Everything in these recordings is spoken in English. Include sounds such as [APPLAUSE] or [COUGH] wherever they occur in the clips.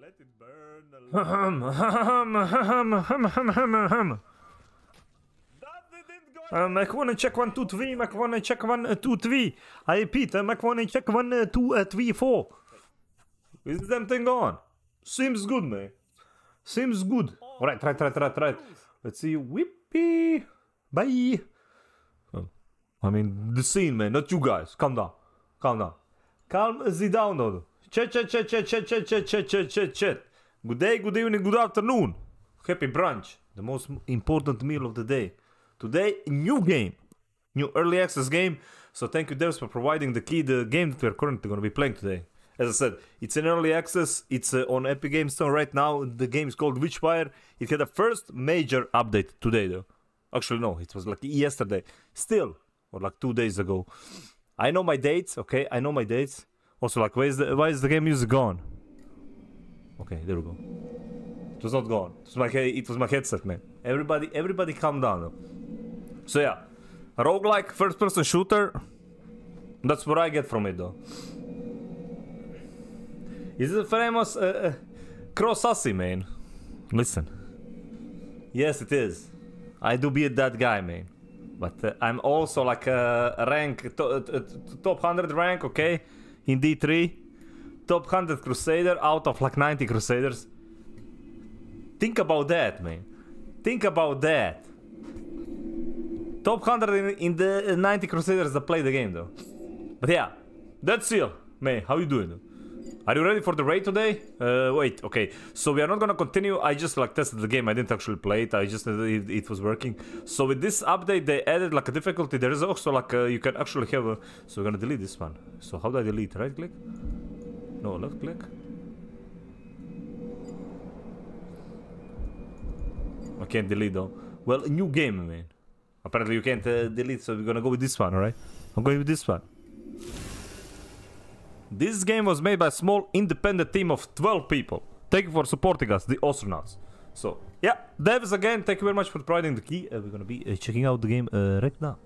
Let it burn. [LAUGHS] Ahem, ahem, ahem, ahem, ahem, ahem, ahem. That didn't go. Uh, Mac 1 check 1, 2, 3, Mac 1 check 1, uh, 2, 3. I repeat, uh, Mac 1 check 1, uh, 2, uh, 3, 4. Is damn thing on? Seems good, man. Seems good. Alright, right, right, right, right. Let's see. Whippy. Bye. Oh, I mean, the scene, man, not you guys. Calm down. Calm down. Calm the down, though. Chat, chat, chat, chat, chat, chat, chat, chat, chat, chat, chat. Good day, good evening, good afternoon. Happy brunch. The most important meal of the day. Today, new game. New early access game. So thank you, devs, for providing the key, the game that we're currently going to be playing today. As I said, it's an early access. It's uh, on Epic Games Store right now. The game is called Witchfire. It had a first major update today, though. Actually, no, it was like yesterday. Still, or like two days ago. I know my dates, okay? I know my dates. Also, like, why is the, why is the game music gone? Okay, there we go. It was not gone. It was my, it was my headset, man. Everybody, everybody calm down. So yeah, roguelike first-person shooter. That's what I get from it, though. Is it famous uh, uh, cross assy, man? Listen. Yes, it is. I do be that guy, man. But uh, I'm also like a uh, rank, to, uh, top 100 rank, okay? In D3. Top 100 Crusader out of like 90 Crusaders. Think about that, man. Think about that. Top 100 in, in the uh, 90 Crusaders that play the game, though. But yeah, that's it, man. How you doing? Are you ready for the raid today? Uh, wait, okay. So we are not gonna continue. I just like tested the game. I didn't actually play it. I just it, it was working. So with this update, they added like a difficulty. There is also like uh, you can actually have a. So we're gonna delete this one. So how do I delete? Right click? No, left click. I can't delete though. Well, new game, man. Apparently you can't uh, delete, so we're gonna go with this one, alright? I'm going with this one. This game was made by a small independent team of 12 people. Thank you for supporting us, the astronauts. So, yeah, devs again, thank you very much for providing the key. Uh, we're gonna be uh, checking out the game uh, right now.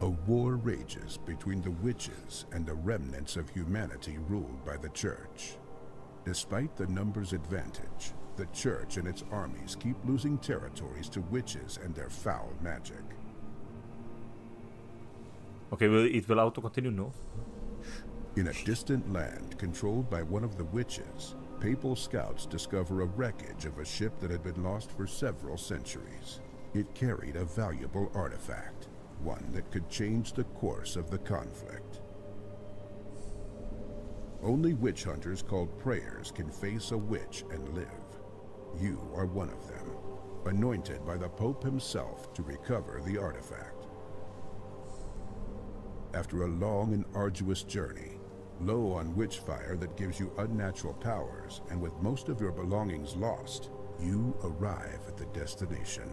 A war rages between the witches and the remnants of humanity ruled by the church. Despite the numbers advantage, the church and its armies keep losing territories to witches and their foul magic. Okay, well, it will auto continue, no? In a distant land controlled by one of the witches, papal scouts discover a wreckage of a ship that had been lost for several centuries. It carried a valuable artifact, one that could change the course of the conflict. Only witch hunters called preyers can face a witch and live. You are one of them, anointed by the Pope himself to recover the artifact. After a long and arduous journey, low on witch fire that gives you unnatural powers, and with most of your belongings lost, you arrive at the destination.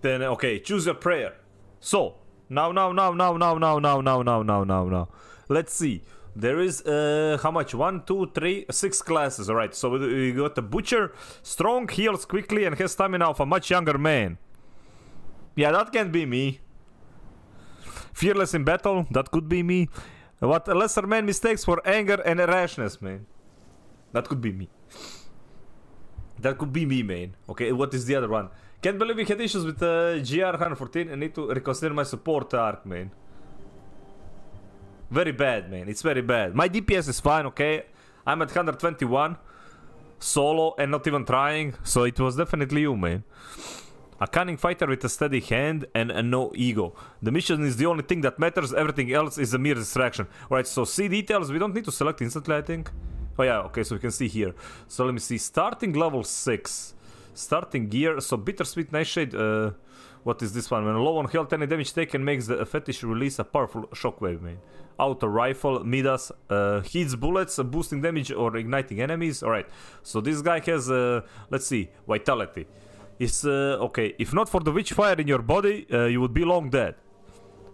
Then okay, choose your preyer. So now, now, now, now, now, now, now, now, now, now, now, now. Let's see. There is uh how much? One, two, three, six classes. All right. So we got the butcher, strong, heals quickly, and has stamina of a much younger man. Yeah, that can be me. Fearless in battle, that could be me. What a lesser man mistakes for anger and rashness, man. That could be me. That could be me, man. Okay, what is the other one? Can't believe we had issues with uh, GR114 and need to reconsider my support arc, man. Very bad, man. It's very bad. My DPS is fine, okay? I'm at 121. Solo and not even trying. So it was definitely you, man. A cunning fighter with a steady hand and a no ego. The mission is the only thing that matters. Everything else is a mere distraction. Alright, so see details. We don't need to select instantly, I think. Oh yeah, okay, so we can see here. So let me see. Starting level 6. Starting gear. So bittersweet nightshade. Uh, what is this one? When low on health, any damage taken makes the fetish release a powerful shockwave, man. Auto rifle, Midas, uh, hits bullets, boosting damage or igniting enemies. Alright, so this guy has, uh, let's see, vitality. Is uh, okay. If not for the witch fire in your body, uh, you would be long dead.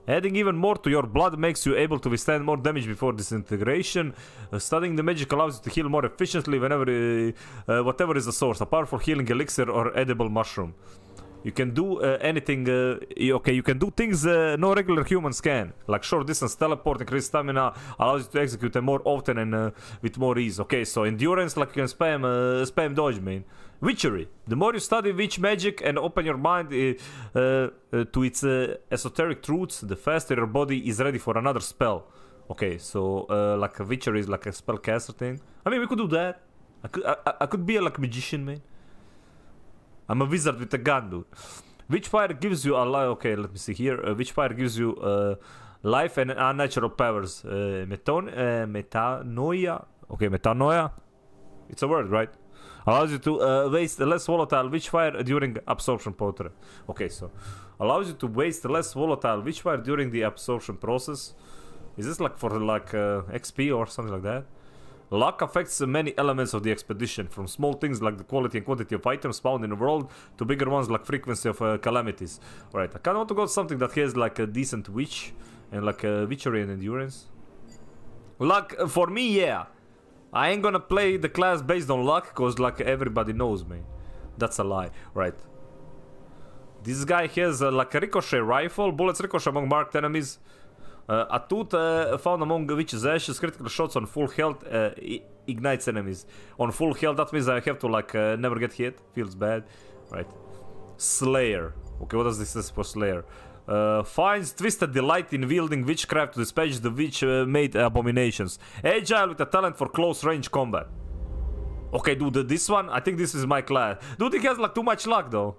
Adding even more to your blood makes you able to withstand more damage before disintegration. Uh, studying the magic allows you to heal more efficiently whenever, uh, uh, whatever is the source, a powerful healing elixir or edible mushroom. You can do anything. Okay, you can do things no regular humans can, like short distance teleport, increase stamina, allows you to execute them more often and with more ease. Okay, so endurance, like you can spam, spam dodge, man. Witchery. The more you study witch magic and open your mind uh, uh, to its uh, esoteric truths, the faster your body is ready for another spell. Okay, so uh, like a witchery is like a spellcaster thing. I mean, we could do that. I could, I, I- could be like a like magician, man. I'm a wizard with a gun, dude. Witchfire gives you a life. Okay, let me see here. Uh, Witchfire gives you uh, life and unnatural powers. Uh, meton, metanoia. Okay, metanoia. It's a word, right? Allows you to uh, waste less volatile witchfire during absorption pottery. Okay, so allows you to waste less volatile witchfire during the absorption process. Is this like for like uh, XP or something like that? Luck affects many elements of the expedition, from small things like the quality and quantity of items found in the world to bigger ones like frequency of uh, calamities. Alright, I kind of want to go something that has like a decent witch and like a witchery and endurance. Luck, uh, for me, yeah. I ain't gonna play the class based on luck, cause like everybody knows me. That's a lie, right? This guy has uh, like a ricochet rifle, bullets ricochet among marked enemies. Uh, a tooth uh, found among witch's ashes, critical shots on full health, uh, ignites enemies. On full health, that means I have to like uh, never get hit. Feels bad, right? Slayer. Okay, what does this say for Slayer? Uh, finds twisted delight in wielding witchcraft to dispatch the witch-made abominations. Agile with a talent for close range combat. Okay, dude, this one, I think this is my class. Dude, it has like too much luck though.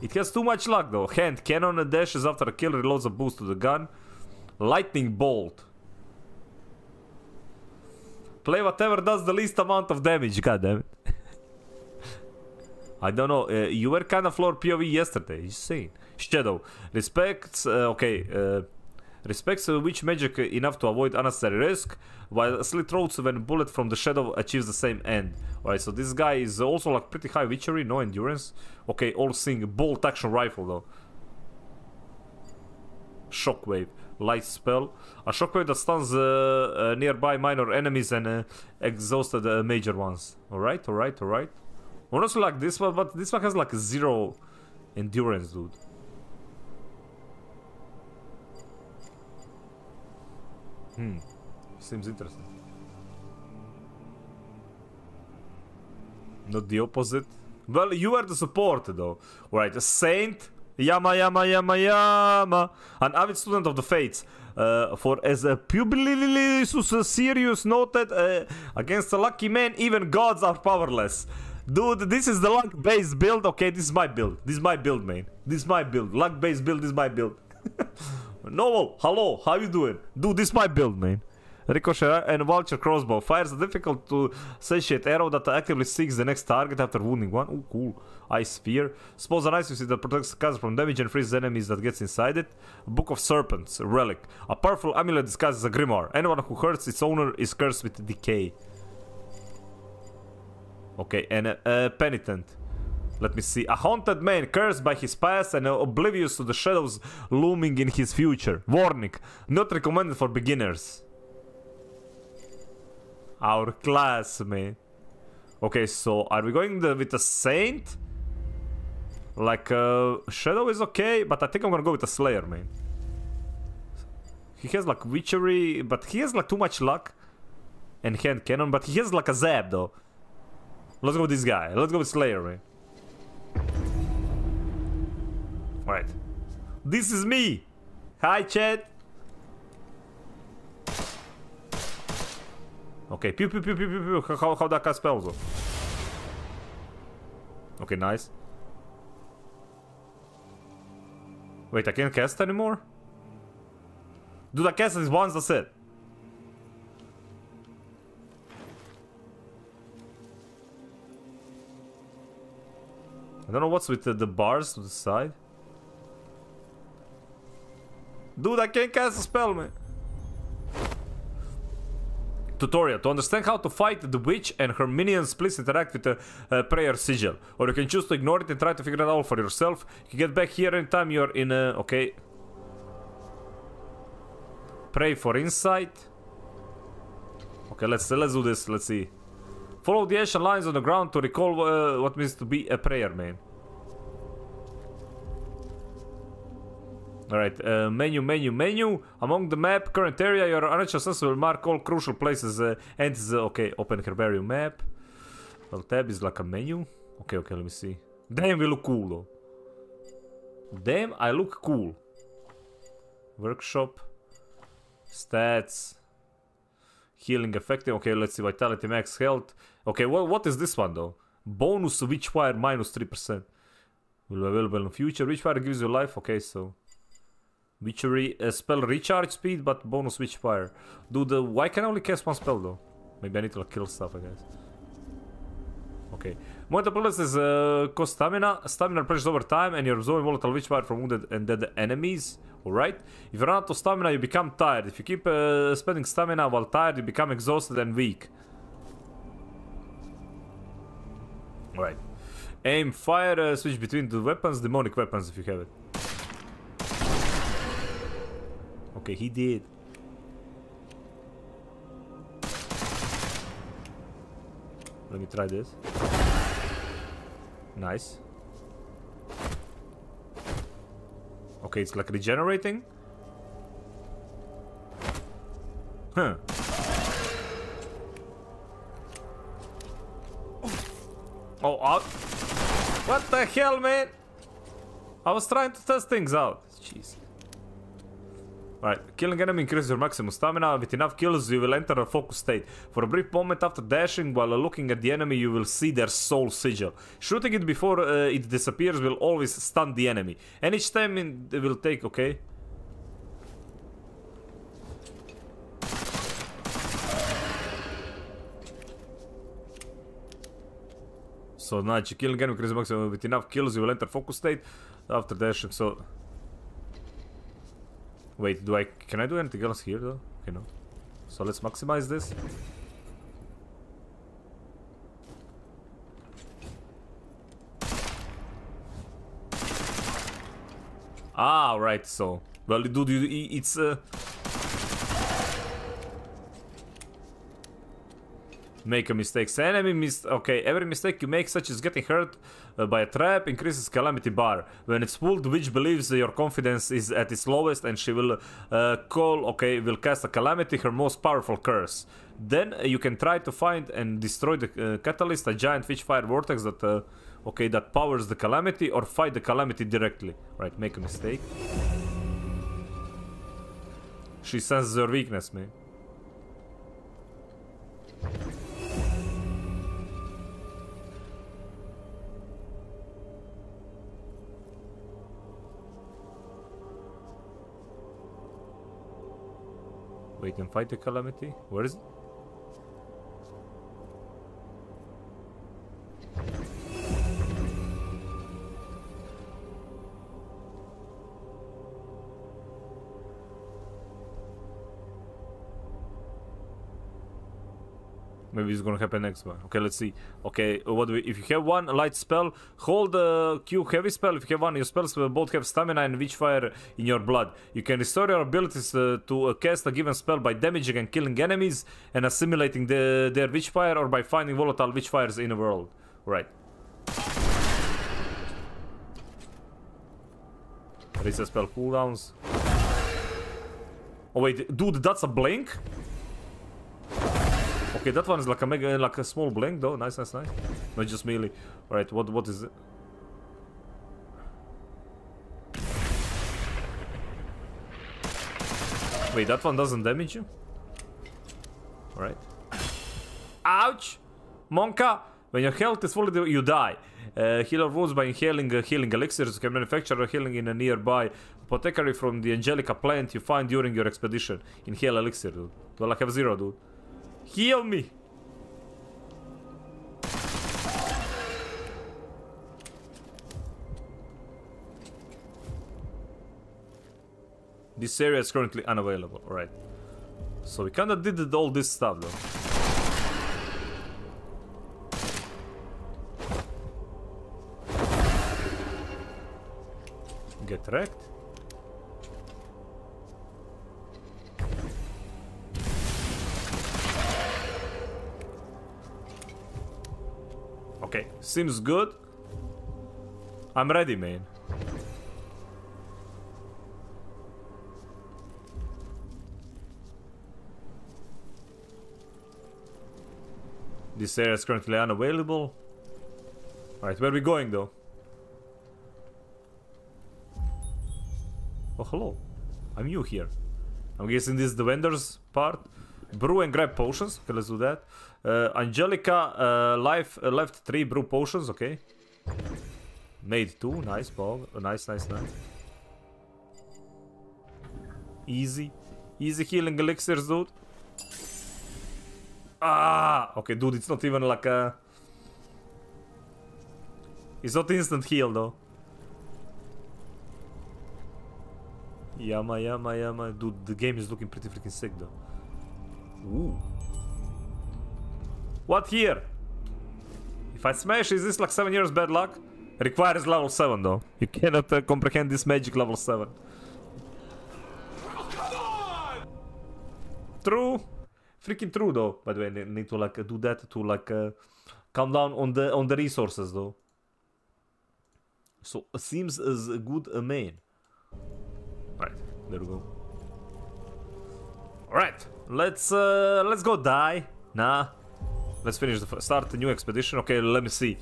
It has too much luck though. Hand cannon and dashes after a kill, reloads a boost to the gun. Lightning bolt. Play whatever does the least amount of damage. God damn it. [LAUGHS] I don't know. Uh, you were kind of floor POV yesterday. Insane. Shadow respects. Uh, okay. Uh, respects witch magic enough to avoid unnecessary risk, while slit throats when bullet from the shadow achieves the same end. Alright, so this guy is also like pretty high witchery, no endurance. Okay, all seeing bolt action rifle though. Shockwave, light spell. A shockwave that stuns uh, uh, nearby minor enemies and uh, exhausted uh, major ones. Alright, alright, alright. Honestly, like this one, but this one has like zero endurance, dude. Hmm, seems interesting. Not the opposite. Well, you are the support though. Right, a saint. Yama Yama Yama Yama. An avid student of the fates. Uh, for as a Publius Syrus noted, uh, against a lucky man, even gods are powerless. Dude, this is the luck based build. Okay, this is my build. This is my build, man. This is my build. Luck based build is my build. [LAUGHS] Noel, hello, how you doing? Dude, this is my build, man. Ricochet and Vulture crossbow fires a difficult to satiate arrow that actively seeks the next target after wounding one. Oh, cool. Ice sphere. Spawns an ice suit that protects the caster from damage and frees enemies that gets inside it. Book of Serpents, relic. A powerful amulet disguised a grimoire. Anyone who hurts its owner is cursed with decay. Okay, and a penitent. Let me see. A haunted man cursed by his past and oblivious to the shadows looming in his future. Warning, not recommended for beginners. Our class, man. Okay, so are we going the, with a saint? Like, uh, Shadow is okay, but I think I'm gonna go with a Slayer, man. He has like witchery, but he has like too much luck. And hand cannon, but he has like a zap though. Let's go with this guy. Let's go with Slayer, man. Alright. This is me! Hi, chat! Okay, pew pew pew pew pew pew. How, how, that cast spells? Okay, nice. Wait, I can't cast anymore? Dude, I cast this once, that's it. I don't know what's with the, the bars to the side. Dude, I can't cast a spell, man. Tutorial. To understand how to fight the witch and her minions, please interact with the uh, prayer sigil. Or you can choose to ignore it and try to figure it out for yourself. You can get back here anytime you're in a... Okay. Pray for insight. Okay, let's let's do this. Let's see. Follow the ancient lines on the ground to recall uh, what means to be a preyer, man. Alright, uh, menu, menu, menu. Among the map, current area, your RHSS will mark all crucial places uh, and the, okay, open herbarium map. Well, tab is like a menu. Okay, okay, let me see. Damn, we look cool though. Damn, I look cool. Workshop. Stats. Healing effective. Okay, let's see. Vitality max health. Okay, what, what is this one though? Bonus witch Witchfire minus 3%. Will be available in future. Witch Witchfire gives you life. Okay, so. Witchery uh, spell recharge speed, but bonus witch Witchfire. Dude, uh, why can I only cast one spell though? Maybe I need to like, kill stuff, I guess. Okay. Multiple is uh, cost stamina. Stamina replenishes over time and you're absorbing volatile witchfire from wounded and dead enemies. Alright? If you run out of stamina, you become tired. If you keep uh, spending stamina while tired, you become exhausted and weak. Alright. Aim, fire, uh, switch between the weapons, demonic weapons if you have it. Okay, he did. Let me try this. Nice. Okay, it's like regenerating. Huh. Oh, uh, what the hell, man? I was trying to test things out. Jeez. Alright, killing enemy increases your maximum stamina. With enough kills, you will enter a focus state. For a brief moment after dashing, while looking at the enemy, you will see their soul sigil. Shooting it before uh, it disappears will always stun the enemy. And each time it will take, okay? So now, killing enemy increases maximum. With enough kills, you will enter focus state after dashing. So Wait, do I... Can I do anything else here, though? Okay, no. So let's maximize this. Ah, right, so... Well, dude, it's... Uh, make a mistake. Enemy mis okay, every mistake you make, such as getting hurt uh, by a trap, increases calamity bar. When it's pulled, witch believes your confidence is at its lowest, and she will uh, call, okay, will cast a calamity, her most powerful curse. Then you can try to find and destroy the uh, catalyst, a giant witchfire vortex that, uh, okay, that powers the calamity, or fight the calamity directly. Right, make a mistake. She senses your weakness, man. Wait and fight the calamity? Where is it? Maybe it's gonna happen next one. Okay, let's see. Okay, what we, if you have one light spell, hold the Q heavy spell. If you have one, your spells will both have stamina and witchfire in your blood. You can restore your abilities uh, to uh, cast a given spell by damaging and killing enemies and assimilating the, their witchfire or by finding volatile witchfires in the world. Right. Reset spell cooldowns. Oh wait, dude, that's a blink? Okay, that one is like a mega, like a small blink though. Nice, nice, nice. Not just melee. Alright, what, what is it? Wait, that one doesn't damage you? Alright. Ouch! Monka! When your health is fully, you die. Uh, heal wounds by inhaling uh, healing elixirs. You can manufacture a healing in a nearby apothecary from the Angelica plant you find during your expedition. Inhale elixir, dude. Well, I have zero, dude. Heal me! This area is currently unavailable, alright. So we kinda did all this stuff though. Get wrecked? Seems good. I'm ready, man. This area is currently unavailable. Alright, where are we going though? Oh, hello. I'm new here. I'm guessing this is the vendor's part. Brew and grab potions. Okay, let's do that. Uh, Angelica uh, life, uh, left three brew potions. Okay. Made two. Nice. Uh, nice, nice, nice. Easy. Easy healing elixirs, dude. Ah! Okay, dude, it's not even like a... It's not instant heal, though. Yama, yama, yama. Dude, the game is looking pretty freaking sick, though. Ooh. What here? If I smash, is this like 7 years bad luck? Requires level 7, though. You cannot uh, comprehend this magic level 7. True. Freaking true, though. By the way, I need to like do that to like uh, calm down on the on the resources, though. So seems as a good a main. Right, there we go. Alright, let's uh let's go die. Nah. Let's finish the start the new expedition. Okay, let me see.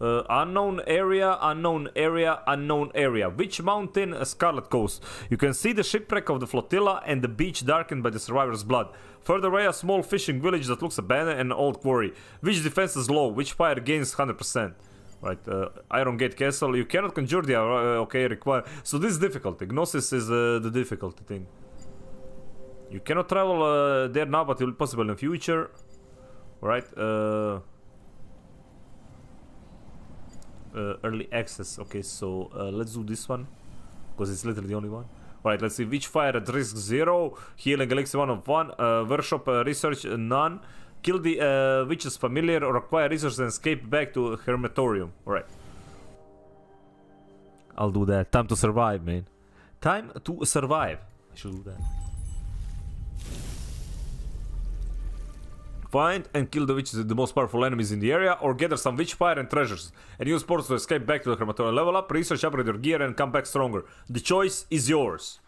Uh, unknown area, unknown area, unknown area. Witch Mountain? Scarlet Coast. You can see the shipwreck of the flotilla and the beach darkened by the survivor's blood. Further away, a small fishing village that looks abandoned and an old quarry. Which defense is low? Witchfire gains 100%? Right, uh, Iron Gate Castle. You cannot conjure the... Uh, okay, require... So this is difficulty. Gnosis is uh, the difficulty thing. You cannot travel uh, there now, but it will be possible in the future. Right, uh... Uh, early access. Okay, so uh, let's do this one because it's literally the only one. Alright, let's see. Witchfire at risk zero? Healing elixir one of one. Uh, workshop uh, research none. Kill the uh, witch's familiar or acquire resources and escape back to Hermetorium. Alright. I'll do that. Time to survive, man. Time to survive. I should do that. Find and kill the witches, the most powerful enemies in the area, or gather some witch fire and treasures, and use portals to escape back to the Hermetorium. Level up, research, upgrade your gear, and come back stronger. The choice is yours.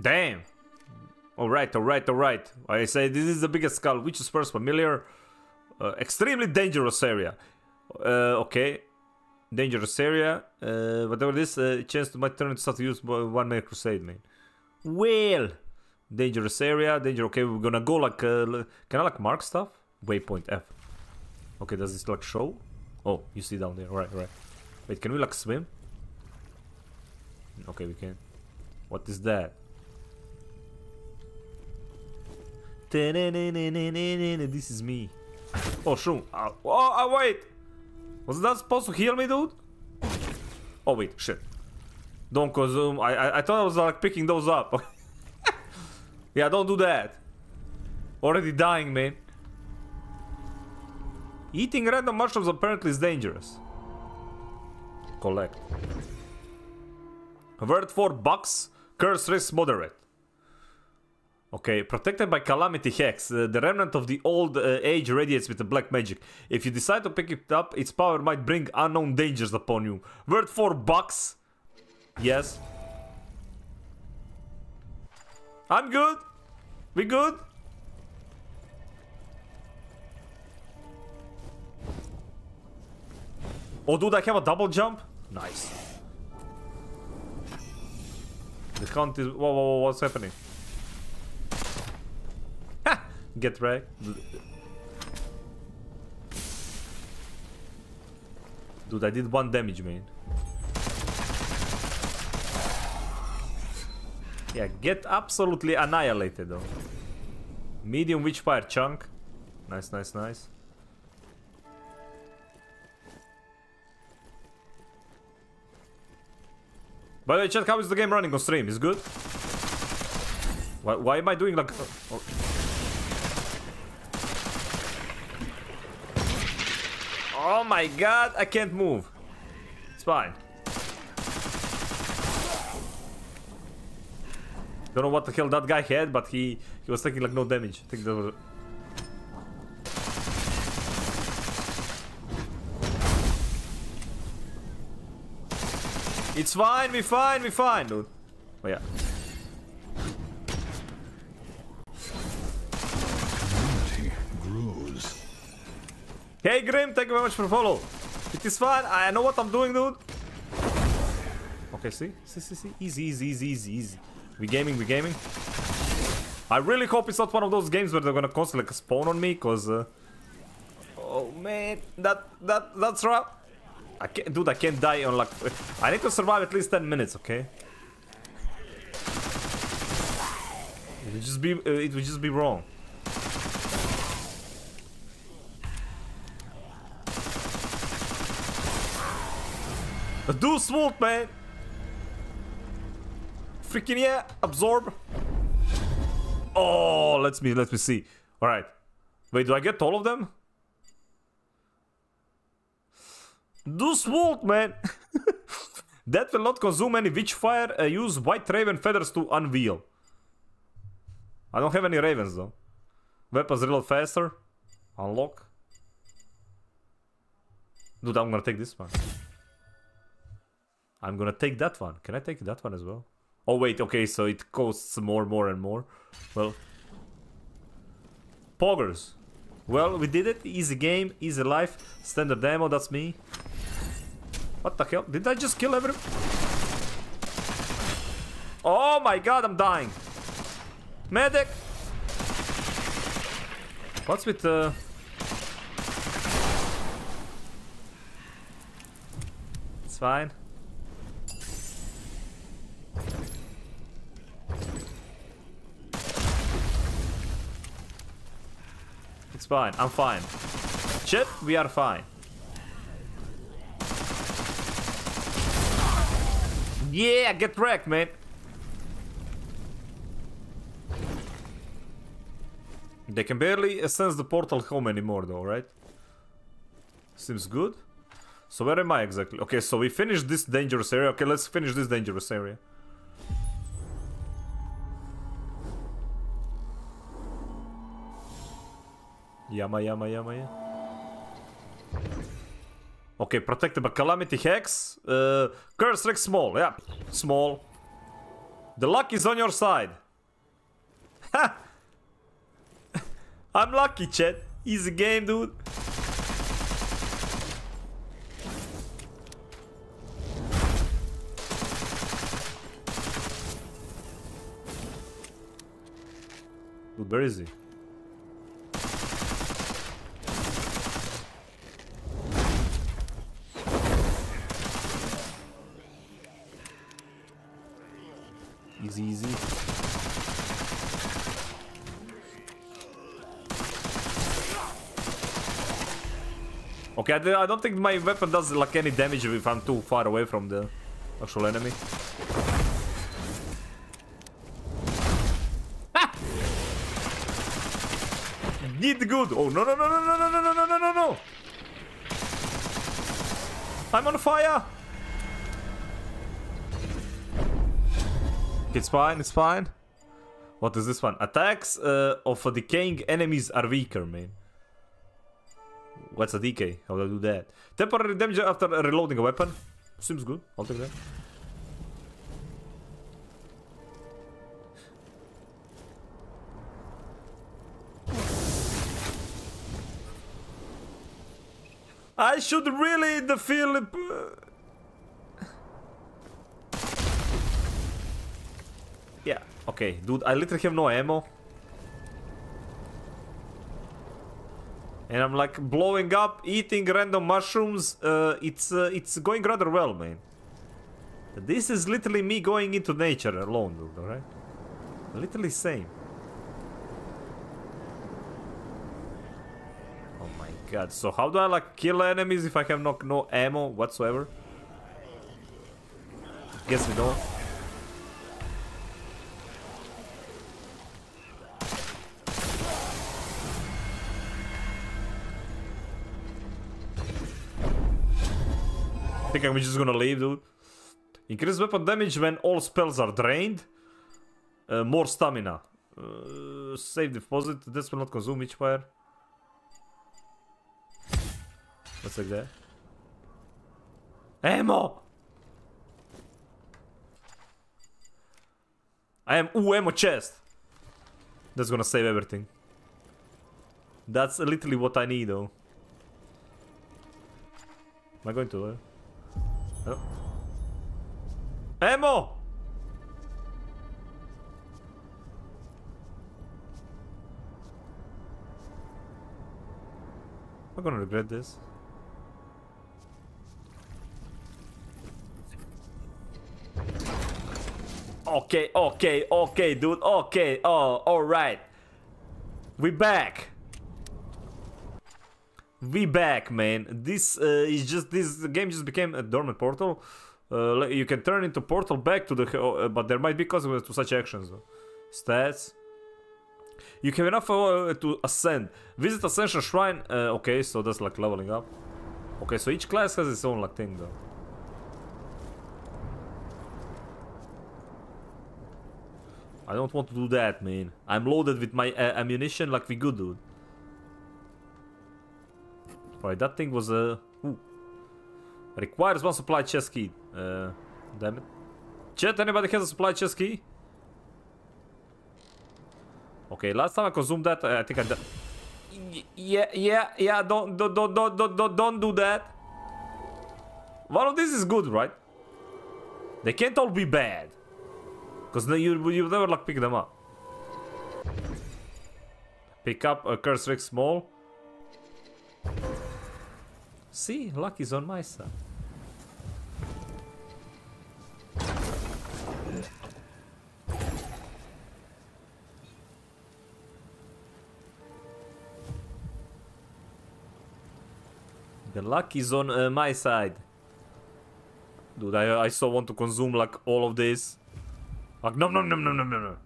Damn. Alright, alright, alright. I say this is the biggest skull, which is first familiar. Uh, extremely dangerous area. Uh, okay. Dangerous area. Uh, whatever this, uh, chance to my turn into start to use one man crusade, man. Well. Dangerous area, danger. Okay, we're gonna go like. Uh, can I like mark stuff? Waypoint F. Okay, does this like show? Oh, you see down there. Right, right. Wait, can we like swim? Mm, okay, we can. What is that? This is me. Oh, shoot. Uh, oh, oh, wait. Was that supposed to heal me, dude? Oh, wait, shit. Don't consume. I, I, I thought I was like picking those up. [LAUGHS] Yeah, don't do that. Already dying, man. Eating random mushrooms apparently is dangerous. Collect. Word for bucks. Curse risk moderate. Okay, protected by Calamity Hex. Uh, the remnant of the old uh, age radiates with the black magic. If you decide to pick it up, its power might bring unknown dangers upon you. Word for bucks. Yes. I'm good. We good? Oh, dude, I have a double jump? Nice. The count is... Whoa, whoa, whoa, what's happening? Ha! Get wrecked. Dude, I did one damage, man. Yeah, get absolutely annihilated though. Medium Witchfire chunk. Nice, nice, nice. By the way, chat, how is the game running on stream? Is good? Why, why am I doing like... Oh. oh, oh my god, I can't move. It's fine. Don't know what the hell that guy had, but he he was taking like no damage. I think that was. It's fine, we fine, we fine, dude. Oh yeah. Hey Grim, thank you very much for follow. It is fine. I know what I'm doing, dude. Okay, see? See, see, see? Easy, easy, easy, easy, easy. We gaming, we gaming. I really hope it's not one of those games where they're gonna constantly like, spawn on me, cause... Uh... Oh, man. That, that, that's rough. I can't, dude, I can't die on like... I need to survive at least 10 minutes, okay? It would just be, uh, it would just be wrong. Do smooth, man. Freaking yeah, absorb. Oh, let me let me see. All right. Wait, do I get all of them? Do smooth, man. [LAUGHS] that will not consume any witchfire. Uh, use white raven feathers to unveil. I don't have any ravens though. Weapons reload faster. Unlock. Dude, I'm gonna take this one. I'm gonna take that one. Can I take that one as well? Oh wait, okay, so it costs more, more and more. Well. Poggers. Well, we did it. Easy game, easy life. Standard demo, that's me. What the hell? Did I just kill every... Oh my god, I'm dying. Medic! What's with the... Uh... It's fine. It's fine. I'm fine. Chip, we are fine. Yeah, get wrecked, man. They can barely sense the portal home anymore, though, right? Seems good. So where am I exactly? Okay, so we finished this dangerous area. Okay, let's finish this dangerous area. Yama, yama, yama, yeah. Okay, protected by Calamity Hex. Uh, Curse Rex Small, yeah. Small. The luck is on your side. Ha! [LAUGHS] I'm lucky, chat. Easy game, dude. Dude, where is he? Easy, easy. Okay, I, I don't think my weapon does like any damage if I'm too far away from the actual enemy. Did good. Oh no no no no no no no no no no no! I'm on fire. It's fine, it's fine. What is this one? Attacks uh, of decaying enemies are weaker, man. What's a decay? How do I do that? Temporary damage after reloading a weapon. Seems good. I'll take that. I should really the Philip. Yeah, okay, dude, I literally have no ammo. And I'm like blowing up, eating random mushrooms. Uh, it's uh, it's going rather well, man. This is literally me going into nature alone, dude, alright? Literally same. Oh my god, so how do I like kill enemies if I have no, no ammo whatsoever? Guess we don't. Think I'm just gonna leave, dude. Increase weapon damage when all spells are drained. Uh, more stamina. Uh, save deposit. This will not consume each fire. What's like that? Ammo! I am ooh ammo chest. That's gonna save everything. That's literally what I need though. Am I going to? Uh... Ammo! I'm gonna regret this. Okay, okay, okay, dude. Okay, uh, oh, alright. We back. We back, man. This uh, is just this game just became a dormant portal. Uh, you can turn into portal back to the, uh, but there might be consequences to such actions. Though. Stats. You have enough uh, to ascend. Visit Ascension Shrine. Uh, okay, so that's like leveling up. Okay, so each class has its own like thing though. I don't want to do that, man. I'm loaded with my uh, ammunition like we good, dude. Alright, that thing was a... Uh, Requires one supply chest key. Uh, damn it. Chat, anybody has a supply chest key? Okay, last time I consumed that, I think I... Yeah, yeah, yeah, don't, don't, don't, don't, don't, don't do that. One of these is good, right? They can't all be bad. Because you, you never like pick them up. Pick up a Curse Rick Small. See, luck is on my side. The luck is on uh, my side. Dude, I, I so want to consume like all of this. Like, no, no, no, no, no, no, no.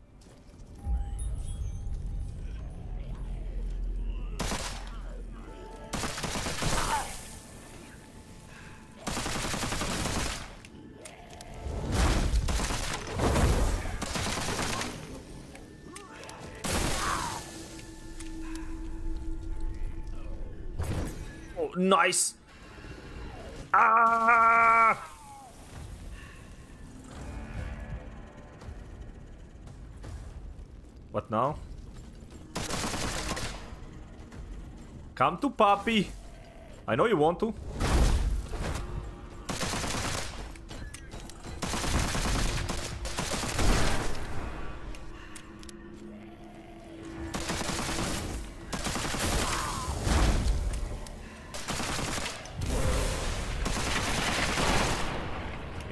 Nice. Ah! What now? Come to Papi. I know you want to.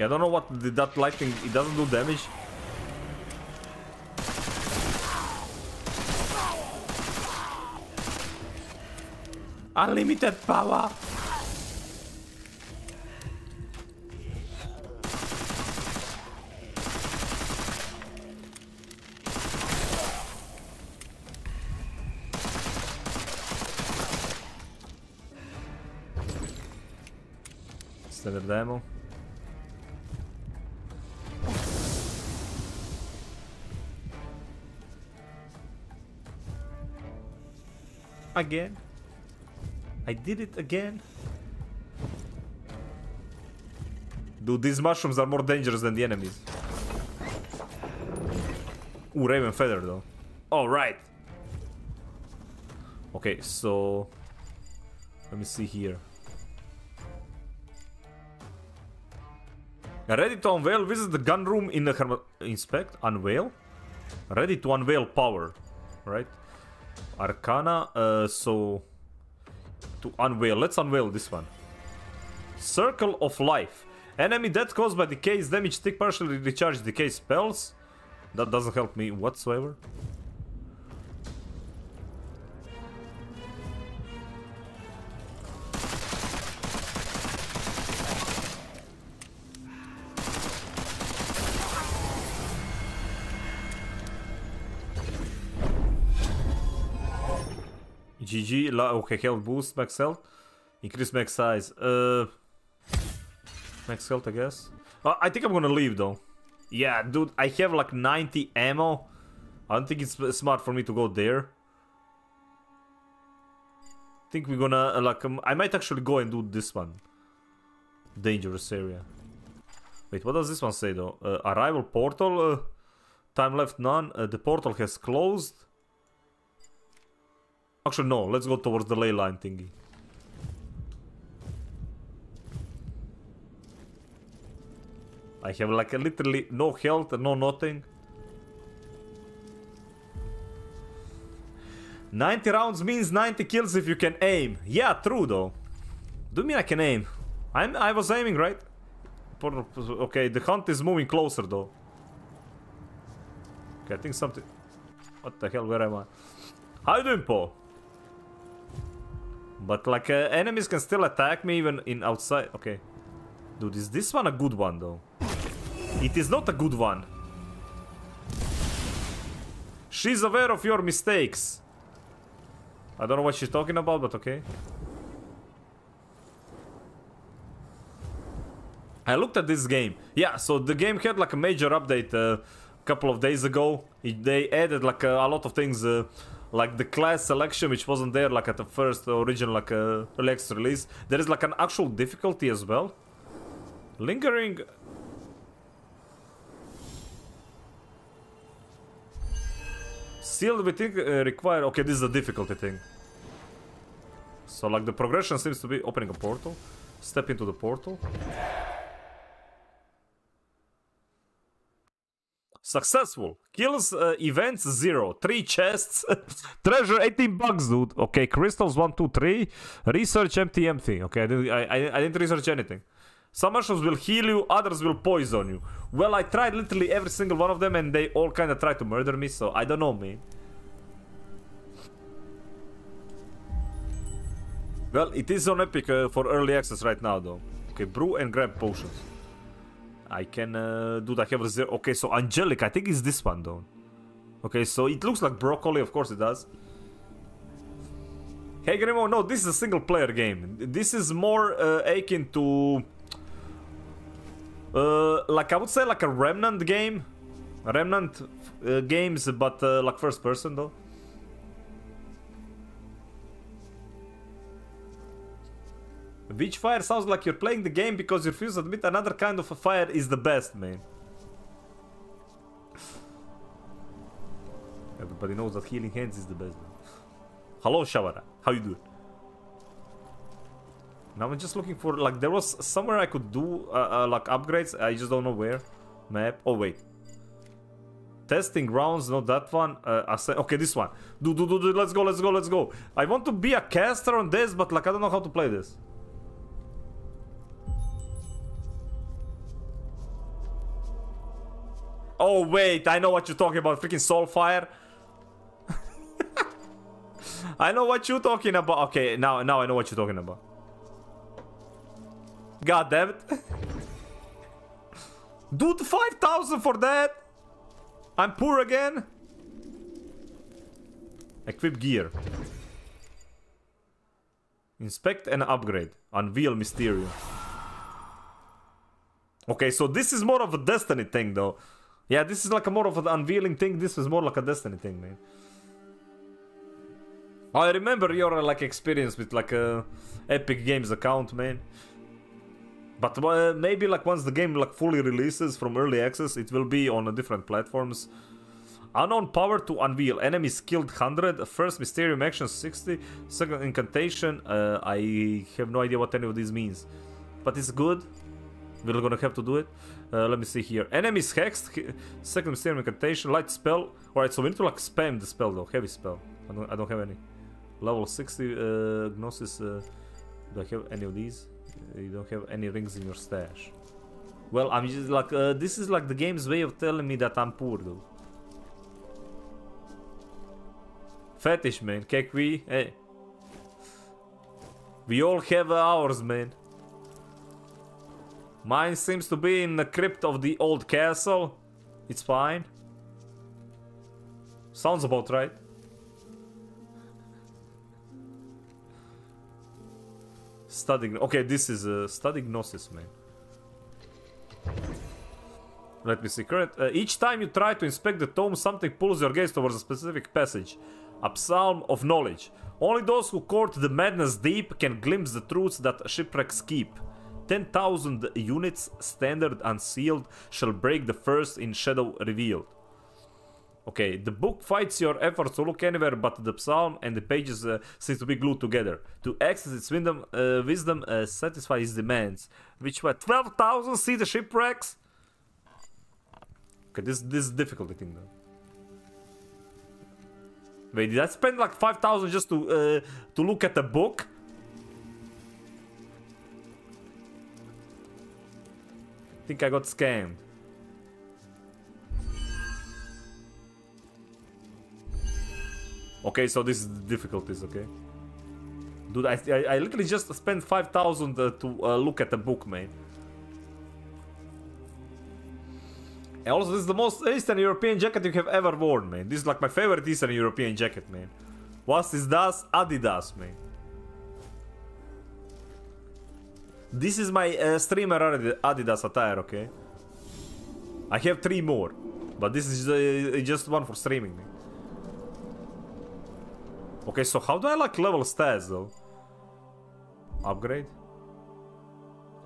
I don't know what did that lightning. It doesn't do damage. Unlimited power. Standard demo. Again. I did it again. Dude, these mushrooms are more dangerous than the enemies. Ooh, Raven Feather though. Alright. Okay, so... Let me see here. Ready to unveil, visit the gun room in the inspect, unveil. Ready to unveil power, right? Arcana, uh, so to unveil. Let's unveil this one. Circle of Life. Enemy death caused by decay is damage stick partially recharge decay spells. That doesn't help me whatsoever. GG, okay, health boost, max health. Increase max size. Uh, max health, I guess. Uh, I think I'm gonna leave though. Yeah, dude, I have like 90 ammo. I don't think it's smart for me to go there. Think we're gonna, uh, like, um, I might actually go and do this one. Dangerous area. Wait, what does this one say though? Uh, arrival portal? Uh, time left none. Uh, the portal has closed. Actually, no. Let's go towards the ley line thingy. I have like literally no health, no nothing. 90 rounds means 90 kills if you can aim. Yeah, true though. Do mean I can aim? I'm, I was aiming, right? Okay, the hunt is moving closer though. Okay, I think something... What the hell, where am I? How you doing, Paul? But like, uh, enemies can still attack me even in outside... Okay. Dude, is this one a good one though? It is not a good one. She's aware of your mistakes. I don't know what she's talking about, but okay. I looked at this game. Yeah, so the game had like a major update a uh, couple of days ago. It, they added like a, a lot of things, uh, like the class selection, which wasn't there like at the first original like uh, relaxed release. There is like an actual difficulty as well. Lingering Sealed we think uh, require... Okay, this is a difficulty thing. So like the progression seems to be opening a portal. Step into the portal. Successful. Kills uh, events zero. Three chests. [LAUGHS] Treasure 18 bucks, dude. Okay, crystals one, two, three. Research empty, empty. Okay, I didn't, I, I, I didn't research anything. Some mushrooms will heal you, others will poison you. Well, I tried literally every single one of them and they all kind of tried to murder me, so I don't know, man. Well, it is on Epic uh, for early access right now, though. Okay, brew and grab potions. I can uh, do. I have zero. Okay, so Angelic, I think it's this one, though. Okay, so it looks like broccoli, of course it does. Hey, Grimo, no, this is a single player game. This is more uh, akin to uh, like I would say like a Remnant game. Remnant uh, games, but uh, like first person though. Witchfire sounds like you're playing the game because you refuse to admit another kind of a fire is the best, man. Everybody knows that healing hands is the best. Man. Hello, Shavara. How you doing? Now I'm just looking for, like, there was somewhere I could do, uh, uh, like, upgrades. I just don't know where. Map. Oh, wait. Testing grounds, not that one. Uh, okay, this one. Do, do, do, do, let's go, let's go, let's go. I want to be a caster on this, but, like, I don't know how to play this. Oh, wait, I know what you're talking about. Freaking Soulfire. [LAUGHS] I know what you're talking about. Okay, now, now I know what you're talking about. God damn it. [LAUGHS] Dude, 5,000 for that? I'm poor again? Equip gear. Inspect and upgrade. Unveil Mysterium. Okay, so this is more of a Destiny thing, though. Yeah, this is like a more of an unveiling thing. This is more like a Destiny thing, man. I remember your like experience with like a Epic Games account, man. But uh, maybe like once the game like fully releases from early access, it will be on different platforms. Unknown power to unveil. Enemies killed 100. First Mysterium action 60. Second incantation. Uh, I have no idea what any of these means. But it's good. We're gonna have to do it. Uh, let me see here. Enemies hexed. Second Mysterium incantation. Light spell. Alright, so we need to like spam the spell though. Heavy spell. I don't, I don't have any. Level 60 uh, Gnosis. Uh, do I have any of these? you don't have any rings in your stash. Well, I'm just like, uh, this is like the game's way of telling me that I'm poor, though. Fetish, man. Kekwi, hey. We all have ours, man. Mine seems to be in the crypt of the old castle. It's fine. Sounds about right. Studying. Okay, this is a uh, study gnosis, man. Let me see. Current. Uh, each time you try to inspect the tome, something pulls your gaze towards a specific passage. A psalm of knowledge. Only those who court the madness deep can glimpse the truths that shipwrecks keep. 10,000 units, standard unsealed, shall break the first in shadow revealed. Okay, the book fights your efforts to look anywhere but the psalm and the pages uh, seem to be glued together. To access its uh, wisdom uh, satisfy its demands. Which were 12,000? See the shipwrecks? Okay, this this is difficult, I think, though. Wait, did I spend like 5,000 just to uh, to look at the book? Think I got scammed. Okay, so this is the difficulties, okay? Dude, I, I, I literally just spent 5,000 uh, to uh, look at the book, man. And also, this is the most Eastern European jacket you have ever worn, man. This is like my favorite Eastern European jacket, man. Was is das? Adidas, man. This is my uh, streamer Adidas attire, okay? I have three more. But this is uh, just one for streaming. Okay, so how do I like level stats though? Upgrade?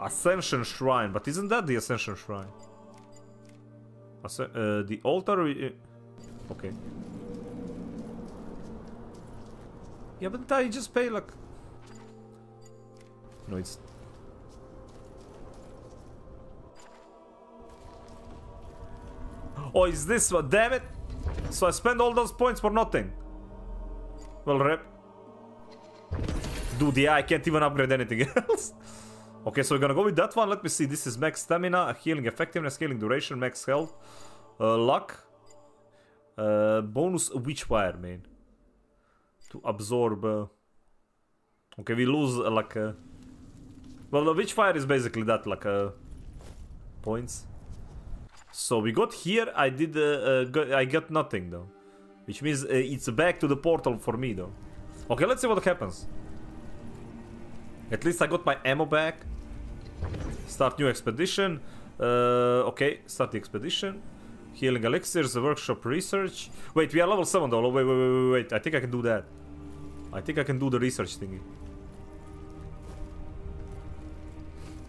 Ascension Shrine, but isn't that the Ascension Shrine? Asc uh, the altar? Uh, okay. Yeah, but I just pay like... No, it's... Oh, is this one? Damn it! So I spend all those points for nothing. Well, rep. Dude, yeah, I can't even upgrade anything [LAUGHS] else. okay, so we're gonna go with that one. Let me see. This is max stamina, healing effectiveness, healing duration, max health, uh, luck, uh, bonus witchfire, man. To absorb. Uh... Okay, we lose uh, like. Uh... Well, the witchfire is basically that, like uh, points. So we got here. I did. Uh, uh, I got nothing though. Which means uh, it's back to the portal for me though. Okay, let's see what happens. At least I got my ammo back. Start new expedition. Uh, okay, start the expedition. Healing elixirs, workshop research. Wait, we are level 7 though. Wait, wait, wait, wait, wait. I think I can do that. I think I can do the research thingy.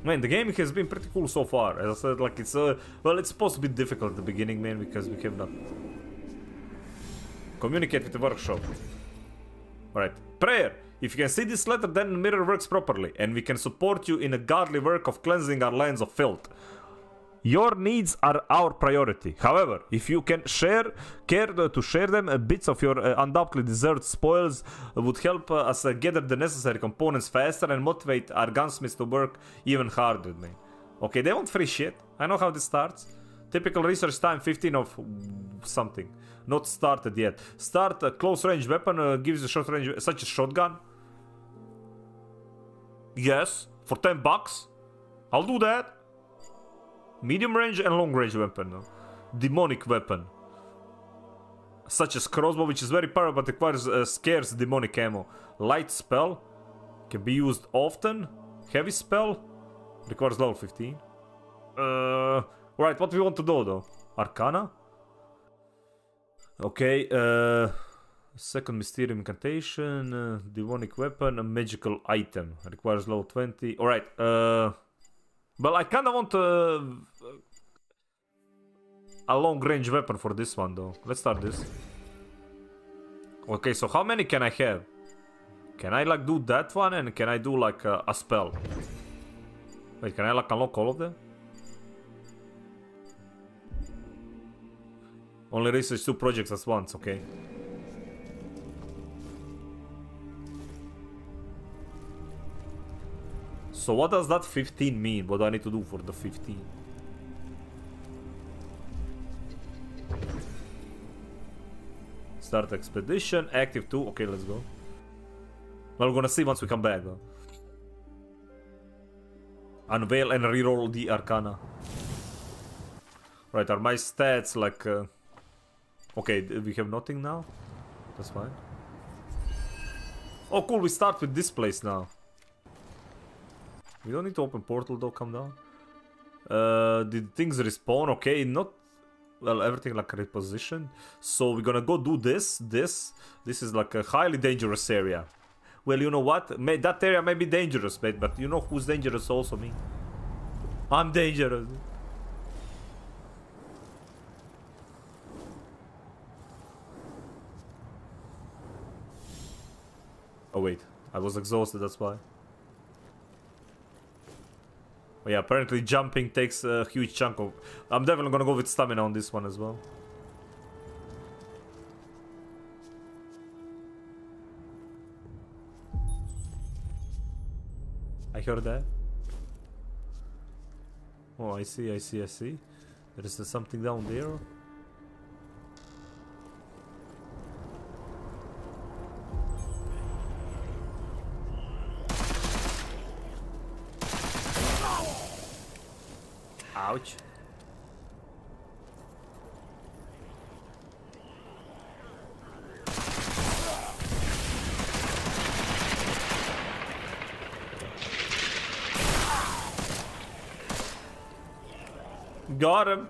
Man, the game has been pretty cool so far. As I said, like it's uh, well, it's supposed to be difficult at the beginning, man, because we have not Communicate with the workshop. Alright. Prayer. If you can see this letter, then the mirror works properly, and we can support you in a godly work of cleansing our lands of filth. Your needs are our priority. However, if you can share, care to share them, uh, bits of your uh, undoubtedly deserved spoils would help uh, us gather the necessary components faster and motivate our gunsmiths to work even harder. Man. Okay, they want free shit. I know how this starts. Typical research time 15 of something. Not started yet. Start a close range weapon uh, gives a short range such as shotgun. Yes, for 10 bucks. I'll do that. Medium range and long range weapon. Demonic weapon. Such as crossbow, which is very powerful but requires uh, scarce demonic ammo. Light spell. Can be used often. Heavy spell. Requires level 15. Uh, Right, what do we want to do though? Arcana? Okay, uh... Second Mysterium Incantation, uh, Demonic Weapon, a Magical Item. Requires level 20. Alright, uh... Well, I kinda want uh, a long range weapon for this one though. Let's start this. Okay, so how many can I have? Can I like do that one and can I do like a spell? Wait, can I like unlock all of them? Only research two projects at once, okay. So what does that 15 mean? What do I need to do for the 15? Start expedition, active 2. Okay, let's go. Well, we're gonna see once we come back though. Unveil and reroll the arcana. Right, are my stats like... Uh, Okay, we have nothing now. That's fine. Oh, cool, we start with this place now. We don't need to open portal though, come down. Uh, did things respawn? Okay, not... Well, everything like repositioned. So we're gonna go do this, this. This is like a highly dangerous area. Well, you know what? May, that area may be dangerous, mate, but you know who's dangerous also? Me. I'm dangerous. Oh wait, I was exhausted, that's why. Oh yeah, apparently jumping takes a huge chunk of... I'm definitely gonna go with stamina on this one as well. I heard that. Oh, I see, I see, I see. There is something down there. Ouch. Got him.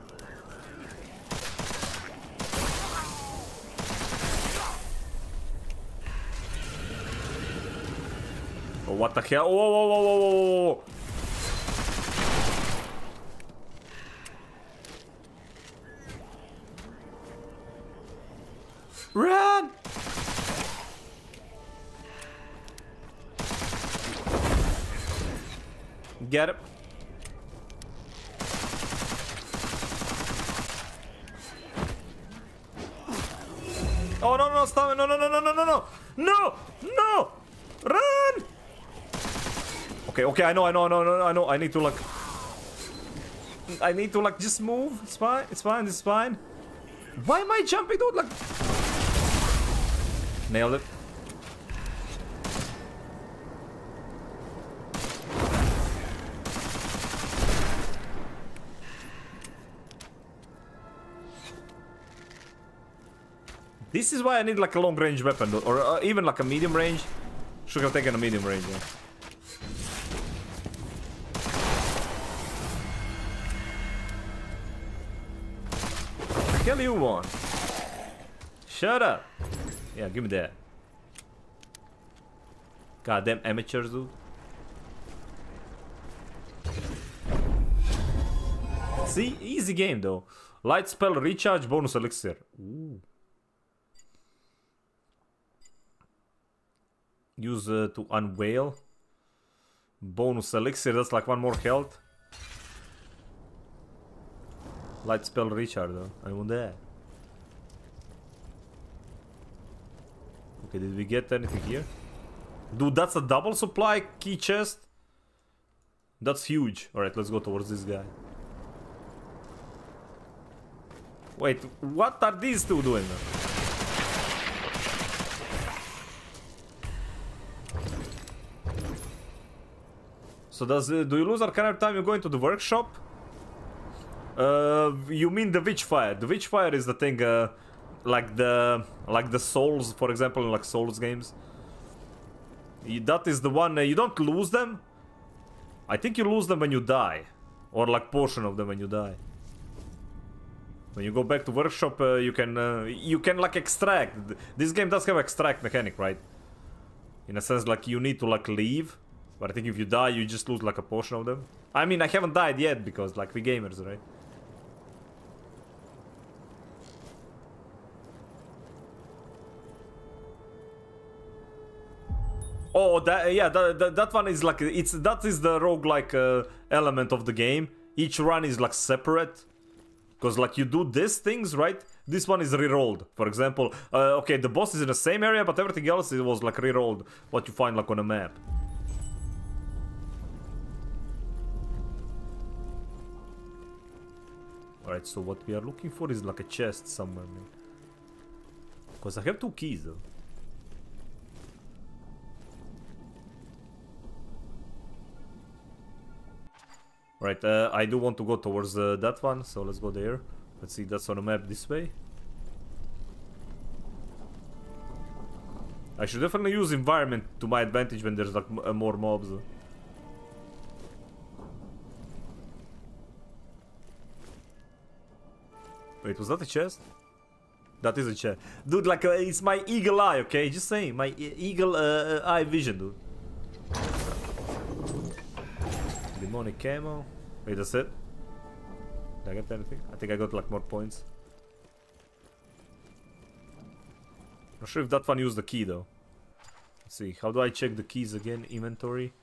What the hell? Whoa, whoa, whoa, whoa, whoa, Get him. Oh, no, no, stop it. No, no, no, no, no, no, no. No, no. Run. Okay, okay, I know, I know, I know, I know, I know. I need to, like... I need to, like, just move. It's fine, it's fine, it's fine. Why am I jumping, dude? Like... Nailed it. This is why I need like a long range weapon, or uh, even like a medium range. Should have taken a medium range. Yeah. Hell you one. Shut up. Yeah, give me that. Goddamn amateurs, dude. See, easy game though. Light spell recharge bonus elixir. Ooh. Use uh, to unveil. Bonus elixir, that's like one more health. Light spell recharge. I want that. Okay, did we get anything here? Dude, that's a double supply key chest. That's huge. Alright, let's go towards this guy. Wait, what are these two doing? So does uh, do you lose Arcana time you go into the workshop? Uh, you mean the Witchfire? The Witchfire is the thing, uh, like the like the Souls, for example, in like Souls games. You, that is the one uh, you don't lose them. I think you lose them when you die, or like portion of them when you die. When you go back to workshop, uh, you can uh, you can like extract. This game does have extract mechanic, right? In a sense, like you need to like leave, but I think if you die, you just lose like a portion of them. I mean, I haven't died yet because like we gamers, right? Oh, that yeah, that, that, that one is like it's that is the roguelike uh, element of the game. Each run is like separate. Because like you do these things, right? This one is re-rolled. For example, uh, okay, the boss is in the same area, but everything else it was like re-rolled. What you find like on a map. Alright, so what we are looking for is like a chest somewhere, man. Because I have two keys though. Right, uh, I do want to go towards uh, that one, so let's go there. Let's see, that's on the map this way. I should definitely use environment to my advantage when there's like uh, more mobs. Wait, was that a chest? That is a chest. Dude, like, uh, it's my eagle eye, okay? Just saying, my e eagle uh, eye vision, dude. Demonic ammo. Wait, that's it? Did I get anything? I think I got like more points. Not sure if that one used the key though. Let's see, how do I check the keys again? Inventory.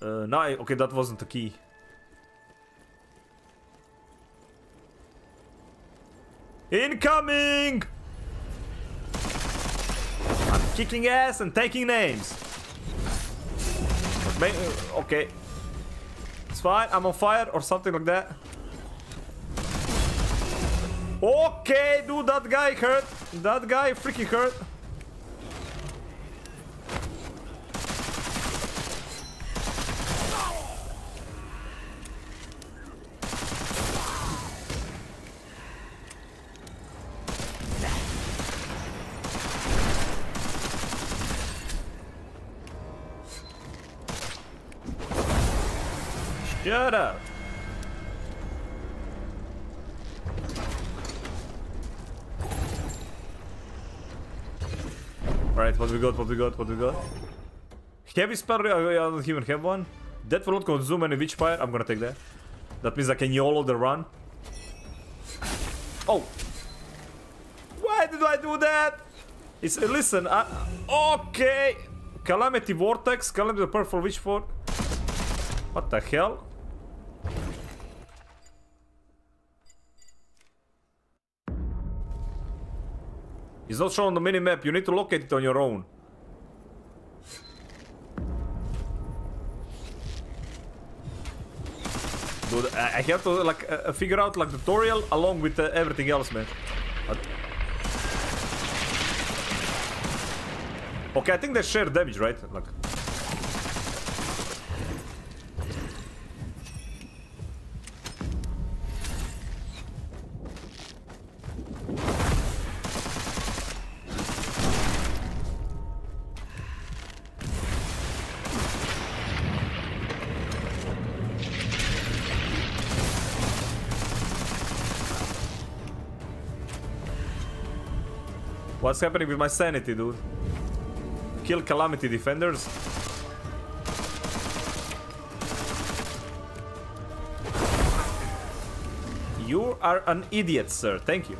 Uh, no, I, okay, that wasn't the key. Incoming! I'm kicking ass and taking names. Uh, Okay. It's fine, I'm on fire or something like that. Okay, dude, that guy hurt. That guy freaking hurt. Shut up. Alright, what we got, what we got, what we got? Heavy spell, I don't even have one. That will not consume any witchfire. I'm gonna take that. That means I can YOLO the run. Oh! Why did I do that? It's, uh, listen, I, okay! Calamity Vortex, Calamity Purple Witch Fort. What the hell? It's not shown on the minimap, you need to locate it on your own. Dude, I have to like uh, figure out like the tutorial along with uh, everything else, man. Okay, I think they share damage, right? Like. What's happening with my sanity, dude? Kill Calamity Defenders? You are an idiot, sir. Thank you.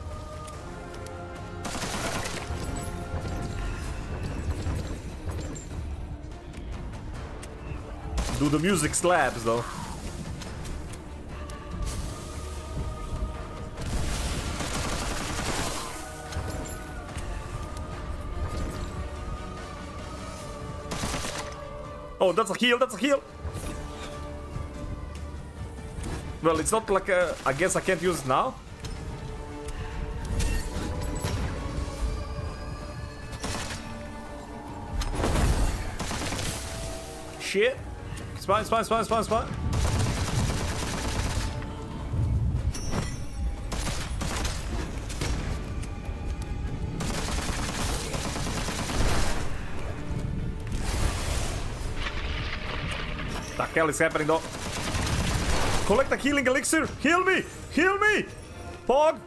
Do the music slabs, though. Oh, that's a heal, that's a heal. Well, it's not like a... I guess I can't use it now. Shit. It's fine, it's fine, it's hell is happening though? Collect a healing elixir! Heal me! Heal me! Pog!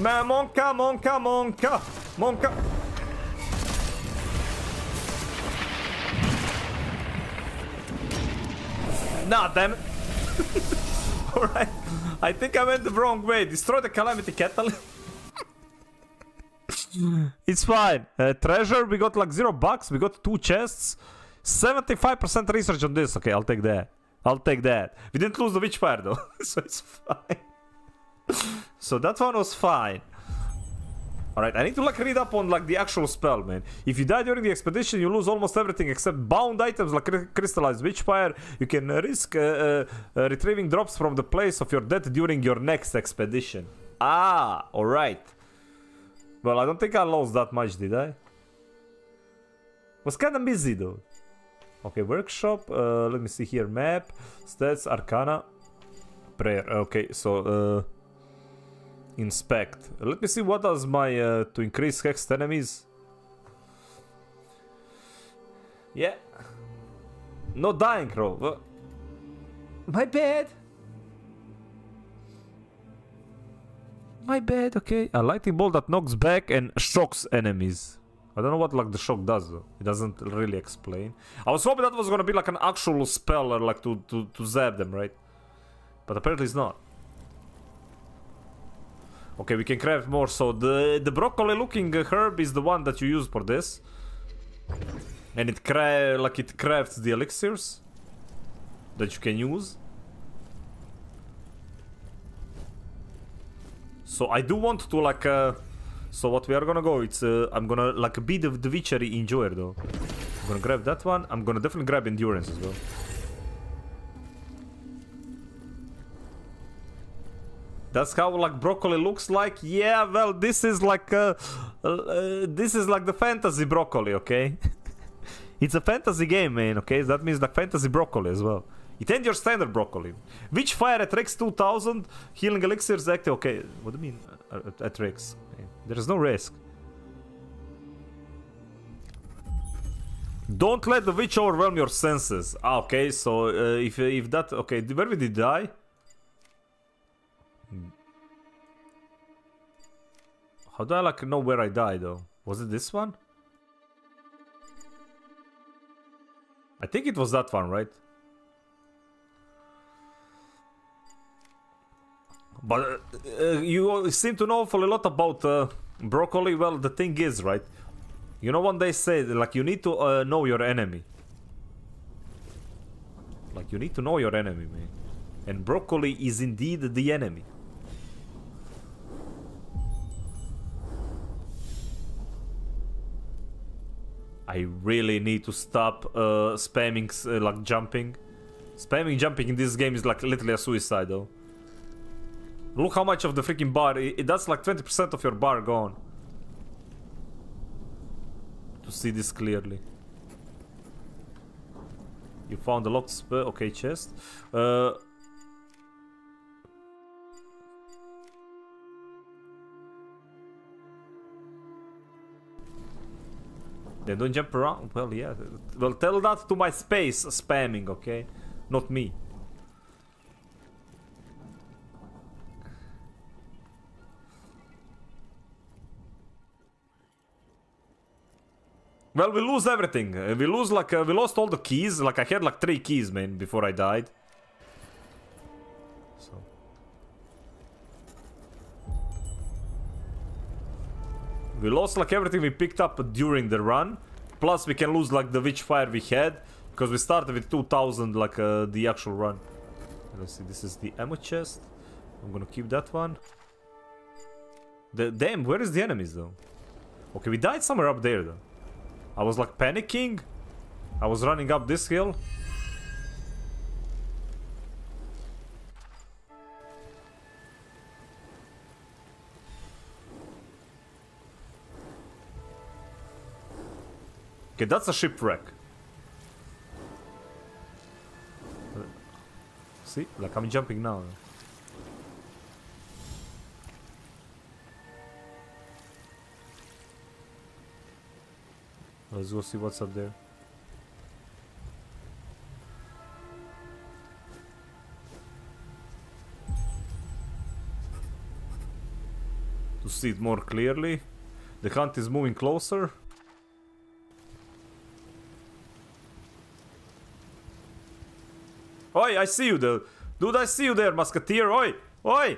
Ma monka, monka, monka, monka. Nah, damn it. [LAUGHS] Alright. I think I went the wrong way. Destroy the Calamity Kettle. [LAUGHS] it's fine. Uh, treasure, we got like zero bucks. We got two chests. 75% research on this. Okay, I'll take that. I'll take that. We didn't lose the Witchfire though, [LAUGHS] so it's fine. [LAUGHS] so that one was fine. Alright, I need to like read up on like the actual spell, man. If you die during the expedition, you lose almost everything except bound items like cry- crystallized witchfire. You can risk uh, uh, uh, retrieving drops from the place of your death during your next expedition. Ah, alright. Well, I don't think I lost that much, did I? Was kinda busy though. Okay, workshop. Uh, let me see here. Map, stats, arcana, prayer. Okay, so uh, inspect. Let me see what does my uh, to increase hexed enemies. Yeah. No dying roll. Uh, my bad. My bad. Okay. A lightning bolt that knocks back and shocks enemies. I don't know what like the shock does though. It doesn't really explain. I was hoping that was gonna be like an actual spell or like to, to, to zap them, right? But apparently it's not. Okay, we can craft more. So the the broccoli looking herb is the one that you use for this. And it cra like it crafts the elixirs that you can use. So I do want to like uh, so what we are gonna go, it's uh, I'm gonna like be the, the witchery enjoyer though. I'm gonna grab that one. I'm gonna definitely grab endurance as well. That's how like broccoli looks like. Yeah, well, this is like uh, uh, this is like the fantasy broccoli, okay? [LAUGHS] it's a fantasy game, man. Okay, that means like fantasy broccoli as well. It ain't your standard broccoli. Witchfire attracts 2000 healing elixirs active? Okay, what do you mean uh, attracts? There is no risk. Don't let the witch overwhelm your senses. Ah, okay, so uh, if if that okay, where did he die? How do I like know where I died though? Was it this one? I think it was that one, right? But uh, you seem to know a lot about uh, broccoli. Well, the thing is, right? You know when they say, like, you need to uh, know your enemy. Like, you need to know your enemy, man. And broccoli is indeed the enemy. I really need to stop uh, spamming, uh, like, jumping. Spamming jumping in this game is, like, literally a suicide, though. Look how much of the freaking bar, it, that's like 20% of your bar gone. To see this clearly. You found a locked spell, okay chest. Uh, Then don't jump around. Well, yeah. Well, tell that to my space spamming, okay? Not me. Well, we lose everything. We lose like uh, we lost all the keys. Like I had like three keys, man, before I died. We lost like everything we picked up during the run. Plus we can lose like the witchfire we had because we started with 2000 like uh, the actual run. Let's see. This is the ammo chest. I'm gonna keep that one. The damn, where is the enemies though? Okay, we died somewhere up there though. I was like panicking. I was running up this hill. Okay, that's a shipwreck. See? Like I'm jumping now. Let's go see what's up there. To see it more clearly. The hunt is moving closer. Oi, I see you, dude. Dude, I see you there, musketeer. Oi, oi.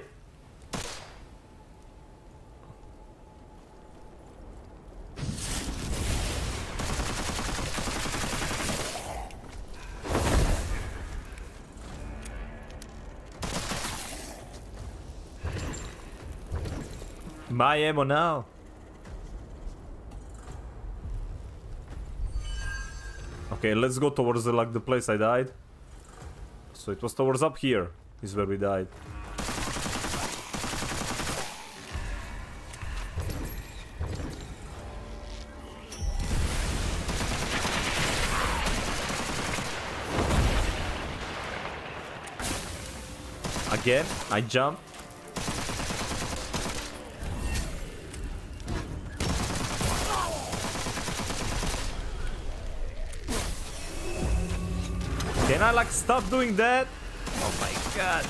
My ammo now. Okay, let's go towards the, like the place I died. So it was towards up here is where we died. Again, I jump. Like stop doing that? Oh my god.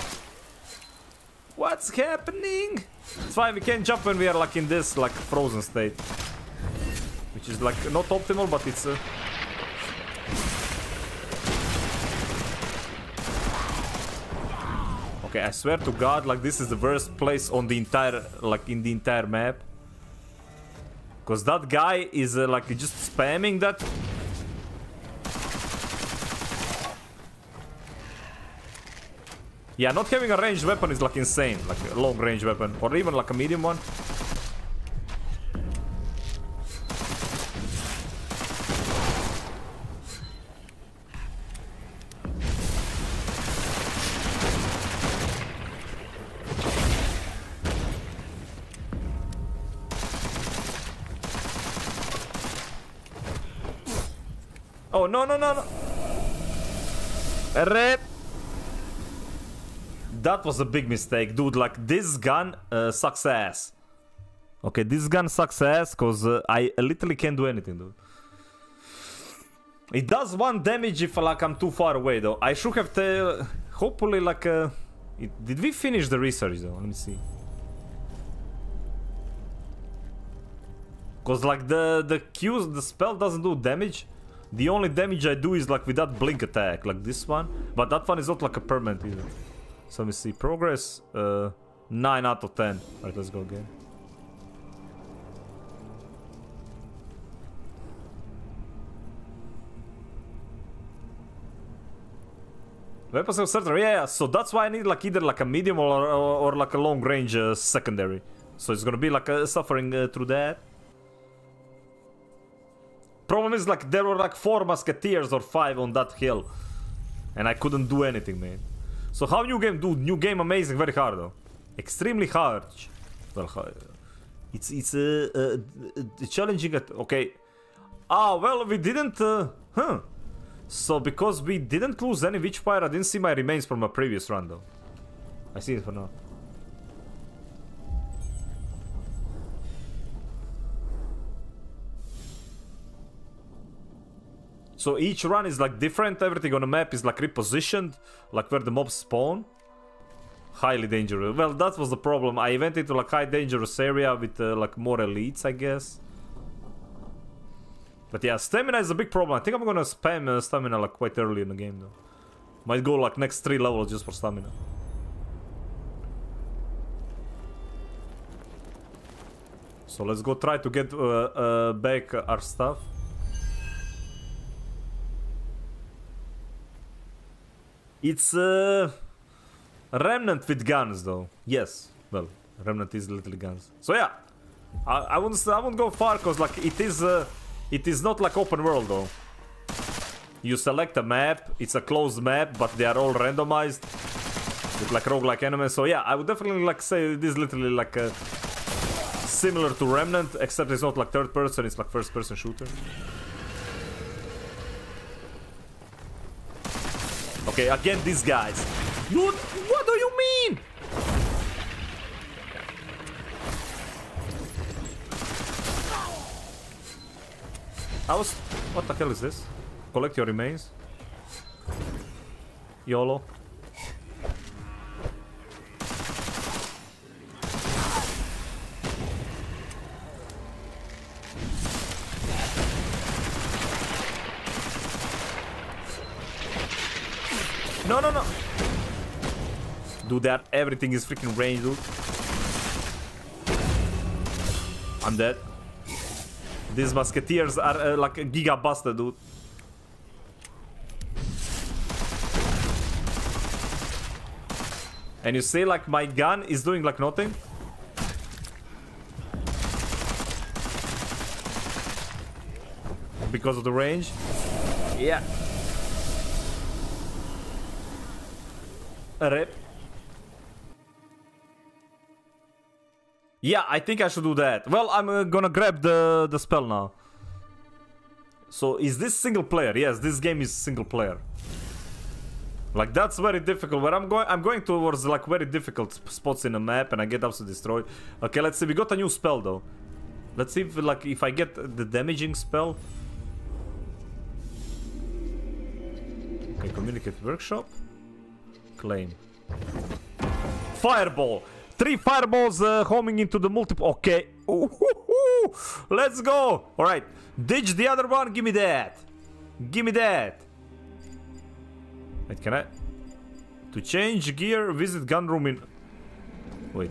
What's happening? It's fine, we can't jump when we are like in this like frozen state. Which is like not optimal, but it's. Uh... Okay, I swear to God, like this is the worst place on the entire, like in the entire map. Cause that guy is uh, like just spamming that. Yeah, not having a ranged weapon is like insane, like a long range weapon, or even like a medium one. Oh, no, no, no, no. Rip. That was a big mistake, dude. Like, this gun uh, sucks ass. Okay, this gun sucks ass because uh, I literally can't do anything, dude. It does one damage if like I'm too far away, though. I should have. Hopefully, like... Uh, it, did we finish the research, though? Let me see. Cause like the the Q, the spell doesn't do damage. The only damage I do is like with that blink attack, like this one. But that one is not like a permanent either. So let me see. Progress, uh, 9 out of 10. Alright, let's go again. Weapons of yeah, yeah, so that's why I need like either like a medium or, or, or like a long range uh, secondary. So it's gonna be like uh, suffering uh, through that. Problem is like there were like four musketeers or five on that hill. And I couldn't do anything, man. So how new game, dude? New game amazing, very hard though. Extremely hard. Well, it's it's uh, uh, challenging at okay. Ah, well, we didn't. Uh, huh. So because we didn't lose any Witchfire, I didn't see my remains from a previous run though. I see it for now. So each run is like different, everything on the map is like repositioned, like where the mobs spawn. Highly dangerous. Well, that was the problem. I went into like high dangerous area with uh, like more elites, I guess. But yeah, stamina is a big problem. I think I'm gonna spam uh, stamina like quite early in the game though. Might go like next three levels just for stamina. So let's go try to get uh, uh, back our stuff. It's uh, Remnant with guns, though. Yes, well, Remnant is literally guns. So yeah, I, I wouldn't I won't go far because like it is uh, it is not like open world though. You select a map, it's a closed map, but they are all randomized with like roguelike enemies. So yeah, I would definitely like say this is literally like a similar to Remnant, except it's not like third person, it's like first person shooter. Okay, again, these guys. You, what do you mean? I was... What the hell is this? Collect your remains. YOLO. No, no, no. Dude, that everything is freaking range, dude. I'm dead. These musketeers are uh, like a giga buster, dude. And you say like my gun is doing like nothing? Because of the range? Yeah. Rip. Yeah, I think I should do that. Well, I'm uh, gonna grab the, the spell now. So, is this single player? Yes, this game is single player. Like, that's very difficult. Where I'm going, I'm going towards, like, very difficult spots in the map, and I get absolutely destroyed. Okay, let's see. We got a new spell, though. Let's see if, like, if I get the damaging spell. Okay, communicate workshop Fireball! Three fireballs uh, homing into the multiple... Okay. Woo! Let's go! Alright. Ditch the other one. Give me that. Give me that. Wait, can I... To change gear, visit gun room in... Wait.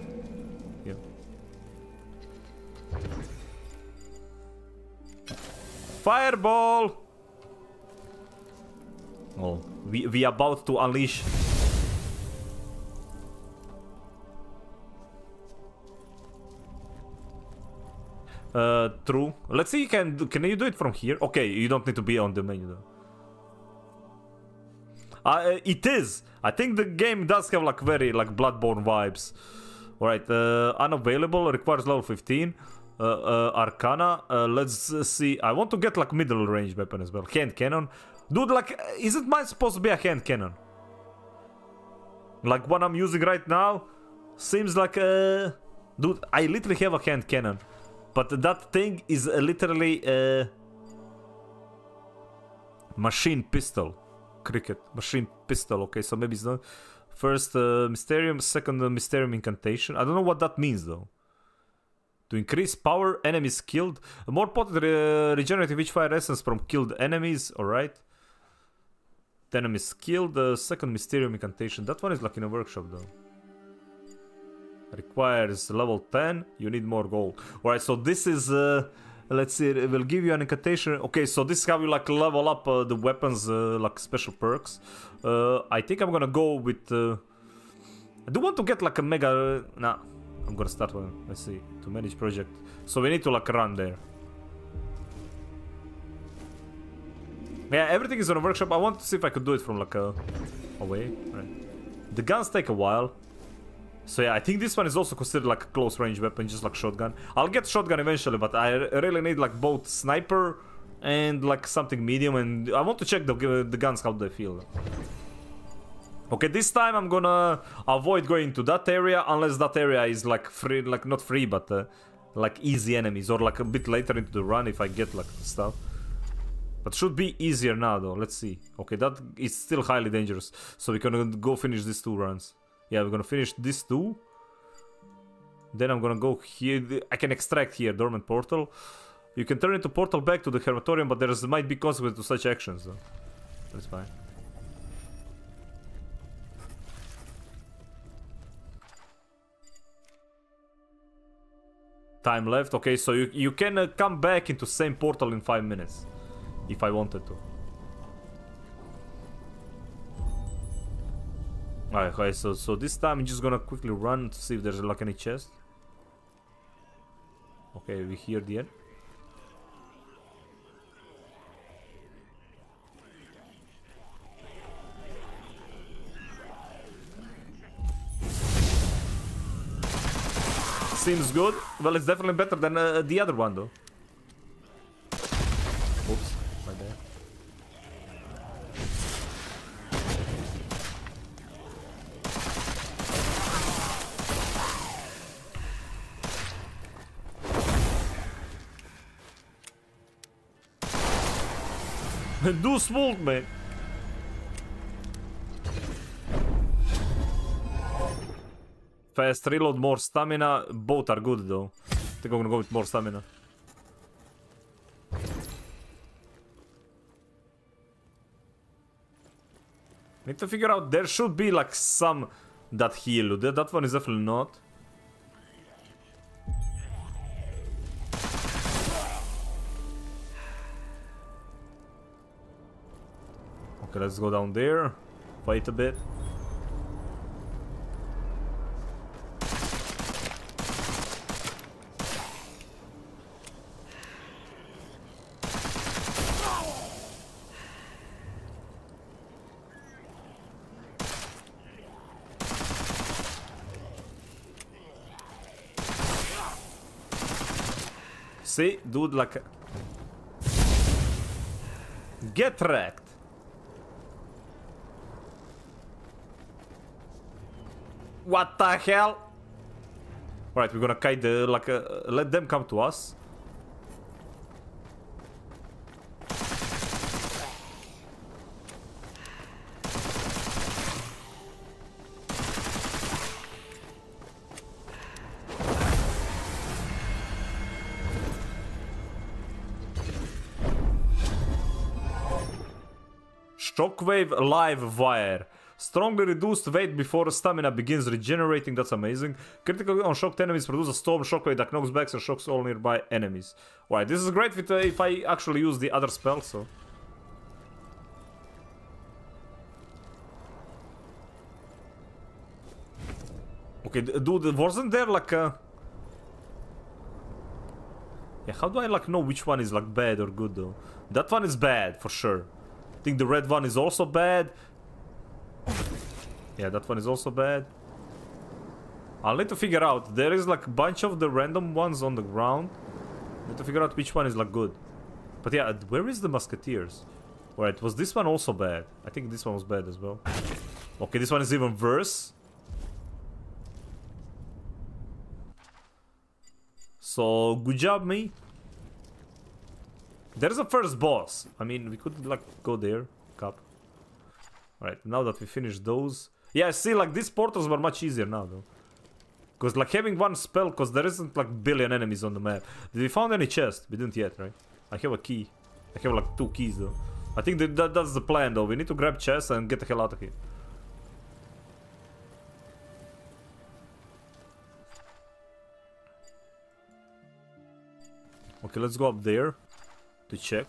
Fireball! Oh, we, we about to unleash Uh, true. Let's see. Can can you do it from here? Okay, you don't need to be on the menu though. Uh, it is. I think the game does have like very like Bloodborne vibes. Alright, uh, unavailable, requires level 15. Uh, uh, Arcana, uh, let's uh, see. I want to get like middle range weapon as well. Hand cannon. Dude, like, isn't mine supposed to be a hand cannon? Like what I'm using right now? Seems like a... Dude, I literally have a hand cannon. But that thing is literally a machine pistol. Cricket. Machine pistol. Okay, so maybe it's not... First uh, Mysterium, second uh, Mysterium Incantation. I don't know what that means though. To increase power, enemies killed. A more potent uh, regenerative Witchfire Essence from killed enemies. Alright. Enemies killed. The second Mysterium Incantation. That one is like in a workshop though. Requires level 10. You need more gold. Alright, so this is... Uh, let's see, it will give you an incantation. Okay, so this is how you like level up uh, the weapons, uh, like special perks. Uh, I think I'm gonna go with... Uh, I do want to get like a mega... nah, I'm gonna start one. Let's see, to manage project. So we need to like run there. Yeah, everything is on a workshop. I want to see if I could do it from like a... away. Right. The guns take a while. So yeah, I think this one is also considered like a close range weapon, just like shotgun. I'll get shotgun eventually, but I really need like both sniper and like something medium, and I want to check the, the guns, how they feel. Okay, this time I'm gonna avoid going to that area, unless that area is like free, like not free, but uh, like easy enemies, or like a bit later into the run if I get like stuff. But should be easier now though, let's see. Okay, that is still highly dangerous, so we're gonna go finish these two runs. Yeah, we're gonna finish this too. Then I'm gonna go here. I can extract here, Dormant Portal. You can turn into portal back to the Hermatorium, but there might be consequences to such actions though. That's fine. Time left. Okay, so you, you can uh, come back into same portal in 5 minutes. If I wanted to. Alright, okay, so, so this time I'm just gonna quickly run to see if there's like any chest. Okay, we hear the end. Seems good. Well, it's definitely better than uh, the other one, though. Do smooth, man. Fast reload, more stamina. Both are good though. I think I'm gonna go with more stamina. Need to figure out, there should be like some that heal. That, that one is definitely not. Okay, let's go down there. Fight a bit. See, dude, like... Get wrecked. What the hell? Alright, we're gonna kite the, like, uh, let them come to us. Shockwave live wire. Strongly reduced weight before stamina begins regenerating. That's amazing. Critical on shocked enemies produce a storm shockwave that knocks back and shocks all nearby enemies. Right, this is great if, uh, if I actually use the other spell, so... Okay, dude, wasn't there like a... Yeah, how do I like know which one is like bad or good though? That one is bad for sure. I think the red one is also bad. Yeah, that one is also bad. I'll need to figure out. There is like a bunch of the random ones on the ground. I Need to figure out which one is like good. But yeah, where is the musketeers? Right, was this one also bad? I think this one was bad as well. Okay, this one is even worse. So, good job, me. There's a first boss. I mean, we could, like, go there. Cup. Alright, now that we finished those... Yeah, see, like, these portals were much easier now, though. Because, like, having one spell, because there isn't, like, billion enemies on the map. Did we found any chest? We didn't yet, right? I have a key. I have, like, two keys, though. I think that, that that's the plan, though. We need to grab chests and get the hell out of here. Okay, let's go up there to check.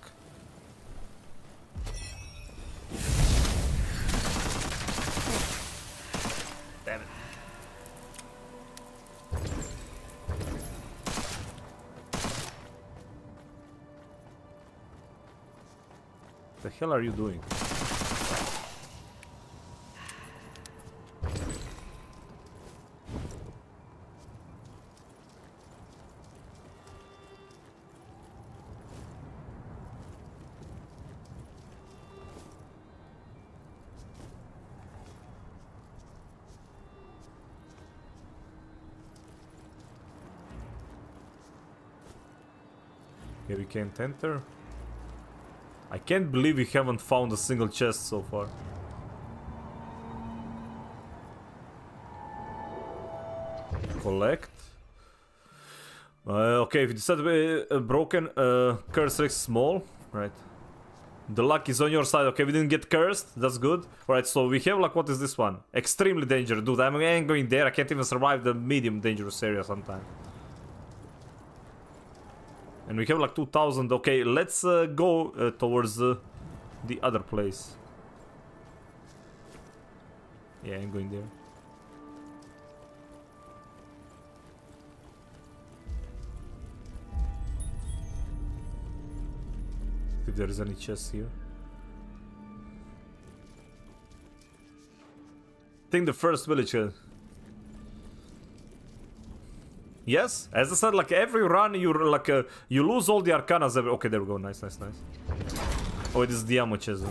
Hell are you doing? Okay, we can't enter. Can't believe we haven't found a single chest so far. Collect. Uh, okay, if you decide uh, broken, uh, curse is small, right? The luck is on your side. Okay, we didn't get cursed. That's good. Right, so we have like, what is this one? Extremely dangerous, dude. I'm going there. I can't even survive the medium dangerous area sometimes. And we have like 2000. Okay, let's uh, go uh, towards uh, the other place. Yeah, I'm going there. If there is any chest here. I think the first village uh, Yes, as I said, like every run you like uh, you lose all the arcanas. Every okay, there we go. Nice, nice, nice. Oh, it is the ammo chest.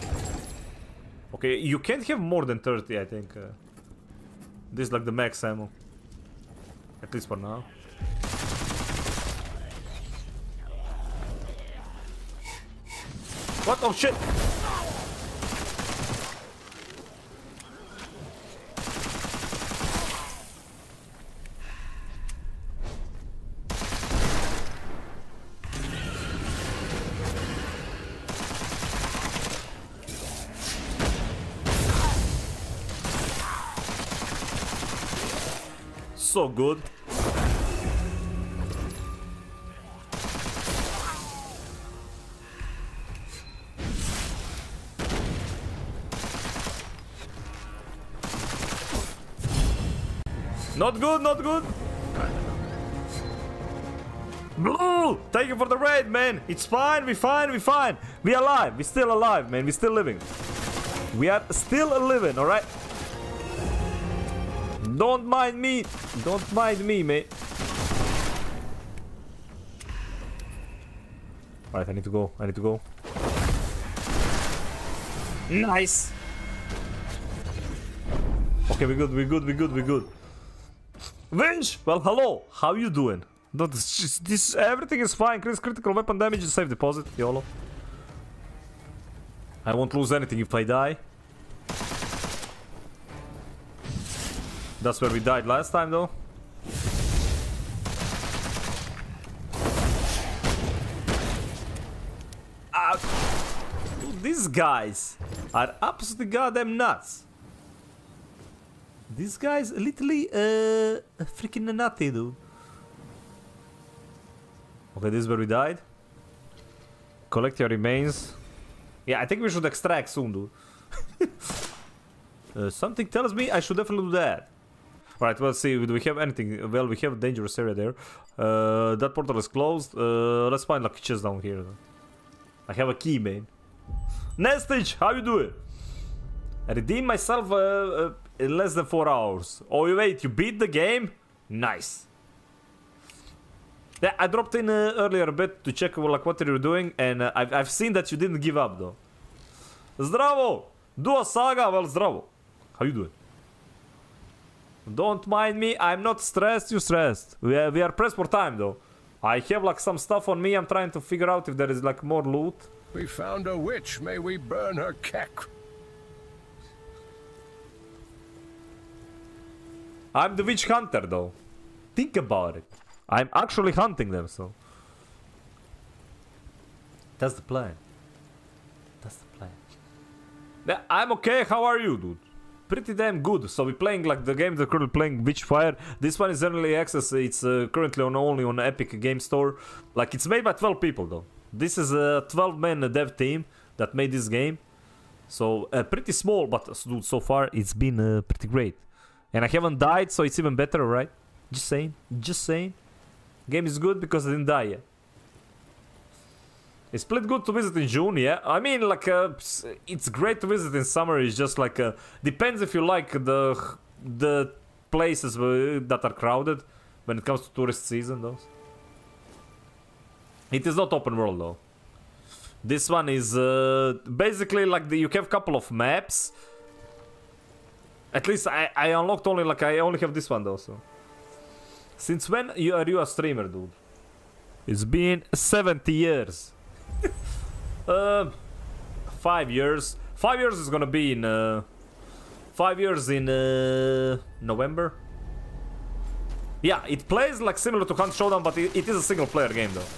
Okay, you can't have more than 30, I think. Uh, this is like the max ammo. At least for now. What? Oh shit! So good. Not good, not good. Blue! Thank you for the raid, man. It's fine, we fine, we fine. We alive. We still alive, man. We still living. We are still living, alright? Don't mind me. Don't mind me, mate. Alright, I need to go. I need to go. Nice. Okay, we're good, We're good, We're good, We're good. Vinge! Well, hello. How you doing? No, this, just, this everything is fine. Increase critical weapon damage, save deposit, YOLO. I won't lose anything if I die. That's where we died last time, though. Ah! these guys are absolutely goddamn nuts. These guys literally uh, freaking nutty, dude. Okay, this is where we died. Collect your remains. Yeah, I think we should extract soon, dude. [LAUGHS] uh, something tells me I should definitely do that. Alright, let's see. Do we have anything? Well, we have a dangerous area there. Uh, that portal is closed. Uh, let's find like chest down here. I have a key, man. [LAUGHS] Nestage, how you doing? I redeemed myself uh, uh, in less than four hours. Oh, you wait, you beat the game? Nice. Yeah, I dropped in uh, earlier a bit to check like what you're doing, and uh, I've, I've seen that you didn't give up though. Zdravo! Dua Saga, well, zdravo. How you doing? Don't mind me, I'm not stressed, you stressed. We are, we are pressed for time though. I have like some stuff on me, I'm trying to figure out if there is like more loot. We found a witch. May we burn her keck. I'm the witch hunter though. Think about it. I'm actually hunting them, so. That's the plan. That's the plan. I'm okay. How are you, dude? Pretty damn good. So we're playing like the game that currently playing Witchfire. This one is early access. It's uh, currently on only on Epic Game Store. Like it's made by 12 people though. This is a 12 man dev team that made this game. So uh, pretty small, but dude, so far it's been uh, pretty great. And I haven't died, so it's even better, right? Just saying. Just saying. Game is good because I didn't die yet. Is Split good to visit in June? Yeah, I mean, like, uh, it's great to visit in summer. It's just like, uh, depends if you like the the places that are crowded when it comes to tourist season. Those. It is not open world though. This one is uh, basically like the, you have a couple of maps. At least I, I unlocked only like I only have this one though. So. Since when you are you a streamer, dude? It's been 70 years. Uh, five years. Five years is gonna be in. Uh, five years in uh, November. Yeah, it plays like similar to Hunt Showdown, but it, it is a single player game though.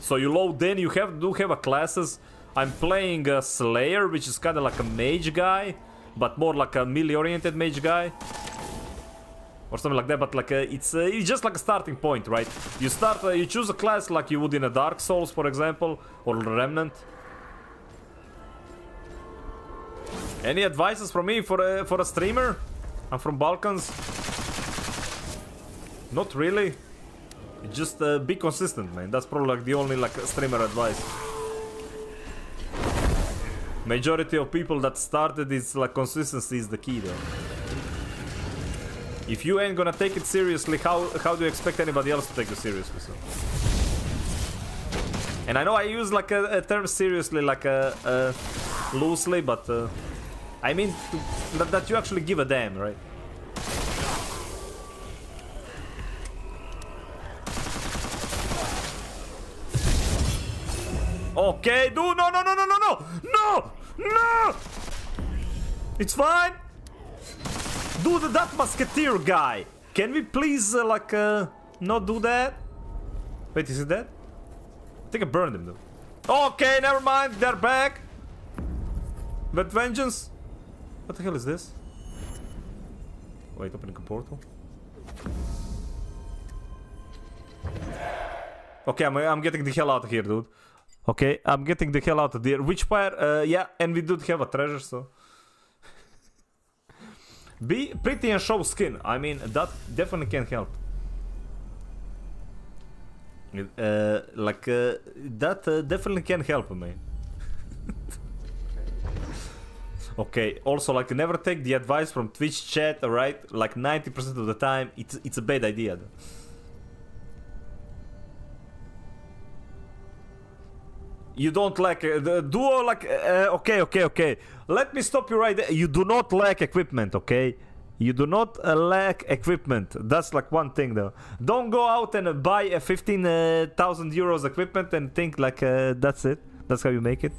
So you load in, you have do have a classes. I'm playing a Slayer, which is kind of like a mage guy, but more like a melee-oriented mage guy or something like that but like uh, it's uh, it's just like a starting point right? You start uh, you choose a class like you would in a dark souls for example or remnant. Any advices from me for a for a streamer? I'm from balkans. Not really. Just uh, be consistent man. That's probably like the only like streamer advice. Majority of people that started is like consistency is the key though if you ain't gonna take it seriously, how how do you expect anybody else to take you seriously? So? And I know I use like a, a term seriously, like a, a loosely, but uh, I mean to, that, you actually give a damn, right? Okay, dude, no, no, no, no, no, no, no, no! It's fine. Dude, that musketeer guy! Can we please, uh, like, uh, not do that? Wait, is he dead? I think I burned him, though. Okay, never mind, they're back! With vengeance? What the hell is this? Wait, opening a portal? Okay, I'm, I'm getting the hell out of here, dude. Okay, I'm getting the hell out of here. Witchfire? Uh, yeah, and we do have a treasure, so... Be pretty and show skin. I mean, that definitely can help. Uh, like, uh, that uh, definitely can help, man. [LAUGHS] okay, also, like, never take the advice from Twitch chat, alright? Like, 90% of the time, it's, it's a bad idea. You don't like... uh, the duo like uh, okay okay okay let me stop you right there. You do not lack equipment okay? You do not uh, lack equipment. That's like one thing though. Don't go out and uh, buy a 15,000 uh, euros equipment and think like uh, that's it. That's how you make it.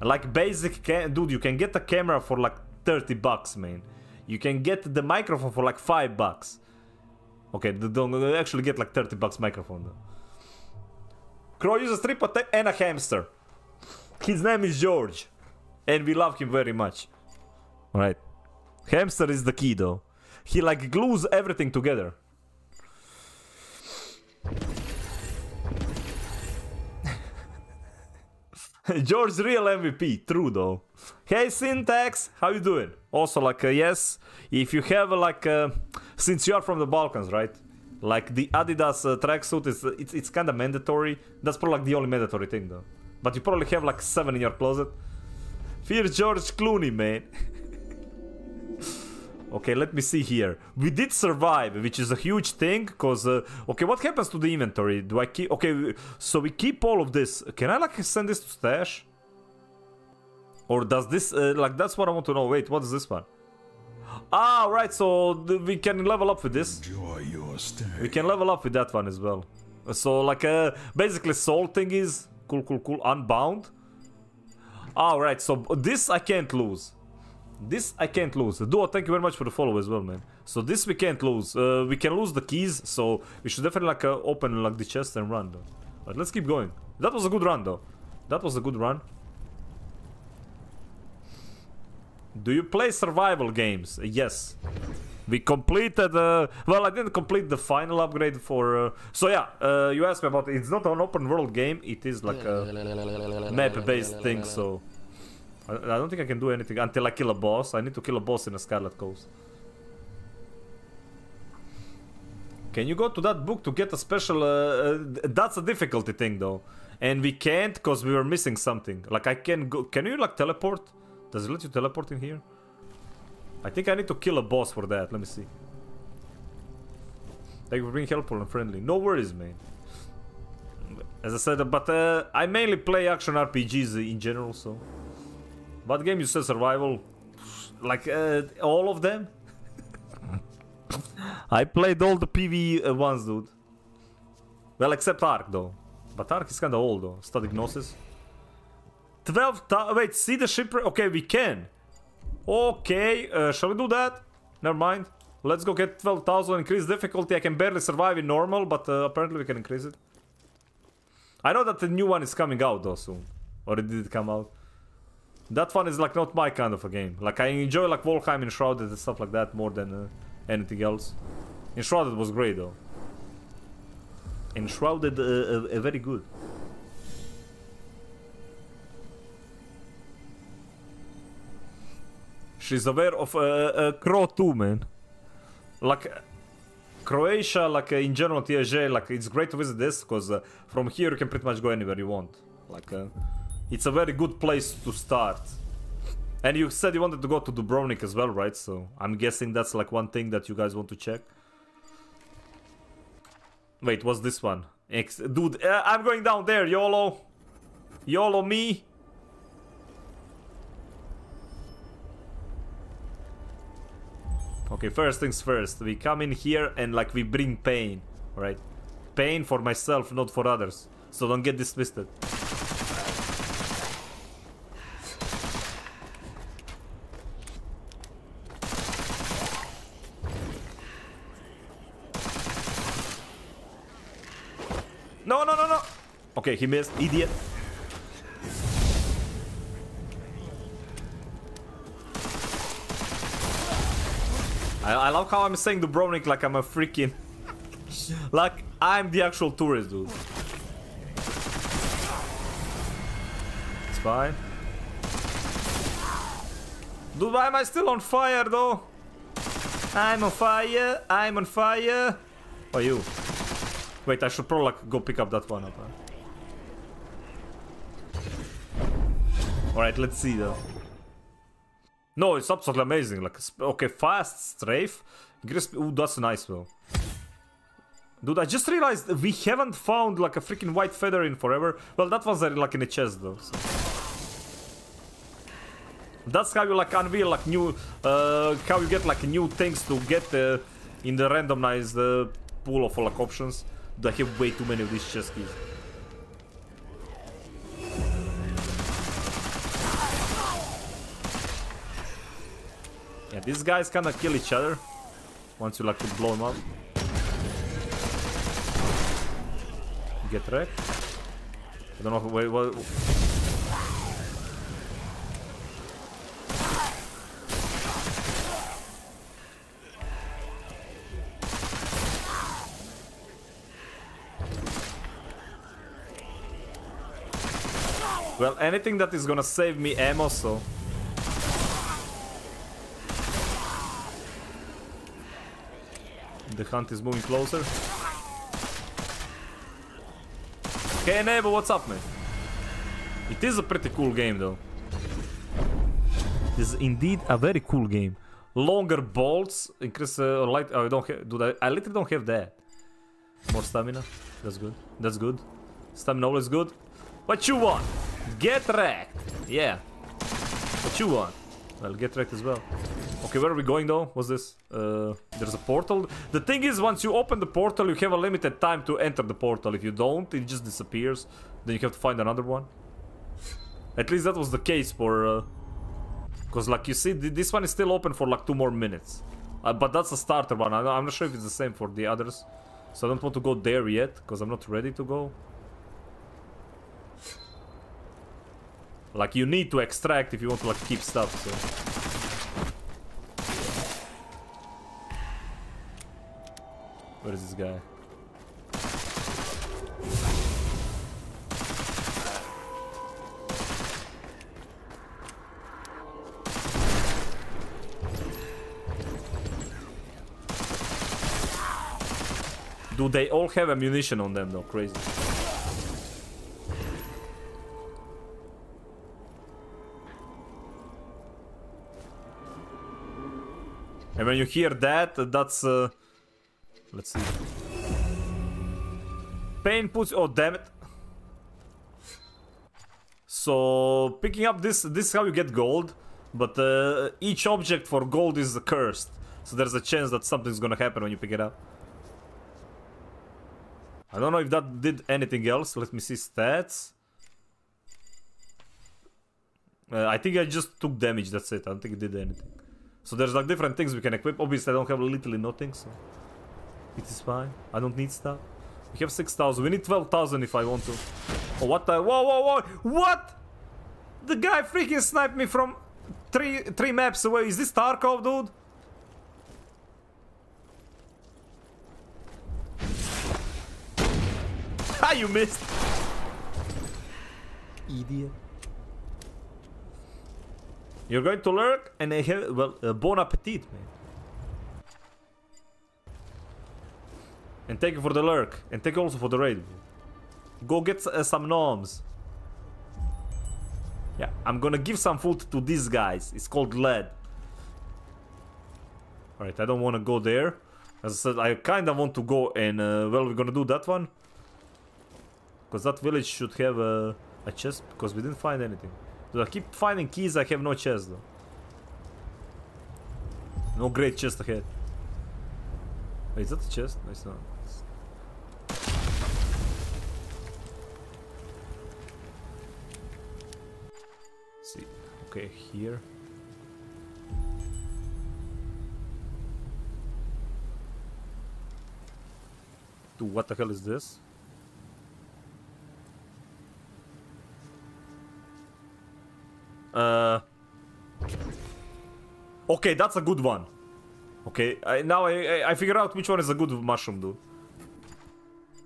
Like basic dude you can get a camera for like 30 bucks man. You can get the microphone for like 5 bucks. Okay don't actually get like 30 bucks microphone though. Crow uses triple attack and a hamster. His name is George. And we love him very much. Alright. Hamster is the key though. He like glues everything together. [LAUGHS] George real MVP, true though. Hey Syntax, how you doing? Also like uh, yes, if you have uh, like uh, since you are from the Balkans, right? Like the Adidas uh, tracksuit is it's it's kind of mandatory. That's probably like the only mandatory thing though. But you probably have like seven in your closet. Fear George Clooney, man. okay, let me see here. We did survive, which is a huge thing, cause uh, okay, what happens to the inventory? Do I keep? Okay, so we keep all of this. Can I like send this to stash? Or does this uh, like that's what I want to know? Wait, what is this one? Ah, right. So we can level up with this. Enjoy your stay. We can level up with that one as well. So like uh, basically soul thing is cool, cool, cool. Unbound. All right. So this I can't lose. This I can't lose. Duo, thank you very much for the follow as well, man. So this we can't lose. Uh, we can lose the keys. So we should definitely like uh, open like the chest and run. Though. But let's keep going. That was a good run though. That was a good run. Do you play survival games? Yes. We completed, uh, well, I didn't complete the final upgrade for, uh, so yeah, uh, you asked me about it. It's not an open world game, it is like a map-based thing, so I, I don't think I can do anything until I kill a boss. I need to kill a boss in a Scarlet Coast. Can you go to that book to get a special, uh, uh, that's a difficulty thing though. And we can't because we were missing something. Like I can go, can you like teleport? Does it let you teleport in here? I think I need to kill a boss for that. Let me see. Thank you for being helpful and friendly. No worries, man. As I said, but uh, I mainly play action RPGs in general, so. What game you said survival? Like uh, all of them? [LAUGHS] I played all the PvE uh, ones, dude. Well, except Ark, though. But Ark is kinda old, though. Static Gnosis. 12 Wait, see the shipwreck? Okay, we can. Okay, uh, shall we do that? Never mind. Let's go get 12,000, increase difficulty. I can barely survive in normal, but uh, apparently we can increase it. I know that the new one is coming out though soon. Or did it come out? That one is like not my kind of a game. Like I enjoy like Valheim and Enshrouded and stuff like that more than uh, anything else. Enshrouded was great though. Enshrouded uh, uh, very good. She's aware of uh, uh, Crow too, man. Like uh, Croatia, like uh, in general, TSJ, like it's great to visit this because uh, from here you can pretty much go anywhere you want. Like uh, it's a very good place to start. And you said you wanted to go to Dubrovnik as well, right? So I'm guessing that's like one thing that you guys want to check. Wait, what's this one? Ex Dude, uh, I'm going down there, YOLO. YOLO me. Okay, first things first. We come in here and like we bring pain, right? Pain for myself, not for others. So don't get this twisted. No, no, no, no. Okay, he missed. Idiot. I, I love how I'm saying Dubrovnik like I'm a freaking... like I'm the actual tourist, dude. It's fine. Dude, why am I still on fire, though? I'm on fire. I'm on fire. Oh, you. Wait, I should probably like, go pick up that one up. Huh? Alright, let's see, though. No, it's absolutely amazing. Like, okay, fast strafe. Increase, ooh, that's nice, though. Dude, I just realized we haven't found like a freaking white feather in forever. Well, that was like in a chest, though. So. That's how you like unveil like new, uh, how you get like new things to get uh, in the randomized uh, pool of like options. I have way too many of these chest keys. Yeah, these guys kind of kill each other once you like to blow them up. Get wrecked. I don't know. Wait, what? Well, anything that is gonna save me ammo, so The hunt is moving closer. Okay, neighbor, what's up, man? It is a pretty cool game, though. It is indeed a very cool game. Longer bolts, increase uh, light. Oh, I don't have. Do I? I literally don't have that. More stamina. That's good. That's good. Stamina always good. What you want? Get wrecked. Yeah. What you want? Well, get wrecked as well. Okay, where are we going though? What's this? Uh, there's a portal. The thing is, once you open the portal, you have a limited time to enter the portal. If you don't, it just disappears. Then you have to find another one. At least that was the case for... Uh, because like you see, th this one is still open for like two more minutes. Uh, but that's a starter one. I'm not sure if it's the same for the others. So I don't want to go there yet, because I'm not ready to go. Like you need to extract if you want to like keep stuff, so... Where is this guy? Do they all have ammunition on them though? Crazy. And when you hear that, that's... Uh... Let's see. Pain puts... Oh, damn it. So, picking up this, this is how you get gold. But uh, each object for gold is cursed. So there's a chance that something's gonna happen when you pick it up. I don't know if that did anything else. Let me see stats. Uh, I think I just took damage, that's it. I don't think it did anything. So there's like different things we can equip. Obviously I don't have literally nothing, so... It is fine. I don't need stuff. We have 6,000. We need 12,000 if I want to. Oh, what the... Whoa, whoa, whoa! What? The guy freaking sniped me from three three maps away. Is this Tarkov, dude? Ah, you missed. Idiot. You're going to lurk and I have, well, uh, bon appetit, man. And take it for the lurk. And take it also for the raid. Go get uh, some gnomes. Yeah, I'm gonna give some food to these guys. It's called lead. Alright, I don't want to go there. As I said, I kind of want to go and, uh, well, we're gonna do that one. Because that village should have a, a chest, because we didn't find anything. Do I keep finding keys? I have no chest, though. No great chest ahead. Wait, is that a chest? No, it's not. Okay, here. Dude, what the hell is this? Uh, okay, that's a good one. Okay, I, now I, I, I figure out which one is a good mushroom, dude.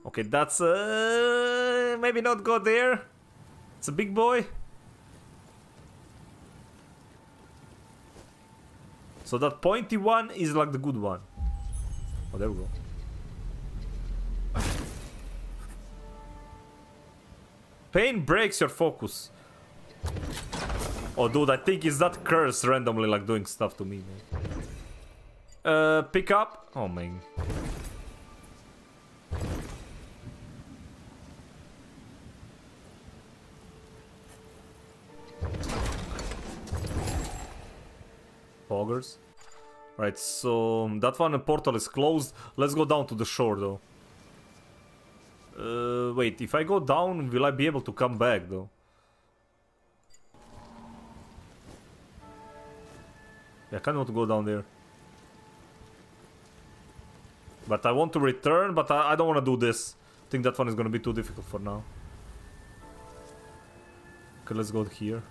Okay, that's uh, maybe not go there. It's a big boy. So that pointy one is like the good one. Oh, there we go. Pain breaks your focus. Oh, dude, I think it's that curse randomly, like, doing stuff to me, man. Uh, pick up. Oh, man. Poggers. Right, so that one portal is closed. Let's go down to the shore, though. Uh, wait, if I go down, will I be able to come back, though? Yeah, I to go down there. But I want to return, but I, I don't want to do this. I think that one is going to be too difficult for now. Okay, let's go here.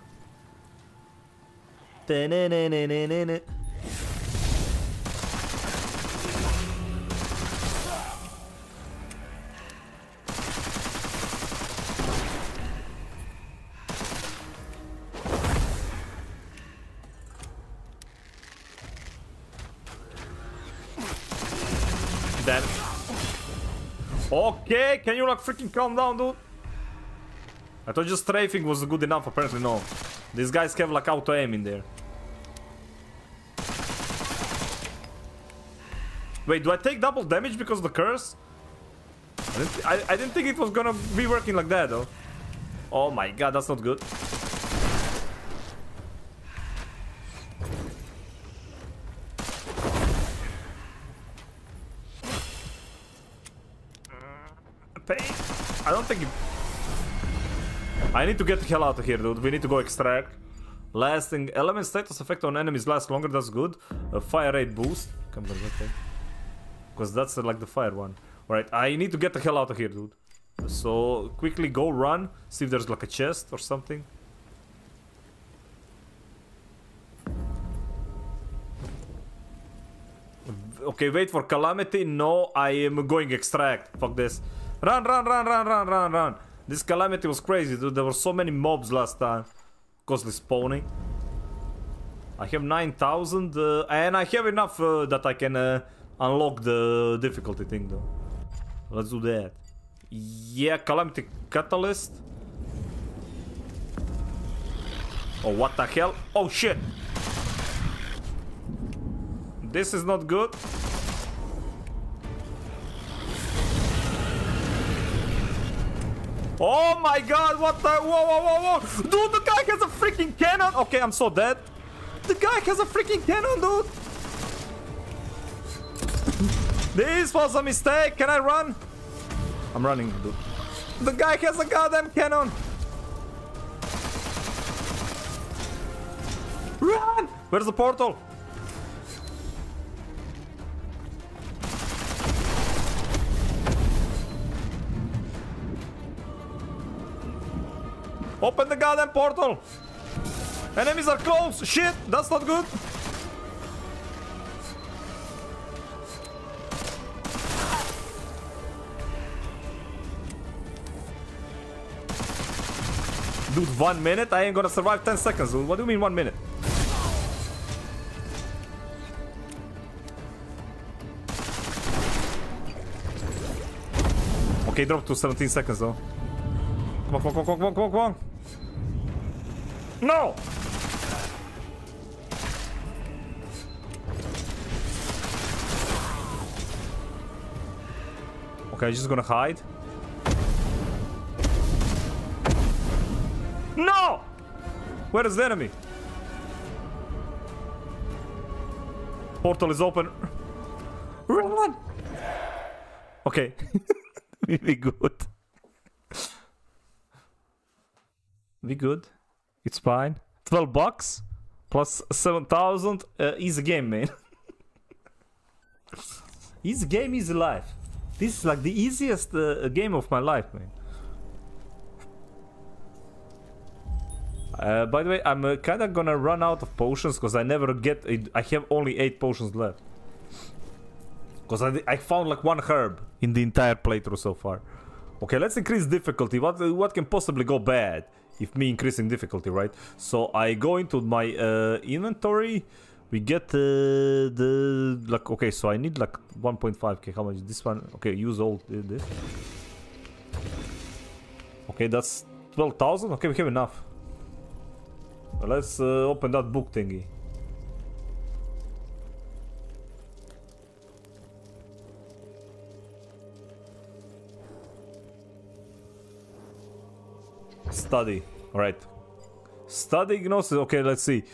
Damn. Okay, can you like freaking calm down, dude? I thought just strafing was good enough, apparently no. These guys have like auto aim in there. Wait, do I take double damage because of the curse? I didn't, I, I didn't think it was gonna be working like that though. Oh my god, that's not good. Pain? I don't think it... I need to get the hell out of here, dude. We need to go extract. Lasting element status effect on enemies lasts longer, that's good. A fire rate boost. Because that's uh, like the fire one. Alright, I need to get the hell out of here, dude. So, quickly go run. See if there's like a chest or something. Okay, wait for Calamity. No, I am going extract. Fuck this. Run, run, run, run, run, run, run. This Calamity was crazy, dude. There were so many mobs last time. Costly spawning. I have 9,000 uh, and I have enough uh, that I can uh, unlock the difficulty thing though. Let's do that. Yeah, Calamity Catalyst. Oh, what the hell? Oh, shit. This is not good. Oh my god, what the... Whoa, whoa, whoa, whoa! Dude, the guy has a freaking cannon! Okay, I'm so dead. The guy has a freaking cannon, dude! this was a mistake! Can I run? I'm running, dude. The guy has a goddamn cannon! Run! Where's the portal? Open the goddamn portal! Enemies are close! Shit! That's not good! Dude, one minute? I ain't gonna survive 10 seconds, dude. What do you mean one minute? Okay, drop to 17 seconds though. Come on, come on, come on, come on, come on, come on. No! Okay, just gonna hide. No! Where is the enemy? Portal is open. Run! Okay. [LAUGHS] we good. We good. It's fine. 12 bucks plus 7,000. Uh, a game, man. [LAUGHS] easy game, easy life. This is like the easiest uh, game of my life, man. Uh, by the way, I'm uh, kinda gonna run out of potions because I never get. It. I have only 8 potions left. Because I, I found like one herb in the entire playthrough so far. Okay, let's increase difficulty. What, what can possibly go bad? If me increasing difficulty, right? So I go into my uh, inventory. We get uh, the like okay. So I need like 1.5k. How much? This one? Okay, use all this. Okay, that's 12,000. Okay, we have enough. Let's uh, open that book thingy. Study. Alright. Study Gnosis. Okay, let's see.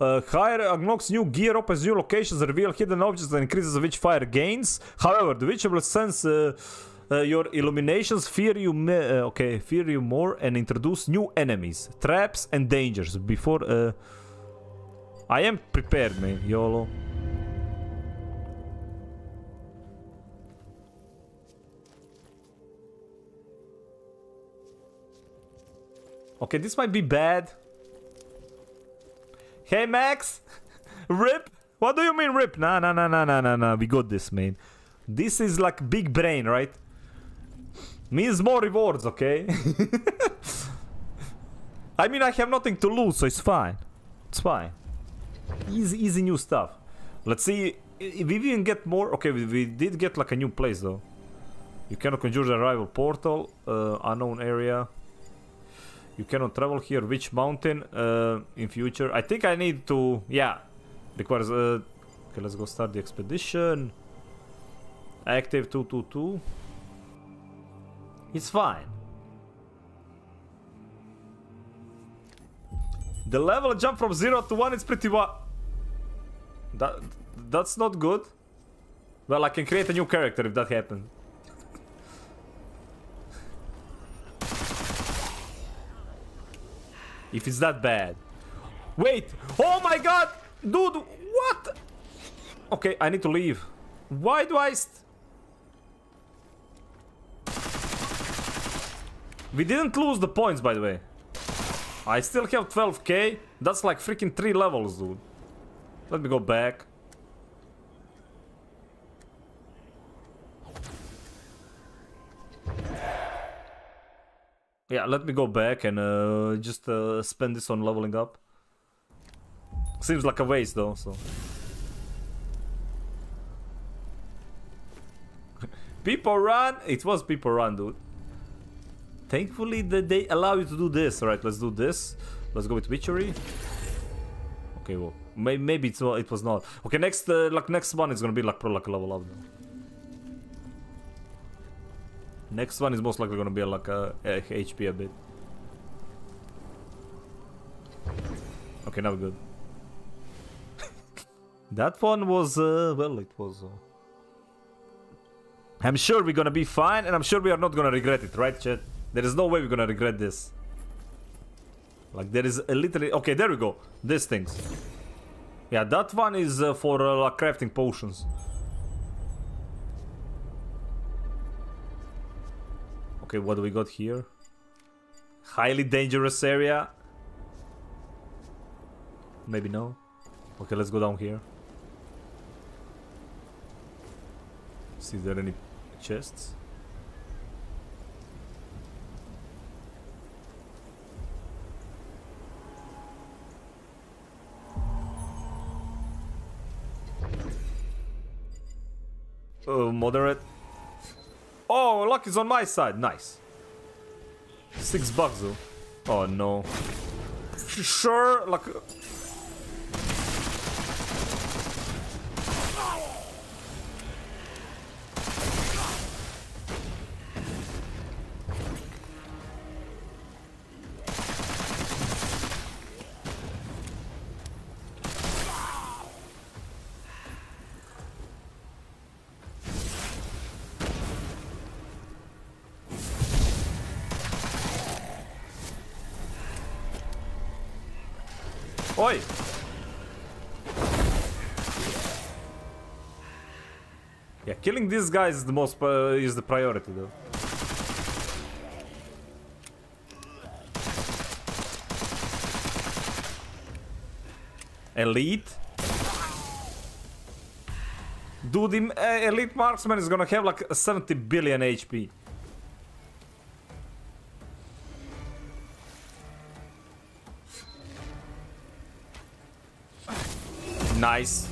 Uh, hire unlocks new gear, opens new locations, reveal hidden objects, and increases the witch-fire gains. However, the witch will sense uh, uh, your illuminations, fear you uh, okay, fear you more, and introduce new enemies, traps, and dangers. Before, uh, I am prepared, man. YOLO. Okay, this might be bad. Hey, Max! [LAUGHS] rip? What do you mean rip? Nah, nah, nah, nah, nah, nah, nah. We got this, man. This is like big brain, right? Means more rewards, okay? [LAUGHS] I mean, I have nothing to lose, so it's fine. It's fine. Easy, easy new stuff. Let's see i- we even get more. Okay, we, we did get like a new place though. You cannot conjure the rival portal, uh, unknown area. You cannot travel here. Witch Mountain uh, in future? I think I need to. Yeah, requires. Uh, okay, let's go start the expedition. Active 222. It's fine. The level jump from 0 to 1 is pretty wa- That That's not good. Well, I can create a new character if that happens. If it's that bad. Wait! Oh my god! Dude, what? Okay, I need to leave. Why do I... We didn't lose the points, by the way. I still have 12k. That's like freaking 3 levels, dude. Let me go back. Yeah, let me go back and uh, just uh, spend this on leveling up. Seems like a waste though, so. [LAUGHS] people run! It was people run, dude. Thankfully, that they allow you to do this. Alright, let's do this. Let's go with Witchery. Okay, well, may maybe it's, it was not. Okay, next, uh, like next one is gonna be like pro like level up. Though. Next one is most likely gonna be like a, a HP a bit. Okay, now good. [LAUGHS] that one was, uh, well, it was. Uh... I'm sure we're gonna be fine, and I'm sure we are not gonna regret it, right, chat? There is no way we're gonna regret this. Like, there is a literally. Okay, there we go. These things. Yeah, that one is uh, for uh, like crafting potions. Okay, what do we got here? Highly dangerous area. Maybe no. Okay, let's go down here. See if there are any chests. Uh, moderate. Oh, luck is on my side. Nice. Six bucks though. Oh no. Sure, like. These guys is the most uh, is the priority though. Elite. Dude, the uh, elite marksman is gonna have like 70 billion HP. Nice.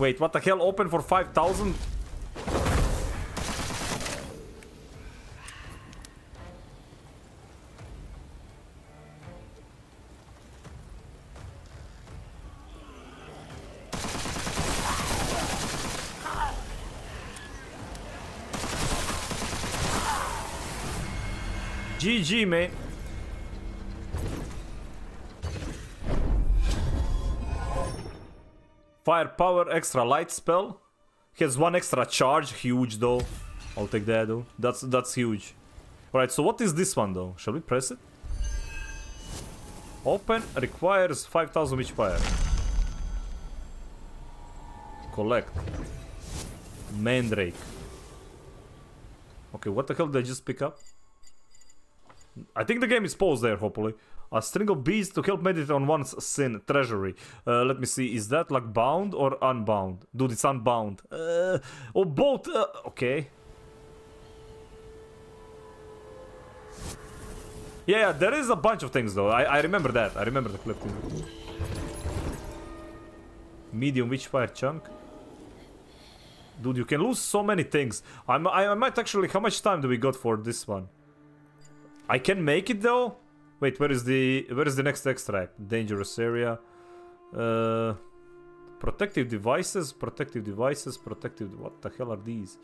Wait, what the hell? Open for 5,000? GG, mate. Firepower extra light spell. Has one extra charge, huge though. I'll take that though. That's that's huge. Alright, so what is this one though? Shall we press it? Open requires 5000 witchfire. Collect. Mandrake. Okay, what the hell did I just pick up? I think the game is paused there, hopefully. A string of beads to help meditate on one's sin treasury. Uh, let me see, is that like bound or unbound? Dude, it's unbound. Uh, or both. Uh, okay. Yeah, there is a bunch of things though. I, I remember that. I remember the clip. Medium witchfire chunk. Dude, you can lose so many things. I'm, I, I might actually... How much time do we got for this one? I can make it though? Wait, where is the... Where is the next extract? Dangerous area. Uh... Protective devices, protective devices, protective... What the hell are these?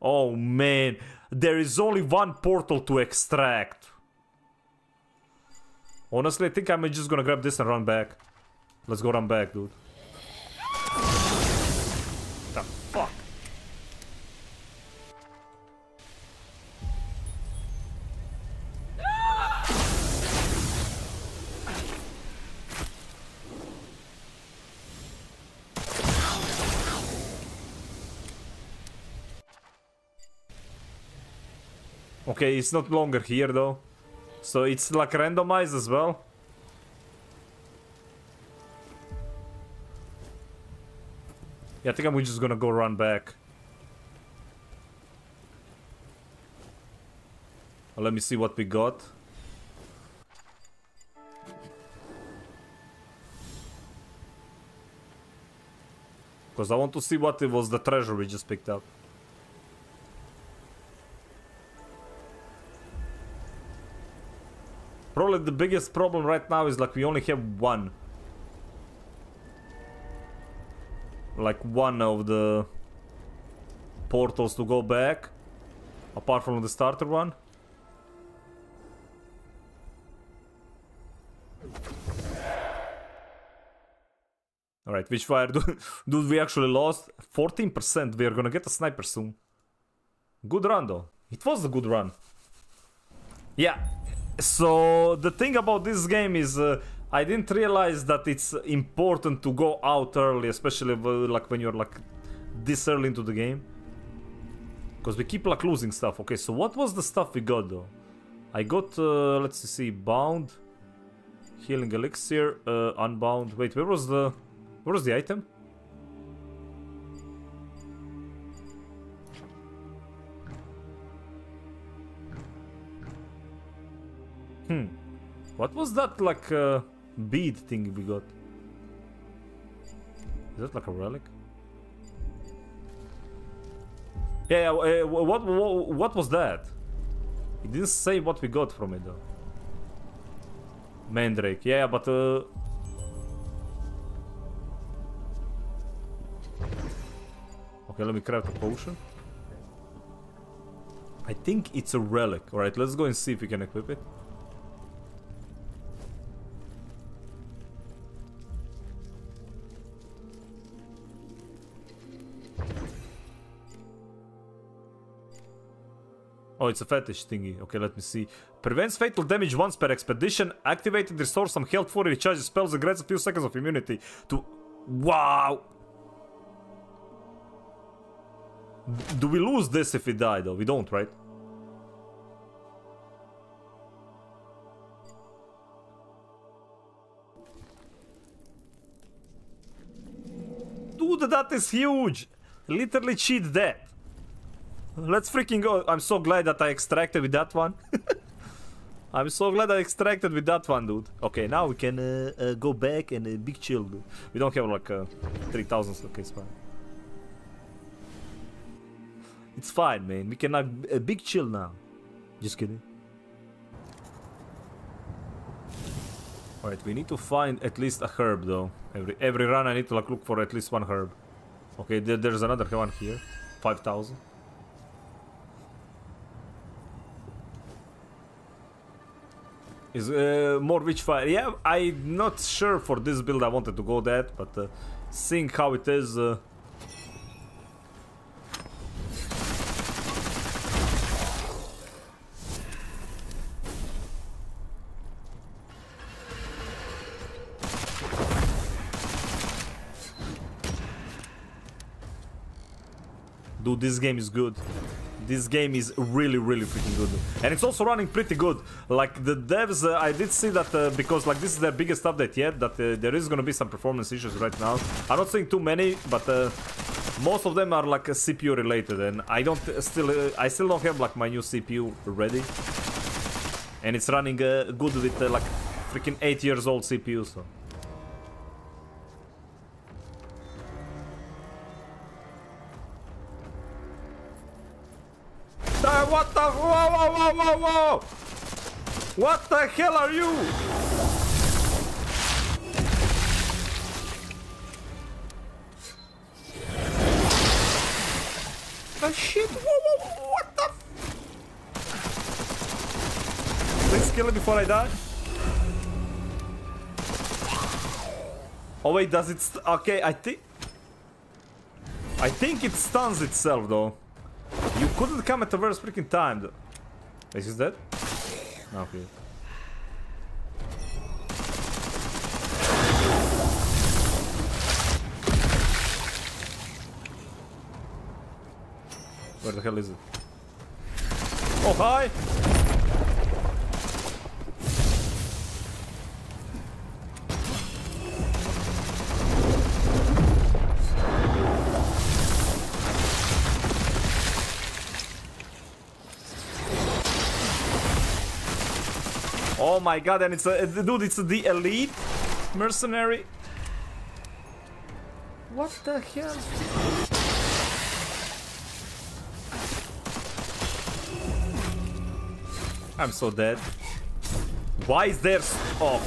Oh man, there is only one portal to extract. Honestly, I think I'm just gonna grab this and run back. Let's go run back, dude. The fuck? Okay, it's not longer here though. So it's like randomized as well. Yeah, I think I'm just gonna go run back. Let me see what we got. Because I want to see what it was the treasure we just picked up. Probably the biggest problem right now is like we only have one. Like one of the portals to go back. Apart from the starter one. Alright, witchfire do, [LAUGHS] dude we actually lost? 14%, we are gonna get a sniper soon. Good run though. It was a good run. Yeah, so the thing about this game is uh, I didn't realize that it's important to go out early, especially like when you're like this early into the game. Because we keep like losing stuff. Okay, so what was the stuff we got though? I got, uh, let's see, bound, healing elixir, uh, unbound. Wait, where was the, where was the item? Hmm. What was that like uh, bead thing we got? Is that like a relic? Yeah, uh, what, what what was that? It didn't say what we got from it though. Mandrake, yeah, but uh... Okay, let me craft a potion. I think it's a relic. Alright, let's go and see if we can equip it. Oh, it's a fetish thingy. Okay, let me see. Prevents fatal damage once per expedition. Activated, restores some health for recharges spells and grants a few seconds of immunity to... Wow! Do we lose this if we die, though? We don't, right? Dude, that is huge! Literally cheat that. Let's freaking go. I'm so glad that I extracted with that one. [LAUGHS] I'm so glad I extracted with that one, dude. Okay, now we can uh, uh, go back and uh, big chill, dude. We don't have like uh, 3000, okay, it's fine. It's fine, man. We can have a big chill now. Just kidding. Alright, we need to find at least a herb, though. Every every run I need to like look for at least one herb. Okay, there, there's another one here. 5000. Is uh, more Witchfire. Yeah, I'm not sure for this build I wanted to go that, but uh, seeing how it is... Uh... Dude, this game is good this game is really, really freaking good. And it's also running pretty good. Like, the devs, uh, I did see that uh, because, like, this is their biggest update yet, that uh, there is gonna be some performance issues right now. I'm not saying too many, but uh, most of them are, like, CPU related, and I don't still, uh, I still don't have, like, my new CPU ready. And it's running uh, good with uh, like freaking 8 years old CPU, so. Uh, what the? Whoa, whoa, whoa, whoa, whoa! What the hell are you? The shit! Whoa, whoa, whoa, what the? Please kill it before I die. Oh wait, does it? okay, I think. I think it stuns itself though. You couldn't come at the worst freaking time. though. Is he dead? No, okay. Where the hell is it? Oh, hi! Oh my god, and it's a dude, it's the elite mercenary. What the hell? I'm so dead. Why is there? Oh.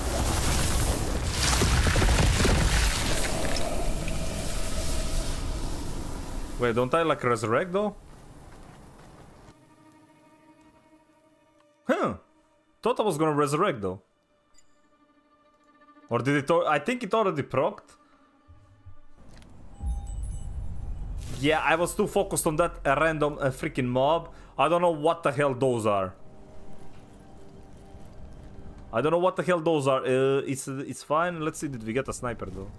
Wait, don't I like resurrect though? Huh. Thought I was gonna resurrect though. Or did it? I think it already procced. Yeah, I was too focused on that uh, random uh, freaking mob. I don't know what the hell those are. I don't know what the hell those are. Uh, it's it's fine. Let's see. Did we get a sniper though?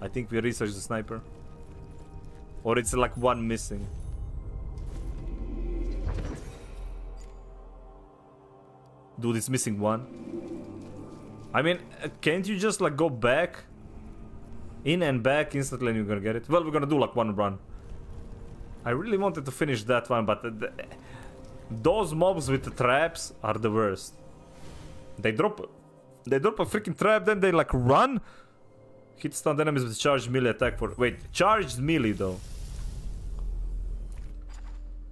I think we researched the sniper. Or it's like one missing. Dude, it's missing one. I mean, uh, can't you just like go back? In and back instantly and you're gonna get it? Well, we're gonna do like one run. I really wanted to finish that one, but those mobs with the traps are the worst. They drop, they drop a freaking trap, then they like run. Hit stunned enemies with charged melee attack for wait, charged melee though.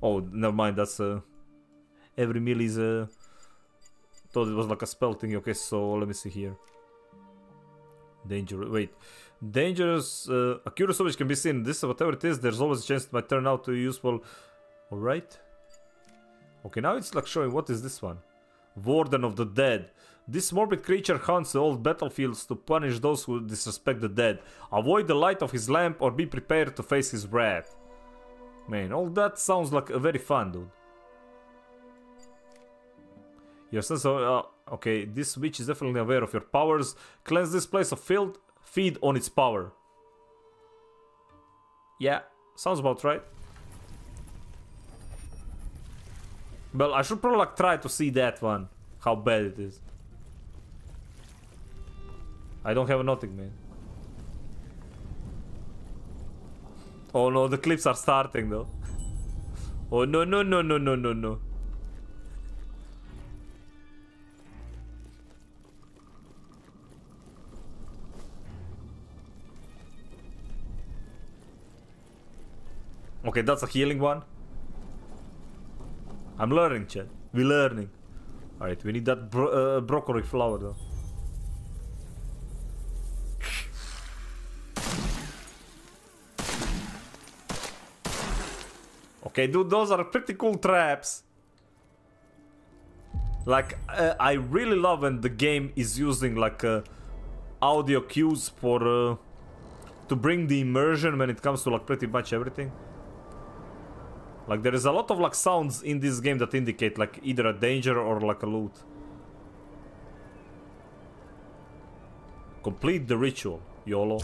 Oh, never mind. That's uh, every melee is uh. Thought it was like a spell thing. Okay, so let me see here. Dangerous. Wait. Dangerous. Uh, a curious object can be seen. This, whatever it is, there's always a chance it might turn out to be useful. Alright. Okay, now it's like showing what is this one? Warden of the Dead. This morbid creature haunts the old battlefields to punish those who disrespect the dead. Avoid the light of his lamp or be prepared to face his wrath. Man, all that sounds like a very fun, dude. Your sense of... Uh, okay, this witch is definitely aware of your powers. Cleanse this place of filth. Feed on its power. Yeah, sounds about right. Well, I should probably like try to see that one. How bad it is. I don't have nothing, man. Oh no, the clips are starting though. [LAUGHS] Oh no, no, no, no, no, no, no. Okay, that's a healing one. I'm learning, Chad. We're learning. Alright, we need that bro uh, broccoli flower though. Okay, dude, those are pretty cool traps. Like, uh, I really love when the game is using like uh, audio cues for uh, to bring the immersion when it comes to like pretty much everything. Like there is a lot of like sounds in this game that indicate like either a danger or like a loot. Complete the ritual, YOLO.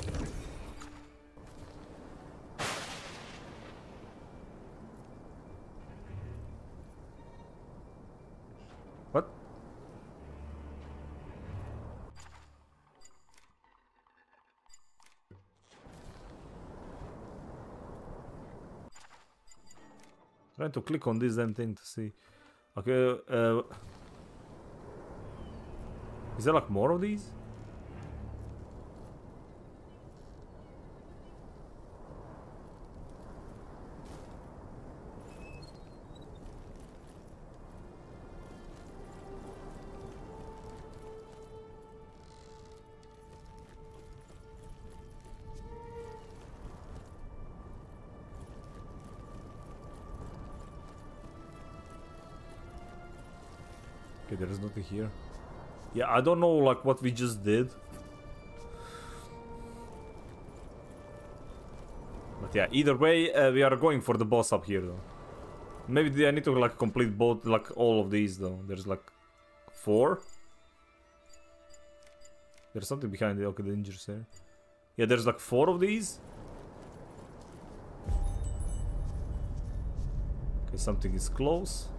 Try to click on this damn thing to see. Okay, uh, Is there like more of these? There is nothing here. Yeah, I don't know like what we just did. But yeah, either way, uh, we are going for the boss up here though. Maybe I need to like complete both, like all of these though. There's like four. There's something behind the okay, the dangers there. Yeah, there's like four of these. Okay, something is close.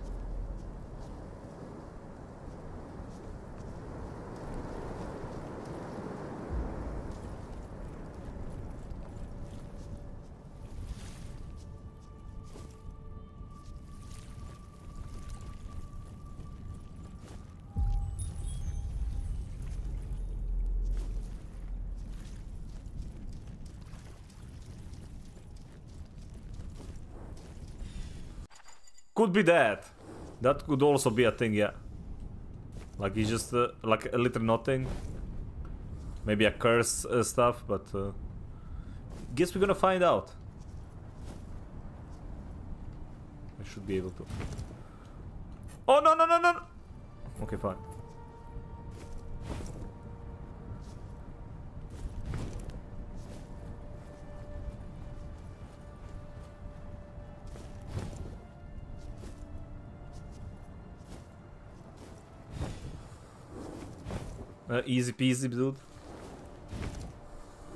Be that. That could also be a thing, yeah. Like he's just uh, like a little nothing. Maybe a curse uh, stuff, but uh, guess we're gonna find out. I should be able to. Oh no no no! no. Okay, fine. Uh, easy peasy, dude.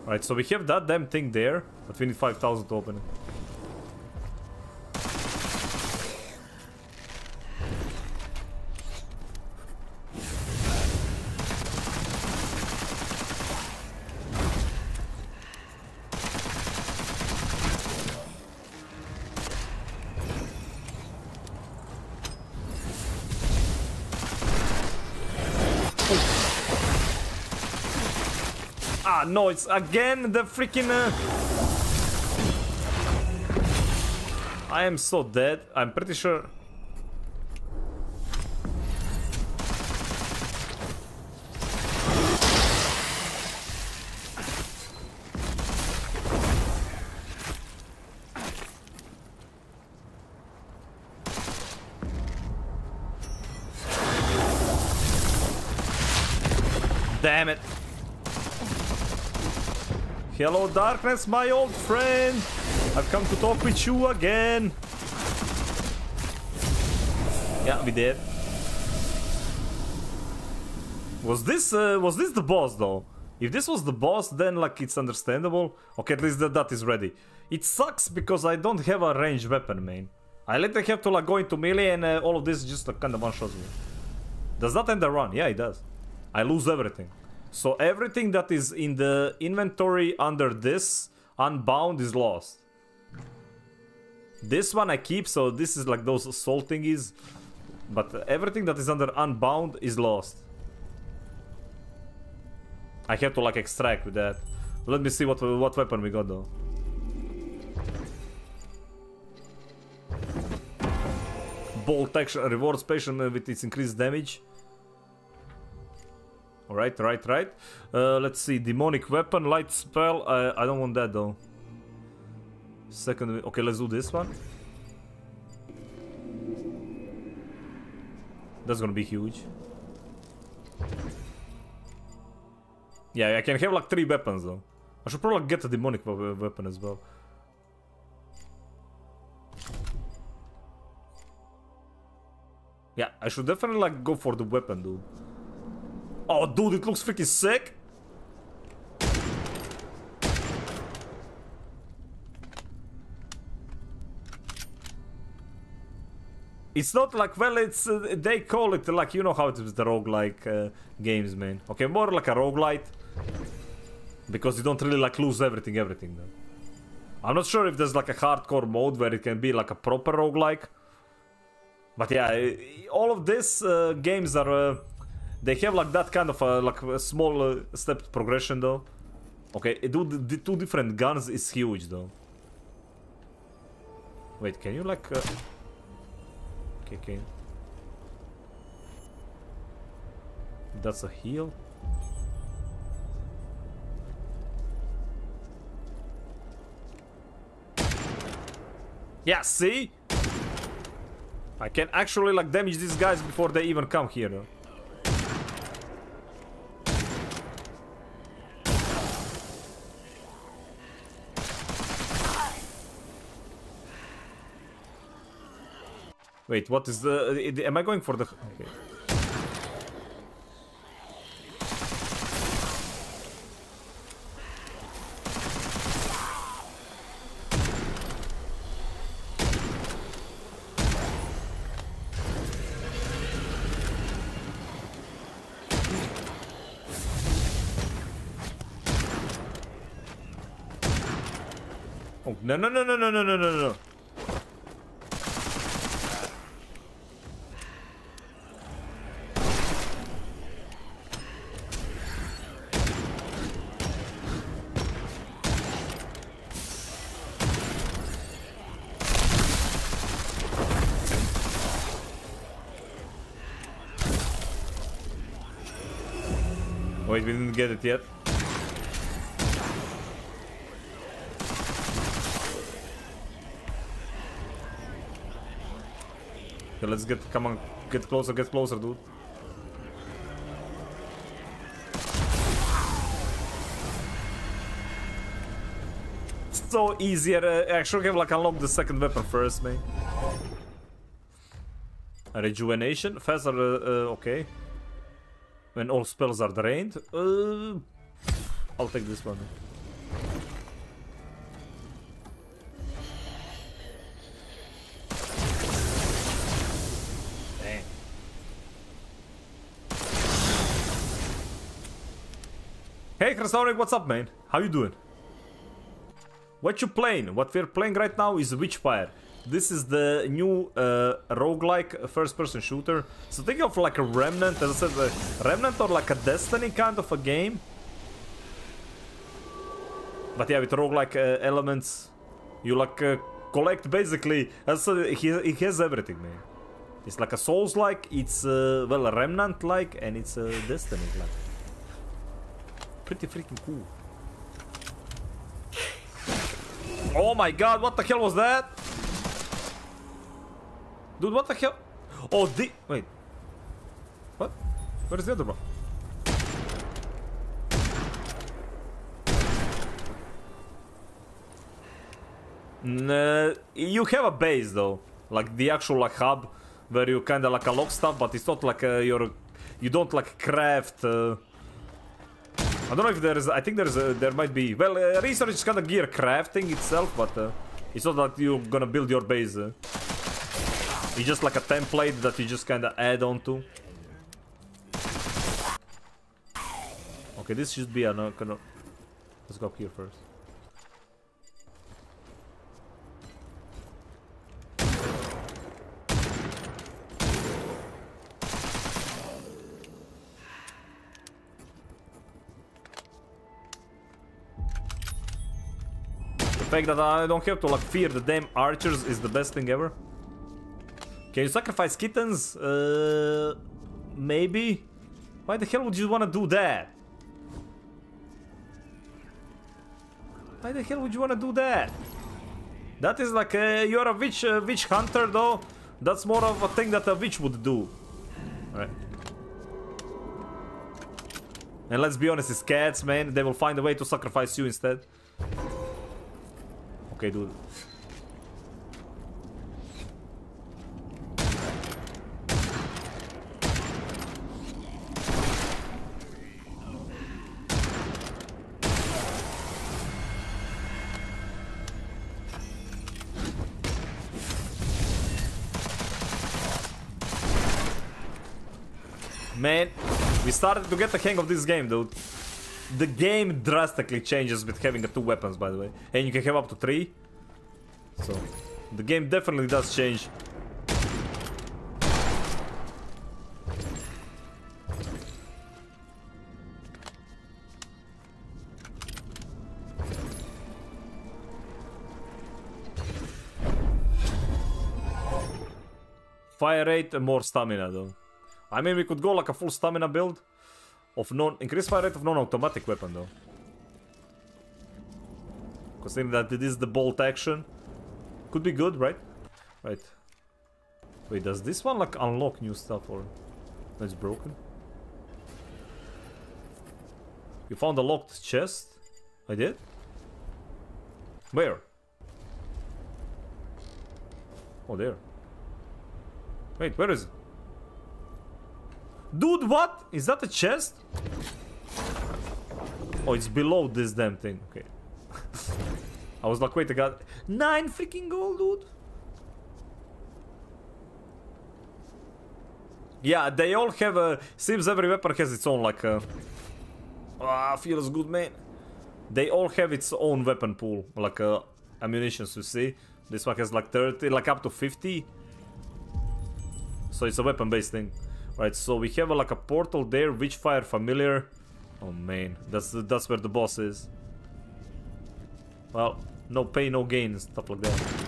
Alright, so we have that damn thing there, but we need 5,000 to open it. Ah, no, again the freaking... Uh... I am so dead. I'm pretty sure... Hello, darkness, my old friend. I've come to talk with you again. Yeah, we did. Was this uh, was this the boss though? If this was the boss, then like it's understandable. Okay, at least that, that is ready. It sucks because I don't have a ranged weapon, man. I literally have to like go into melee and uh, all of this just like kind of one shots me. Does that end the run? Yeah, it does. I lose everything. So everything that is in the inventory under this unbound is lost. This one I keep, so this is like those soul thingies. But everything that is under unbound is lost. I have to like extract with that. Let me see what what weapon we got though. Bolt action rewards patient with its increased damage. Alright, right, right. Uh, let's see. Demonic weapon, light spell. Uh, I don't want that though. Second. Okay, let's do this one. That's gonna be huge. Yeah, I can have like three weapons though. I should probably get a demonic weapon as well. Yeah, I should definitely like go for the weapon, dude. Oh, dude, it looks freaking sick. It's not like, well, it's, uh, they call it like, you know how it is the roguelike uh, games, man. Okay, more like a roguelite. Because you don't really like lose everything, everything though. I'm not sure if there's like a hardcore mode where it can be like a proper roguelike. But yeah, all of these uh, games are uh, they have like that kind of uh, like a small uh, step progression though. Okay, the, the two different guns is huge though. Wait, can you like? Uh... Okay, okay. That's a heal. Yeah, see? I can actually like damage these guys before they even come here. Wait, what is the... Uh, am I going for the... Okay. Oh, no, no, no, no, get it yet. Okay, let's get, come on, get closer, get closer, dude. So easier, uh, I should have like unlocked the second weapon first, man. Rejuvenation, faster, uh, uh, okay. When all spells are drained, uh, I'll take this one. Dang. Hey Krasnaurik, what's up man? How you doing? What you playing? What we're playing right now is Witchfire. This is the new uh, roguelike first-person shooter. So think of like a Remnant, as I said, a Remnant or like a Destiny kind of a game. But yeah, with roguelike uh, elements, you like uh, collect basically. As said, he, he has everything, man. It's like a Souls-like, it's uh, well a Remnant-like, and it's a Destiny-like. Pretty freaking cool. Oh my god, what the hell was that? Dude, what the hell? Oh, the... Wait. What? Where's the other one? Nah, you have a base though, like the actual like hub, where you kind of like unlock stuff, but it's not like uh, you're, you don't like craft. Uh, I don't know if there is. I think there is. A, there might be. Well, uh, research is kind of gear crafting itself, but uh, it's not that you're gonna build your base. Uh. It's just like a template that you just kind of add on to. Okay, this should be an. Kind of, let's go up here first. The fact that I don't have to like fear the damn archers is the best thing ever. Can you sacrifice kittens? Uh, maybe. Why the hell would you want to do that? Why the hell would you want to do that? That is like a, you're a witch, uh, witch hunter though. That's more of a thing that a witch would do. Right. And let's be honest, it's cats, man. They will find a way to sacrifice you instead. Okay, dude. man. We started to get the hang of this game, dude. The game drastically changes with having the two weapons, by the way. And you can have up to three. So, the game definitely does change. Fire rate and more stamina though. I mean, we could go like a full stamina build of non increase fire rate of non-automatic weapon though. Considering that it is the bolt action, could be good, right? Right. Wait, does this one like unlock new stuff or that's broken? You found a locked chest? I did? Where? Oh, there. Wait, where is it? Dude, what? Is that a chest? Oh, it's below this damn thing. Okay. [LAUGHS] I was like, wait, I got nine freaking gold, dude. Yeah, they all have a. Seems every weapon has its own like. A, ah, feels good, man. They all have its own weapon pool, like uh, ammunitions. You see, this one has like 30, like up to 50. So it's a weapon-based thing. Right, so we have like a portal there, Witchfire familiar. Oh man, that's that's where the boss is. Well, no pain, no gain, stuff like that.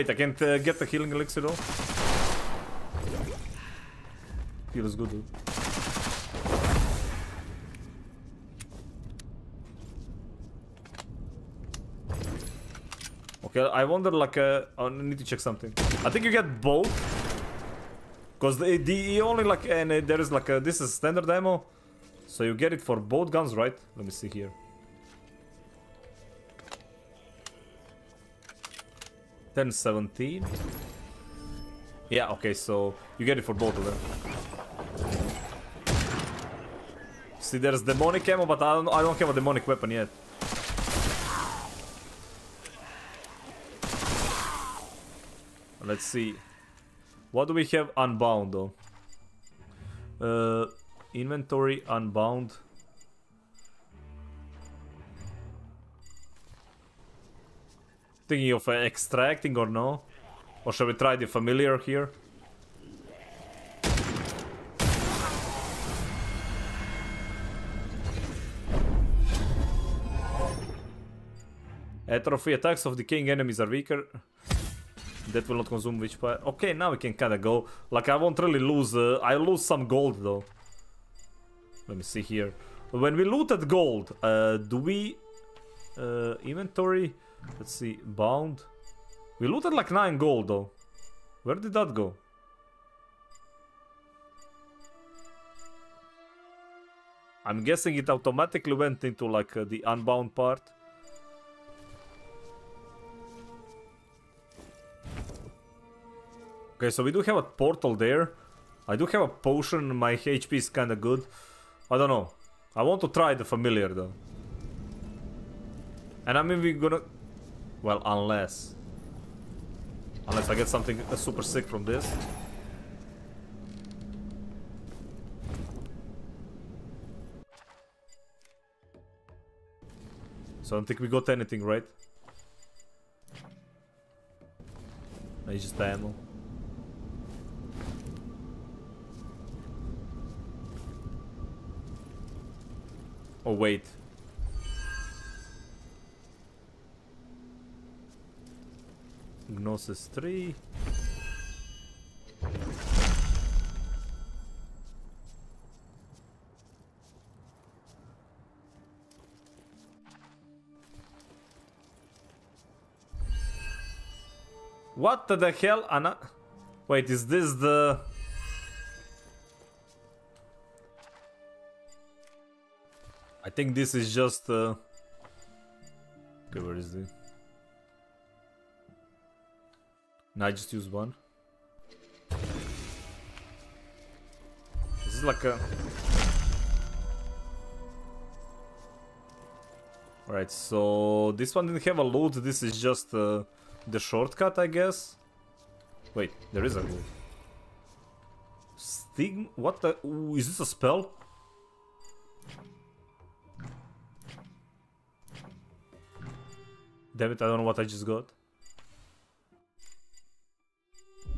Wait, I can't uh, get the healing elixir though. Feels good, dude. Okay, I wonder like uh, I need to check something. I think you get both. Cause the, the only like and uh, there is like a, this is standard ammo, so you get it for both guns, right? Let me see here. 10, 17. Yeah, okay, so you get it for both of them. See, there's demonic ammo, but I don't, I don't have a demonic weapon yet. Let's see. What do we have unbound, though? Uh, inventory unbound. Thinking of uh, extracting or no? Or shall we try the familiar here? Atrophy attacks of decaying enemies are weaker. That will not consume which part. Okay, now we can kinda go. Like, I won't really lose... Uh, I lose some gold, though. Let me see here. When we looted gold, uh, do we... Uh, inventory? Let's see. Bound. We looted like 9 gold, though. Where did that go? I'm guessing it automatically went into like uh, the unbound part. Okay, so we do have a portal there. I do have a potion, my HP is kinda good. I don't know. I want to try the familiar though. And I mean we're gonna... Well, unless... Unless I get something uh, super sick from this. So I don't think we got anything, right? I just ammo. Oh wait. Gnosis 3. What the hell, Anna? Wait, is this the... I think this is just... Uh... Okay, where is it? No, I just used one. This is like a... Alright, so this one didn't have a loot, this is just uh, the shortcut, I guess. Wait, there is a loot. Stigma? What the? Ooh, is this a spell? Damn it, I don't know what I just got.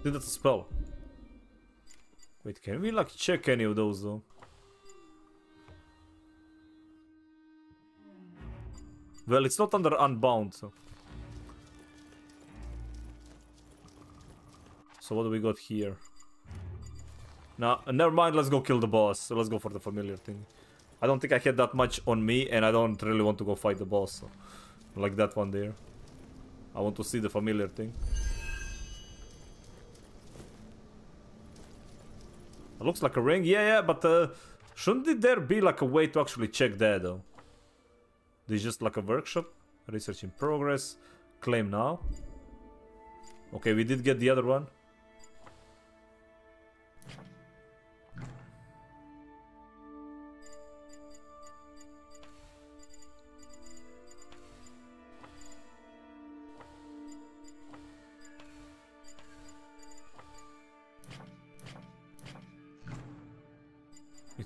I that spell. Wait, can we like check any of those though? Well, it's not under Unbound, so... So what do we got here? Nah, never mind, let's go kill the boss. So let's go for the familiar thing. I don't think I had that much on me, and I don't really want to go fight the boss. So. Like that one there. I want to see the familiar thing. It looks like a ring. Yeah, yeah, but uh, shouldn't there be like a way to actually check that though? This is just like a workshop. Research in progress. Claim now. Okay, we did get the other one.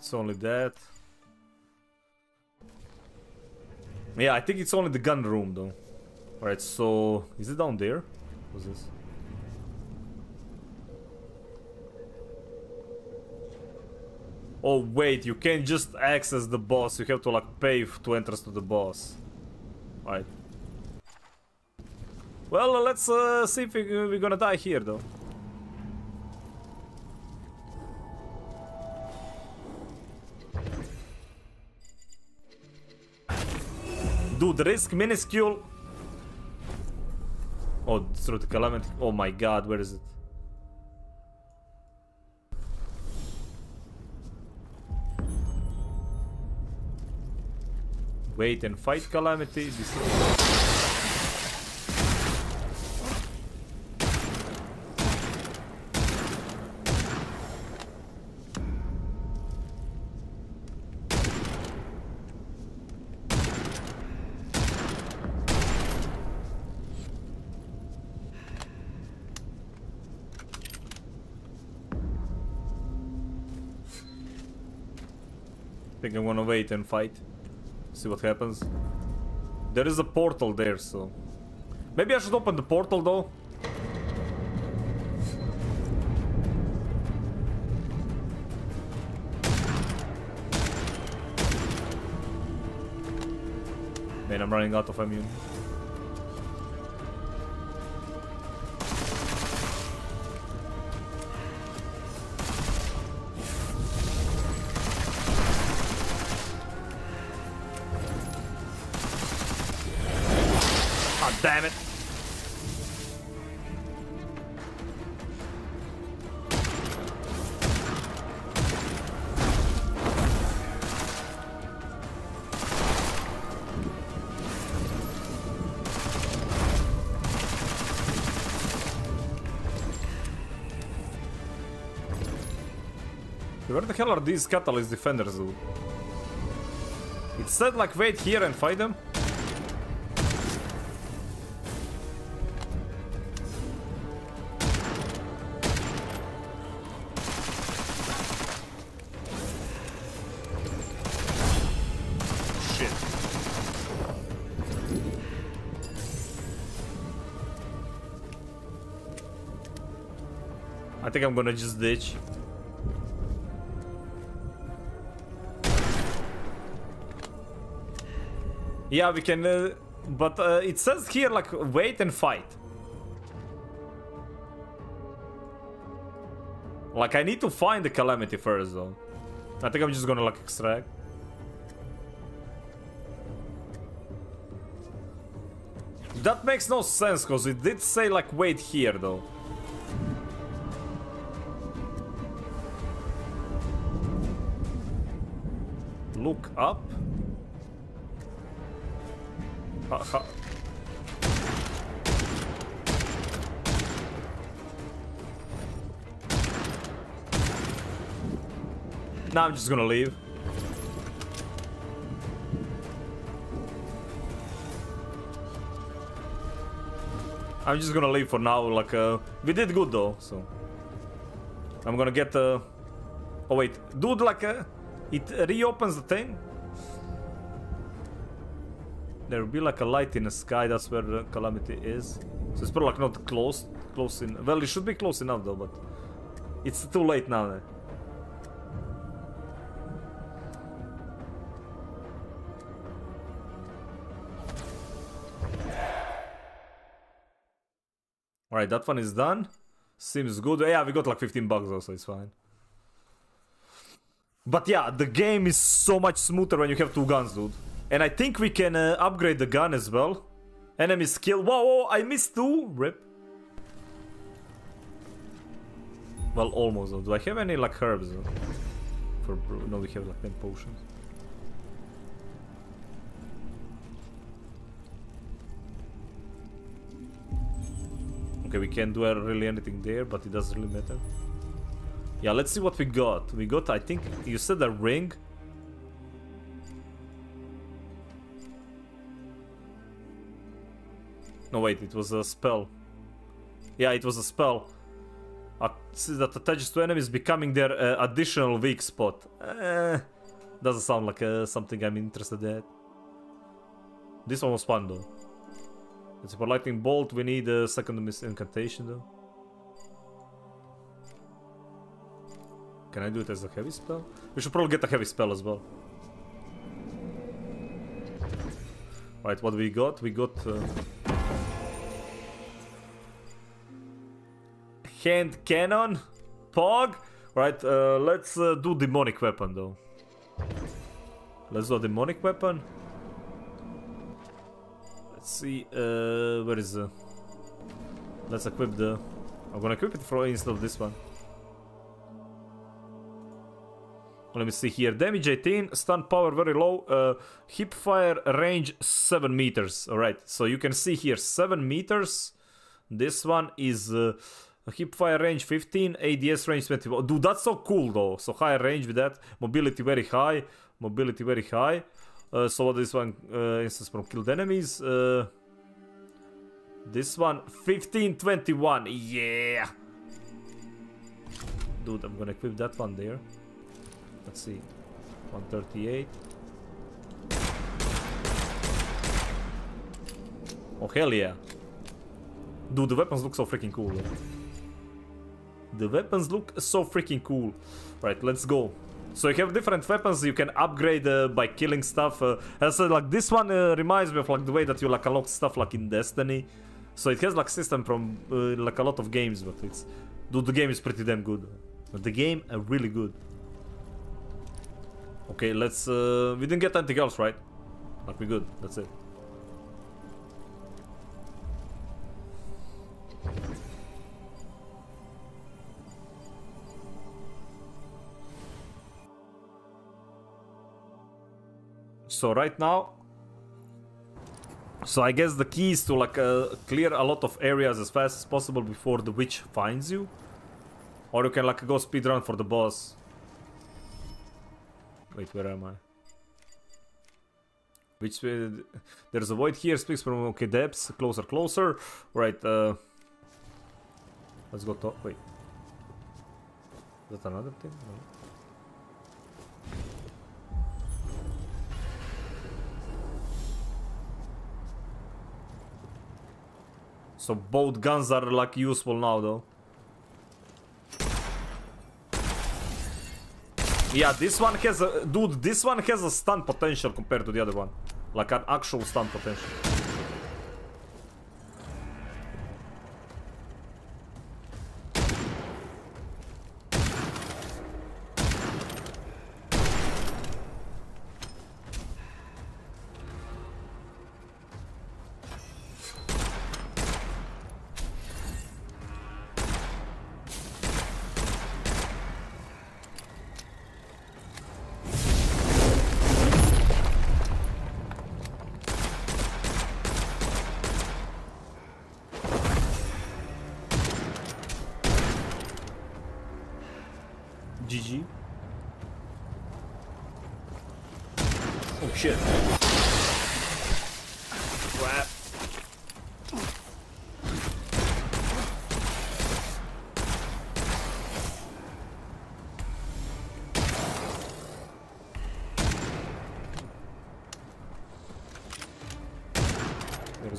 It's only that. Yeah, I think it's only the gun room though. Alright, so... Is it down there? What's this? Oh wait, you can't just access the boss, you have to like pay to entrance to the boss. Alright. Well, let's uh, see if we're gonna die here though. Dude, risk minuscule. Oh, through the calamity. Oh my god, where is it? Wait and fight calamity. This think I'm gonna wait and fight. See what happens. There is a portal there, so... Maybe I should open the portal, though. Man, I'm running out of immune. Hell are these catalyst defenders, dude? It said like wait here and fight them? I think I'm gonna just ditch. Yeah, we can... Uh, but uh, it says here, like, wait and fight. Like, I need to find the Calamity first, though. I think I'm just gonna, like, extract. That makes no sense, because it did say, like, wait here, though. Now I'm just gonna leave. I'm just gonna leave for now. Like, uh, we did good though, so I'm gonna get. Uh... Oh wait, dude, like, uh, it reopens the thing. There will be like a light in the sky. That's where the calamity is. So it's probably like not close, close in. Well, it should be close enough though, but it's too late now. Eh? Alright, that one is done. Seems good. Yeah, we got like 15 bucks also, it's fine. But yeah, the game is so much smoother when you have two guns, dude. And I think we can uh, upgrade the gun as well. Enemy skill. Whoa, whoa, I missed two. Rip. Well, almost. Though. Do I have any like herbs? For no, we have like 10 potions. Okay, we can't do really anything there, but it doesn't really matter. Yeah, let's see what we got. We got, I think, you said a ring. No, wait, it was a spell. Yeah, it was a spell. That attaches to enemies, becoming their uh, additional weak spot. Eh, doesn't sound like uh, something I'm interested in. This one was fun though. It's for lightning bolt. We need a second miss incantation though. Can I do it as a heavy spell? We should probably get a heavy spell as well. Right, what we got? We got... Uh, hand cannon? Pog? Right, uh, let's uh, do demonic weapon though. Let's do a demonic weapon. Let's see, uh, where is the... Let's equip the... I'm gonna equip it for instead of this one. Let me see here. Damage 18, stun power very low, uh, hip fire range 7 meters. Alright, so you can see here 7 meters. This one is uh, hip fire range 15, ADS range 20. Dude, that's so cool though. So high range with that. Mobility very high. Mobility very high. Uh, so this one uh, instance from killed enemies. Uh, this one 1521. Yeah. Dude, I'm gonna equip that one there. Let's see. 138. Oh, hell yeah. Dude, the weapons look so freaking cool. The weapons look so freaking cool. Right, let's go. So you have different weapons you can upgrade uh, by killing stuff. Uh, as said, like this one uh, reminds me of like the way that you like unlock stuff like in Destiny. So it has like system from uh, like a lot of games, but it's dude, the game is pretty damn good. But the game are really good. Okay, let's. Uh, we didn't get anything else, right? Like we good. That's it. So right now, so I guess the key is to like uh, clear a lot of areas as fast as possible before the witch finds you, or you can like go speed run for the boss. Wait, where am I? Which way? There's a void here. Speaks from okay depths. Closer, closer. Right. Uh, let's go to. Wait. Is that another thing? No. So both guns are like useful now though. Yeah, this one has a... Dude, this one has a stun potential compared to the other one. Like an actual stun potential.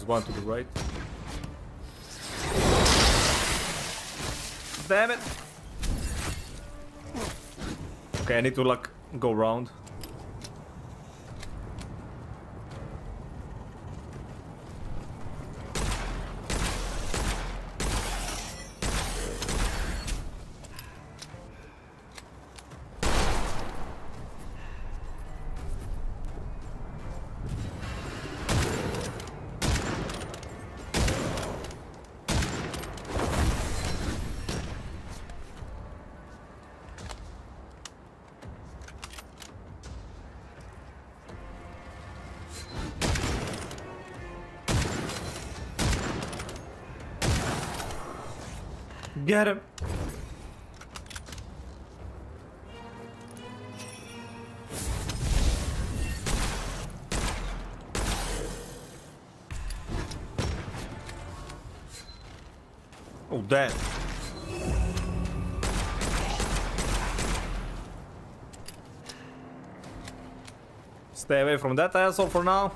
One to the right. Damn it! Okay, I need to like go round. Get him! Oh, damn. Stay away from that asshole for now.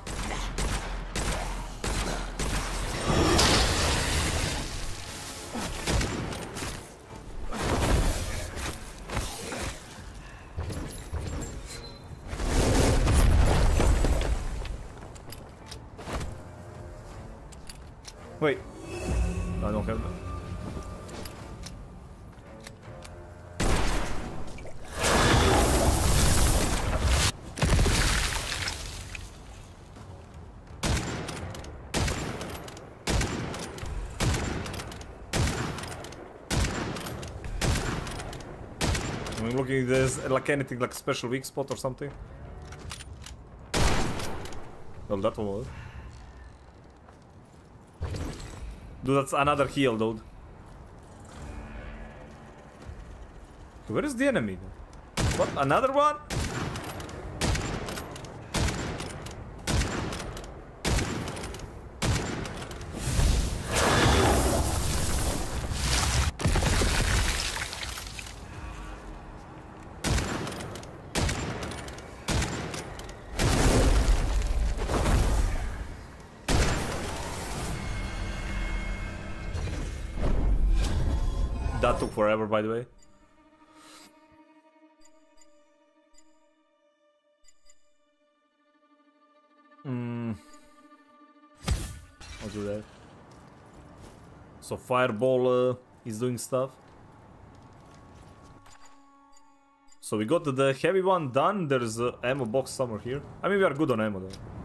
There's like anything like special weak spot or something. Well, that one was. Dude, that's another heal, dude. Where is the enemy? What? Another one? Took forever, by the way. Hmm. I'll do that. So Fireball uh, is doing stuff. So we got the heavy one done. There's a ammo box somewhere here. I mean, we are good on ammo though.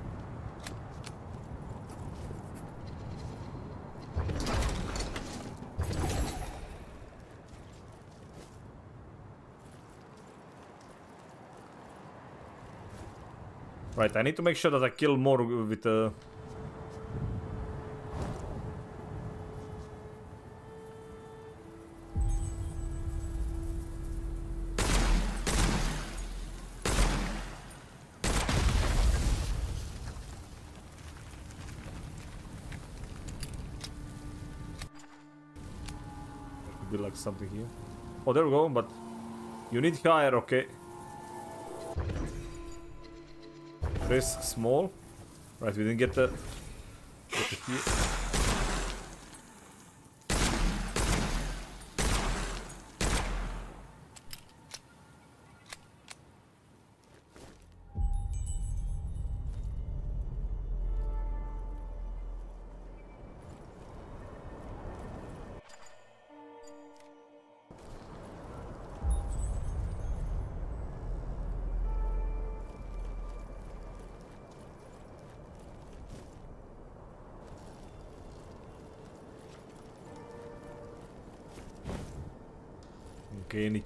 Right, I need to make sure that I kill more with uh Could be like something here. Oh, there we go, but you need higher, okay. Risk small. Right, we didn't get the, get the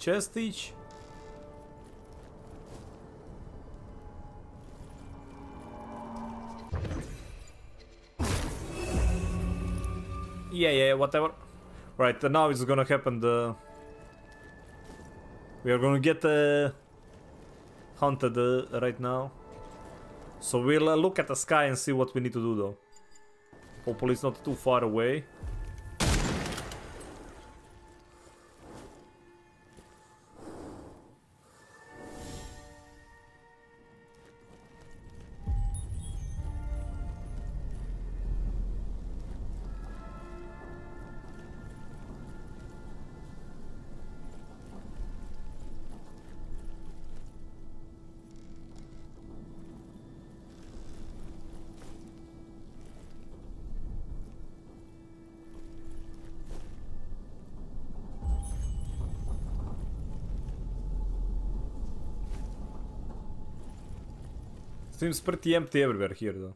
chest each? Yeah, yeah, whatever. Right, uh, now it's gonna happen the... We are gonna get uh, hunted uh, right now. So we'll uh, look at the sky and see what we need to do though. Hopefully it's not too far away. Seems pretty empty everywhere here though.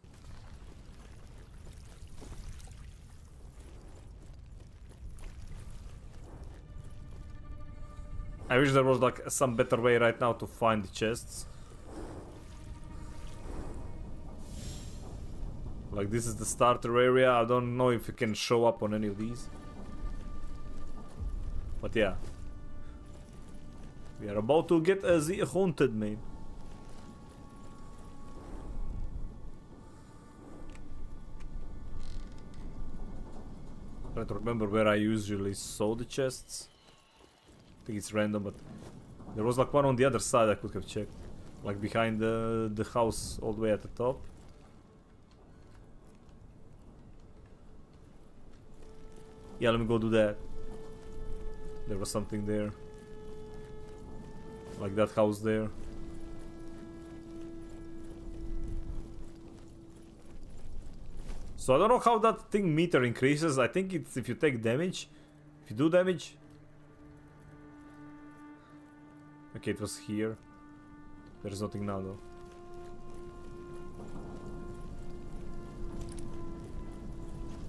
I wish there was like some better way right now to find the chests. Like this is the starter area, I don't know if it can show up on any of these. But yeah. We are about to get a haunted man. Trying to remember where I usually saw the chests. I think it's random, but there was like one on the other side I could have checked. Like behind the, the house all the way at the top. Yeah, let me go do that. There was something there. Like that house there. So I don't know how that thing meter increases. I think it's if you take damage. If you do damage. Okay, it was here. There's nothing now though.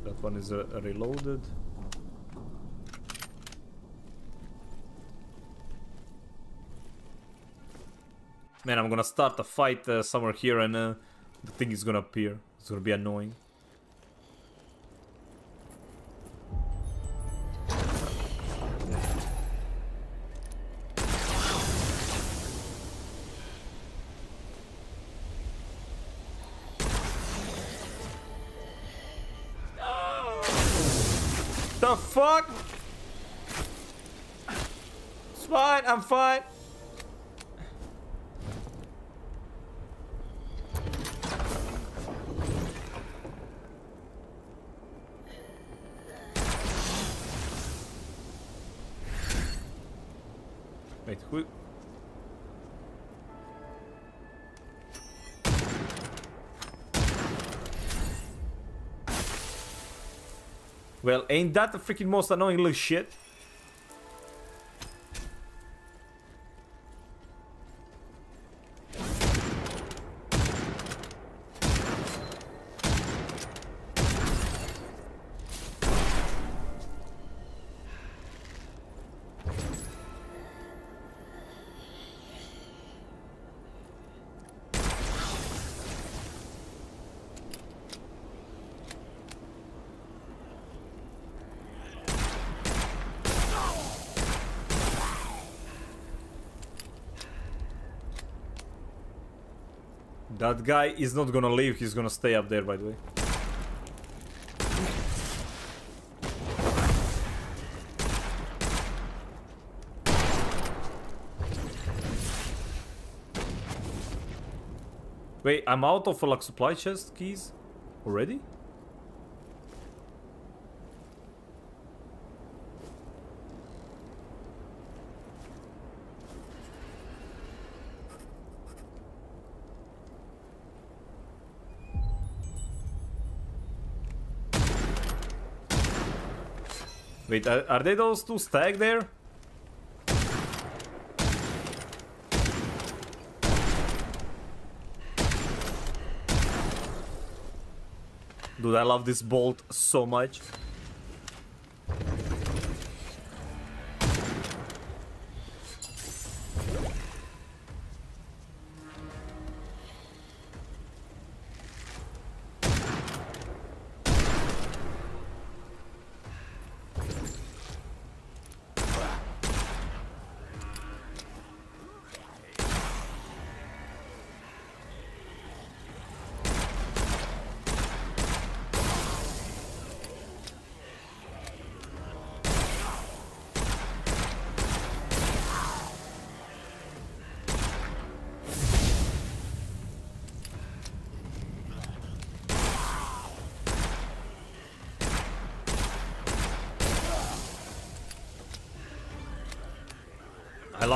That one is uh, reloaded. Man, I'm gonna start a fight uh, somewhere here and uh, the thing is gonna appear. It's gonna be annoying. I'm fine. Wait, who? Well, ain't that the freaking most annoying little shit? That guy is not gonna leave, he's gonna stay up there by the way. Wait, I'm out of like supply chest keys already? Wait, are, are they those two stacked there? Dude, I love this bolt so much.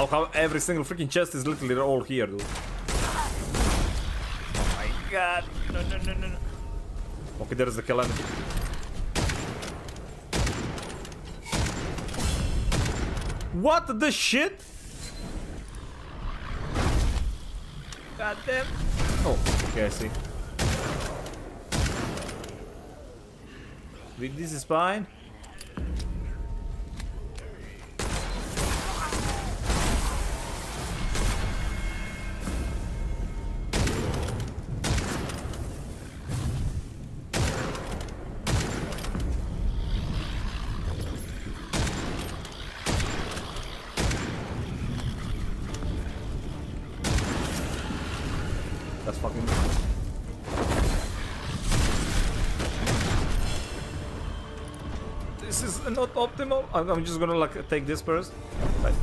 Love how every single freaking chest is literally all here, dude. Oh my god. No, no, no, no, no. Okay, there's the calamity. What the shit? God damn. Oh, okay, I see. This is fine. Not optimal. I'm, just gonna like take this first. Right.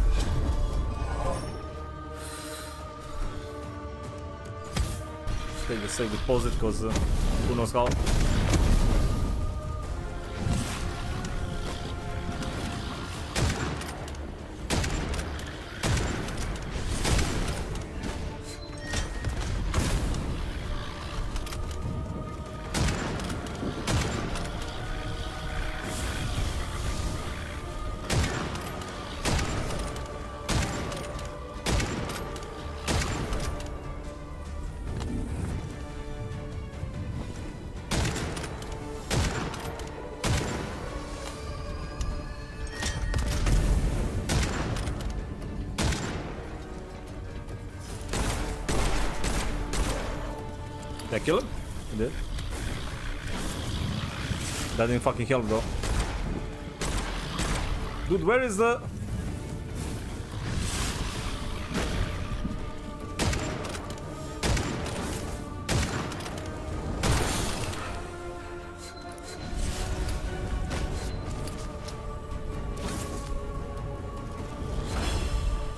Take the save deposit because uh, who knows how. Didn't fucking help though. Dude, where is the...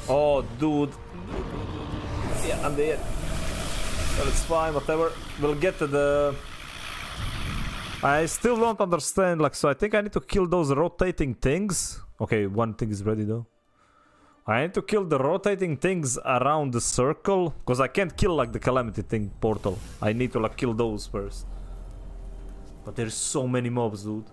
Oh, dude. Yeah, I'm dead. But it's fine, whatever. We'll get to the... I still don't understand, like, so I think I need to kill those rotating things. Okay, one thing is ready though. I need to kill the rotating things around the circle, because I can't kill, like, the calamity thing portal. I need to, like, kill those first. But there's so many mobs, dude.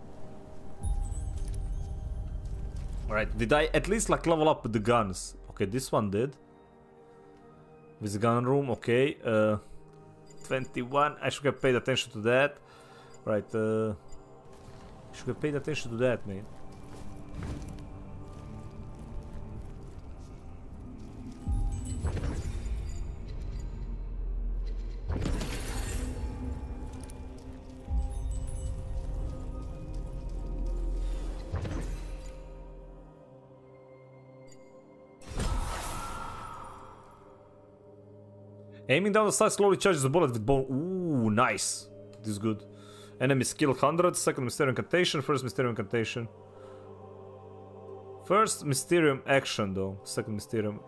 Alright, did I at least, like, level up the guns? Okay, this one did. This gun room, okay. Uh, 21. I should have paid attention to that. Right, uh... Should have paid attention to that, man. Aiming down the sight slowly charges the bullet with bone. Ooh, nice. This is good. Enemy skill 100, second Mysterium Incantation, first Mysterium Incantation. First Mysterium action though, second Mysterium.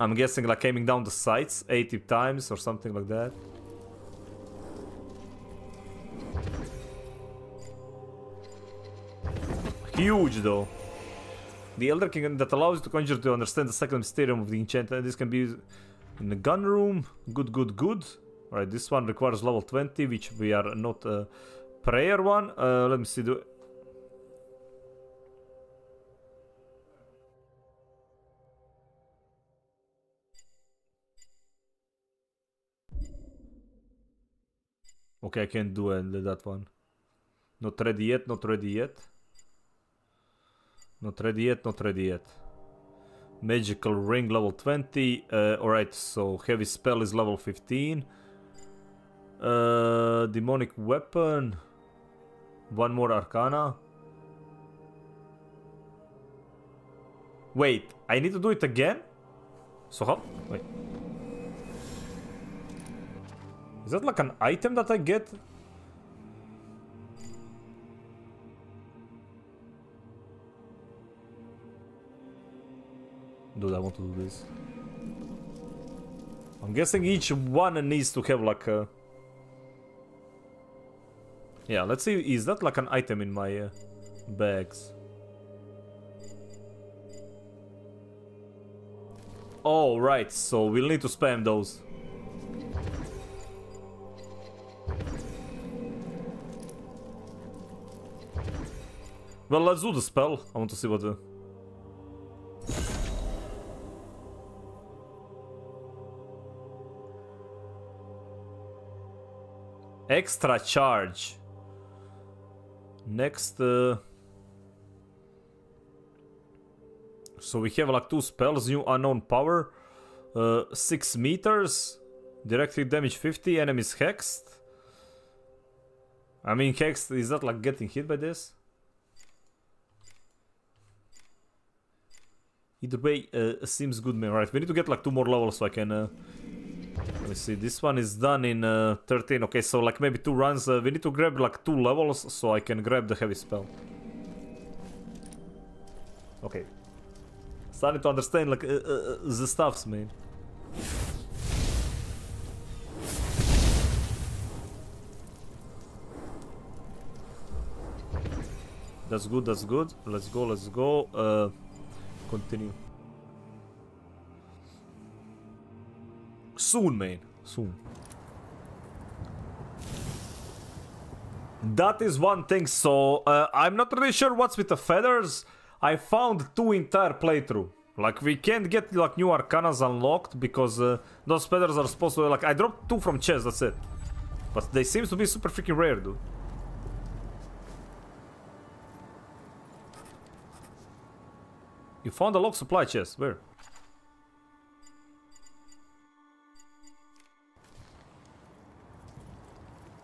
I'm guessing like aiming down the sights 80 times or something like that. Huge though. The Elder King that allows you to conjure to understand the second mysterium of the enchantment. This can be used in the gun room. Good, good, good. Alright, this one requires level 20, which we are not a preyer one. Uh, let me see. Do Okay, I can't do uh, that one. Not ready yet, not ready yet. Not ready yet, not ready yet. Magical ring level 20. Uh, Alright, so heavy spell is level 15. Uh, demonic weapon. One more arcana. Wait, I need to do it again? So how? Wait. Is that like an item that I get? Dude, I want to do this. I'm guessing each one needs to have like a... Yeah, let's see, is that like an item in my uh, bags? Oh, right, so we'll need to spam those. Well, let's do the spell. I want to see what the... Extra charge. Next... Uh... So we have like two spells, new unknown power, uh, 6 meters, direct hit damage 50, enemies hexed. I mean hexed, is that like getting hit by this? Either way, uh, seems good man. Right, we need to get like two more levels so I can... Uh... Let me see, this one is done in uh, 13. Okay, so like maybe two runs. Uh, we need to grab like two levels so I can grab the heavy spell. Okay, starting to understand like uh, uh, uh, the stuffs, man. That's good, that's good. Let's go, let's go. Uh, continue. Soon, man. Soon. That is one thing, so uh, I'm not really sure what's with the feathers. I found two entire playthrough. Like we can't get like new arcanas unlocked because uh, those feathers are supposed to like I dropped two from chest, that's it. But they seem to be super freaking rare, dude. You found a lock supply chest, where?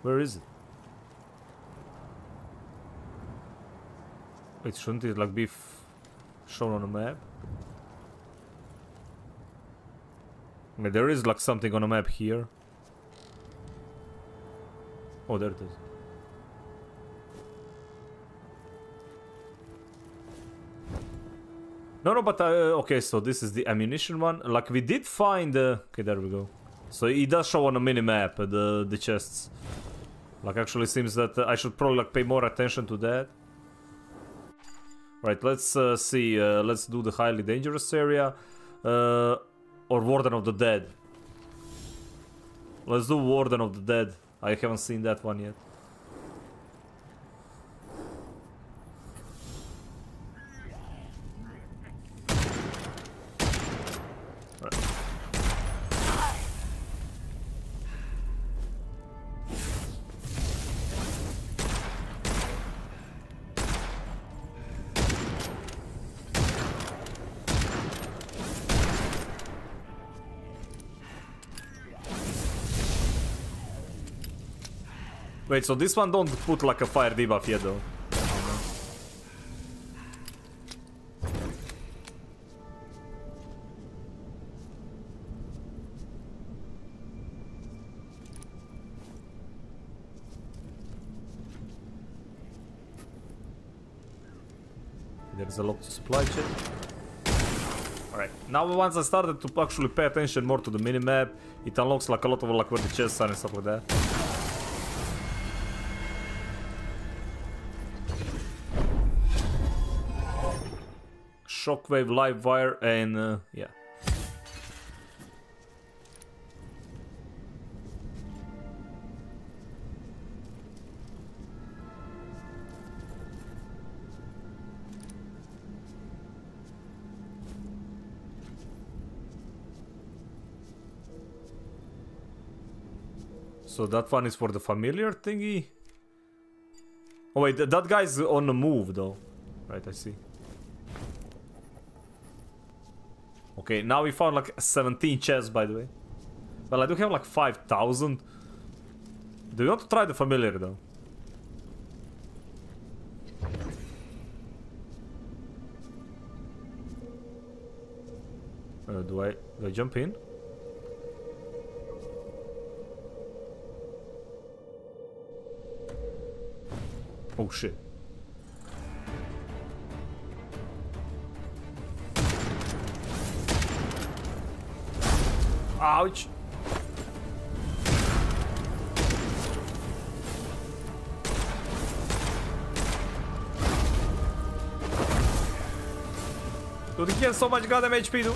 Where is it? Wait, shouldn't it like be shown on a map? I mean, there is like something on a map here. Oh, there it is. No, no, but uh, okay, so this is the ammunition one. Like we did find. Uh, okay, there we go. So it does show on a mini map uh, the the chests. Like actually seems that uh, I should probably like pay more attention to that. Right, let's uh, see. Uh, let's do the highly dangerous area. Uh, or Warden of the Dead. Let's do Warden of the Dead. I haven't seen that one yet. Wait, so this one don't put like a fire debuff yet though? There's a lot to supply check. Alright, now once I started to actually pay attention more to the minimap, it unlocks like a lot of like where the chests are and stuff like that. Shockwave, live wire, and uh, yeah. So that one is for the familiar thingy? Oh wait, that guy's on the move though. Right, I see. Okay, now we found like 17 chests, by the way. Well, I do have like 5,000. Do you want to try the familiar, though? Uh, do I do I jump in? Oh shit. Out. Tudo que é soma de cada match pido.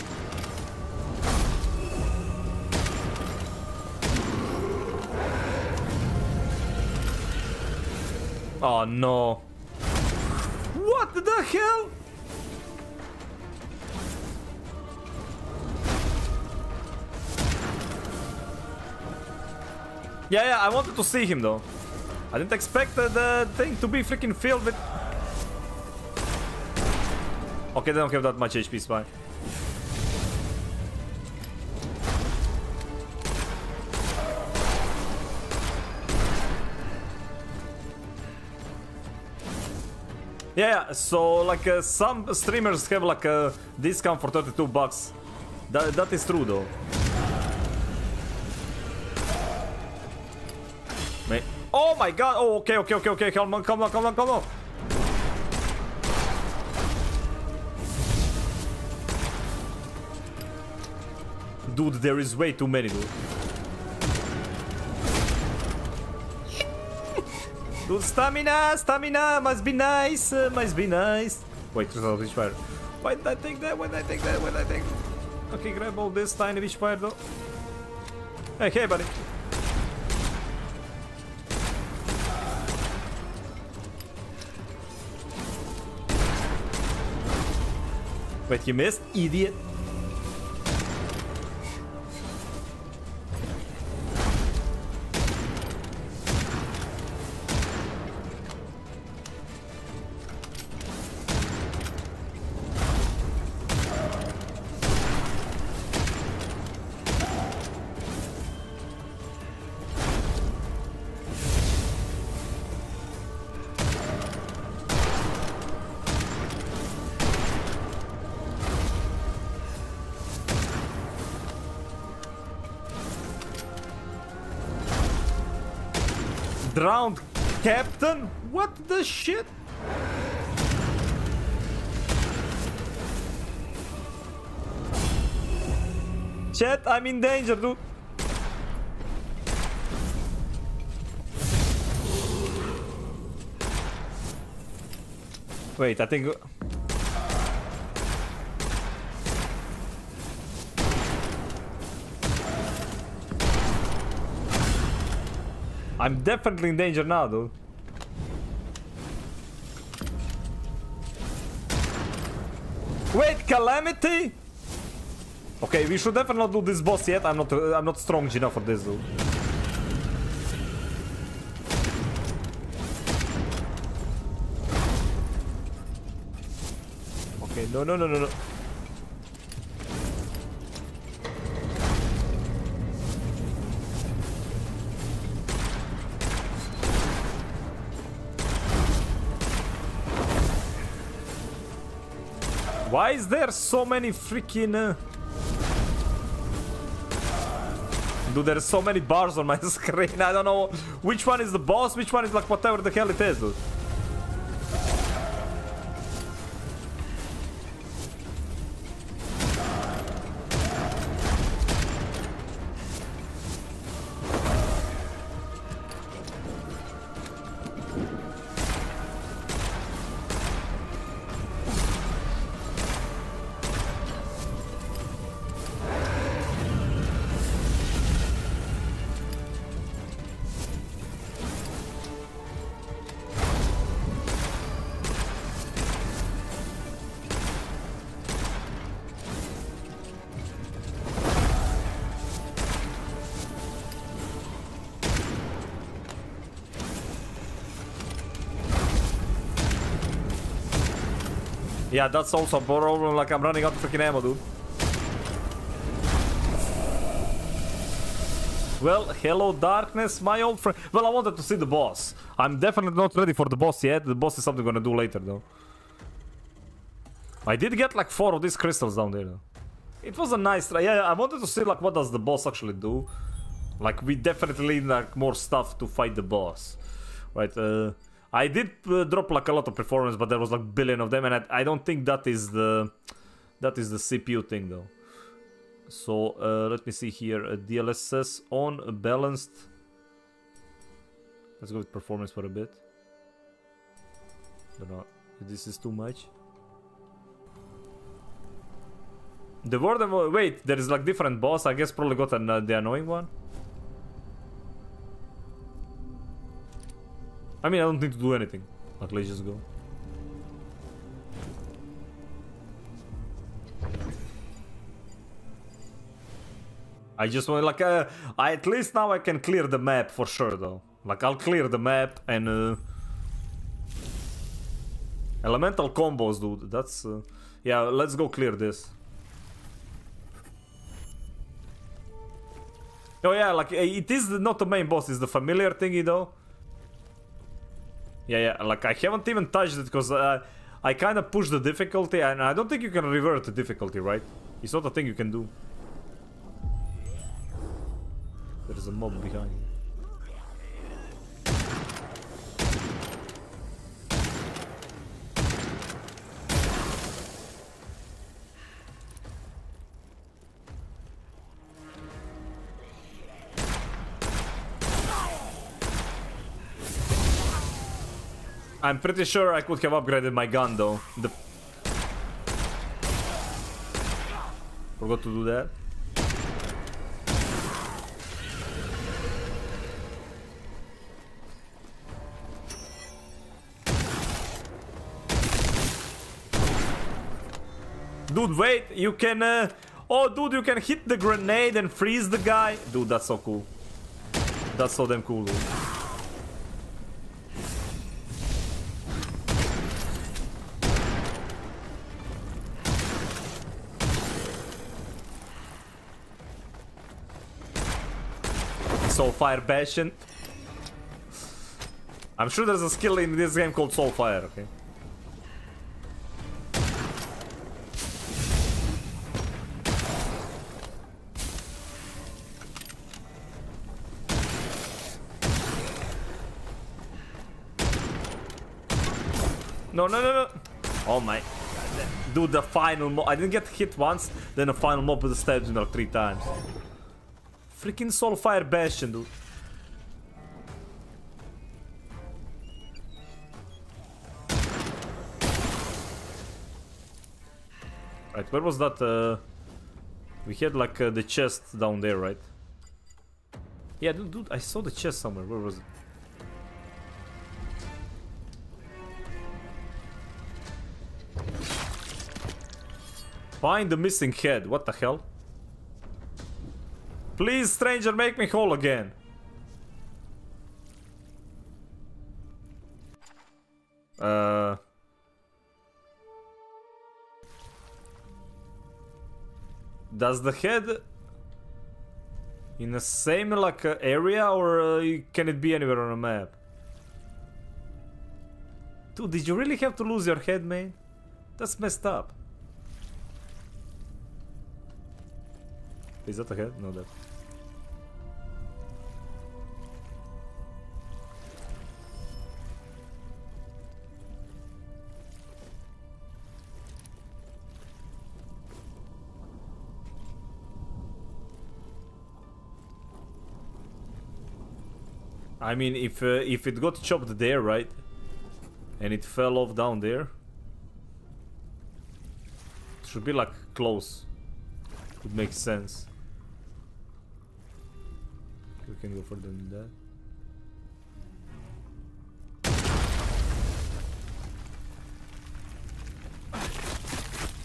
Oh no. What the hell? Yeah, yeah, I wanted to see him though. I didn't expect uh, the thing to be freaking filled with... Okay, they don't have that much HP, Spy. Yeah, yeah so like uh, some streamers have like a discount for 32 bucks. That, that is true though. My god! Oh, okay, okay, okay, okay. Come on, come on, come on, come on. Dude, there is way too many, dude. [LAUGHS] Dude, stamina, stamina, must be nice, uh, must be nice. Wait, crystal witchfire. Why did I take that? Why did I take that? Why did I take Okay, grab all this tiny witchfire though. Hey, hey, buddy. Wait, you missed? Idiot. I'm in danger, dude. Wait, I think... I'm definitely in danger now, dude. Wait, calamity? Okay, we should definitely not do this boss yet. I'm not. I'm not strong enough for this, dude. Okay, no, no, no, no, no. Why is there so many freaking... Uh... Dude, there's so many bars on my [LAUGHS] screen. I don't know which one is the boss, which one is like whatever the hell it is, dude. Yeah, that's also a problem, like I'm running out of freaking ammo, dude. Well, hello darkness, my old friend. Well, I wanted to see the boss. I'm definitely not ready for the boss yet. The boss is something I'm gonna do later, though. I did get like four of these crystals down there, though. It was a nice try. Yeah, I wanted to see like what does the boss actually do. Like, we definitely need like more stuff to fight the boss. Right, uh... I did uh, drop like a lot of performance, but there was like billion of them, and I, I don't think that is the that is the CPU thing though. So uh, let me see here. Uh, DLSS on balanced. Let's go with performance for a bit. Don't know. This is too much. The warden. Wait, there is like different boss. I guess probably got an, uh, the annoying one. I mean, I don't need to do anything. Like, let's just go. I just want like uh, I at least now I can clear the map for sure though. Like I'll clear the map and uh, elemental combos, dude. That's uh, yeah. Let's go clear this. Oh yeah, like uh, it is not the main boss. It's the familiar thingy though. Yeah, yeah. Like I haven't even touched it because uh, I kind of pushed the difficulty, and I don't think you can revert the difficulty, right? It's not a thing you can do. There's a mob behind. I'm pretty sure I could have upgraded my gun though. The Forgot to do that. Dude, wait, you can... Uh... Oh, dude, you can hit the grenade and freeze the guy. Dude, that's so cool. That's so damn cool, dude. Soulfire Bastion. I'm sure there's a skill in this game called Soulfire, okay? No, no, no, no. Oh my. Dude, the final mob. I didn't get hit once, then the final mob with the stabs me like three times. Freaking Soulfire Bastion, dude. Right, where was that? Uh, we had like uh, the chest down there, right? Yeah, dude, dude, I saw the chest somewhere. Where was it? Find the missing head. What the hell? Please, stranger, make me whole again. Uh... Does the head in the same like uh, area or uh, can it be anywhere on a map? Dude, did you really have to lose your head, man? That's messed up. Is that a head? No, that. I mean, if uh, if it got chopped there, right, and it fell off down there, it should be like close. It makes sense. We can go further than that.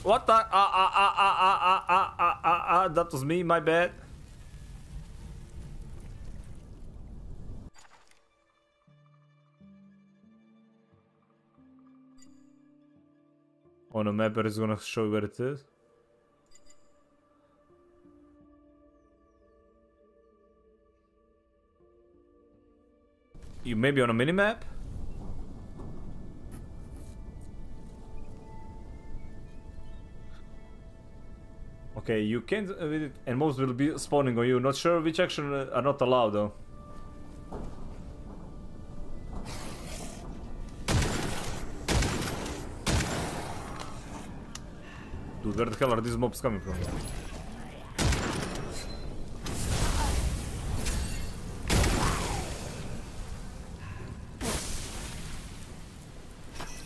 What the? Ah, ah, ah, ah, ah, ah, ah, ah, ah, ah, that was me, my bad. On a map, but it's gonna show you where it is. You maybe on a minimap? Okay, you can't uh, and most will be spawning on you. Not sure which action uh, are not allowed though. Hell are these mobs coming from?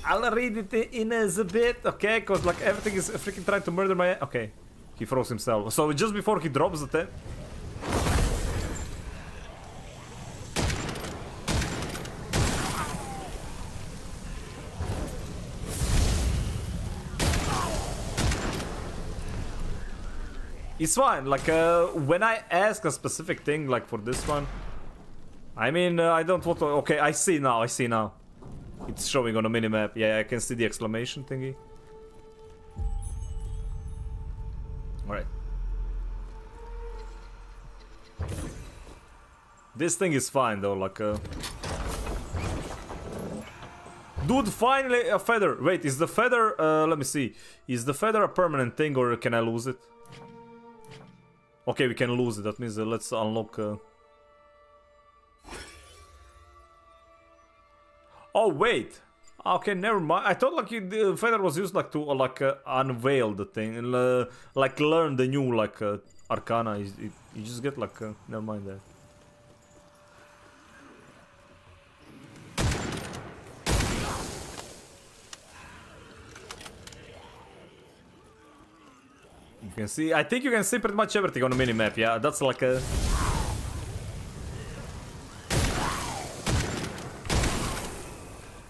I'll read it in a bit, okay? Because like everything is freaking trying to murder my... Okay, he froze himself. So just before he drops the It's fine. Like uh, when I ask a specific thing, like for this one, I mean uh, I don't want to. Okay, I see now. I see now. It's showing on a minimap. Yeah, I can see the exclamation thingy. All right. This thing is fine though. Like uh. Dude, finally a feather. Wait, is the feather, uh, let me see. Is the feather a permanent thing or can I lose it? Okay, we can lose it. That means uh, let's unlock... Uh... Oh, wait. Okay, never mind. I thought like the feather was used like to uh, like uh, unveil the thing and uh, like learn the new like arcana. You, you just get like never mind that. You can see, I think you can see pretty much everything on the minimap, yeah? That's like a...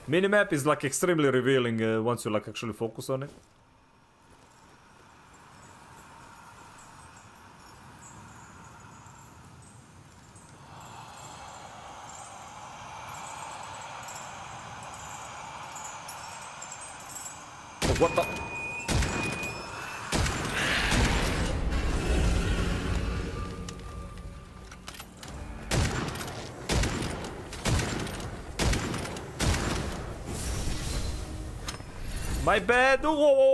Minimap is like extremely revealing uh, once you like actually focus on it. My bad.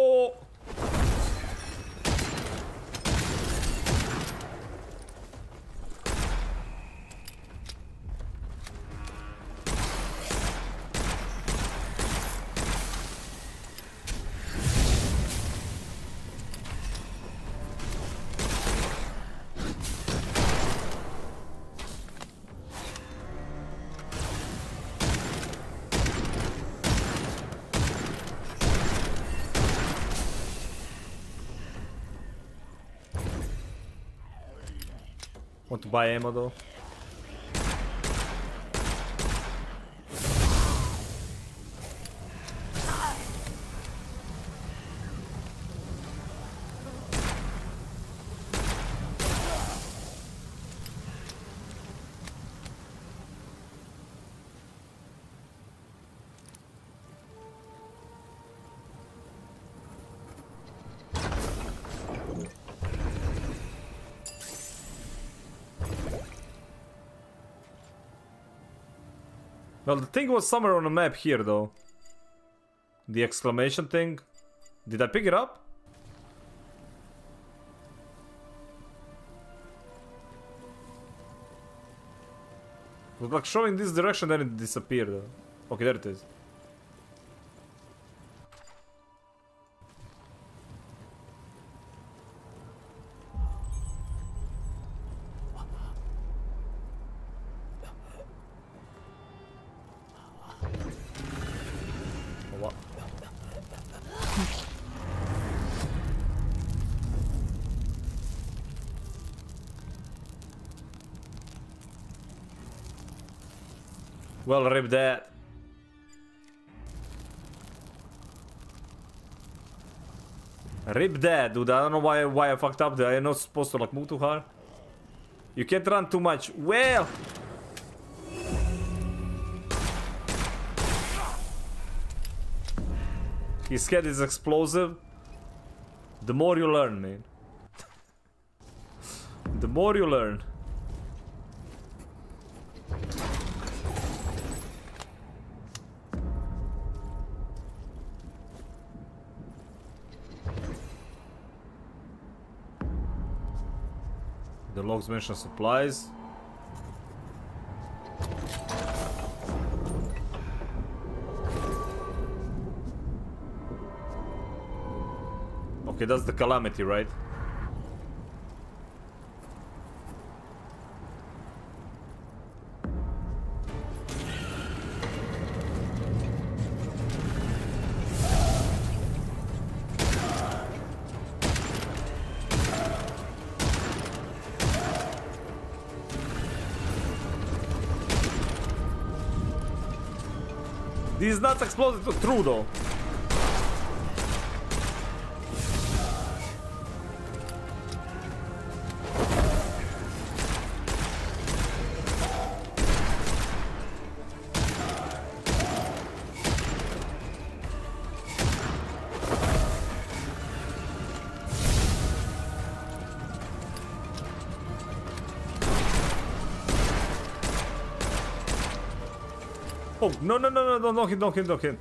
Whoa, Well, the thing was somewhere on the map here, though. The exclamation thing. Did I pick it up? It like showing this direction, then it disappeared. Okay, there it is. Well, rip that. Rip that, dude. I don't know why why I fucked up there. I'm not supposed to like move too hard. You can't run too much. Well. His head is explosive. The more you learn, man. [LAUGHS] the more you learn. Mention supplies. Okay, that's the calamity, right? Nuts exploded through though. No, no, no, no, don't hit, don't hit, don't hit.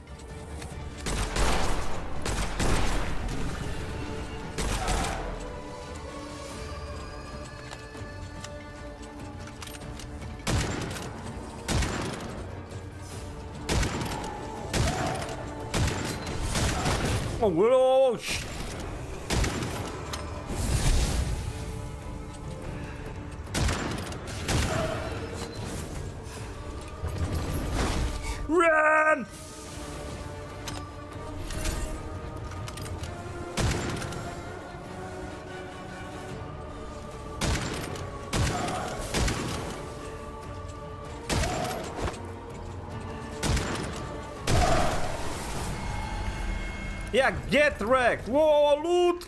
Oh, whoa, sh- get wrecked! Whoa, loot!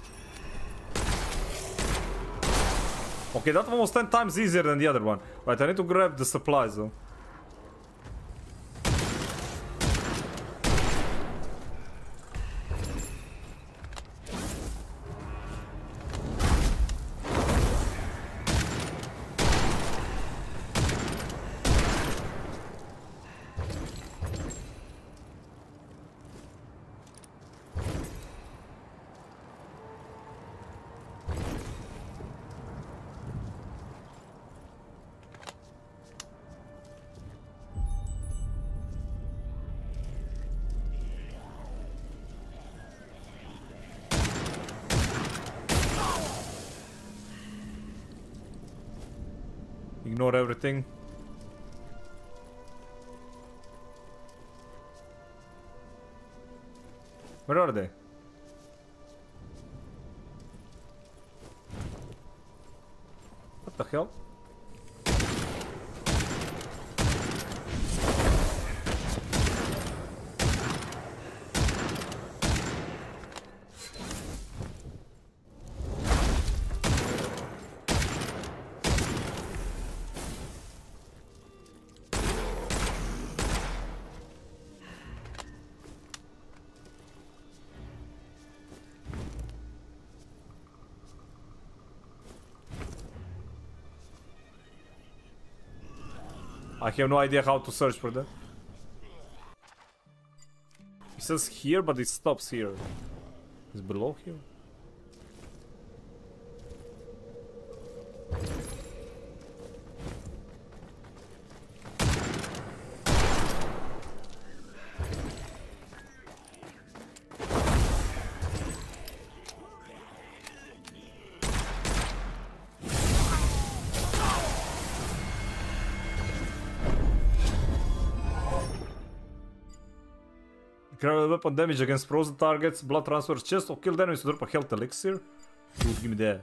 Okay, that one was 10 times easier than the other one. Right, I need to grab the supplies though. Everything. Where are they? What the hell? Have no idea how to search for that. It says here, but it stops here. It's below here? Damage against frozen targets, blood transfers chest, or kill enemies to drop a health elixir. Dude, give me that.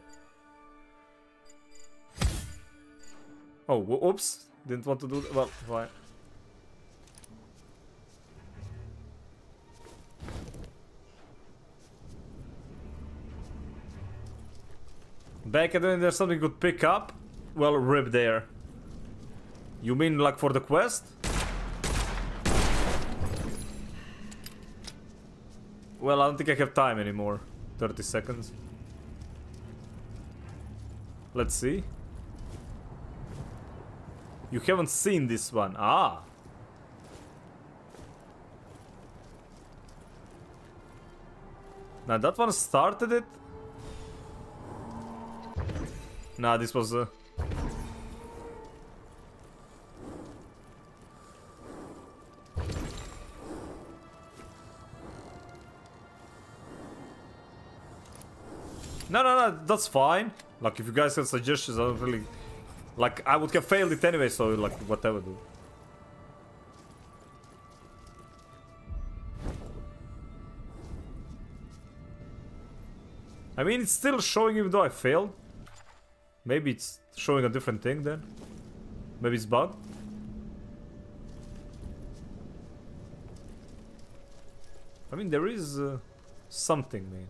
Oh, oops. Didn't want to do that. Well, fine. Back at when there's something you could pick up? Well, rip there. You mean like for the quest? Well, I don't think I have time anymore. 30 seconds. Let's see. You haven't seen this one. Ah. Now that one started it. Nah, this was uh... No, no, no, that's fine. Like, if you guys have suggestions, I don't really... Like, I would have failed it anyway, so, like, whatever, dude. I mean, it's still showing even though I failed. Maybe it's showing a different thing then. Maybe it's bug. I mean, there is uh, something, man.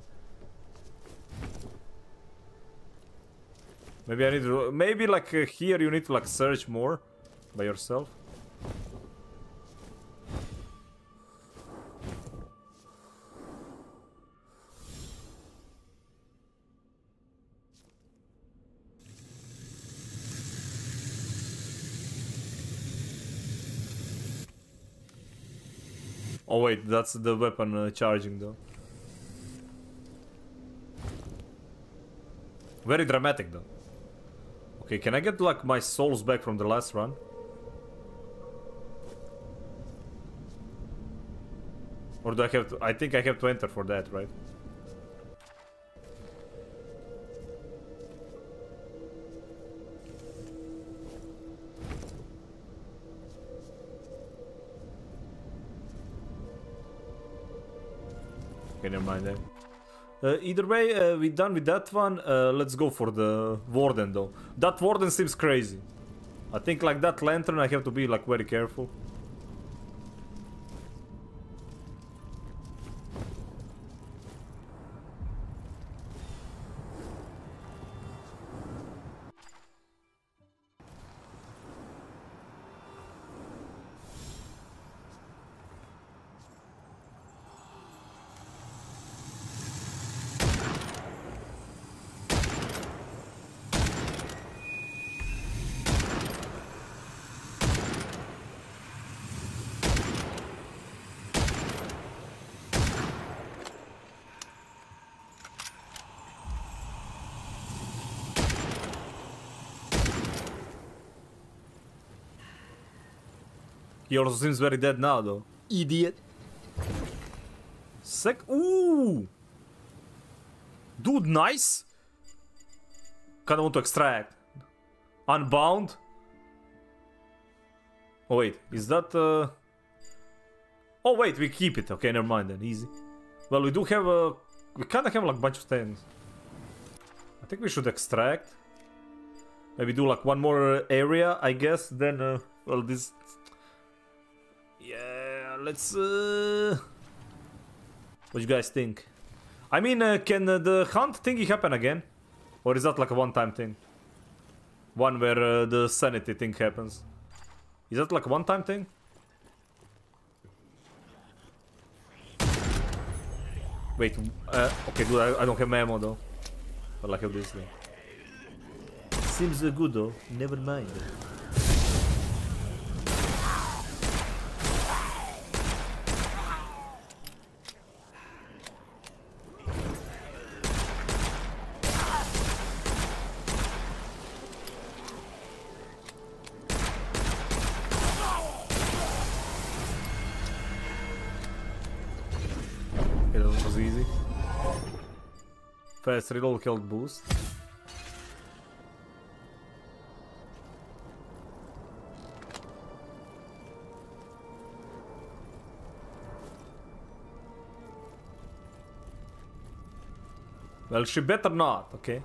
Maybe I need to... Maybe, like, uh, here you need to, like, search more by yourself. Oh wait, that's the weapon uh, charging though. Very dramatic though. Okay, can I get like my souls back from the last run? Or do I have to... I think I have to enter for that, right? Uh, either way, uh, we done with that one. Uh, let's go for the warden though. That warden seems crazy. I think like that lantern, I have to be like very careful. He also seems very dead now, though. Idiot. Sec. Ooh! Dude, nice! Kinda want to extract. Unbound? Oh, wait. Is that. Uh... Oh, wait, we keep it. Okay, never mind then. Easy. Well, we do have a. We kinda have like a bunch of things. I think we should extract. Maybe do like one more area, I guess. Then, uh, well, this let's. Uh... What you guys think? I mean, uh, can uh, the hunt thingy happen again, or is that like a one-time thing? One where uh, the sanity thing happens. Is that like a one-time thing? Wait, uh, okay, dude, I, I don't have ammo though. But like this thing. Seems uh, good though. Never mind. Fast reload health boost. Well, she better not, okay?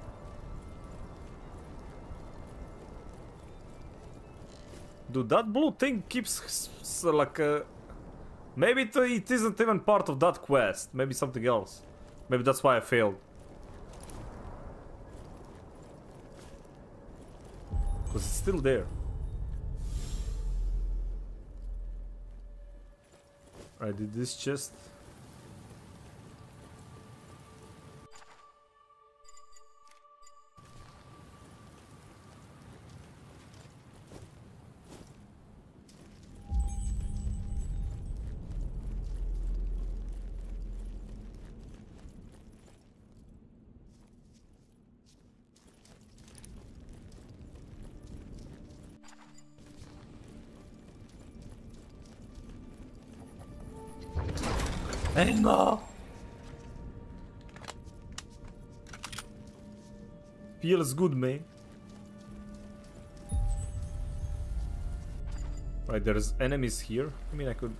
Dude, that blue thing keeps like uh, Maybe it isn't even part of that quest. Maybe something else. Maybe that's why I failed. Because it's still there. Right, did this chest... Anger! Feels good, man. Right, there's enemies here. I mean, I could...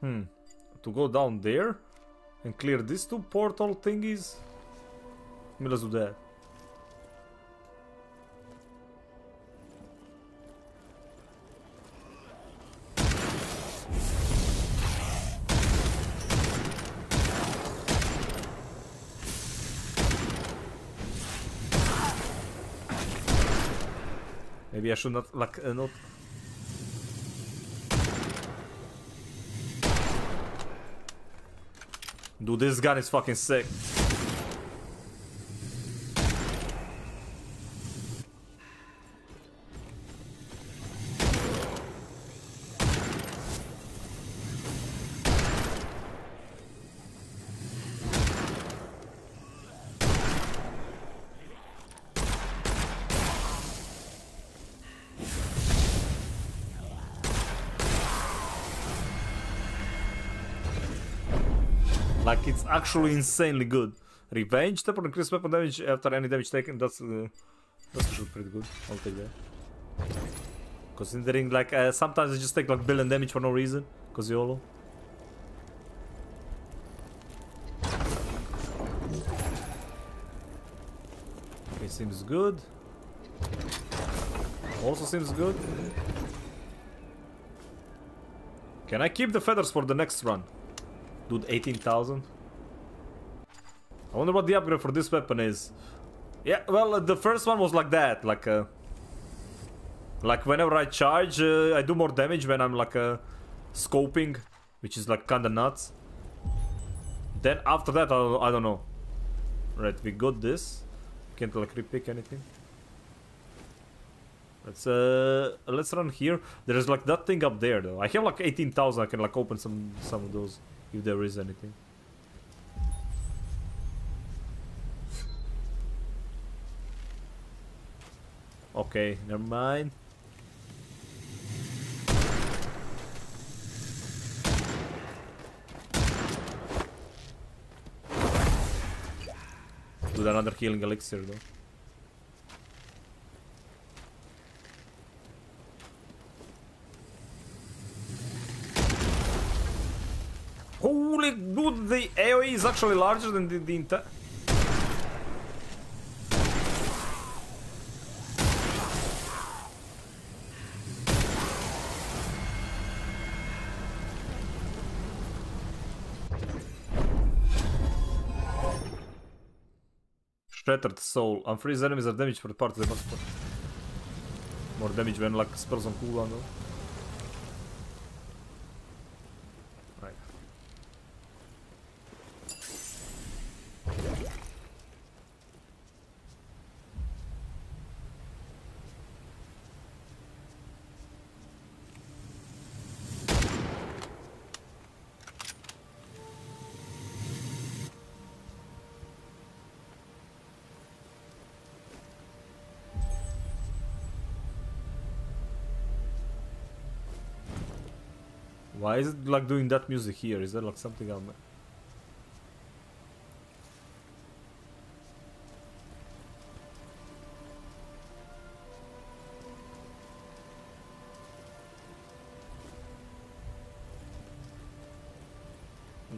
Hmm. To go down there and clear these two portal thingies? I mean, let's do that. I should not like uh, not. Dude, this gun is fucking sick. Actually insanely good. Revenge, tap on increase weapon damage after any damage taken. That's uh, that's actually pretty good. I'll take that. Considering like uh, sometimes I just take like billion damage for no reason, cause YOLO. Okay, seems good. Also seems good. Can I keep the feathers for the next run? Dude, 18,000. I wonder what the upgrade for this weapon is. Yeah, well, uh, the first one was like that, like uh, like whenever I charge, uh, I do more damage when I'm like uh, scoping, which is like kinda nuts. Then after that, I, I don't know. Right, we got this. Can't like repick anything. Let's uh let's run here. There's like that thing up there though. I have like 18,000. I can like open some some of those if there is anything. Okay, never mind. Do another healing elixir though. Holy dude, the AoE is actually larger than the, the entire... Shattered Soul. Unfreeze enemies are damaged for the part they must put. More damage when like spells on cooldown though. Why is it like doing that music here? Is there like something I'm...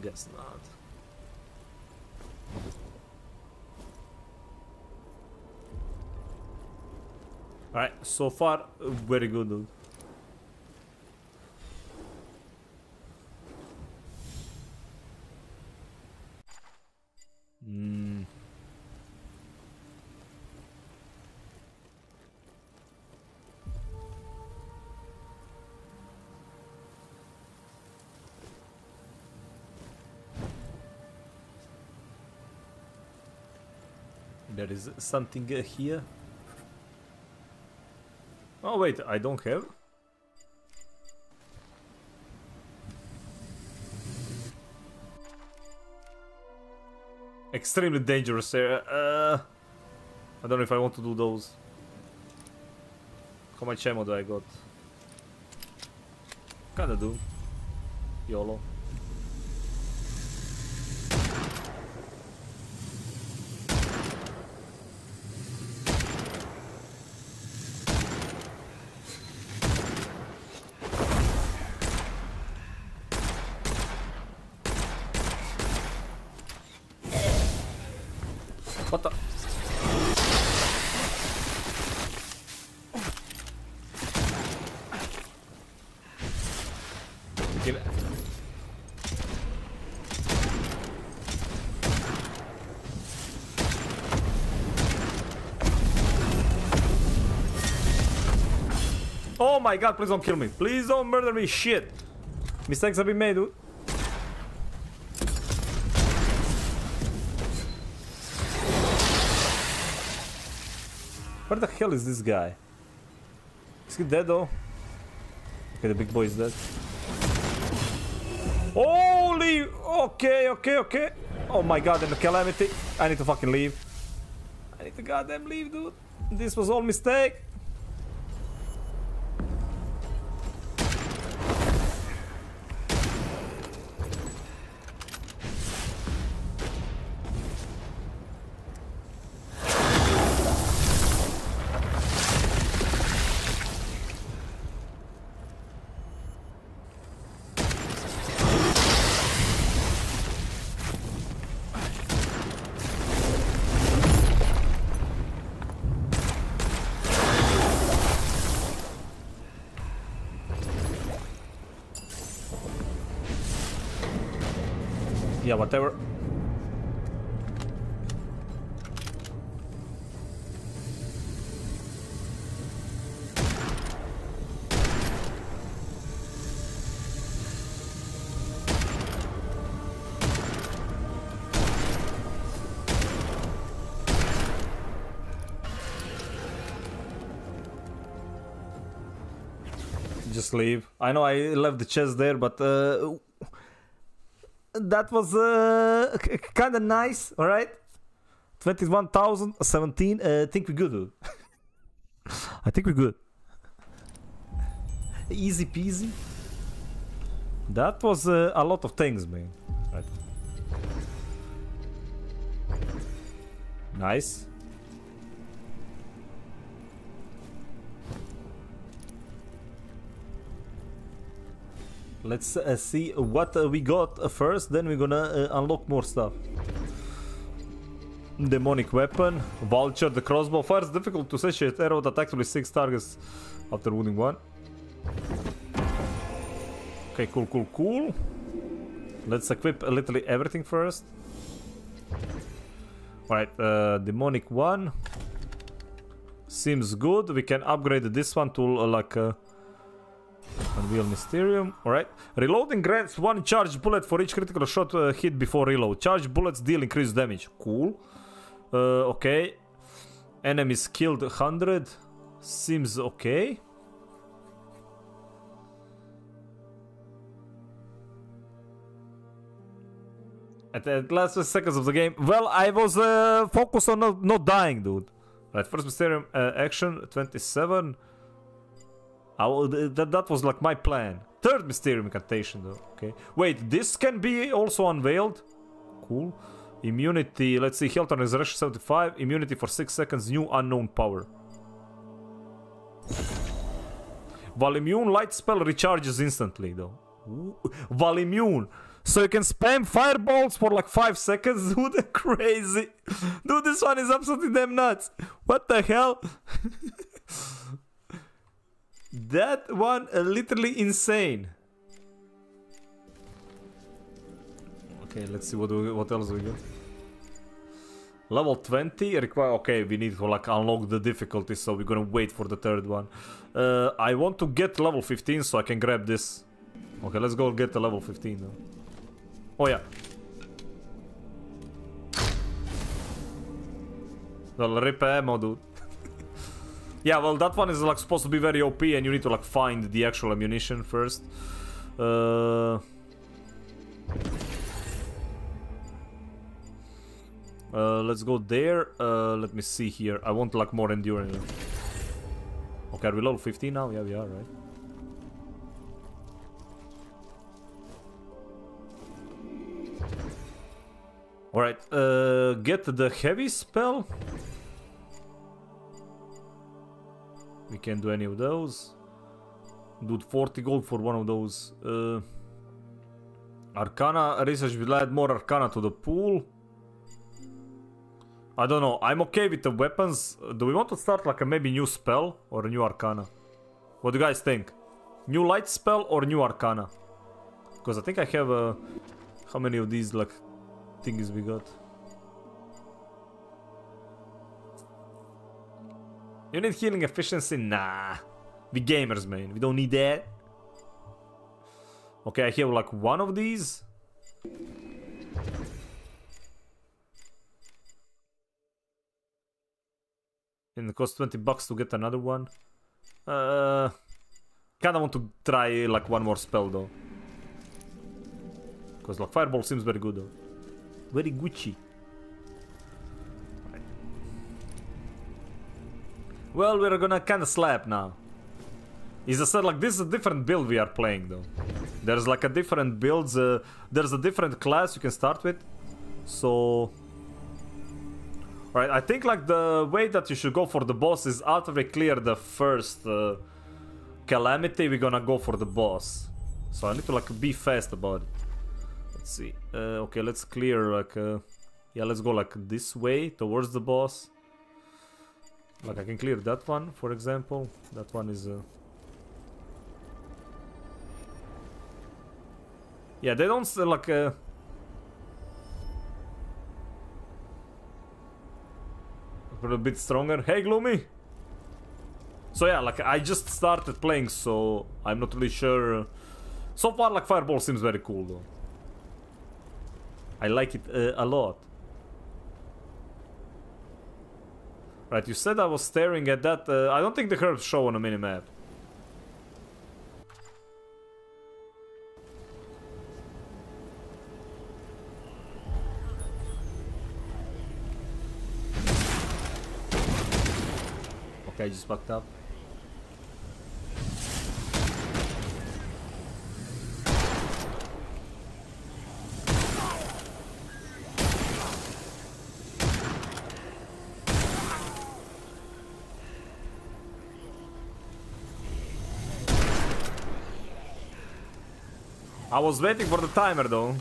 Guess not. Alright, so far, uh, very good dude. Is something uh, here. Oh wait, I don't have. Extremely dangerous area. Uh, I don't know if I want to do those. How much ammo do I got? Kinda do. YOLO. My god, please don't kill me. Please don't murder me, shit. Mistakes have been made, dude. Where the hell is this guy? Is he dead though? Okay, the big boy is dead. Holy! Okay, okay, okay. Oh my god, and the calamity. I need to fucking leave. I need to goddamn leave, dude. This was all mistake. Yeah, whatever. Just leave. I know I left the chest there, but uh, that was uh, kind of nice. All right, twenty-one thousand seventeen. Uh, think we're good. I think we're good. Easy peasy. That was uh, a lot of things, man. Right. Nice. Let's uh, see what uh, we got uh, first, then we're gonna uh, unlock more stuff. Demonic weapon, vulture, the crossbow. Fires difficult to satiate arrow that actually six targets after wounding one. Okay, cool, cool, cool. Let's equip literally everything first. Alright, uh, demonic one. Seems good. We can upgrade this one to uh, like Unveil Mysterium. Alright. Reloading grants one charged bullet for each critical shot uh, hit before reload. Charged bullets deal increased damage. Cool. Uh, okay. Enemies killed 100. Seems okay. At the last seconds of the game. Well, I was uh, focused on not, not dying, dude. Right, first Mysterium uh, action 27. I will, that, that was like my plan. Third Mysterium incantation though. Okay. Wait, this can be also unveiled. Cool. Immunity, let's see, health and resurrection 75. Immunity for 6 seconds, new unknown power. While immune light spell recharges instantly though. Ooh, While immune. So you can spam fireballs for like 5 seconds, [LAUGHS] dude. Crazy. Dude, this one is absolutely damn nuts. What the hell? [LAUGHS] That one uh, literally insane. Okay, let's see what we, what else we got. Level 20 require. Okay, we need to like unlock the difficulty, so we're gonna wait for the third one. Uh, I want to get level 15 so I can grab this. Okay, let's go get the level 15 though. Oh yeah. Well, ammo, dude. Yeah, well, that one is like supposed to be very OP, and you need to like find the actual ammunition first. Uh... Uh, let's go there. Uh, let me see here. I want like more endurance. Okay, are we level 15 now? Yeah, we are, right? Alright, uh, get the heavy spell. We can't do any of those. Do 40 gold for one of those. Uh, Arcana research will add more Arcana to the pool. I don't know. I'm okay with the weapons. Do we want to start like a maybe new spell or a new Arcana? What do you guys think? New light spell or new Arcana? Because I think I have uh, how many of these like things we got? You need healing efficiency? Nah. We gamers, man. We don't need that. Okay, I have like one of these. And it costs 20 bucks to get another one. Uh, kinda want to try like one more spell though. Because like fireball seems very good though. Very Gucci. Well, we're gonna kinda slap now. Is a said like this is a different build we are playing though. There's like a different builds. Uh, there's a different class you can start with. So, right, I think like the way that you should go for the boss is after we clear the first uh, calamity, we're gonna go for the boss. So I need to like be fast about it. Let's see. Uh, okay, let's clear like uh, yeah, let's go like this way towards the boss. Like I can clear that one, for example. That one is... Uh... Yeah, they don't, uh, like... Uh... A bit stronger. Hey, Gloomy! So yeah, like I just started playing, so I'm not really sure. So far, like Fireball seems very cool though. I like it uh, a lot. Right, you said I was staring at that. Uh, I don't think the herbs show on a minimap. Okay, I just fucked up. I was waiting for the timer though.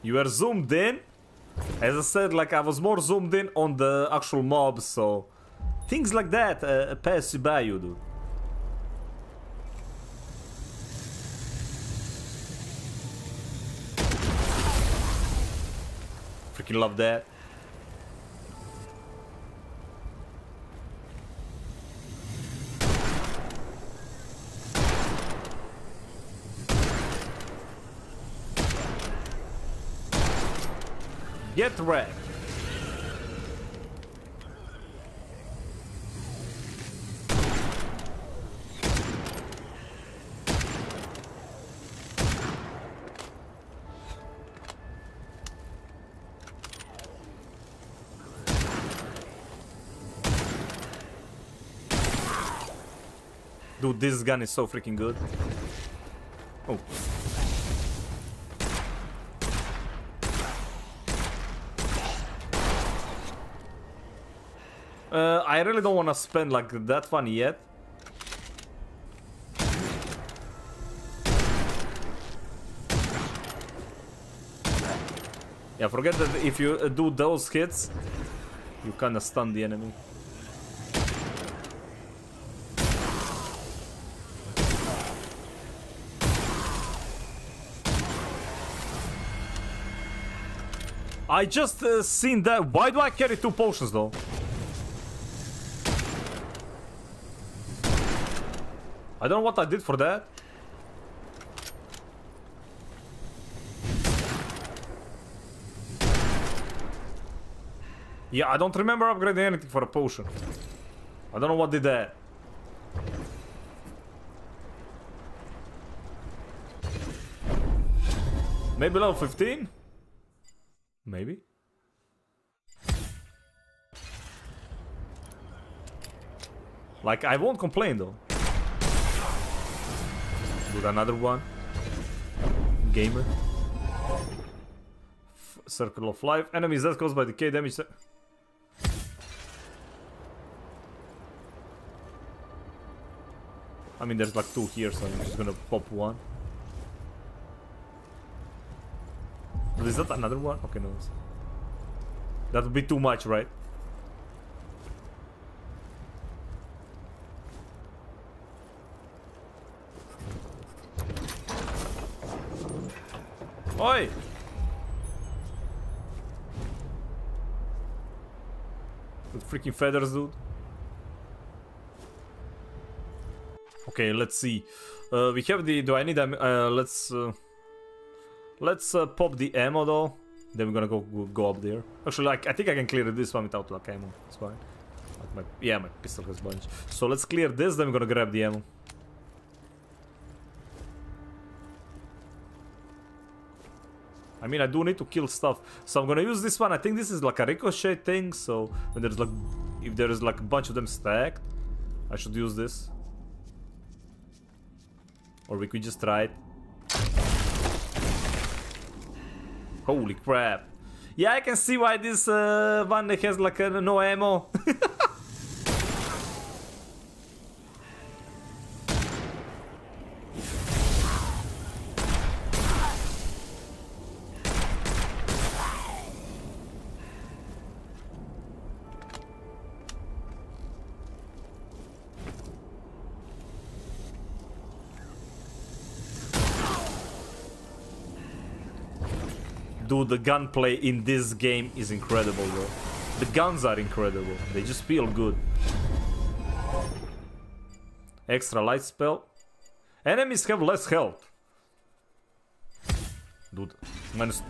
You were zoomed in? As I said, like I was more zoomed in on the actual mobs, so... Things like that uh, pass you by you, dude. Freaking love that. Get wrecked. Dude, this gun is so freaking good. Oh. Uh, I really don't want to spend like that fun yet. Yeah, forget that if you uh, do those hits, you kind of stun the enemy. I just uh, seen that. Why do I carry two potions though? I don't know what I did for that. Yeah, I don't remember upgrading anything for a potion. I don't know what did that. Maybe level 15? Maybe. Like, I won't complain though. Do another one. Gamer. F Circle of Life. Enemies that caused by decay damage. I mean, there's like two here, so I'm just gonna pop one. But is that another one? Okay, no. That would be too much, right? Oi! With freaking feathers, dude. Okay, let's see. Uh, we have the. Do I need? Uh, let's. Uh, let's uh, pop the ammo though. Then we're gonna go go up there. Actually, like I think I can clear this one without like ammo. It's fine. Like my, yeah, my pistol has bunch. So let's clear this. Then we're gonna grab the ammo. I mean, I do need to kill stuff. So I'm gonna use this one. I think this is like a ricochet thing. So when there's like, if there is like a bunch of them stacked, I should use this. Or we could just try it. Holy crap. Yeah, I can see why this uh, one has like uh, no ammo. [LAUGHS] The gunplay in this game is incredible, bro. The guns are incredible. They just feel good. Extra light spell. Enemies have less health. Dude, minus...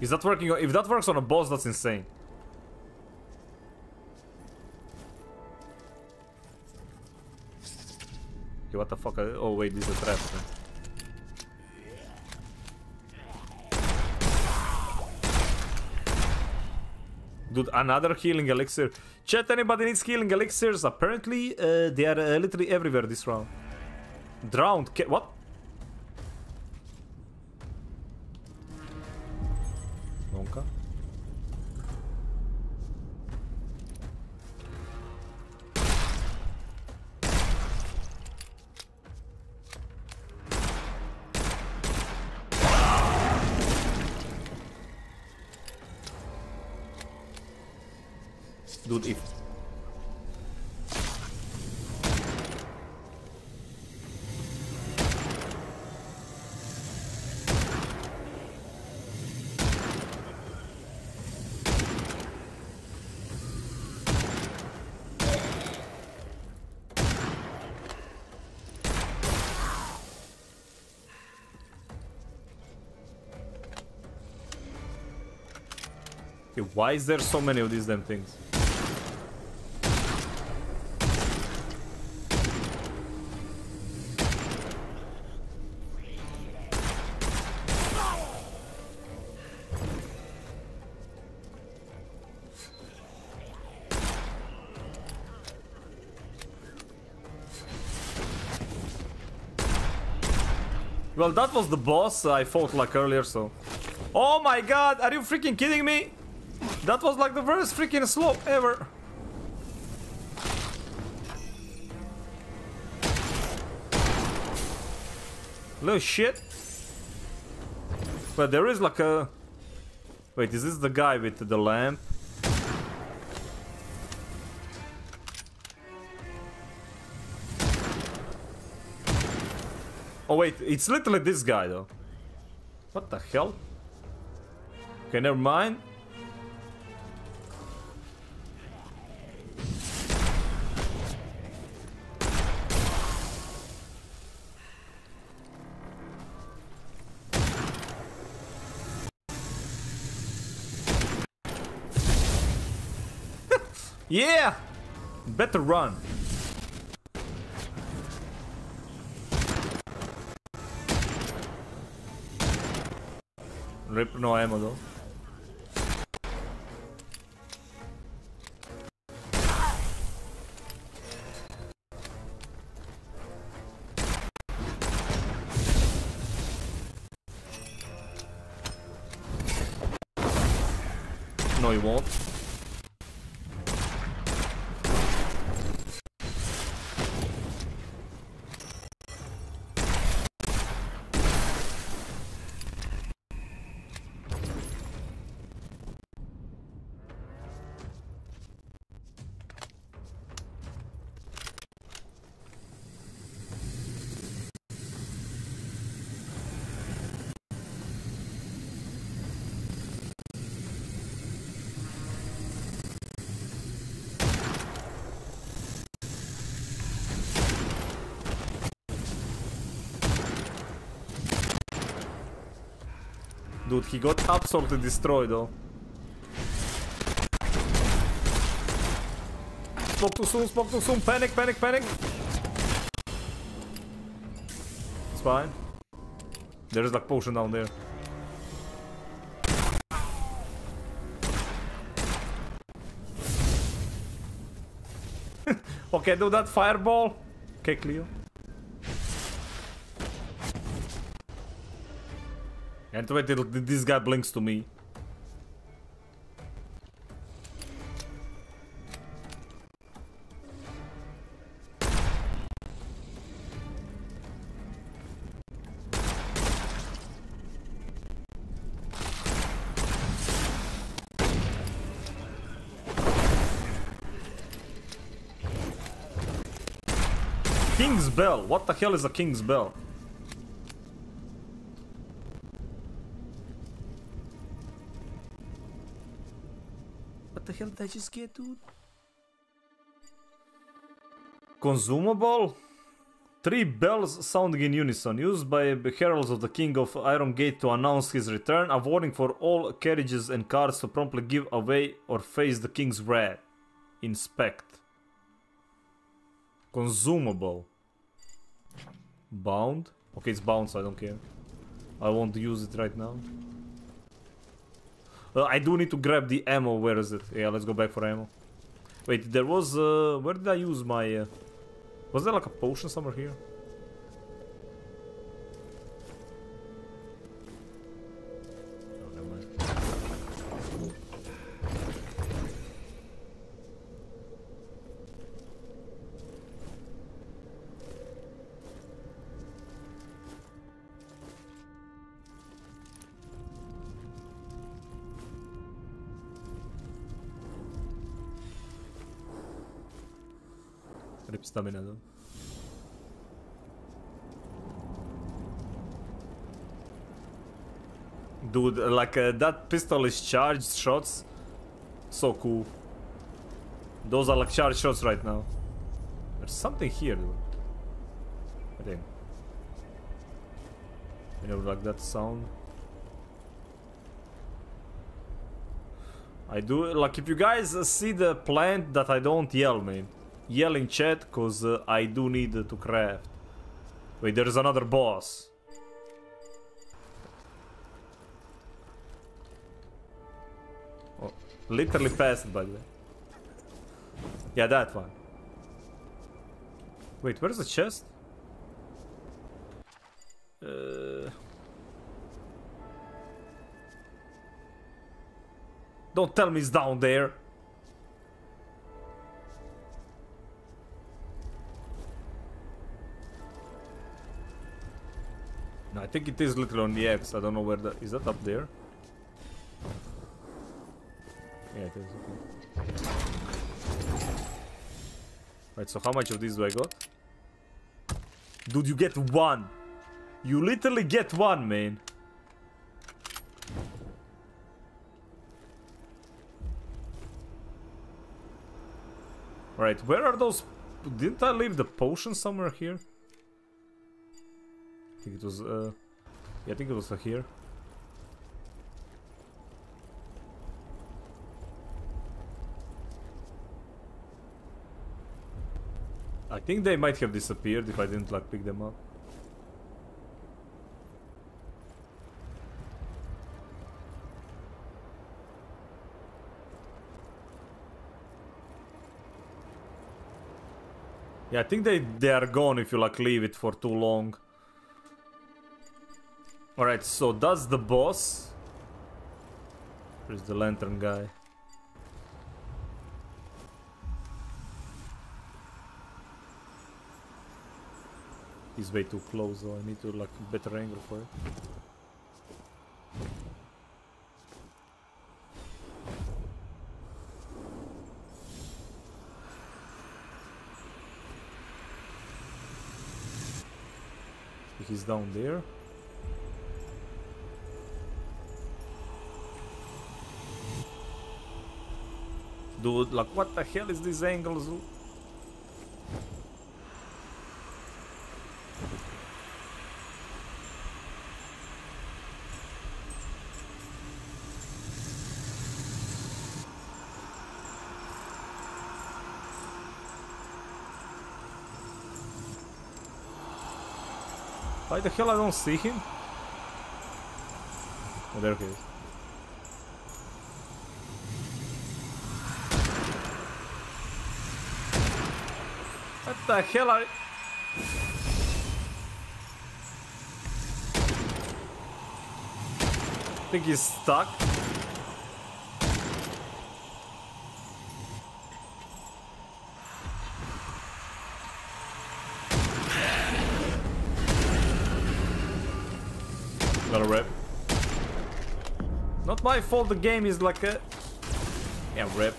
Is that working? If that works on a boss, that's insane. Okay, what the fuck? Oh wait, this is a trap. Dude, another healing elixir. Chat, anybody needs healing elixirs? Apparently, uh, they are uh, literally everywhere this round. Drowned. What? Why is there so many of these damn things? Well, that was the boss I fought like earlier, so... Oh my god, are you freaking kidding me? That was like the worst freaking slope ever. Little shit. But there is like a... Wait, is this the guy with the lamp? Oh wait, it's literally this guy though. What the hell? Okay, never mind. Yeah! Better run. Rip no ammo though. He got absolutely destroyed though. Spoke too soon, spoke too soon. Panic, panic, panic. It's fine. There's like potion down there. [LAUGHS] okay, do that fireball. Okay, Cleo. And wait till this guy blinks to me. King's Bell. What the hell is a King's Bell? Did I just get, dude? Consumable? Three bells sounding in unison, used by heralds of the King of Iron Gate to announce his return, a warning for all carriages and cars to promptly give away or face the King's wrath. Inspect. Consumable. Bound? Okay, it's bound, so I don't care. I won't use it right now. Uh, I do need to grab the ammo. Where is it? Yeah, let's go back for ammo. Wait, there was... Uh, where did I use my... Uh, was there like a potion somewhere here? Dude, like uh, that pistol is charged shots. So cool. Those are like charged shots right now. There's something here, dude. I think. You know, like that sound. I do like if you guys see the plant that I don't yell, man. Yell in chat, cause uh, I do need to craft. Wait, there is another boss. Oh, literally passed by the way. Yeah, that one. Wait, where's the chest? Uh... Don't tell me it's down there. I think it is literally on the X. I don't know where that is. That up there? Yeah, it is. Okay. Right. So how much of this do I got? Dude, you get one. You literally get one, man. Right, where are those... Didn't I leave the potion somewhere here? I think it was, uh... Yeah, I think it was uh, here. I think they might have disappeared if I didn't, like, pick them up. Yeah, I think they, they are gone if you like leave it for too long. Alright, so that's the boss. There's the lantern guy. He's way too close though, I need to like better angle for it. He's down there. Dude, like what the hell is this angle? Zoo? Why the hell I don't see him? Oh, there he is. The hell are... think he's stuck. Got a rip. Not my fault the game is like a... Yeah, rip.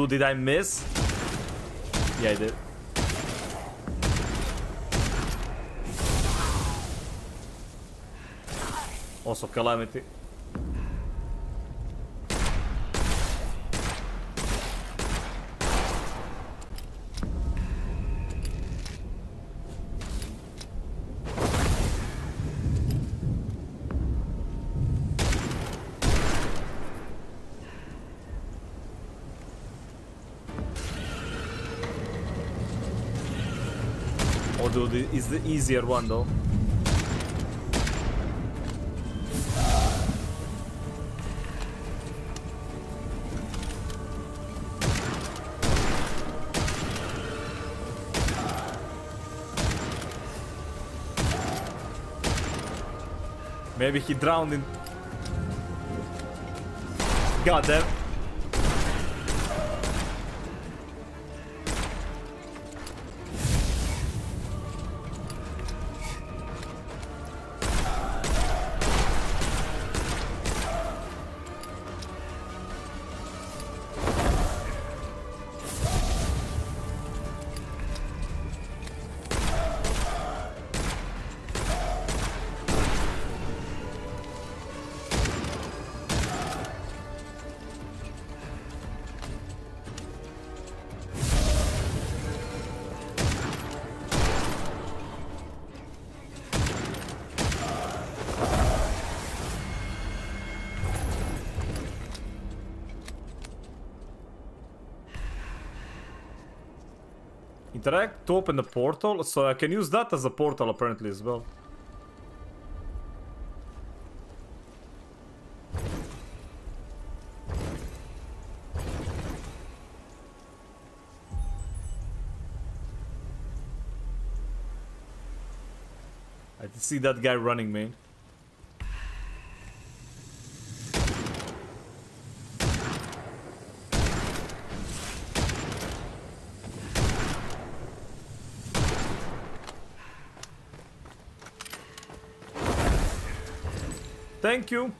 Dude, did I miss? Yeah, I did. Also Calamity. Oh dude, it is the easier one though. Maybe he drowned in... God damn. To open the portal, so I can use that as a portal apparently as well. I see that guy running, man. You.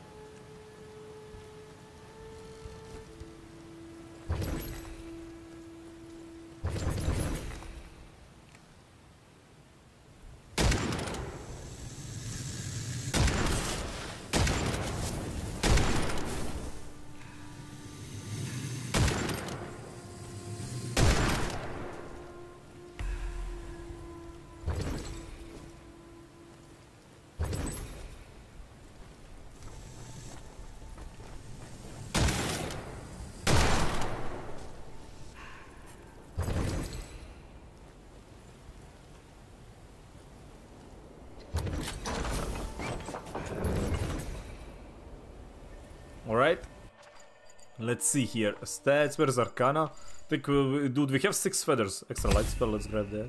Let's see here. Stats, where's Arcana? Think, uh, dude, we have six feathers. Extra light spell, let's grab that.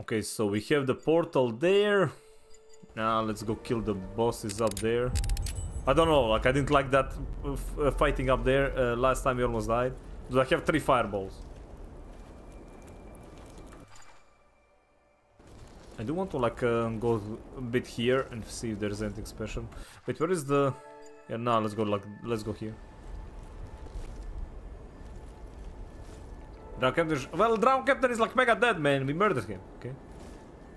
Okay, so we have the portal there. Now let's go kill the bosses up there. I don't know, like I didn't like that uh, uh, fighting up there. Uh, last time we almost died. Dude, I have three fireballs. I do want to like uh, go a bit here and see if there's anything special. Wait, where is the? Yeah, no, let's go like let's go here. Drown Captain. Well, Drown Captain is like mega dead, man. We murdered him. Okay,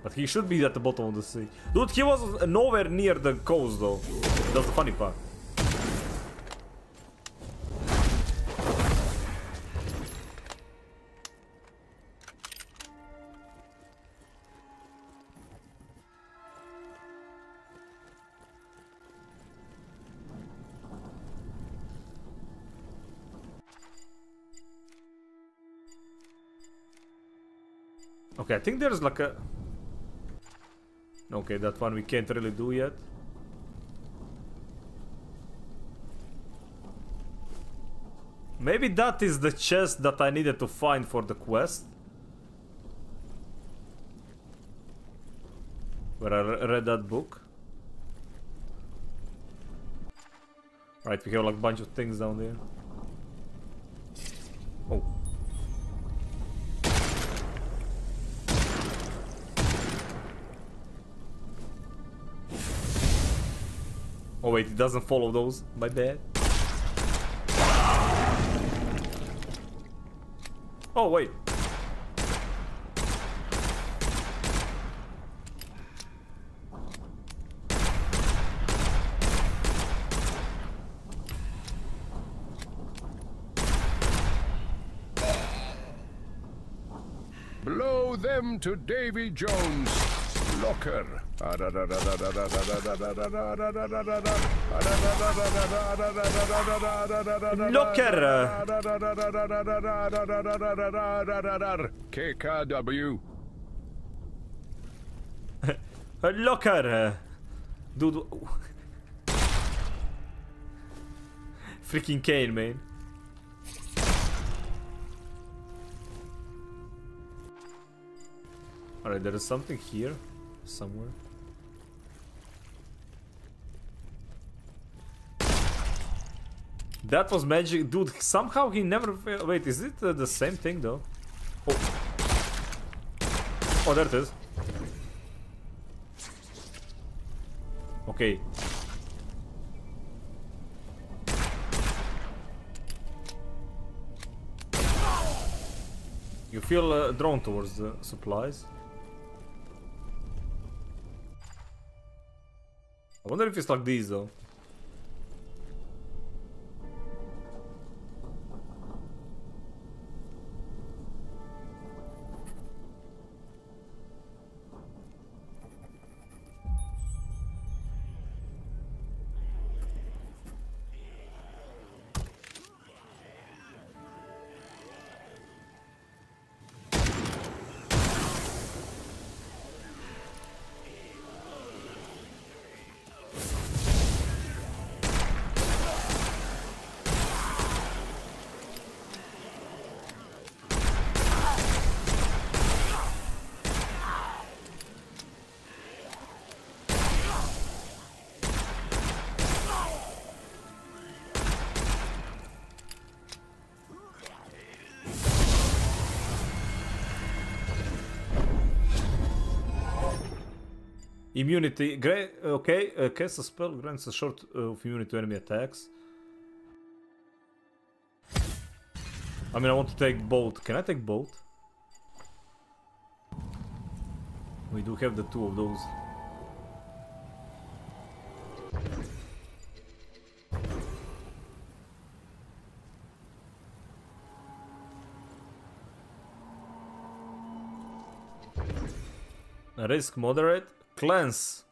but he should be at the bottom of the sea. Dude, he was nowhere near the coast though. That's the funny part. Okay, I think there's like a... Okay, that one we can't really do yet. Maybe that is the chest that I needed to find for the quest. Where I re read that book. Right, we have like a bunch of things down there. Oh wait, it doesn't follow those. My bad. Oh wait. Blow them to Davy Jones, Locker. KKW. A locker! [LAUGHS] Dude. Freaking Kane, man. Alright, there is something here. Somewhere. That was magic. Dude, somehow he never... fa- Wait, is it uh, the same thing, though? Oh. Oh, there it is. Okay. You feel uh, drawn towards the supplies. I wonder if it's like these though. Immunity. Gra okay, uh, cast a spell grants a short uh, of immunity to enemy attacks. I mean, I want to take both. Can I take both? We do have the two of those. Risk moderate. Cleanse.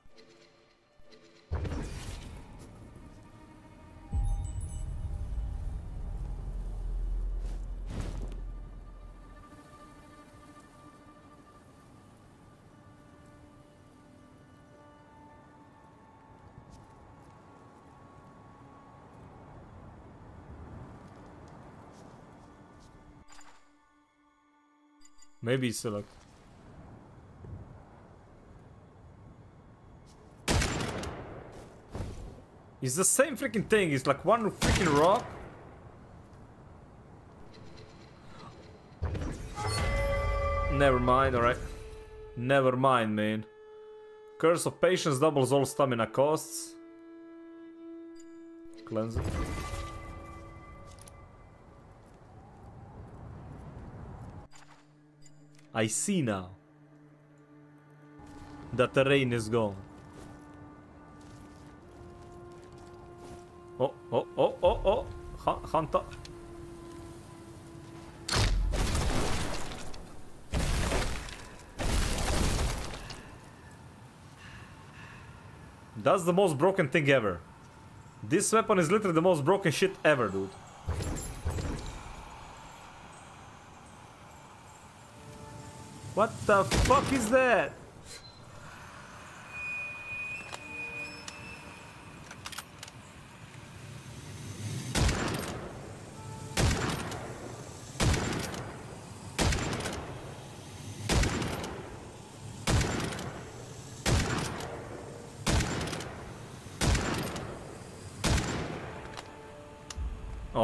Maybe select. It's the same freaking thing. It's like one freaking rock. Never mind, alright. Never mind, man. Curse of Patience doubles all stamina costs. Cleanse it. I see now that the rain is gone. Oh, oh, oh, oh, Hunter. That's the most broken thing ever. This weapon is literally the most broken shit ever, dude. What the fuck is that?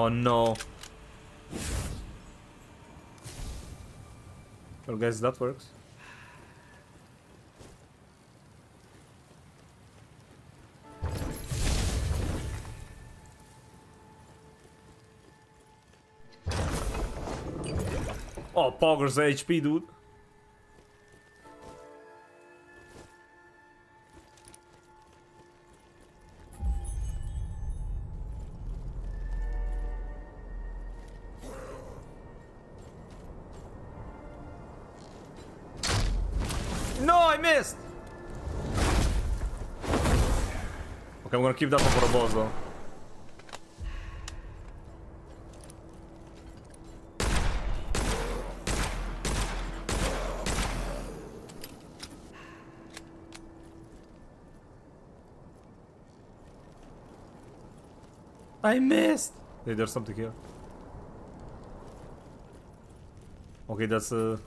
No. Well guys, that works. Oh, Pogger's HP, dude. Keep that for boss though. I missed! Hey, there's something here. Okay, that's uh...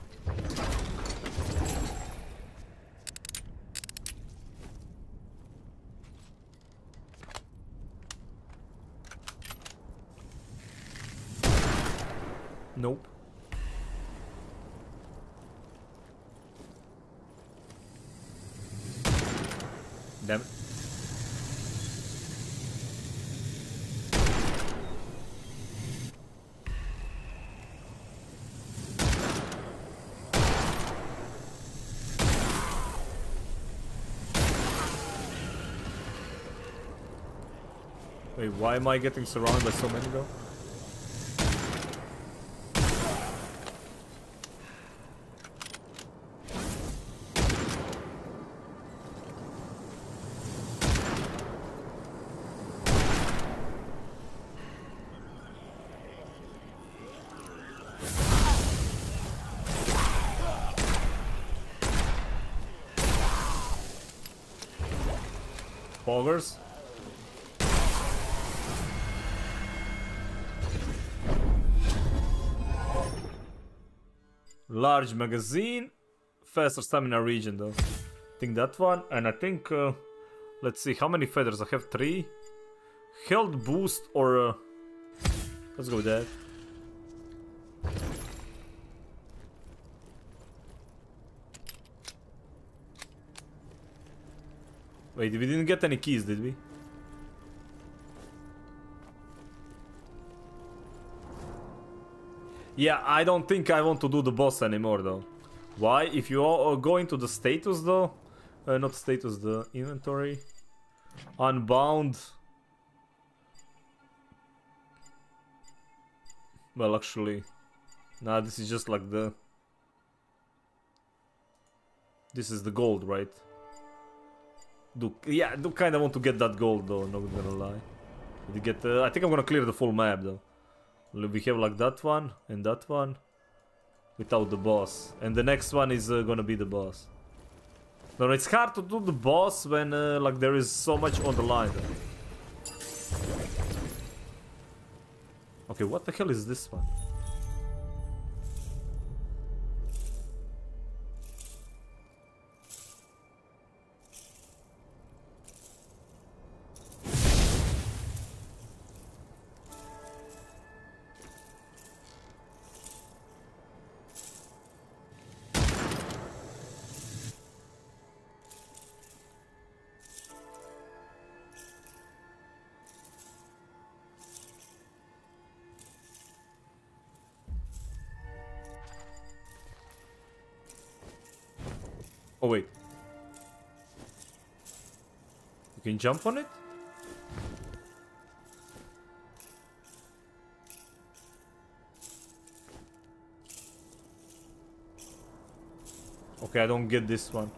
why am I getting surrounded by so many though? Poggers? Large magazine, faster stamina region though. I think that one, and I think, uh, let's see, how many feathers? I have three. Health boost or, uh, let's go with that. Wait, we didn't get any keys, did we? Yeah, I don't think I want to do the boss anymore though. Why? If you all go into the status though, uh, not status, the inventory, unbound. Well, actually, nah, this is just like the. This is the gold, right? Do yeah, do kind of want to get that gold though. Not gonna lie. Get. Uh, I think I'm gonna clear the full map though. We have like that one and that one without the boss, and the next one is uh, gonna be the boss. No, it's hard to do the boss when uh, like there is so much on the line. Okay, what the hell is this one? Can jump on it? Okay, I don't get this one.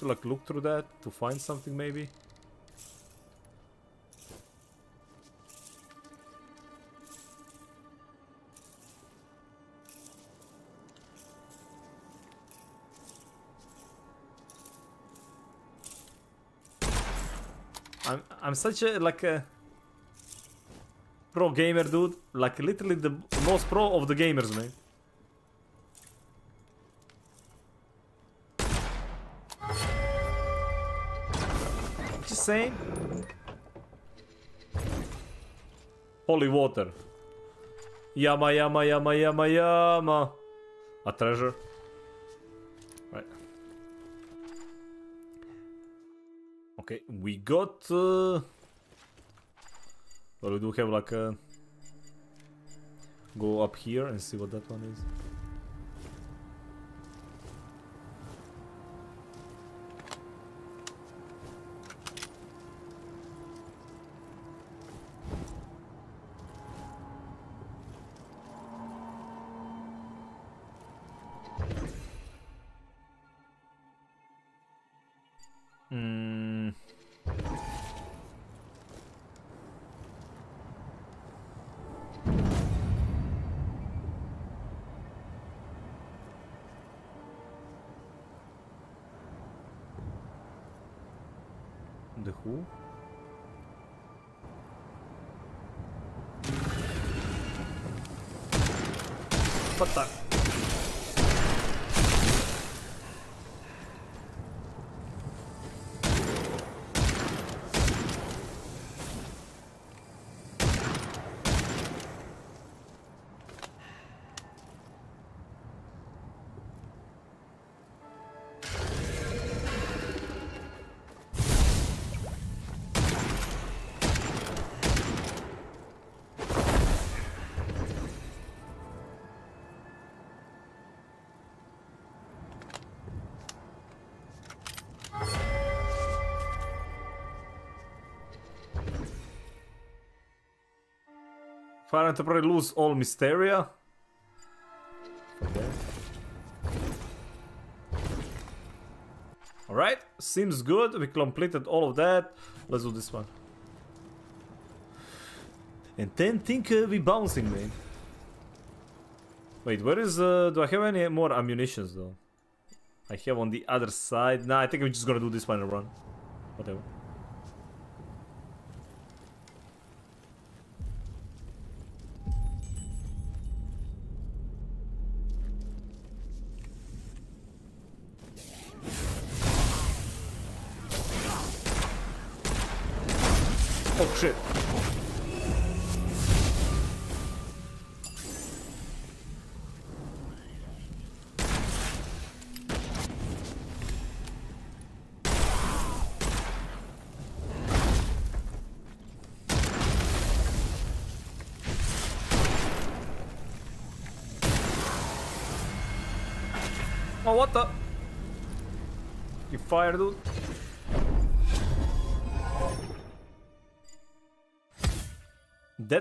To like look through that to find something maybe? I'm I'm such a like a pro gamer dude, like literally the most pro of the gamers, man. Saying. Holy water. Yama, yama, yama, yama, yama. A treasure. Right. Okay, we got. Uh... Well, we do have like a. Go up here and see what that one is. Fire and temporarily lose all Mysteria. Okay. Alright, seems good. We completed all of that. Let's do this one. And then think uh, we bouncing, man. Wait, where is... Uh, do I have any more ammunitions, though? I have on the other side. Nah, I think I'm just gonna do this one and run. Whatever.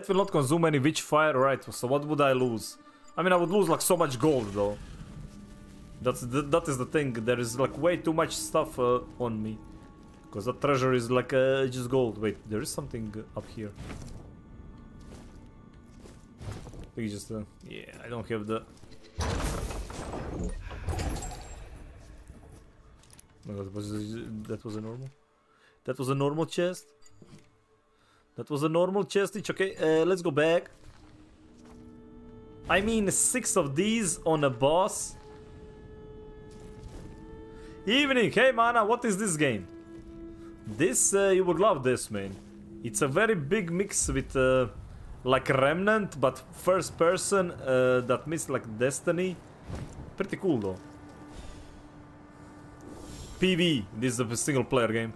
Will not consume any witchfire, right? So what would I lose? I mean, I would lose like so much gold, though. That's the, that is the thing. There is like way too much stuff uh, on me, because that treasure is like uh, just gold. Wait, there is something up here. We just uh, yeah, I don't have the. That was that was a normal. That was a normal chest. That was a normal chest. It's okay. Uh, let's go back. I mean, six of these on a boss. Evening. Hey, mana. What is this game? This uh, you would love this, man. It's a very big mix with uh, like Remnant, but first person uh, that missed like Destiny. Pretty cool though. PV. This is a single player game.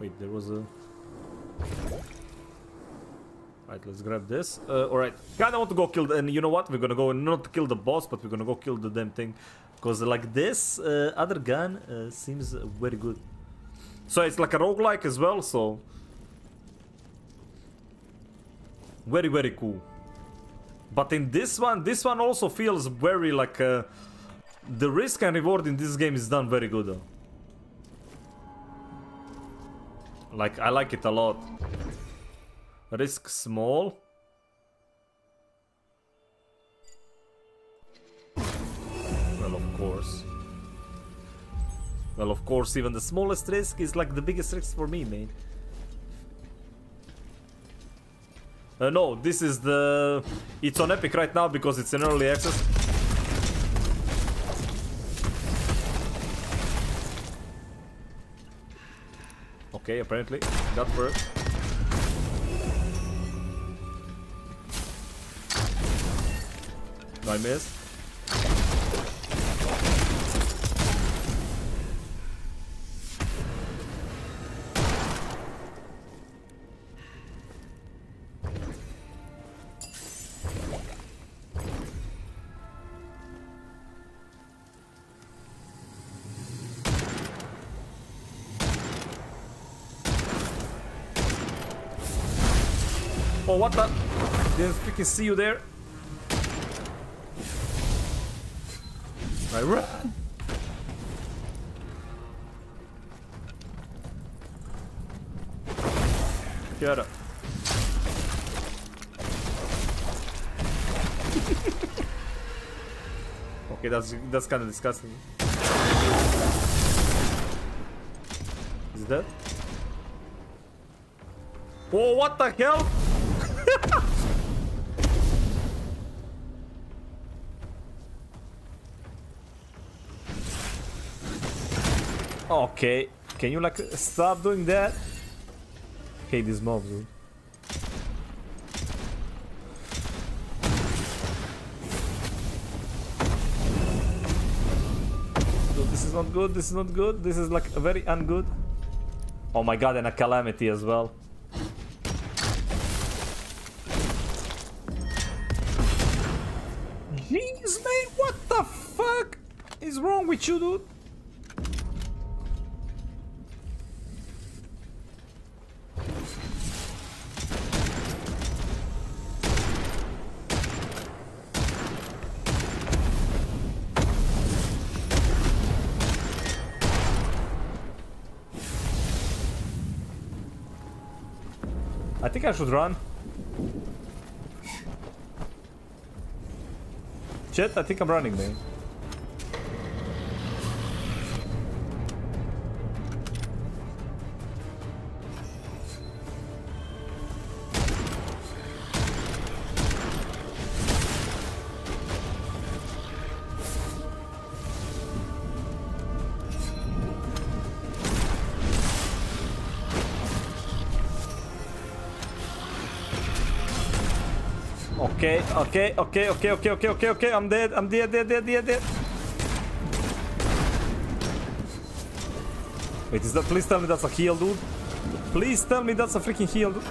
Wait, there was a... Alright, let's grab this. Uh, Alright, kinda want to go kill... The, and you know what? We're gonna go not kill the boss, but we're gonna go kill the damn thing. Because like this uh, other gun uh, seems very good. So it's like a roguelike as well, so... Very, very cool. But in this one, this one also feels very like... Uh, the risk and reward in this game is done very good though. Like, I like it a lot. Risk small. Well, of course. Well, of course, even the smallest risk is like the biggest risk for me, man. Uh, no, this is the... It's on Epic right now because it's in early access. Okay, apparently. That worked. No, I missed. What the? Didn't freaking see you there. Right, run. Shut up. [LAUGHS] okay, that's that's kind of disgusting. Is that? Oh, what the hell? Okay, can you like stop doing that? hate these mobs, dude. Dude, this is not good, this is not good, this is like very ungood. Oh my god, and a calamity as well. Jeez, man, what the fuck is wrong with you, dude? I should run. Chet, I think I'm running, man. Okay, okay, okay, okay, okay, okay, okay, okay. I'm dead. I'm dead, dead, dead, dead, dead. Wait, is that? Please tell me that's a heal, dude. Please tell me that's a freaking heal, dude.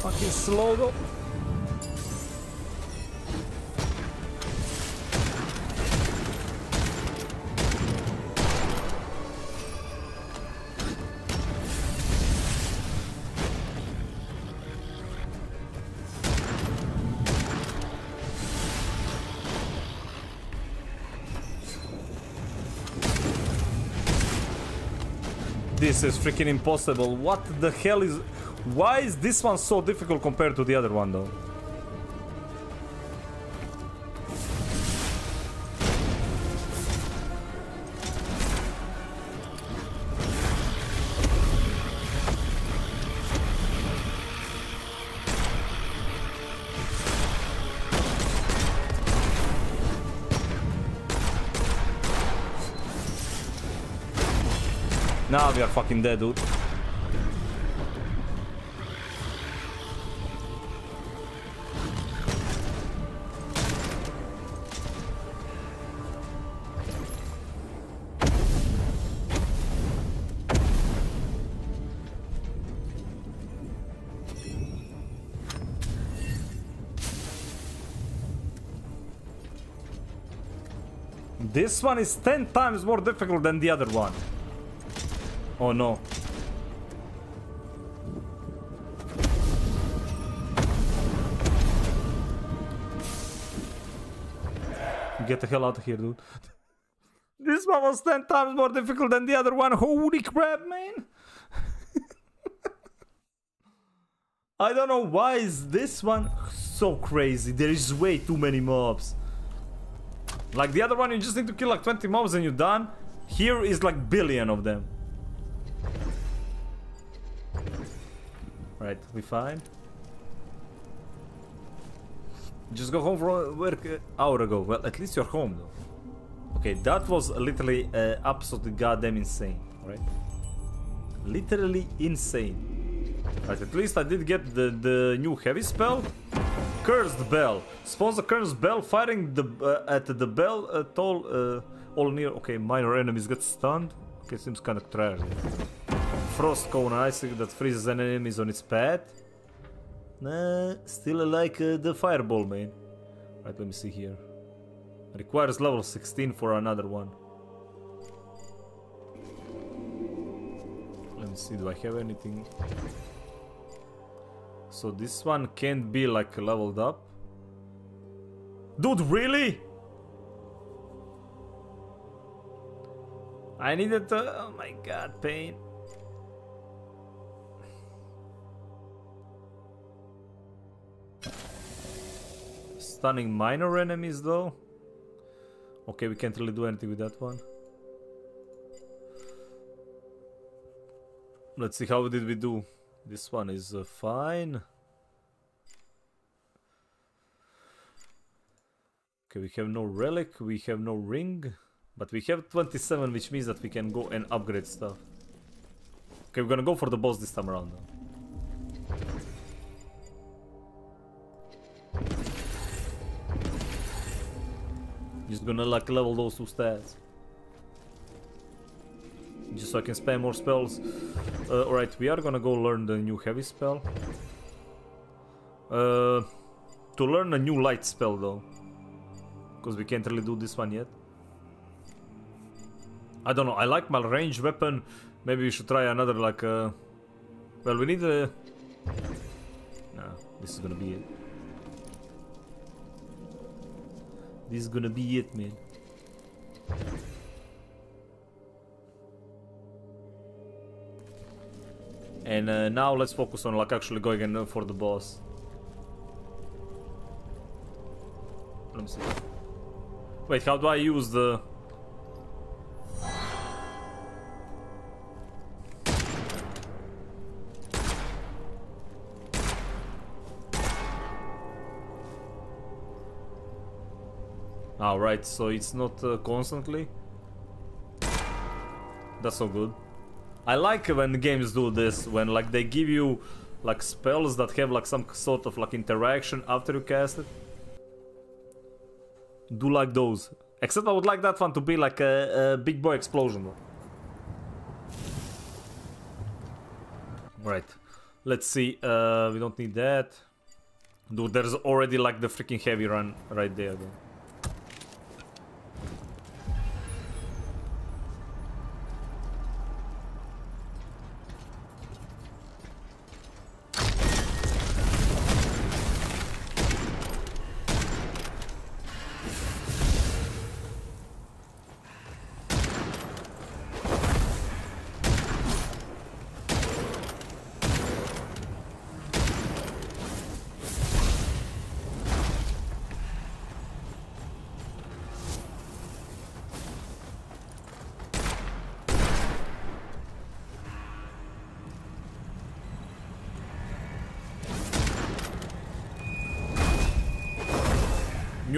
Fucking slow though. This is freaking impossible. What the hell is... Why is this one so difficult compared to the other one though? Fucking dead, dude. This one is 10 times more difficult than the other one. Oh no. Get the hell out of here, dude. [LAUGHS] This one was 10 times more difficult than the other one. Holy crap, man. [LAUGHS] I don't know why is this one so crazy. There is way too many mobs. Like the other one, you just need to kill like 20 mobs and you're done. Here is like billion of them. Right, we fine? Just go home from work an hour ago. Well, at least you're home though. Okay, that was literally uh, absolutely goddamn insane, right? Literally insane. Right, at least I did get the, the new heavy spell. Cursed Bell. Spawns a cursed bell, firing the uh, at the bell at all, uh, all near. Okay, minor enemies get stunned. Okay, seems kind of trash. Frost cone ice that freezes enemies on its path. Nah, still like uh, the fireball, man. Right, let me see here. Requires level 16 for another one. Let me see, do I have anything? So this one can't be like leveled up. Dude, really? I needed to... Oh my god, pain. Stunning minor enemies though. Okay, we can't really do anything with that one. Let's see, how did we do? This one is uh, fine. Okay, we have no relic, we have no ring. But we have 27, which means that we can go and upgrade stuff. Okay, we're gonna go for the boss this time around. Just gonna like level those two stats. Just so I can spam more spells. Uh, Alright, we are gonna go learn the new heavy spell. Uh, to learn a new light spell though. Because we can't really do this one yet. I don't know, I like my ranged weapon. Maybe we should try another like uh Well we need a No, this is gonna be it. This is gonna be it man. And uh, now let's focus on like actually going in for the boss. Let me see. Wait, how do I use the... Ah, right, so it's not uh, constantly. That's so good. I like when games do this, when like they give you like spells that have like some sort of like interaction after you cast it. Do like those. Except I would like that one to be like a, a big boy explosion. Right. Let's see. Uh, we don't need that. Dude, there's already like the freaking heavy run right there. Though.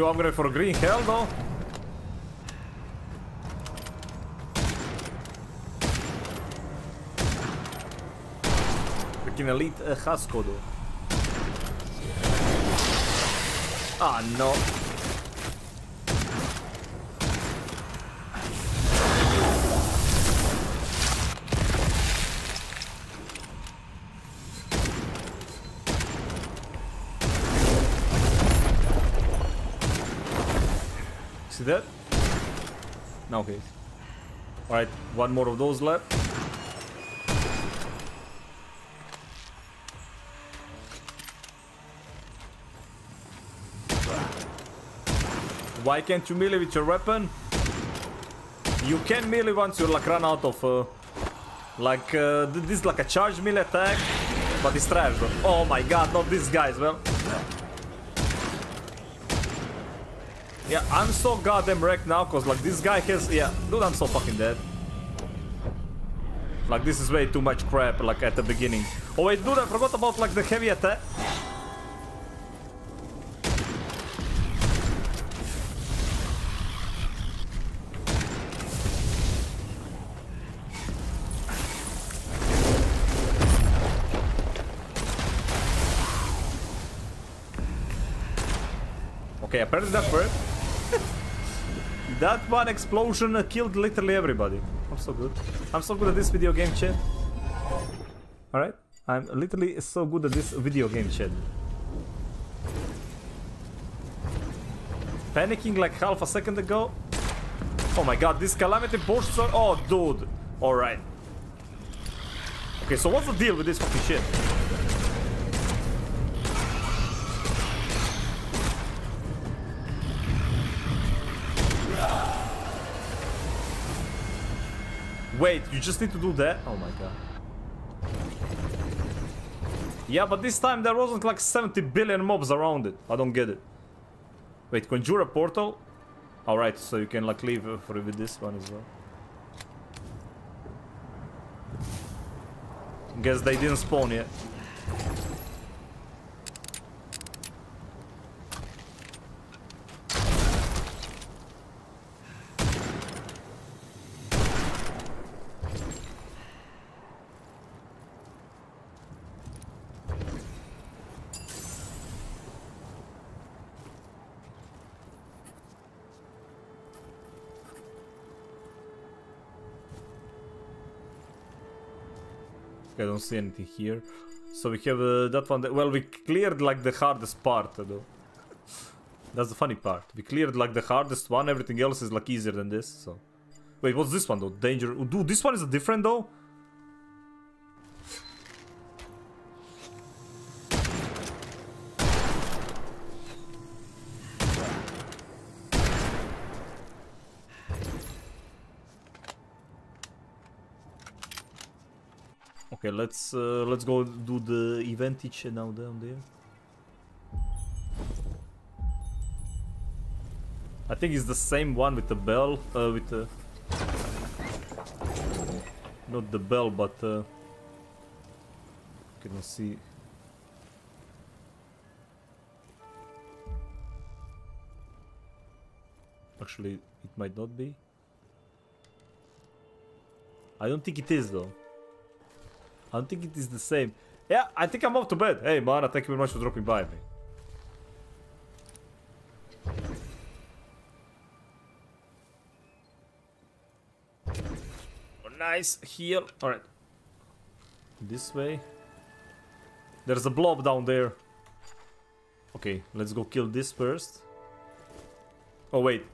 New upgrade for green hell though? Freaking elite uh, Hasko though. Ah no. See that? No, okay. Alright, one more of those left. Why can't you melee with your weapon? You can melee once you like run out of uh, like uh, this is like a charge melee attack, but it's trash. Oh my god, not these guys, well. Yeah, I'm so goddamn wrecked now, cause like this guy has, yeah, dude, I'm so fucking dead. Like this is way too much crap, like at the beginning. Oh wait, dude, I forgot about like the heavy attack. Okay, apparently that worked. That one explosion killed literally everybody. I'm so good. I'm so good at this video game chat. Alright? I'm literally so good at this video game chat. Panicking like half a second ago. Oh my god, this calamity bursts are... Oh, dude. Alright. Okay, so what's the deal with this fucking shit? Wait, you just need to do that? Oh my god. Yeah, but this time there wasn't like 70 billion mobs around it. I don't get it. Wait, conjure a portal? Alright, so you can like leave uh, for with this one as well. Guess they didn't spawn yet. Don't see anything here. So we have uh, that one. Well, we cleared like the hardest part though. That's the funny part. We cleared like the hardest one. Everything else is like easier than this. So, wait, what's this one though? Danger. Dude, this one is a different though. Okay, let's uh, let's go do the event each now down there. I think it's the same one with the bell, uh, with the not the bell, but uh, can see? Actually, it might not be. I don't think it is though. I don't think it is the same. Yeah, I think I'm off to bed. Hey, Mana, thank you very much for dropping by me. Oh, nice heal. Alright. This way. There's a blob down there. Okay, let's go kill this first. Oh, wait.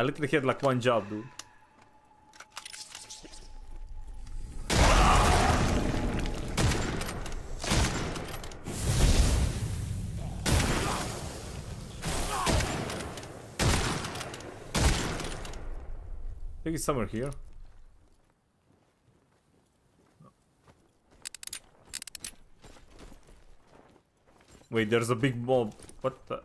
I literally had like one job, dude. I think it's somewhere here. Wait, there's a big mob. What the?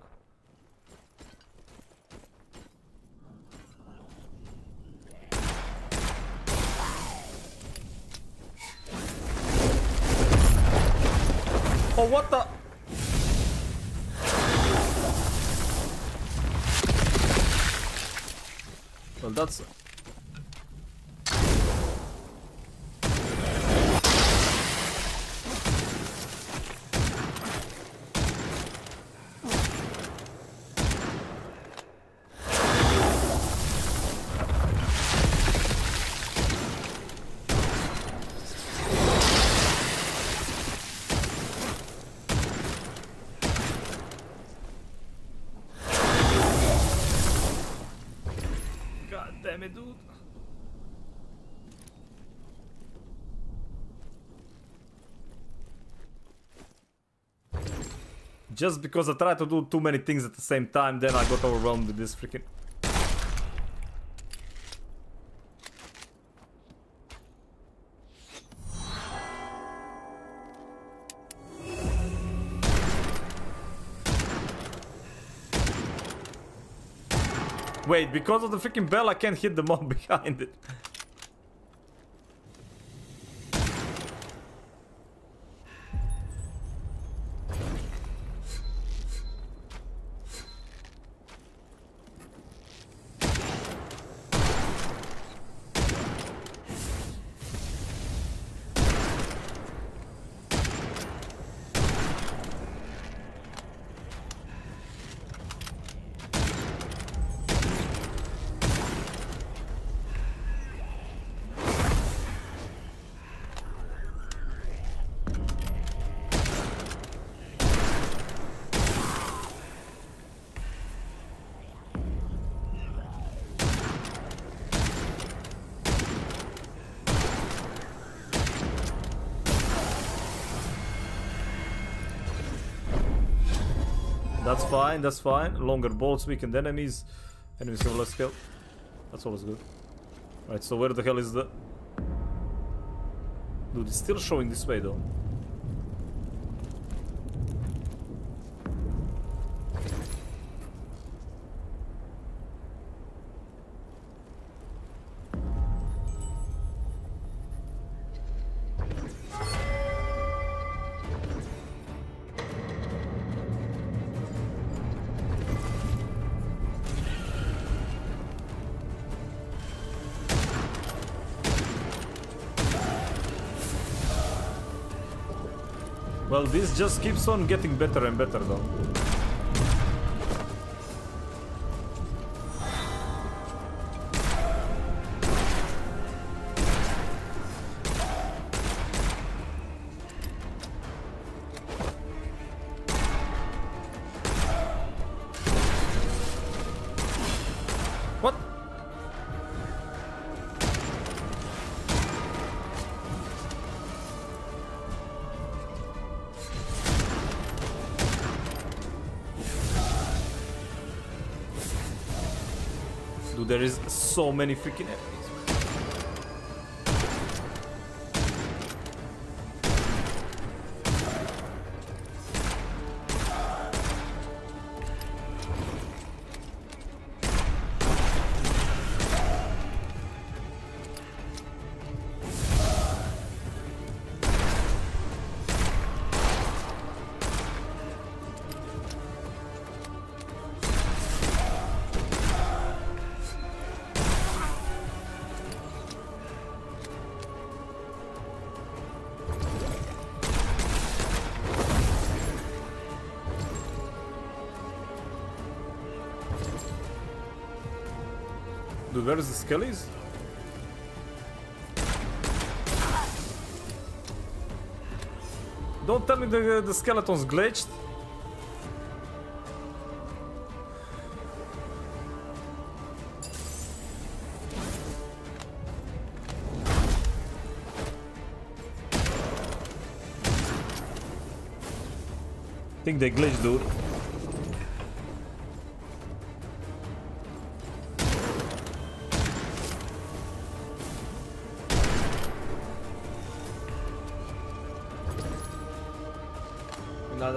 Just because I tried to do too many things at the same time, then I got overwhelmed with this freaking... Wait, because of the freaking bell, I can't hit the mob [LAUGHS] behind it. Fine, that's fine. Longer bolts, weakened enemies. Enemies have less health. That's always good. Alright, so where the hell is the... Dude, it's still showing this way though. Just keeps on getting better and better though. So many freaking skellies? Don't tell me the, the skeleton's glitched. think they glitched, dude.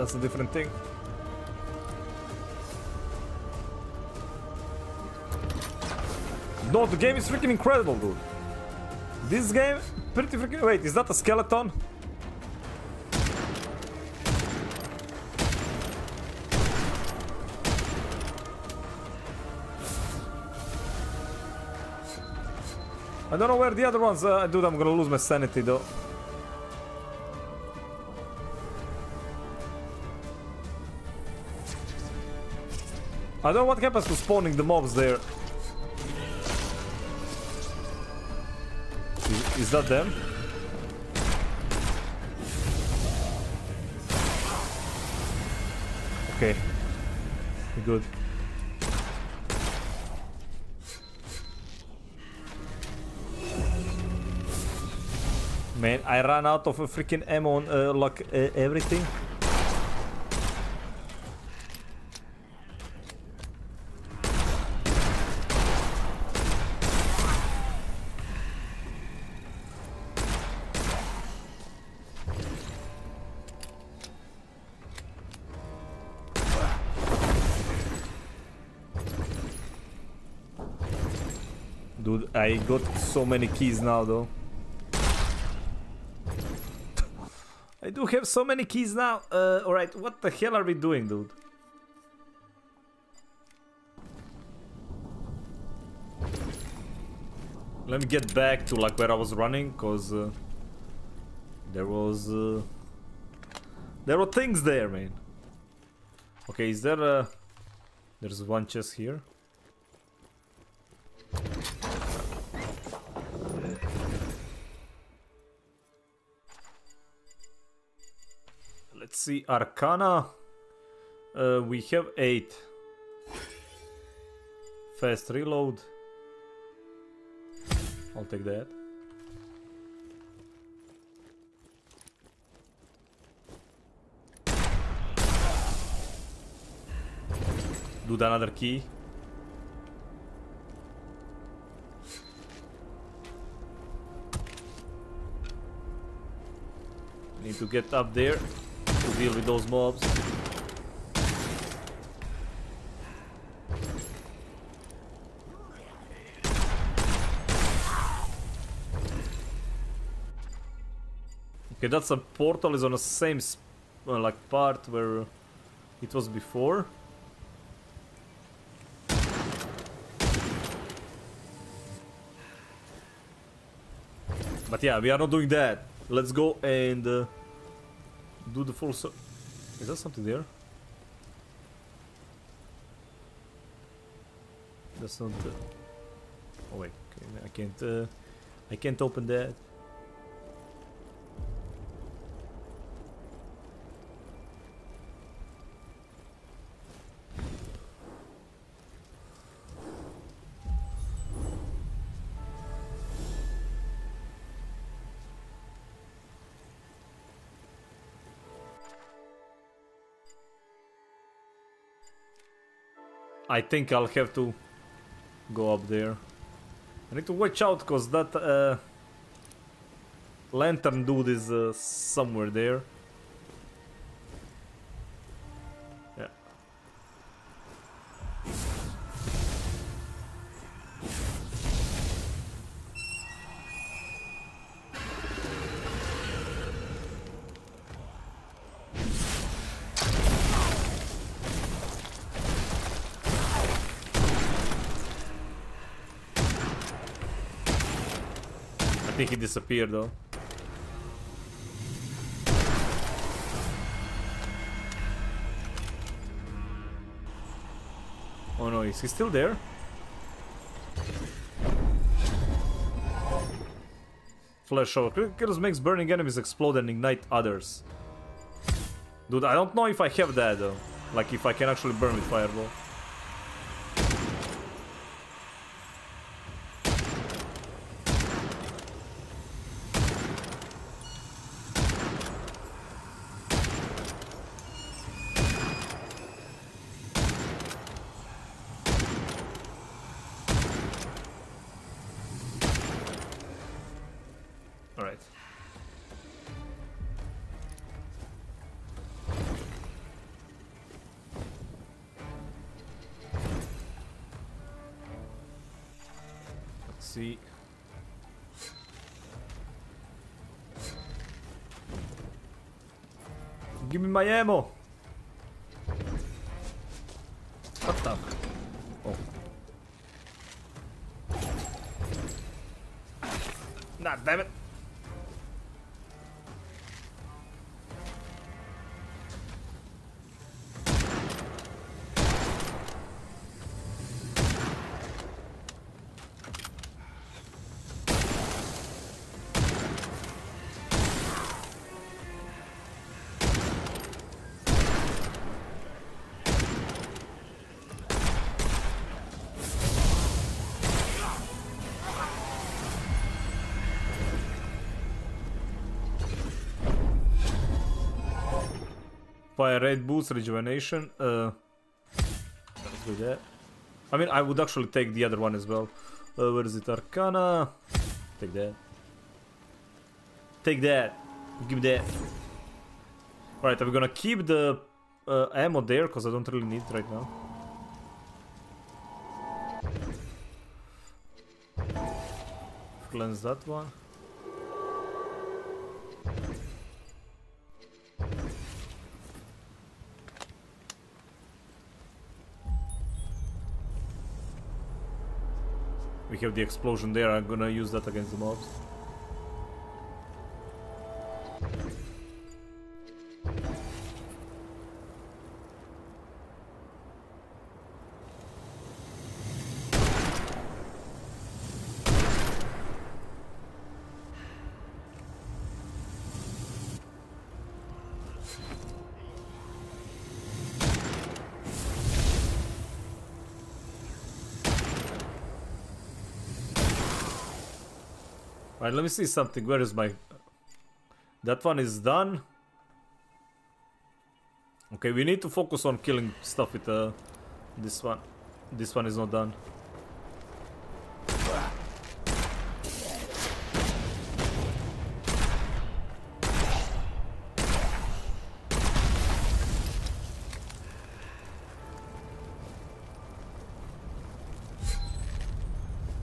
That's a different thing. No, the game is freaking incredible, dude. This game, pretty freaking... Wait, is that a skeleton? I don't know where the other ones... Uh, dude, I'm gonna lose my sanity, though. I don't know what happens to spawning the mobs there. Is, is that them? Okay. Good. Man, I ran out of a freaking ammo on uh, like uh, everything. Got so many keys now though. I do have so many keys now. Uh, alright, what the hell are we doing, dude? Let me get back to like where I was running, cause uh, there was uh, there were things there, man. Okay, is there a? There's one chest here. See, Arcana. Uh, we have eight. Fast reload. I'll take that. Do the another key. Need to get up there to deal with those mobs. Okay, that's a portal is on the same uh, like part where it was before. But yeah, we are not doing that. Let's go and uh, do the full. So is there something there? That's not. The... Oh wait, okay, I can't. Uh, I can't open that. I think I'll have to go up there. I need to watch out because that uh, lantern dude is uh, somewhere there. Disappeared though. Oh no, is he still there? Flash over. Criticals makes burning enemies explode and ignite others. Dude, I don't know if I have that though. Like if I can actually burn with fireball. See. Give me my ammo! Fire rate boost, rejuvenation. Uh, let's do that. I mean, I would actually take the other one as well. Uh, where is it? Arcana. Take that. Take that. Give me that. Alright, I'm gonna keep the uh, ammo there because I don't really need it right now. Cleanse that one. We have the explosion there, I'm gonna use that against the mobs. Let me see something. Where is my... That one is done. Okay, we need to focus on killing stuff with uh, This one. This one is not done.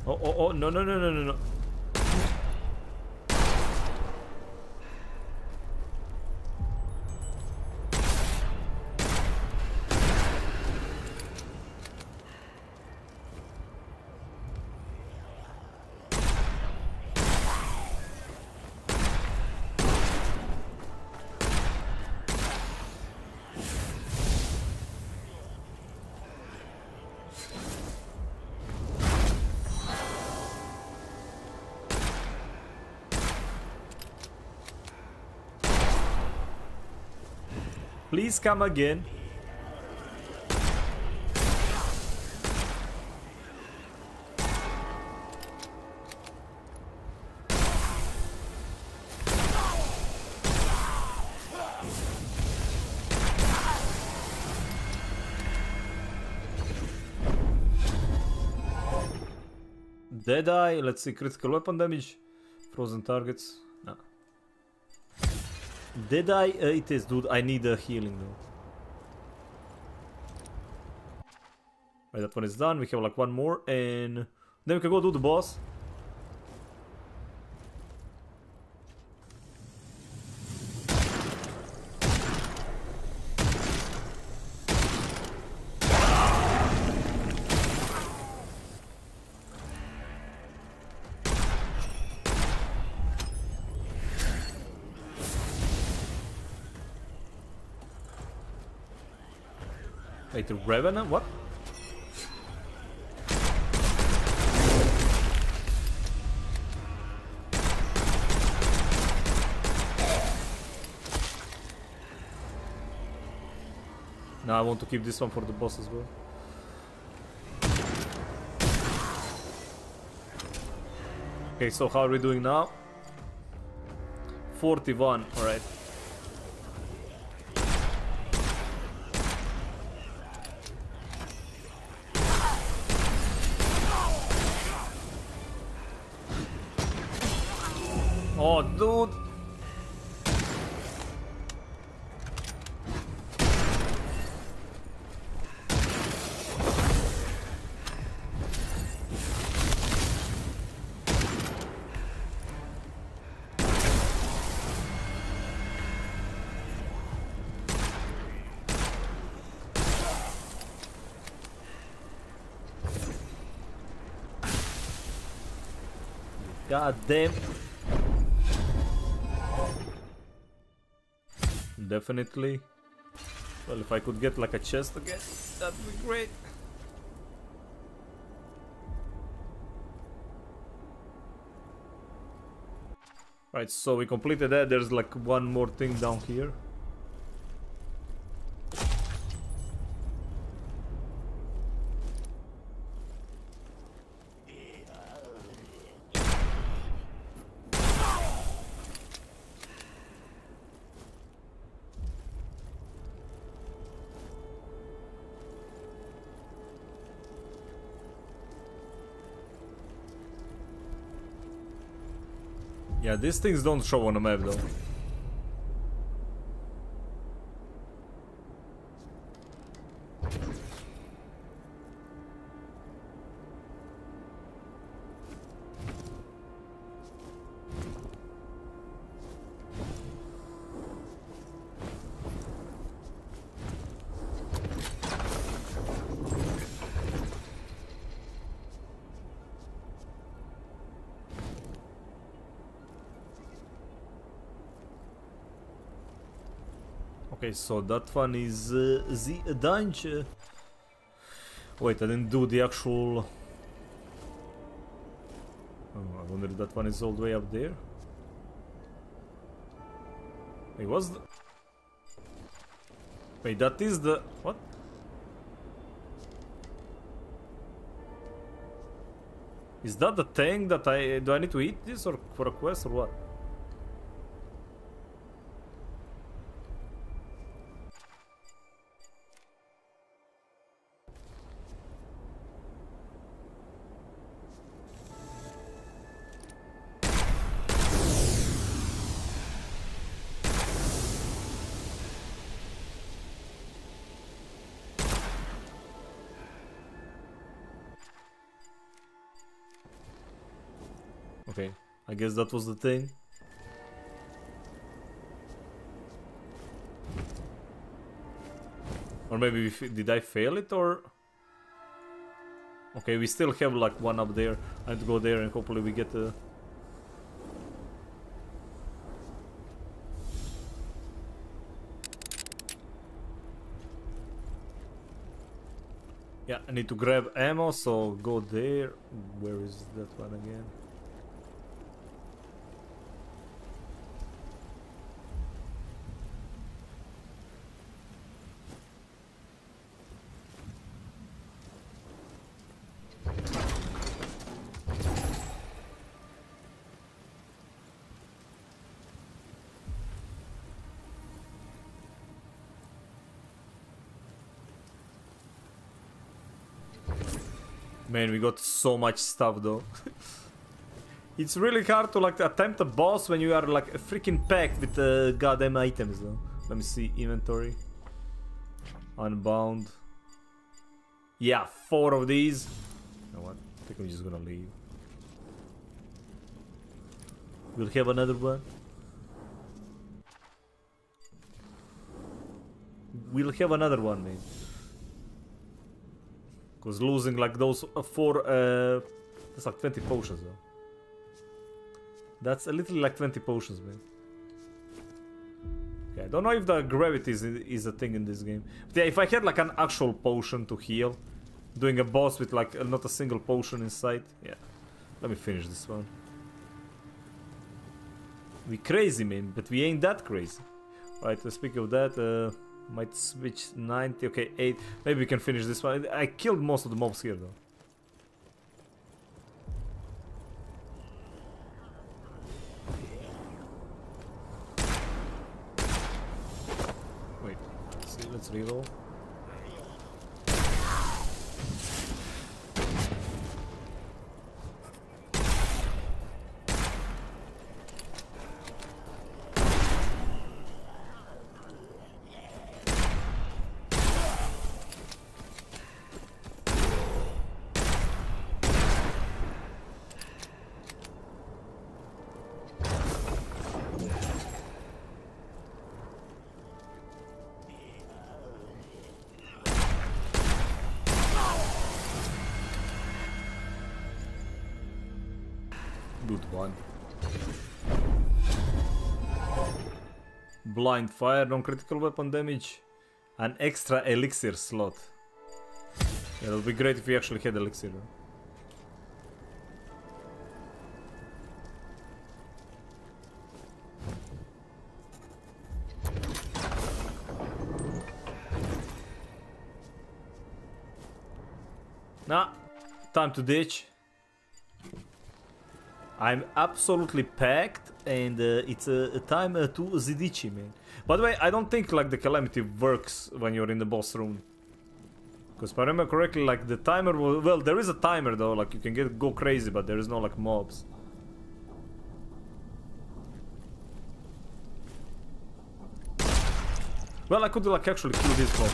Oh, oh, oh, no, no, no, no, no, no. Please come again. Deadeye, let's see critical weapon damage. Frozen targets. No. Deadeye, uh, it is, dude. I need a healing though. Right, that one is done. We have like one more, and then we can go do the boss. Wait, Revenant? What? Now I want to keep this one for the boss as well. Okay, so how are we doing now? 41, alright. God damn. Definitely. Well, if I could get like a chest again, that'd be great. Right, so we completed that. There's like one more thing down here. These things don't show on a map though. Okay, so that one is uh, the dungeon. Wait, I didn't do the actual... Oh, I wonder if that one is all the way up there. Wait, was the... Wait, that is the... What? Is that the thing that I... Do I need to eat this or for a quest or what? Guess that was the thing. Or maybe did I fail it or? Okay, we still have like one up there. I need to go there and hopefully we get the. Yeah, I need to grab ammo, so go there. Where is that one again? Man, we got so much stuff though. [LAUGHS] it's really hard to like attempt a boss when you are like a freaking packed with uh, goddamn items though. Let me see inventory. Unbound. Yeah, four of these. You know what? I think I'm just gonna leave. We'll have another one. We'll have another one, man. Because losing like those uh, four, uh, that's like 20 potions though. That's a little like 20 potions, man. Okay, I don't know if the gravity is, is a thing in this game. But yeah, if I had like an actual potion to heal, doing a boss with like not a single potion inside, yeah. Let me finish this one. We crazy, man, but we ain't that crazy. Right, uh, speaking of that, uh, might switch 90, okay, 8. Maybe we can finish this one. I killed most of the mobs here, though. Wait, let's see, let's reroll. Good one. Blind fire, non-critical weapon damage. An extra elixir slot. Yeah, it would be great if we actually had elixir. Nah, time to ditch. I'm absolutely packed, and uh, it's a, a time uh, to Zidichi, man. By the way, I don't think like the calamity works when you're in the boss room. Because if I remember correctly, like the timer will, well, there is a timer though, like you can get go crazy, but there is no like mobs. Well, I could like actually kill these mobs.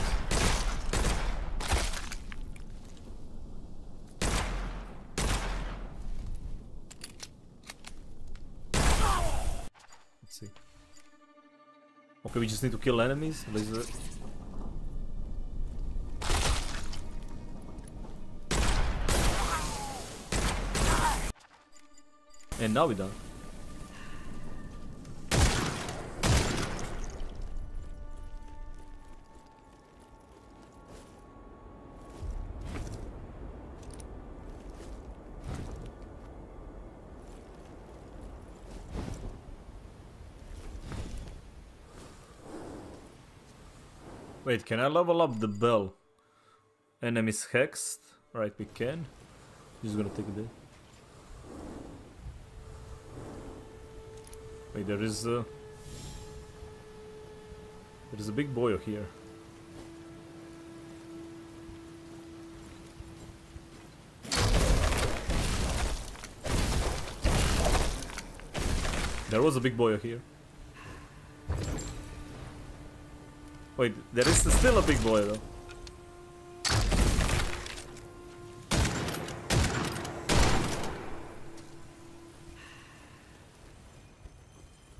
Let's see. Okay, we just need to kill enemies. Laser. And now we're done. Wait, can I level up the bell? Enemies hexed. Right, we can. Just gonna take day. Wait, there is a... There is a big boy here. There was a big boy here. Wait, there is still a big boy though.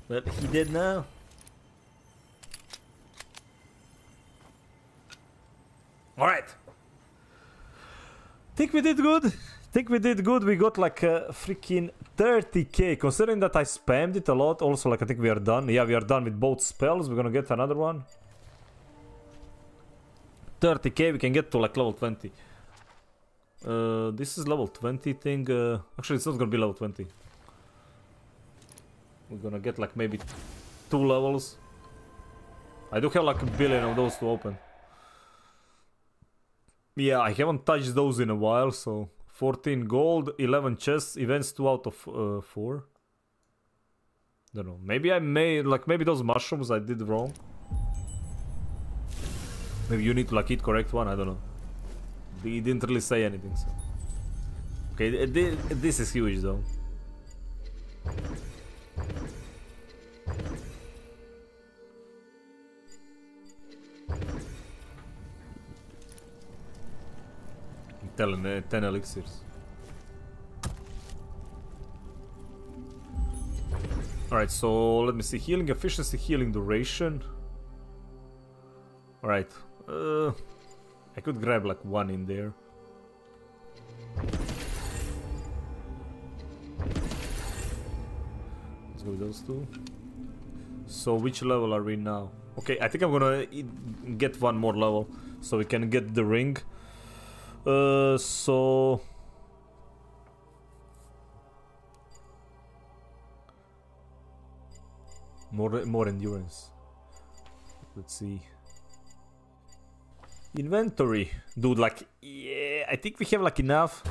But he did now. Alright. Think we did good. Think we did good. We got like a freaking 30k. Considering that I spammed it a lot. Also, like I think we are done. Yeah, we are done with both spells. We're gonna get another one. 30k. We can get to like level 20. Uh, this is level 20 thing. Uh, actually, it's not gonna be level 20. We're gonna get like maybe two levels. I do have like a billion of those to open. Yeah, I haven't touched those in a while, so 14 gold, 11 chests, events 2 out of uh, 4. Don't know. Maybe I made like maybe those mushrooms I did wrong. Maybe you need to like eat correct one. I don't know. He didn't really say anything. So. Okay, this is huge though. telling uh, 10 elixirs. Alright, so let me see. Healing efficiency, healing duration. Alright. Uh, I could grab like one in there. Let's go with those two. So which level are we now? Okay, I think I'm gonna get one more level so we can get the ring. Uh, so... More, more endurance. Let's see. Inventory. Dude, like, yeah, I think we have like enough.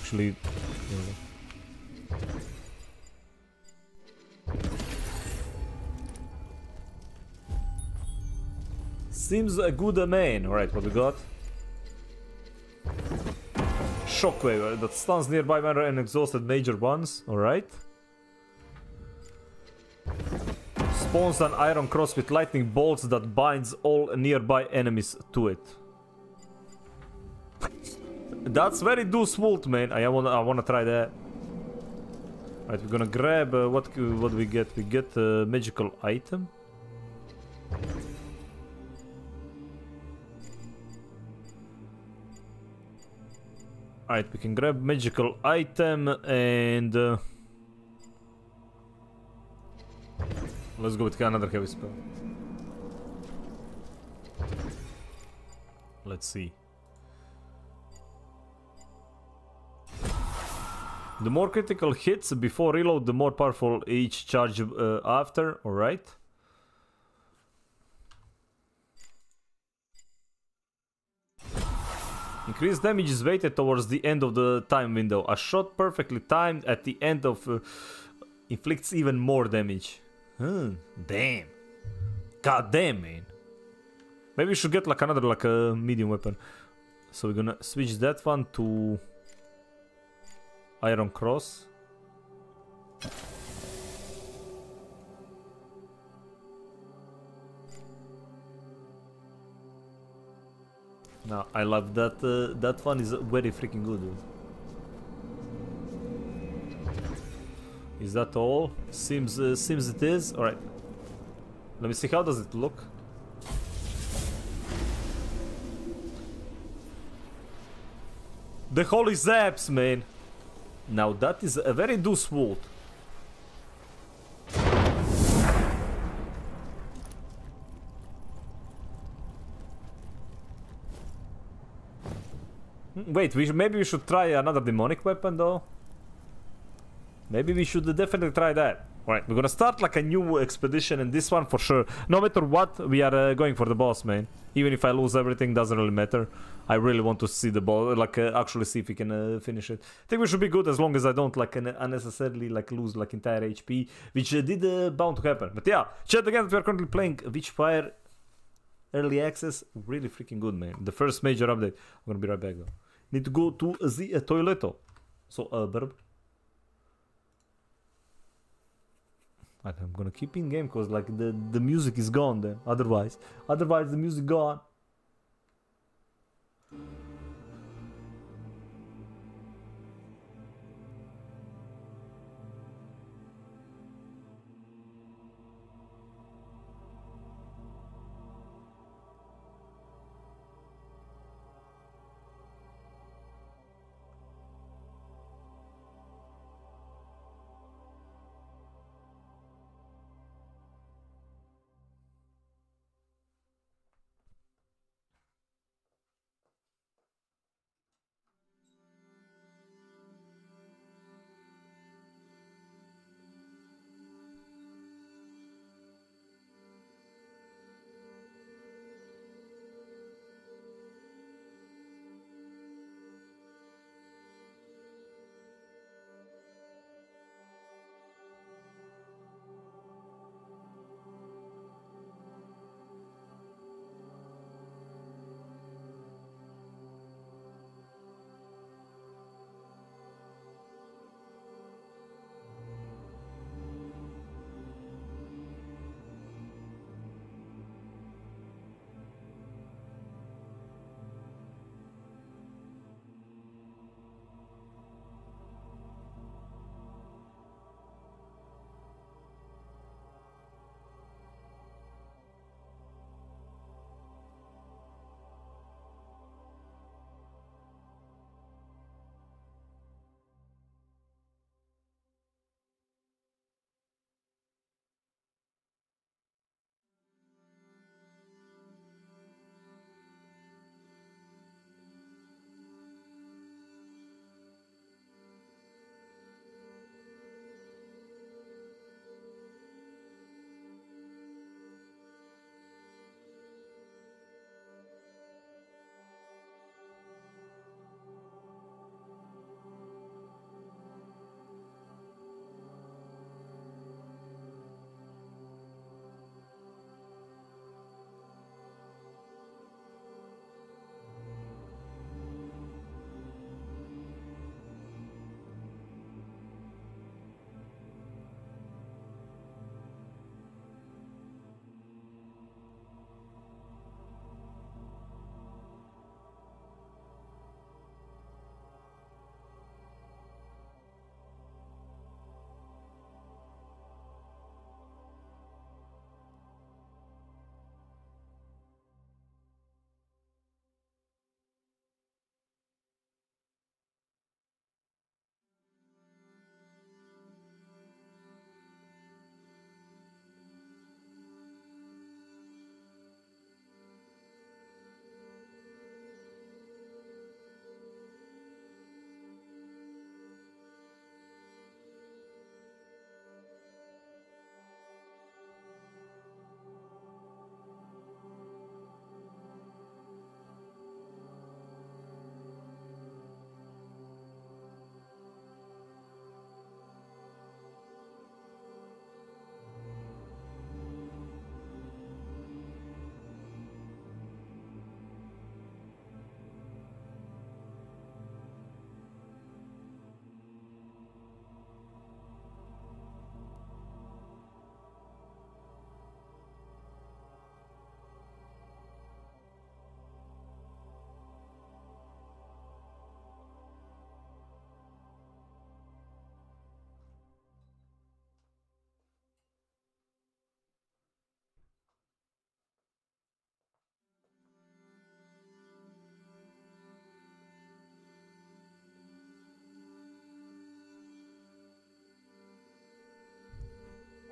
Actually, Seems a good man. Alright, what we got? Shockwave uh, that stuns nearby matter and exhausted major ones. Alright. Spawns an iron cross with lightning bolts that binds all nearby enemies to it. That's very Volt, man. I wanna, I wanna try that. Alright, we're gonna grab uh, what what we get. We get a magical item. Alright, we can grab magical item and... Uh, let's go with another heavy spell. Let's see. The more critical hits before reload, the more powerful each charge uh, after, alright? Increased damage is weighted towards the end of the time window. A shot perfectly timed at the end of uh, inflicts even more damage. Hmm, damn. God damn, man. Maybe we should get like another like a medium weapon. So we're gonna switch that one to Iron Cross. Now I love that. Uh, that one is very freaking good. Dude. Is that all? Seems uh, seems it is. All right. Let me see how does it look. The holy zaps, man. Now that is a very Deuce Volt. Wait, we maybe we should try another demonic weapon though. Maybe we should definitely try that. Alright, we're gonna start like a new expedition and this one for sure. No matter what, we are uh, going for the boss, man. Even if I lose everything, doesn't really matter. I really want to see the boss, like uh, actually see if we can uh, finish it. I think we should be good as long as I don't like unnecessarily like lose like entire HP, which uh, did uh, bound to happen. But yeah, chat again, we are currently playing Witchfire Early Access. Really freaking good, man. The first major update. I'm gonna be right back though. Need to go to the uh, toilet. So, uh, verb. I'm gonna keep in game because like the the music is gone then. Otherwise, otherwise the music gone.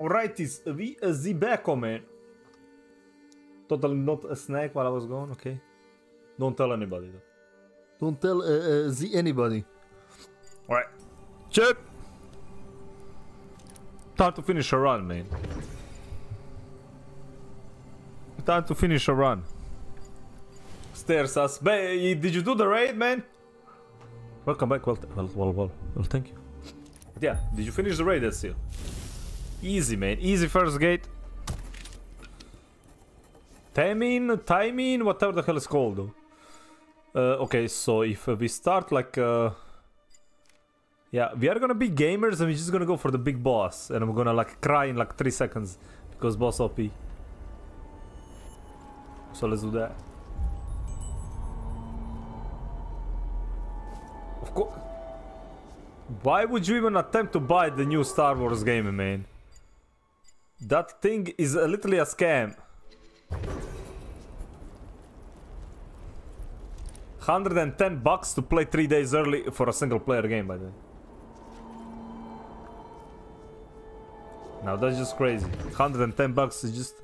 Alrighties, we uh, the back man. Totally not a snack while I was gone, okay. Don't tell anybody though. Don't tell uh, uh, the anybody. Alright. Chip! Time to finish a run, man. Time to finish a run. Stairs us. Ba- did you do the raid, man? Welcome back. Well, well, well, well, well thank you. Yeah, did you finish the raid, still? Easy, man. Easy first gate. Timing, timing, whatever the hell it's called. Uh, okay, so if we start like... Uh, yeah, we are gonna be gamers and we're just gonna go for the big boss. And I'm gonna like cry in like 3 seconds because boss OP. So let's do that. Of course. Why would you even attempt to buy the new Star Wars game, man? That thing is uh, literally a scam. 110 bucks to play 3 days early for a single player game, by the way. Now that's just crazy. 110 bucks is just...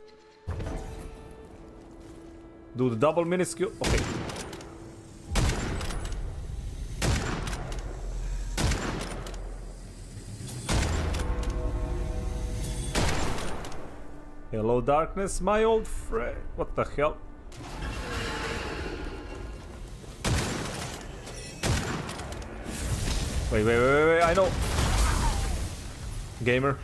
Do the double minuscule? Okay. Hello darkness, my old friend. What the hell? Wait, wait, wait, wait, wait, I know. Gamer.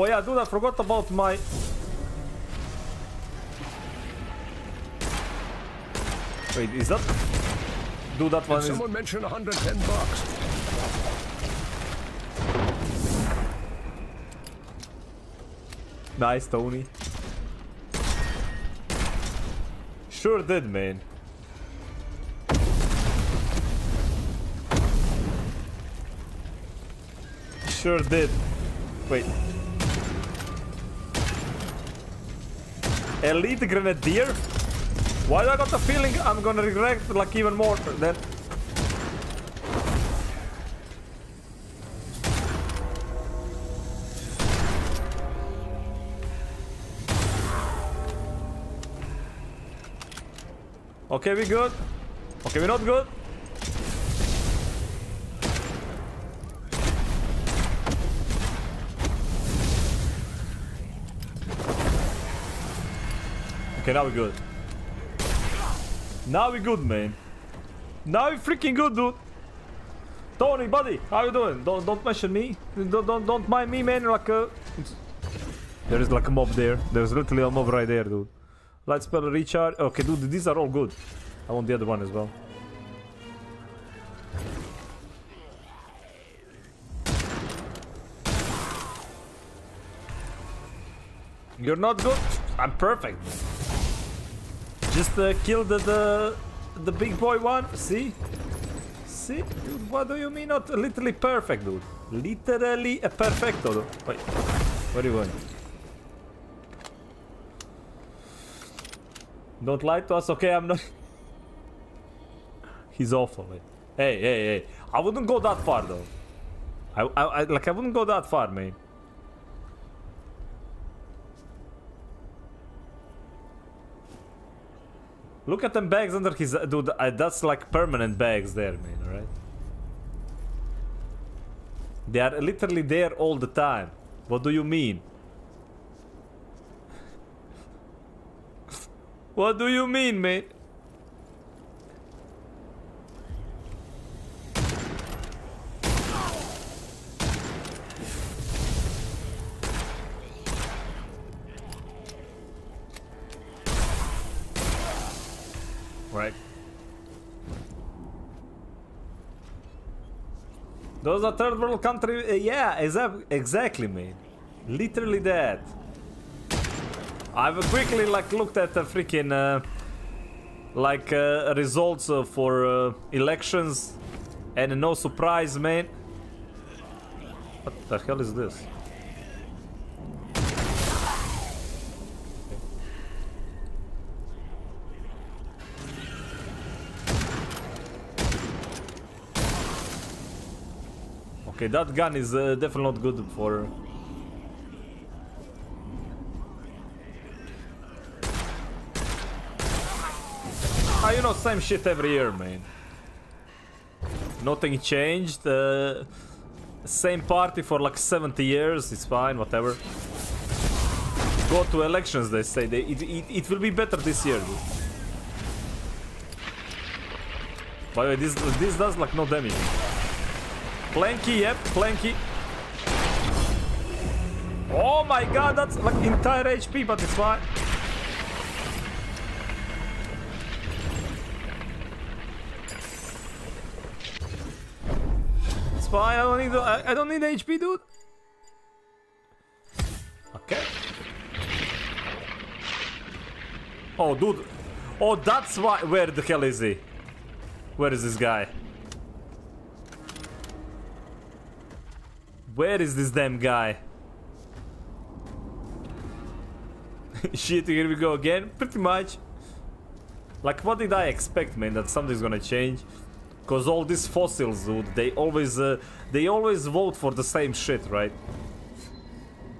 Oh yeah, dude, I forgot about my... Wait, is that... Dude, that one Did is... someone mention 110 bucks? Nice, Tony. Sure did, man. Sure did. Wait. Elite Grenadier? Why do I got the feeling I'm gonna regret like even more than... Okay, we good. Okay, we're not good. Okay, now we're good. Now we're good, man. Now we're freaking good, dude. Tony, buddy, how you doing? Don't don't mention me. Don't don't, don't mind me, man. Like uh, there is like a mob there. There's literally a mob right there, dude. Light spell recharge. Okay, dude, these are all good. I want the other one as well. You're not good. I'm perfect. Just uh, kill the, the the big boy one. See, see, dude. What do you mean not literally perfect, dude? Literally a perfecto. Dude. Wait, where are you going? Don't lie to us, okay? I'm not. [LAUGHS] He's awful. Hey, hey, hey! I wouldn't go that far though. I, I, I like I wouldn't go that far, man. Look at them bags under his... Dude, uh, that's like permanent bags there, man, alright? They are literally there all the time. What do you mean? [LAUGHS] what do you mean, man? Right. Those are third world country. uh, yeah, exa exactly, man. Literally that. I've quickly like looked at the freaking uh, like uh, results uh, for uh, elections and no surprise man what the hell is this Okay, that gun is uh, definitely not good for... Ah, you know, same shit every year, man. Nothing changed. Uh, same party for like 70 years, it's fine, whatever. Go to elections, they say. They, it, it, it will be better this year, dude. By the way, this, this does like no damage. Planky, yep, Planky. Oh my god, that's like entire HP, but it's fine. It's fine, I don't need, I, I don't need HP, dude. Okay. Oh, dude. Oh, that's why. Where the hell is he? Where is this guy? Where is this damn guy? [LAUGHS] Shit, here we go again. Pretty much. Like, what did I expect, man? That something's gonna change? Cause all these fossils, dude, they always, uh, they always vote for the same shit, right?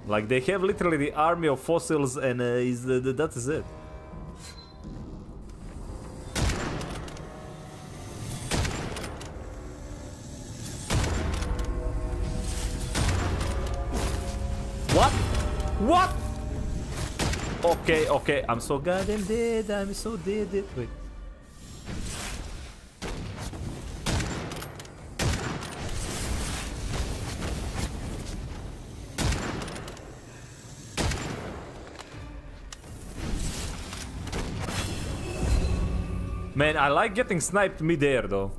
Like, they have literally the army of fossils, and uh, is the, that is it. What? Okay, okay, I'm so goddamn dead, I'm so dead. dead. Wait. Man, I like getting sniped mid-air though.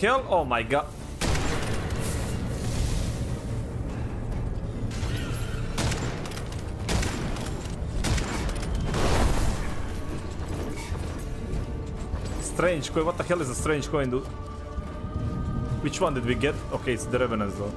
Hell? Oh my god. Strange coin. What the hell is a strange coin, dude? Which one did we get? Okay, it's the Revenants though.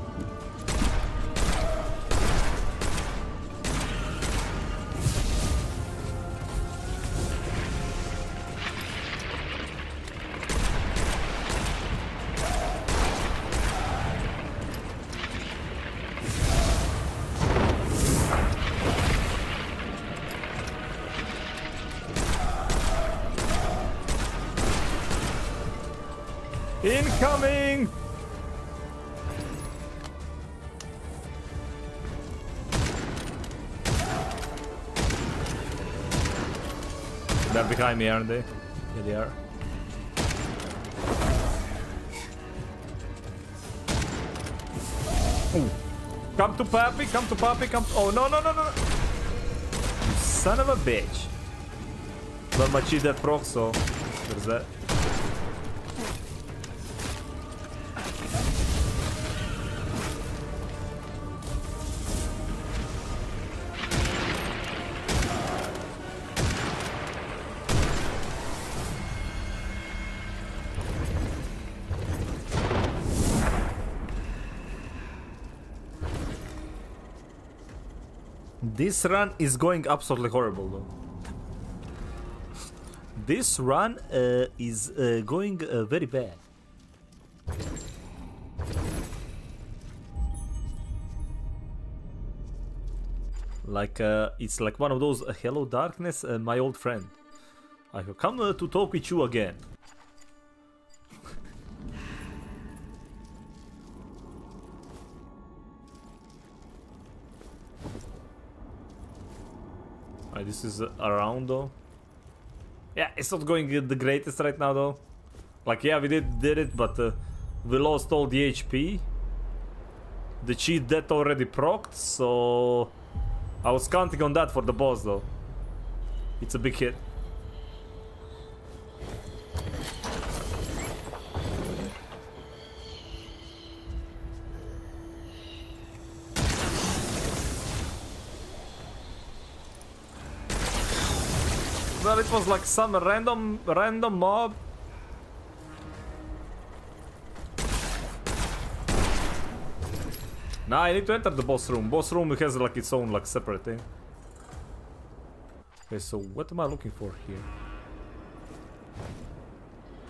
Behind me, aren't they? Yeah, they are. Ooh. Come to Papi, come to Papi, come to... Oh, no, no, no, no! You son of a bitch. But my cheat that proc, so... There's that. This run is going absolutely horrible though. This run uh, is uh, going uh, very bad. Like, uh, it's like one of those uh, Hello Darkness, uh, my old friend. I have come to talk with you again. Alright, this is uh, around though. Yeah, it's not going uh, the greatest right now though. Like, yeah, we did did it, but uh, we lost all the HP. The cheat death already procced, so I was counting on that for the boss though. It's a big hit. Was like some random random mob. Nah, I need to enter the boss room. Boss room has like its own like separate thing. Okay, so what am I looking for here?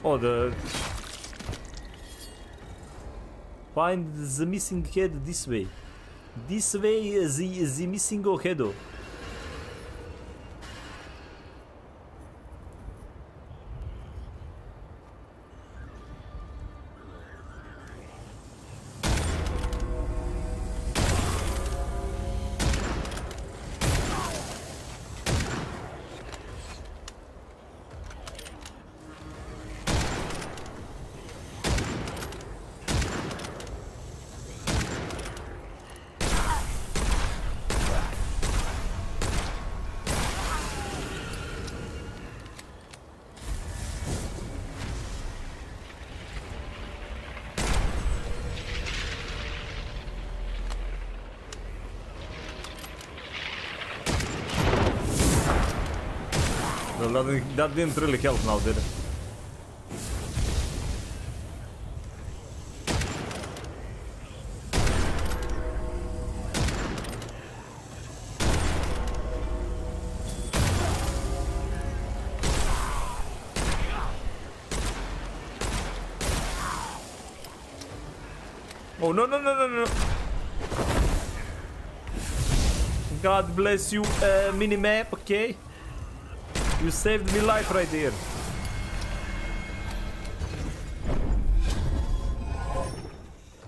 Oh, the... Find the missing head this way. This way, the, the missing head. That, didn't- that didn't really help now, did it? Oh no no no no no! God bless you, uh, mini map. Okay. You saved me life right here.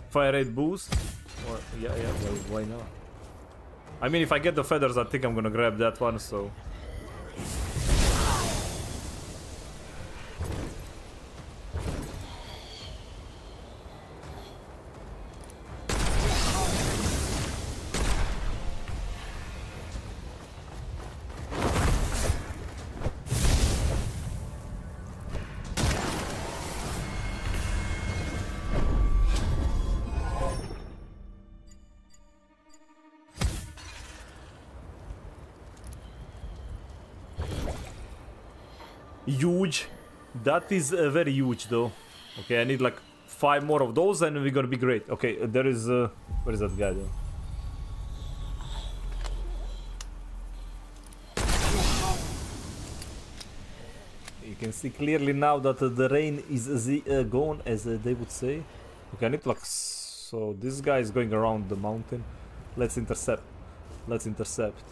Fire rate boost? Or, yeah, yeah, well, why not? I mean, if I get the feathers, I think I'm gonna grab that one, so... That is uh, very huge, though. Okay, I need like five more of those and we're gonna be great. Okay, uh, there is... Uh, where is that guy, though? You can see clearly now that uh, the rain is uh, gone, as uh, they would say. Okay, I need like... So this guy is going around the mountain. Let's intercept. Let's intercept.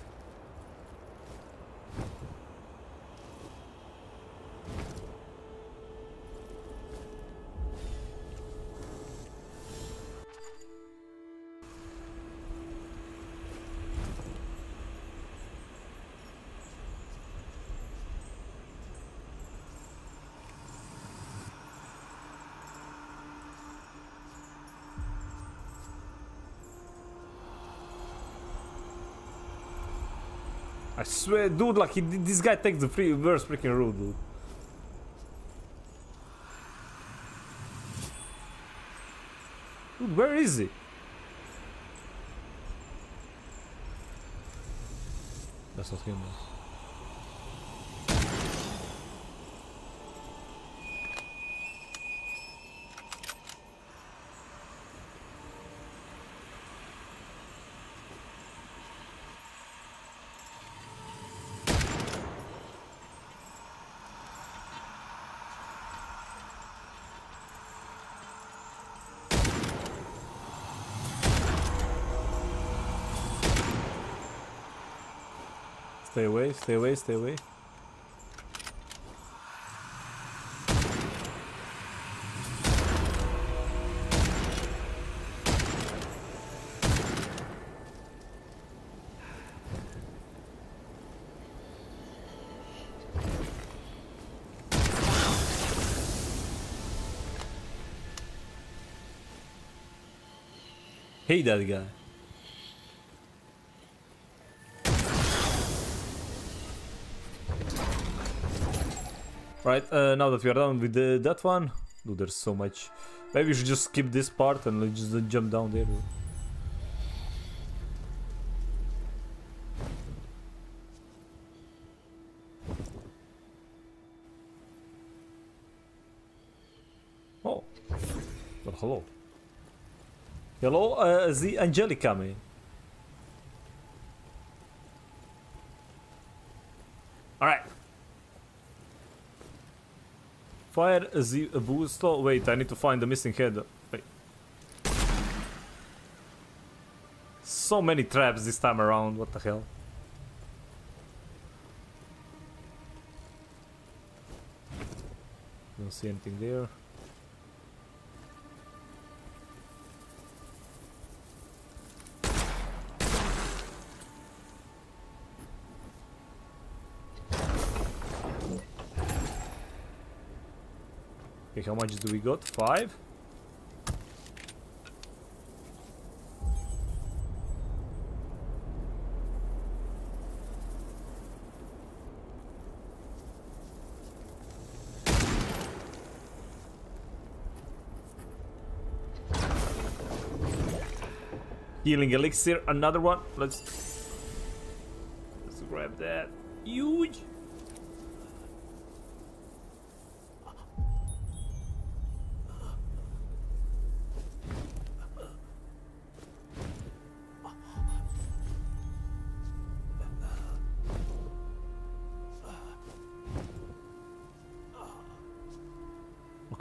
I swear, dude, like he, this guy takes the free worst freaking route, dude. Dude, where is he? That's not him. though. Stay away, stay away, stay away. Hey, that guy. Right, uh, now that we are done with the, that one, dude, there's so much. Maybe we should just skip this part and just jump down there. Oh, well, hello. Hello, uh, the Angelica man. Alright. Fire the booster. Wait, I need to find the missing head. Wait. So many traps this time around, what the hell? Don't see anything there. Okay, how much do we got? Five? Healing elixir, another one. Let's let's grab that. Huge.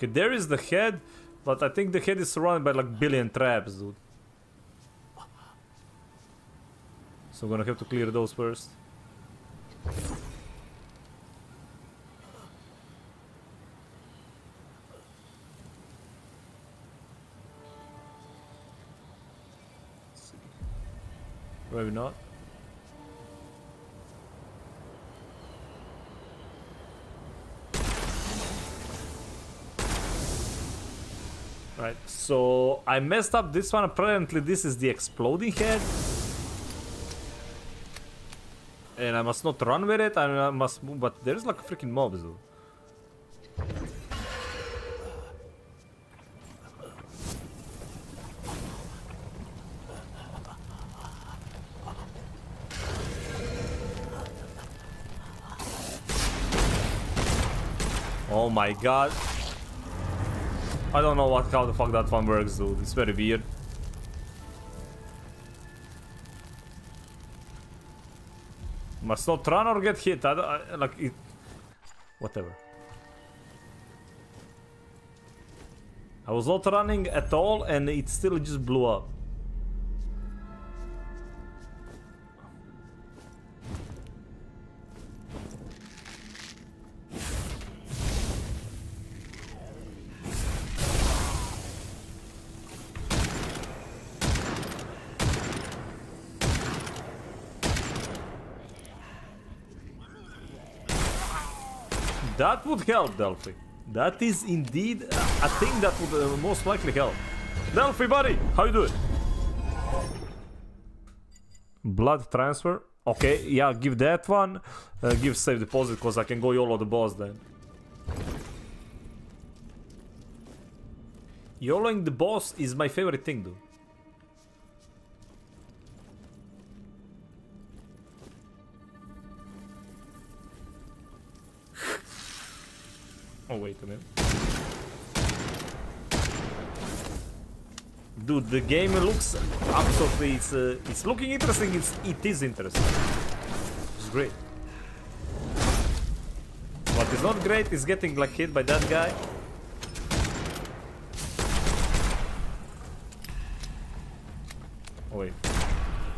Okay, there is the head, but I think the head is surrounded by like billion traps, dude. So I'm gonna have to clear those first. Maybe not. Right, so I messed up this one. Apparently, this is the exploding head. And I must not run with it, I must move, but there's like a freaking mob, though. Oh my god. I don't know what how the fuck that one works dude, it's very weird. Must not run or get hit. I, I, like it. Whatever. I was not running at all, and it still just blew up. That would help, Delphi. That is indeed a thing that would uh, most likely help. Delphi, buddy, how you doing? Blood transfer. Okay, yeah, give that one. Uh, give save deposit, because I can go YOLO the boss then. YOLOing the boss is my favorite thing, dude. Oh, wait a minute. Dude, the game looks absolutely, it's, uh, it's looking interesting, it's, it is interesting. It's great. What is not great is getting like hit by that guy. Wait,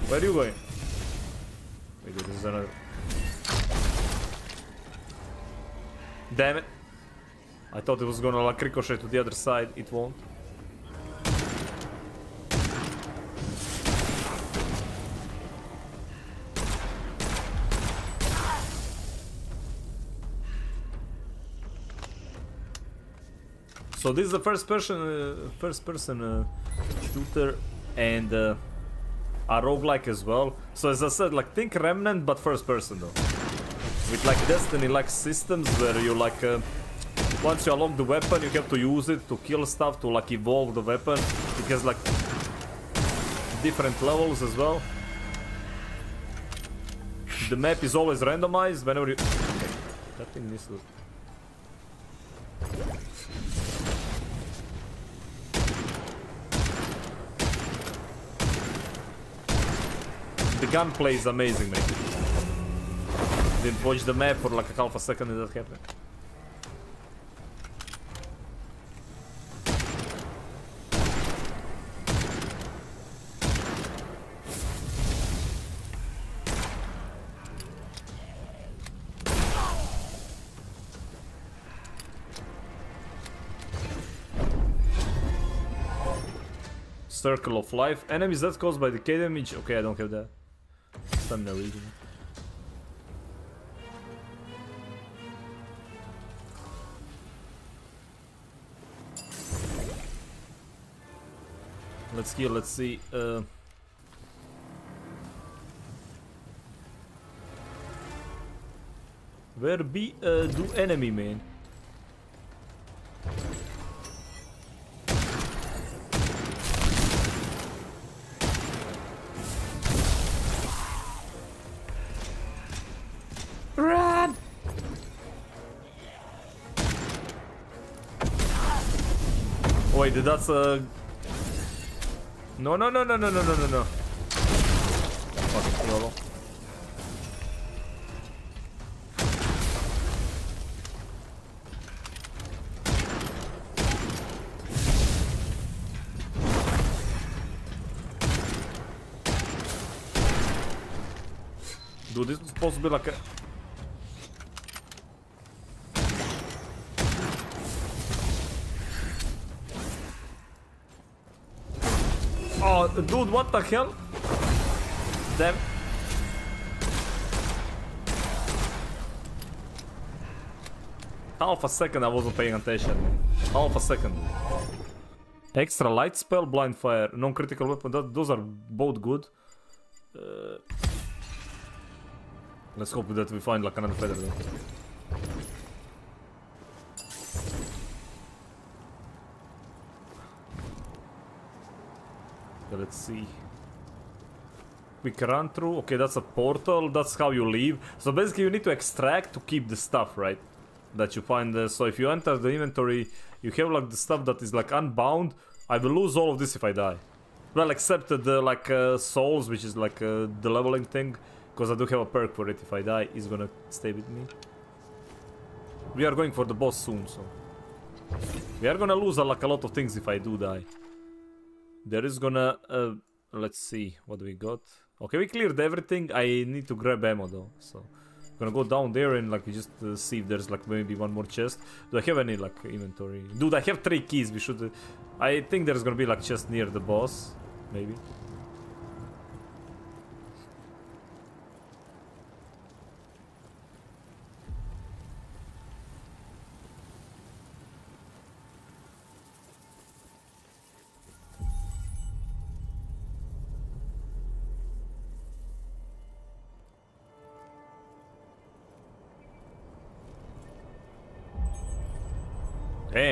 where are you going? Wait, this is another... Damn it. I thought it was gonna like ricochet to the other side, it won't. So this is the first person, uh, first person uh, shooter and uh, a roguelike as well. So as I said, like think Remnant but first person though. With like Destiny like systems where you like uh, once you unlock the weapon you have to use it to kill stuff to like evolve the weapon. It has like different levels as well. The map is always randomized whenever you... Okay, that thing needs to... The gunplay is amazing, man. Didn't watch the map for like a half a second and that happened. Circle of Life. Enemies that caused by decay damage. Okay, I don't have that. Stamina regen. Let's heal, let's see. Uh, where be uh, do enemy man? Wait, that's a... No, no, no, no, no, no, no, no, no. Fucking YOLO. Dude, this was supposed to be like a... dude, what the hell? Damn. Half a second I wasn't paying attention. Half a second. Extra light spell, blind fire, non-critical weapon. That, those are both good. Uh, let's hope that we find like another feather. Though. Let's see. Quick run through. Okay, that's a portal. That's how you leave. So basically you need to extract to keep the stuff, right? That you find. Uh, so if you enter the inventory, you have like the stuff that is like unbound. I will lose all of this if I die. Well, except the like uh, souls, which is like uh, the leveling thing. Because I do have a perk for it. If I die, it's gonna stay with me. We are going for the boss soon, so... We are gonna lose uh, like a lot of things if I do die. There is gonna... Uh, let's see, what we got? Okay, we cleared everything. I need to grab ammo though, so... I'm Gonna go down there and like just uh, see if there's like maybe one more chest. Do I have any like inventory? Dude, I have three keys. We should... Uh, I think there's gonna be like chest near the boss. Maybe.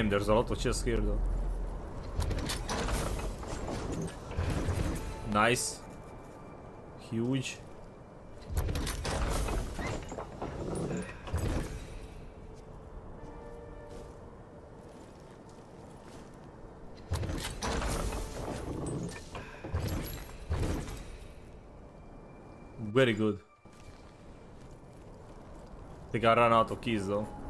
Damn, there's a lot of chests here though. Nice. Huge. Very good. think I ran out of keys though.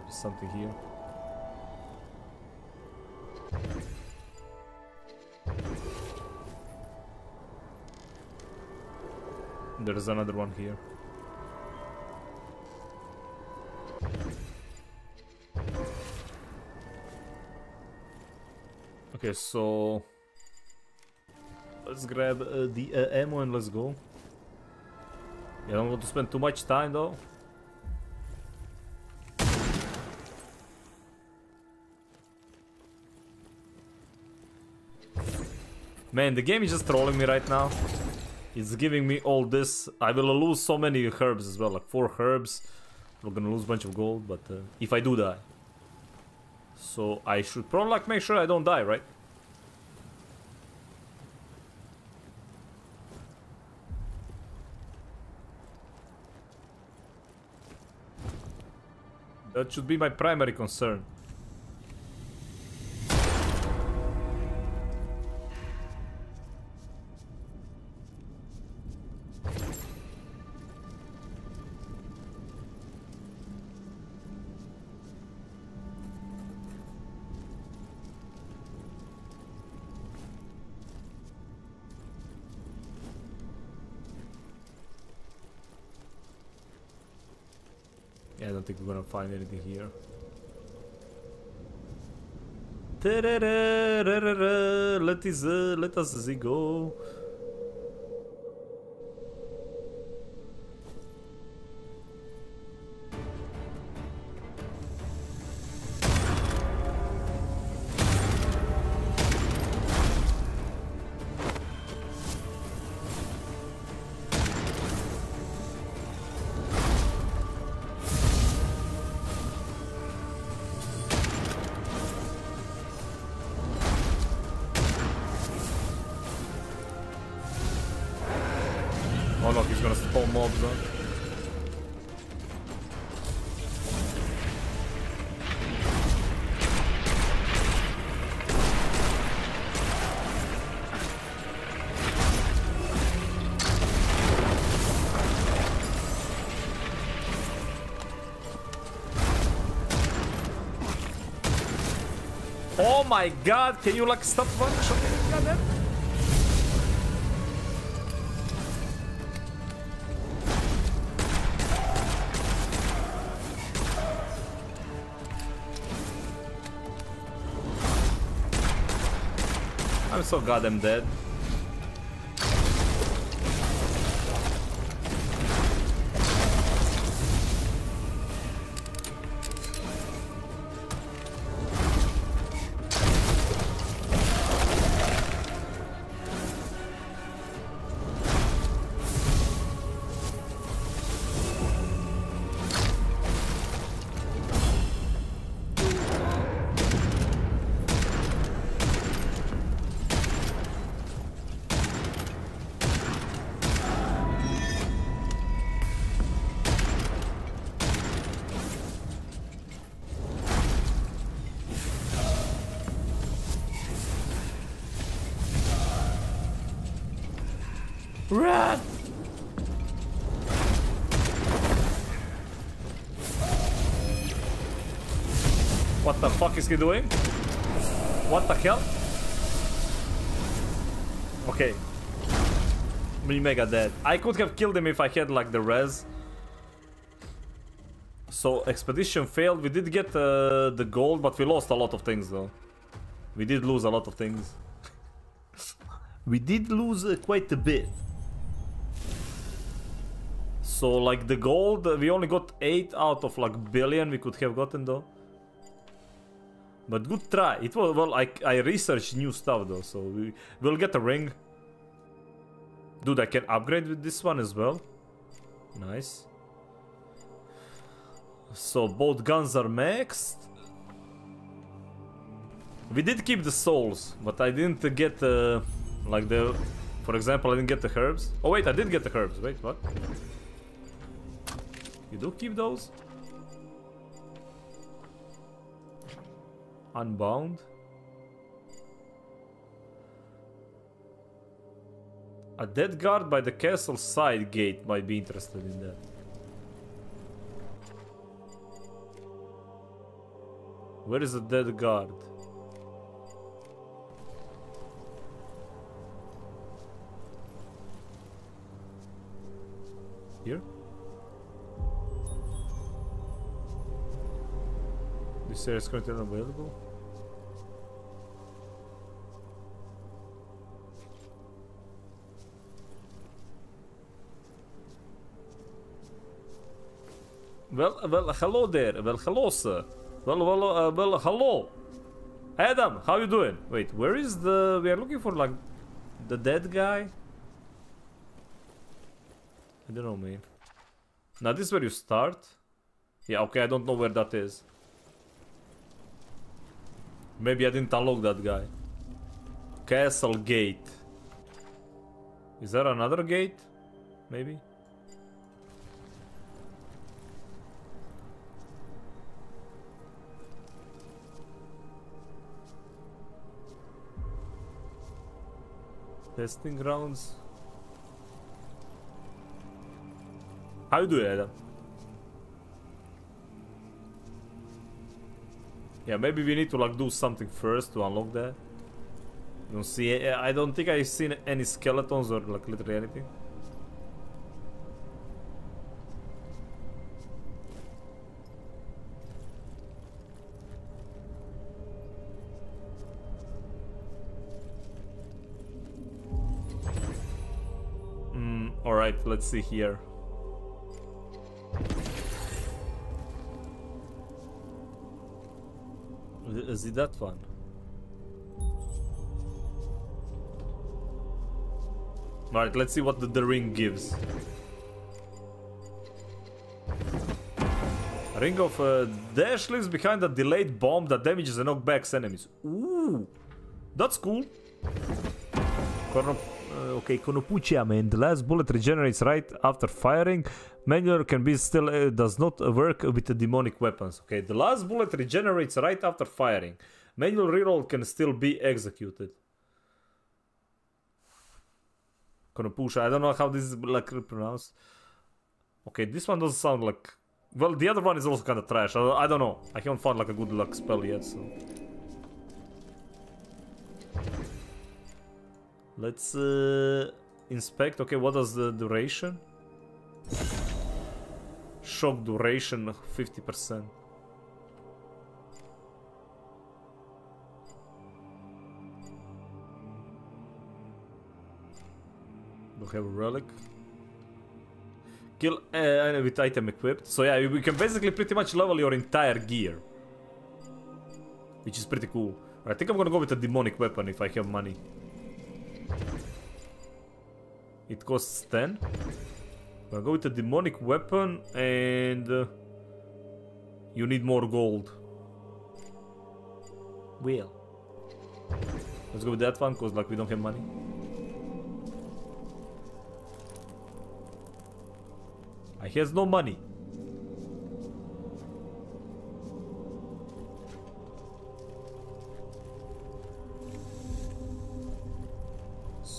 There was something here. There's another one here. Okay, so let's grab uh, the uh, ammo and let's go. I don't want to spend too much time though. Man, the game is just trolling me right now. It's giving me all this. I will lose so many herbs as well, like four herbs. We're gonna lose a bunch of gold, but uh, if I do die. So I should probably like make sure I don't die, right? That should be my primary concern. Gonna find anything here. Let us, let us go. My god, can you like stop one shotting? I'm so goddamn dead. Is he doing? What the hell? Okay. Me mega dead. I could have killed him if I had like the res. So expedition failed. We did get uh, the gold, but we lost a lot of things though. We did lose a lot of things. we did lose uh, quite a bit. So like the gold, uh, we only got 8 out of like billion we could have gotten though. But good try. It was, well, I, I researched new stuff though, so we, we'll get a ring. Dude, I can upgrade with this one as well. Nice. So both guns are maxed. We did keep the souls, but I didn't get uh, like the... For example, I didn't get the herbs. Oh wait, I did get the herbs. Wait, what? You do keep those? Unbound? A dead guard by the castle side gate might be interested in that. Where is the dead guard? Here? This area is currently unavailable. Well, well, hello there. Well, hello, sir. Well, well, uh, well, hello. Adam, how you doing? Wait, where is the... We are looking for, like... The dead guy? I don't know, man. Now this is where you start. Yeah, okay, I don't know where that is. Maybe I didn't unlock that guy. Castle gate. Is there another gate? Maybe? Testing grounds. How do you do that? Yeah, maybe we need to like do something first to unlock that. Don't see. I don't think I've seen any skeletons or like literally anything. Mm, Alright, let's see here. Is it that one? Alright, let's see what the, the ring gives. Ring of uh, Dash leaves behind a delayed bomb that damages and knockbacks enemies. Ooh, that's cool. Corno uh, okay, Konopuchia man. The last bullet regenerates right after firing. Manual can be still uh, does not work with the demonic weapons. Okay, the last bullet regenerates right after firing. Manual reroll can still be executed. Konopusha. I don't know how this is like pronounced. Okay, this one doesn't sound like. Well, the other one is also kind of trash. I, I don't know. I haven't found like a good luck spell yet, so. Let's uh, inspect. Okay, what is the duration? Shock duration 50%. Do have a relic? Kill uh, with item equipped. So yeah, we can basically pretty much level your entire gear. Which is pretty cool. I think I'm gonna go with a demonic weapon if I have money. It costs 10. I'm gonna go with a demonic weapon and... Uh, you need more gold. Well. Let's go with that one, cause like we don't have money. I has no money.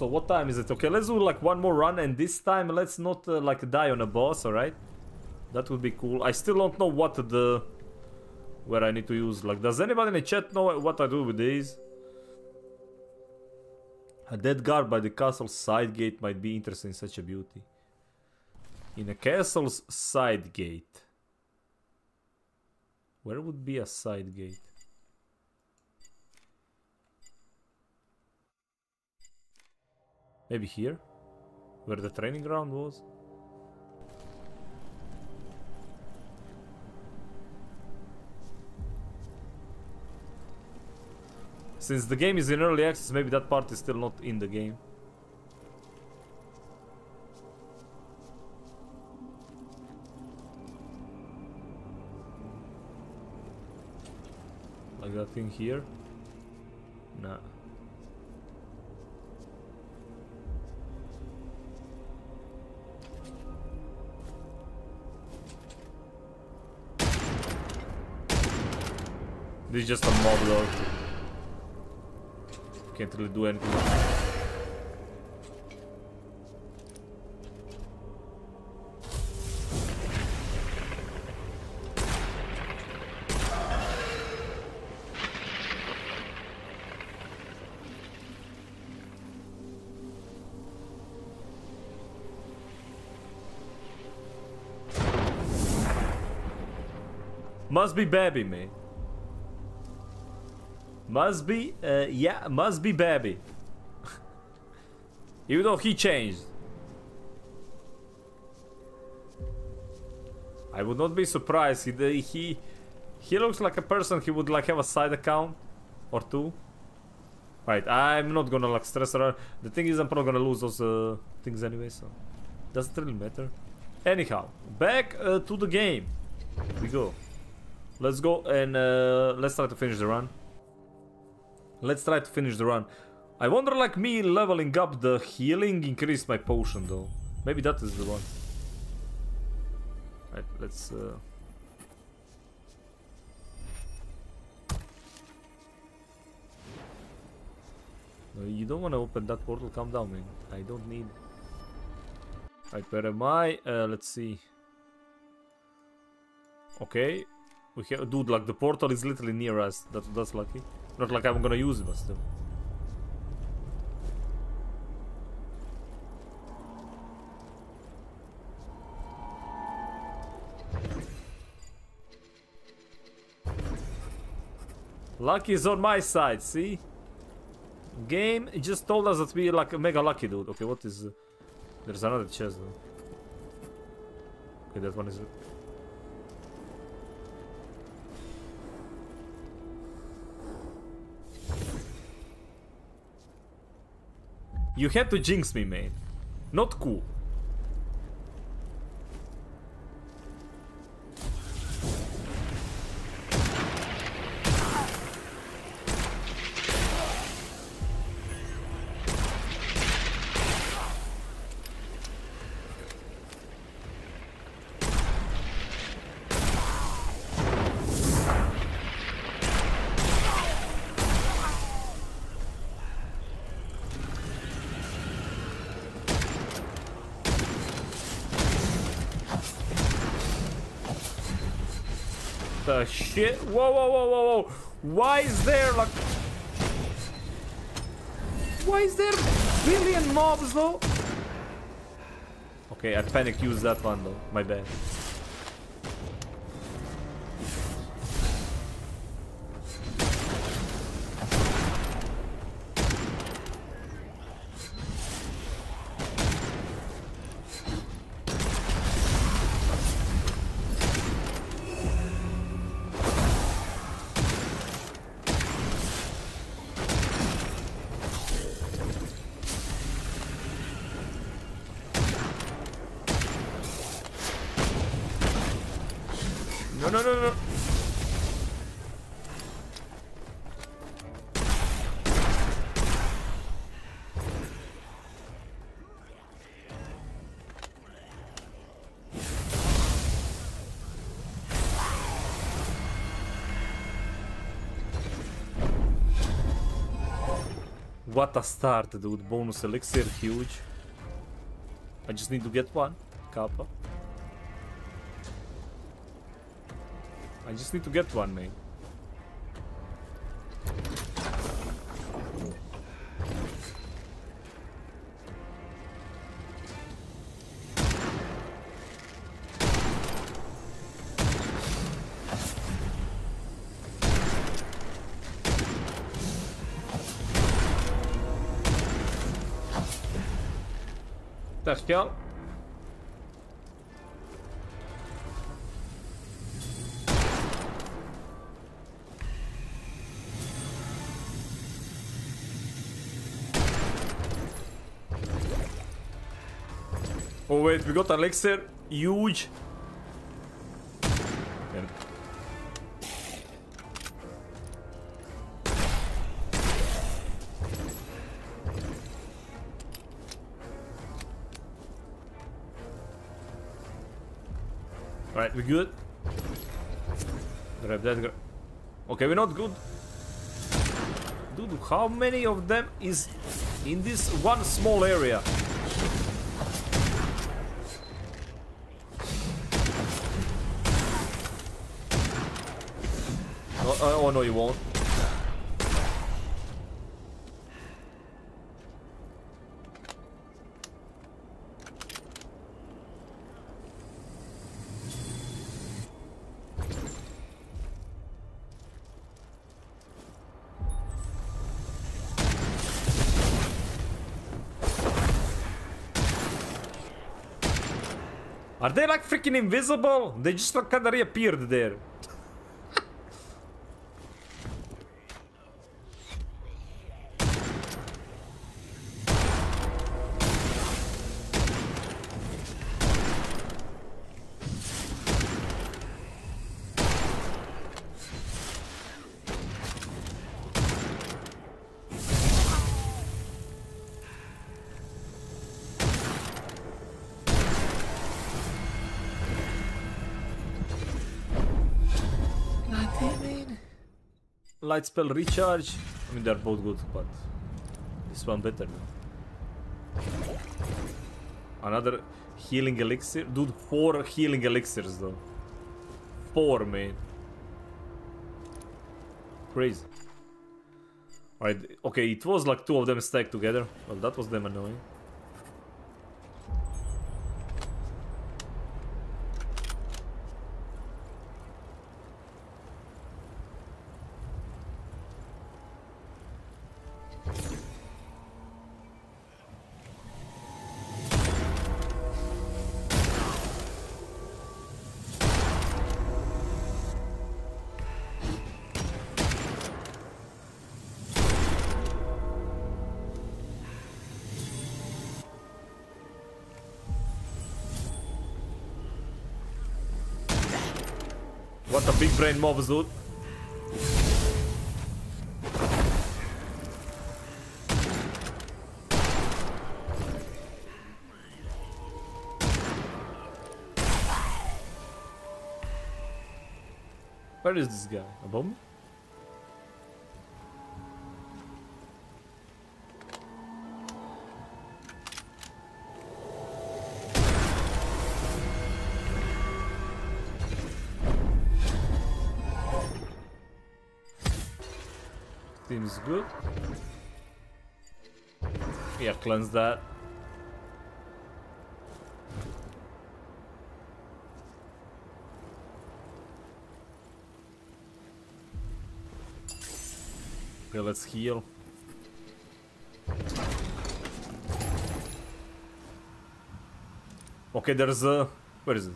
So what time is it? Okay, let's do like one more run and this time let's not uh, like die on a boss, alright? That would be cool. I still don't know what the... Where I need to use. Like, does anybody in the chat know what I do with these? A dead guard by the castle side gate might be interested in such a beauty. In a castle's side gate. Where would be a side gate? Maybe here? Where the training ground was? Since the game is in early access, maybe that part is still not in the game. Like that thing here? Nah. This is just a mob though. Can't really do anything. Must be baby, man. Must be, uh, yeah, must be baby. [LAUGHS] Even though he changed. I would not be surprised. He, he, he looks like a person he would like have a side account or two. Right, I'm not gonna like stress around. The thing is, I'm probably gonna lose those uh, things anyway, so doesn't really matter. Anyhow, back uh, to the game. we go. Let's go and uh, let's try to finish the run. Let's try to finish the run. I wonder, like me leveling up the healing increased my potion though. Maybe that is the one. Right, let's. Uh... No, you don't want to open that portal. Calm down, man. I don't need. Right, where am I? Uh, let's see. Okay, we have, dude. Like the portal is literally near us. That that's lucky. Not like I'm gonna use but still. Lucky is on my side, see? Game just told us that we like a mega lucky, dude. Okay, what is... Uh, there's another chest, though. Okay, that one is... Uh, you had to jinx me, man. Not cool. Shit? Whoa, whoa, whoa, whoa, whoa. Why is there like... Why is there billion mobs though? Okay, I panic used that one though. My bad. What a start, dude. Bonus elixir, huge. I just need to get one. Kappa. I just need to get one, mate. Kill. Oh wait, we got elixir. Huge. Good? Grab that. Gra okay, we're not good. Dude, how many of them is in this one small area? Oh, uh, oh no, you won't. Are they like freaking invisible? They just like kinda reappeared there. Light spell recharge. I mean, they're both good, but this one better. Another healing elixir, dude. Four healing elixirs though. Four, man. Crazy. Alright, okay, it was like two of them stacked together. Well, that was them annoying. Where is this guy? Above me? Good. Yeah, cleanse that. Okay, let's heal. Okay, there's a... Where is it?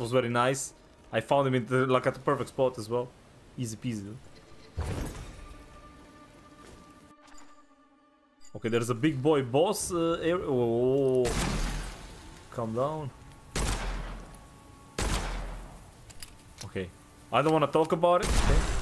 Was very nice. I found him in the, like at the perfect spot as well. Easy peasy. Okay, there's a big boy boss uh, area. Oh, calm down. Okay, I don't want to talk about it. Okay.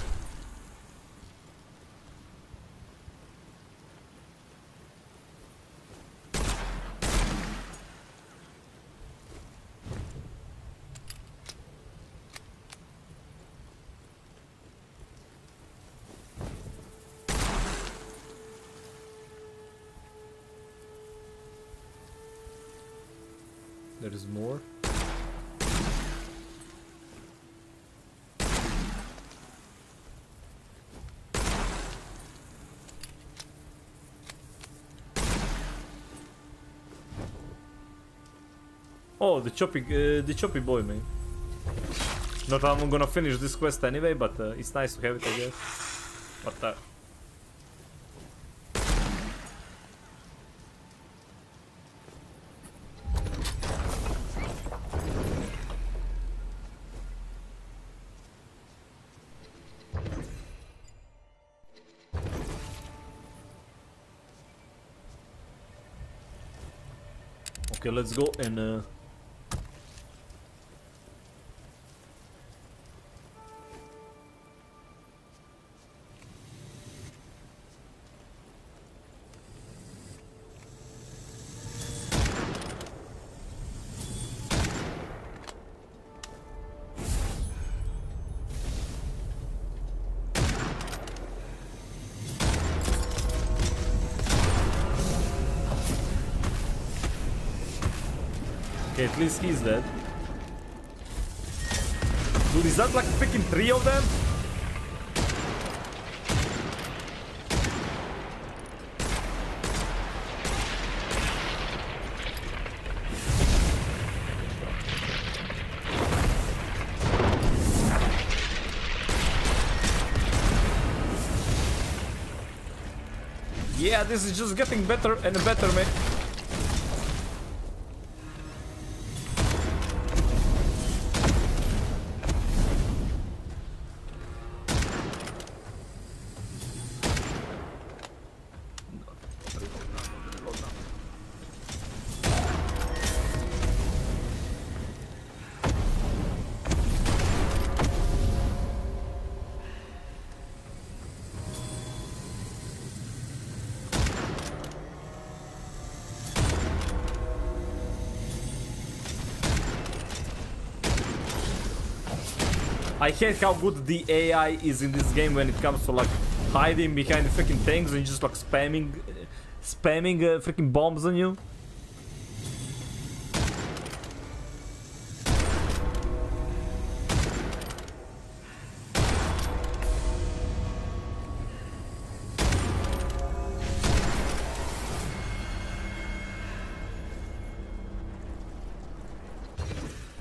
There is more. Oh, the choppy, uh, the choppy boy, man. Not I'm gonna finish this quest anyway, but uh, it's nice to have it, I guess. But uh, Okay, let's go and uh, at least he's dead. Dude, is that like freaking three of them? Yeah, this is just getting better and better, man. Hate how good the AI is in this game when it comes to like hiding behind the freaking things and just like spamming, spamming uh, freaking bombs on you.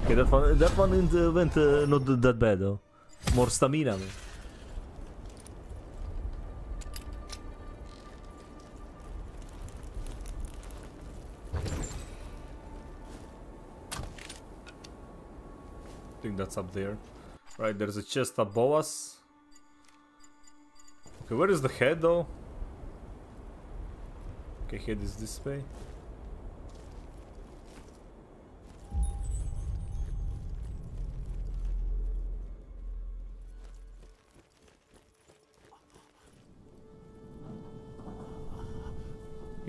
Okay, that one, that one in went uh, not that bad though. More stamina, man. I think that's up there. Right, there's a chest above us. Okay, where is the head though? Okay, head is this way.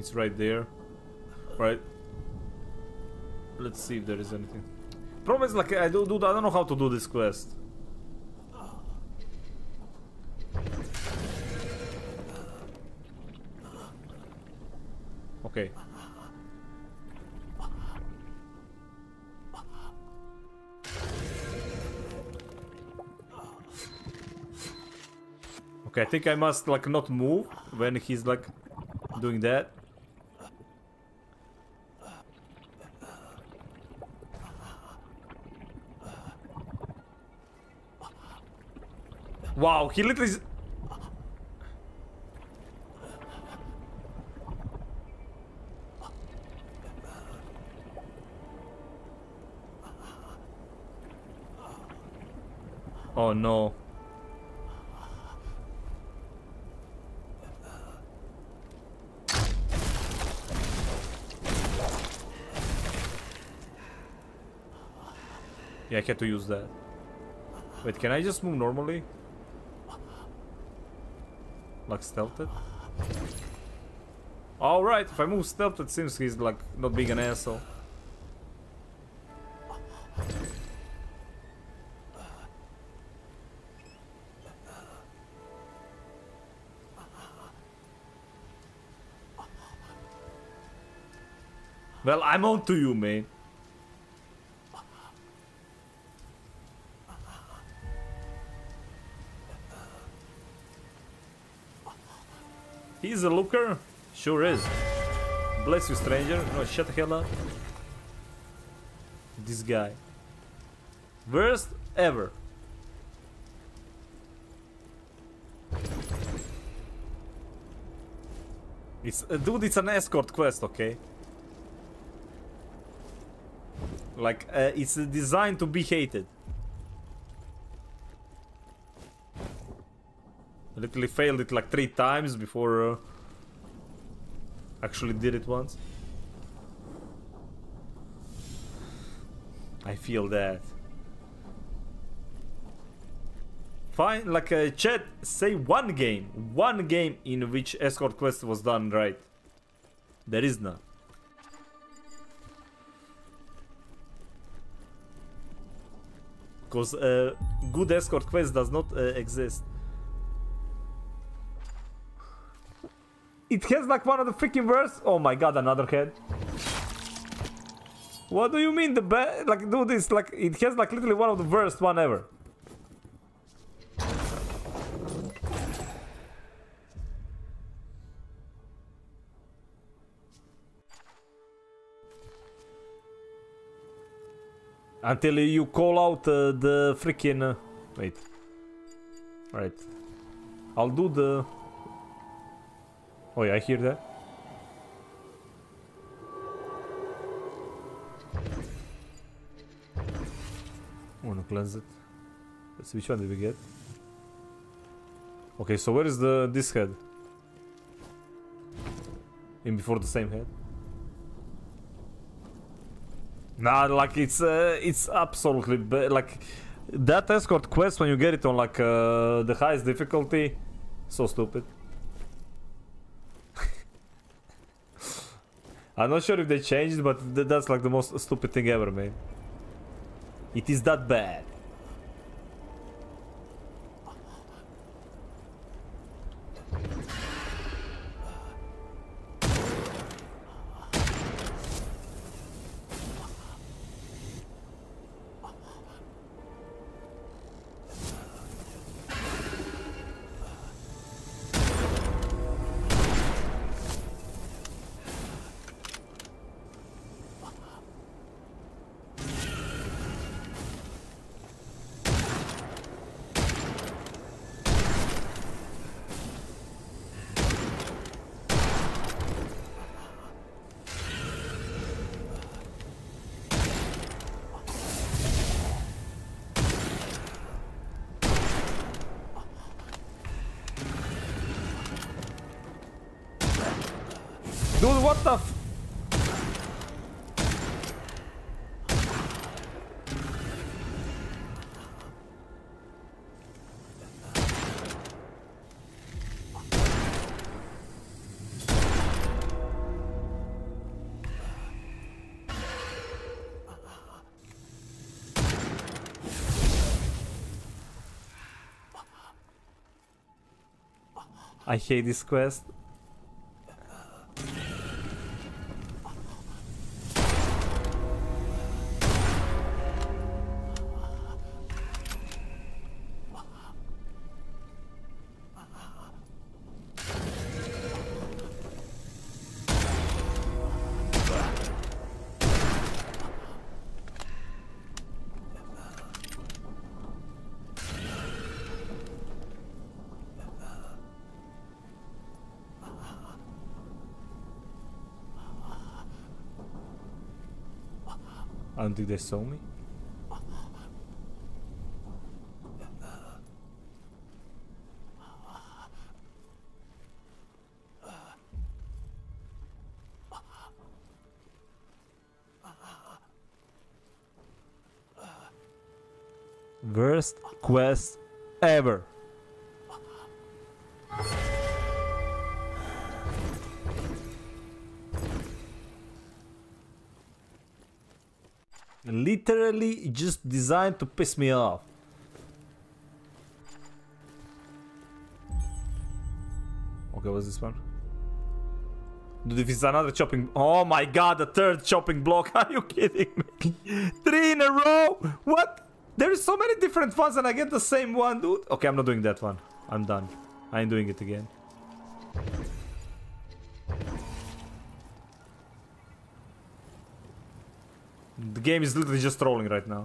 It's right there. Right. Let's see if there is anything. Problem is like I do, do I don't know how to do this quest. Okay. Okay, I think I must like not move when he's like doing that. Wow, he literally. Oh no. Yeah, I had to use that. Wait, can I just move normally? Like stealthed? Alright, if I move stealth, it seems he's like not being an asshole. Well, I'm on to you, man. He's a looker? Sure is. Bless you, stranger. No, shut the hell up. This guy. Worst ever. It's uh, dude. It's an escort quest, okay? Like uh, it's designed to be hated. Literally failed it like three times before uh, actually did it once. I feel that. Fine, like uh, chat, say one game, one game in which escort quest was done right. There is none. Because uh, good escort quest does not uh, exist. It has like one of the freaking worst. Oh my god, another head. What do you mean the best? Like, do this like it has like literally one of the worst one ever. Until you call out uh, the freaking. Uh, wait. Alright. I'll do the. Oh yeah, I hear that. Wanna cleanse it. Let's see which one did we get. Okay, so where is the this head? In before the same head? Nah, like it's uh, it's absolutely like that escort quest when you get it on like uh, the highest difficulty, so stupid. I'm not sure if they changed, but th- that's like the most stupid thing ever, man. It is that bad. I hate this quest. Think they saw me. Worst quest ever. Literally just designed to piss me off. Okay, what's this one? Dude, if it's another chopping... Oh my god, the third chopping block. [LAUGHS] Are you kidding me? Three in a row? What? There's so many different ones and I get the same one, dude. Okay, I'm not doing that one. I'm done. I ain't doing it again. Game is literally just trolling right now.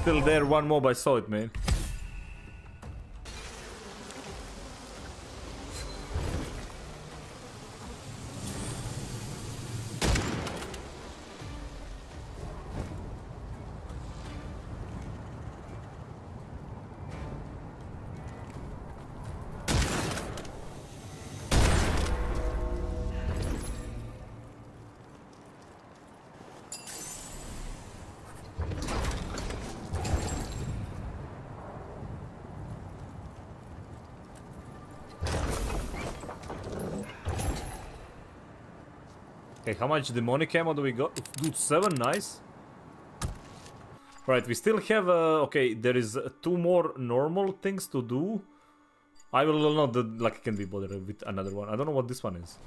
Still there one mob, I saw it, man. How much demonic ammo do we got? Dude, seven, nice. Right, we still have, uh, okay, there is uh, two more normal things to do. I will not, like, can be bothered with another one. I don't know what this one is.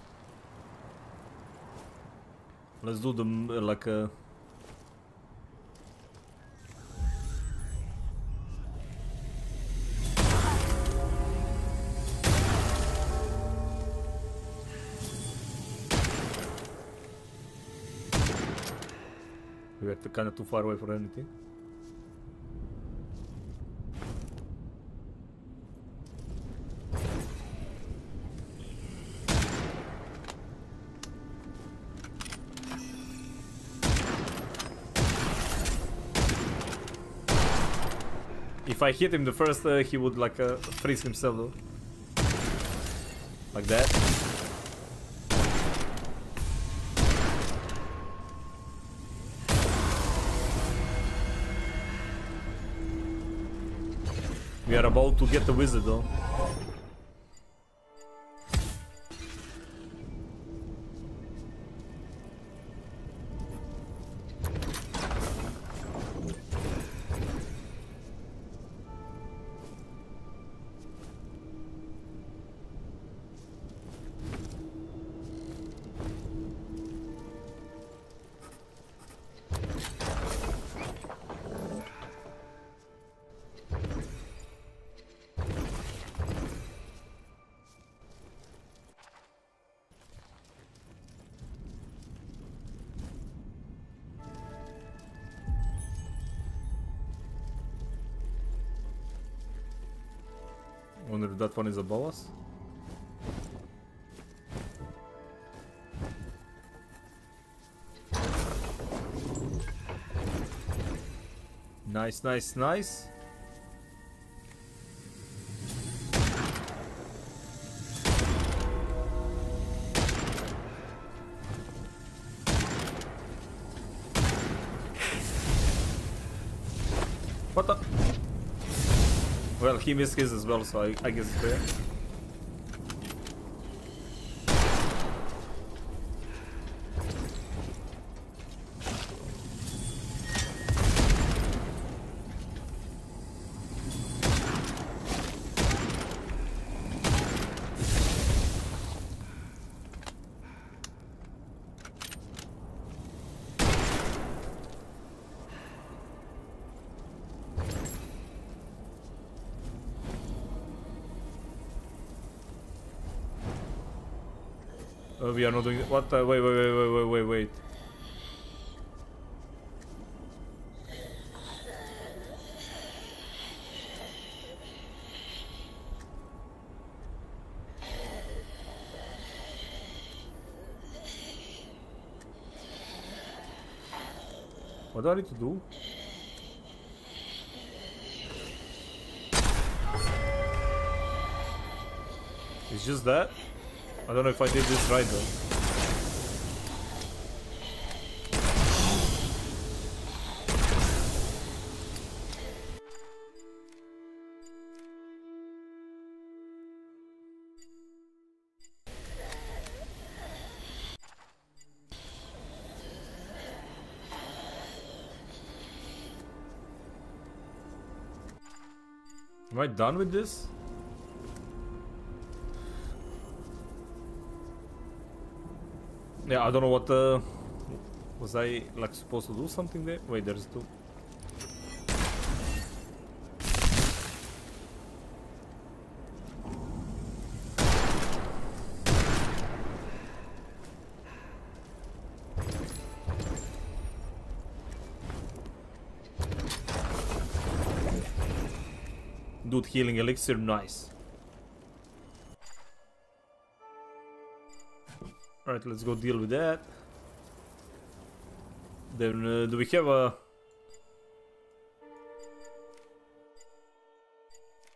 Let's do the, like, uh... kind of too far away for anything. If I hit him the first, uh, he would like uh, freeze himself though. Like that. To get the wizard though. That one is above us? Nice, nice, nice. He missed his as well, so I, I guess it's fair. We are not doing what? Uh, wait, wait, wait, wait, wait, wait. What do I need to do? It's just that? I don't know if I did this right though. Am I done with this? Yeah, I don't know what uh, was I like supposed to do something there? Wait, there's two. Dude, healing elixir, nice. Alright, let's go deal with that. Then, uh, do we have a...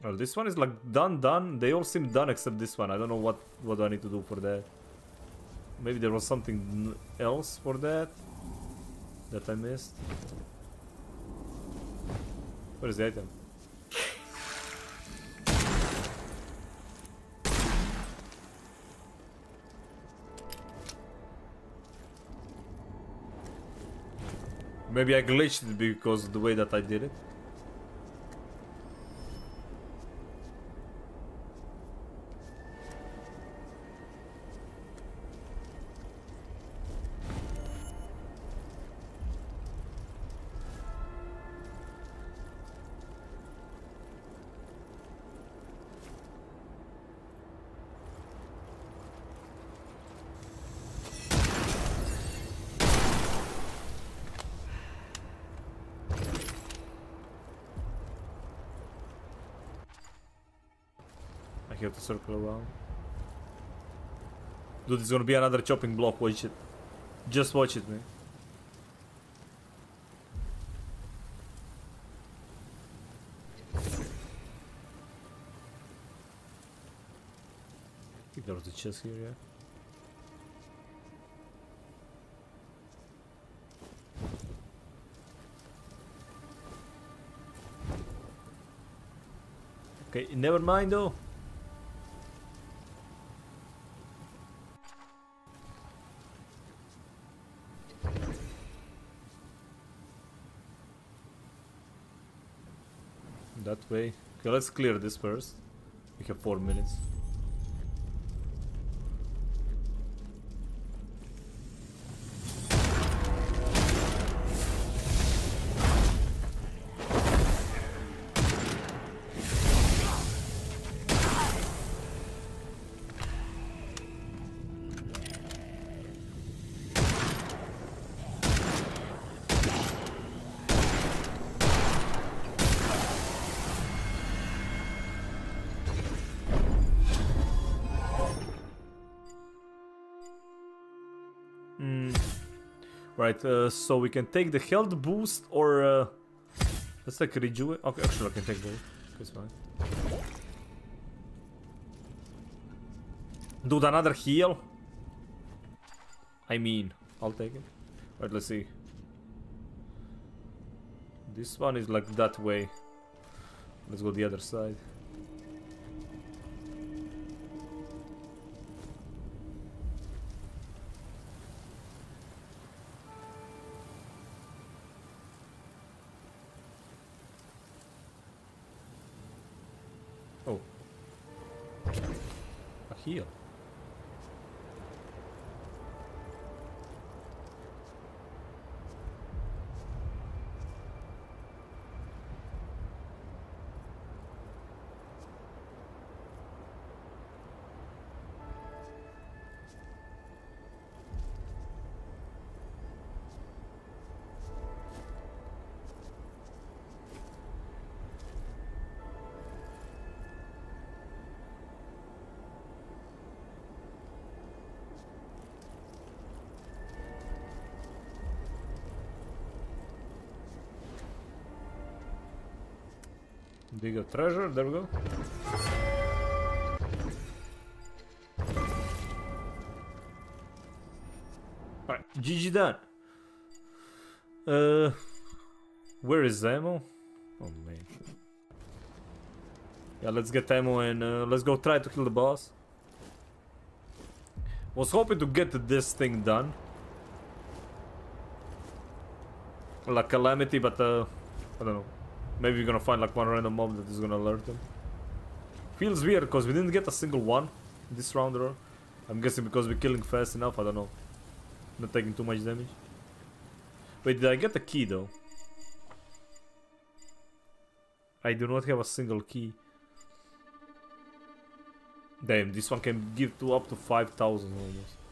Well, this one is like done, done. They all seem done except this one. I don't know what, what I need to do for that. Maybe there was something else for that that I missed. Where is the item? Maybe I glitched it because of the way that I did it. Dude, it's gonna be another chopping block, watch it. Just watch it, man. I think there was a chest here, yeah. Okay, never mind though. Way. Okay, let's clear this first. We have four minutes. Uh, so we can take the health boost or... Uh, let's take rejuve. Okay, actually I can take both. That's fine. Dude, another heal? I mean, I'll take it. Right, let's see. This one is like that way. Let's go the other side. Dig a treasure, there we go. Alright, GG done. Uh, where is ammo? Oh man. Yeah, let's get ammo and uh, let's go try to kill the boss. Was hoping to get this thing done. Like Calamity, but uh, I don't know. Maybe we're gonna find like one random mob that is gonna alert them. Feels weird because we didn't get a single one this round or I'm guessing because we're killing fast enough, I don't know. Not taking too much damage. Wait, did I get a key though? I do not have a single key. Damn, this one can give to up to 5,000 almost.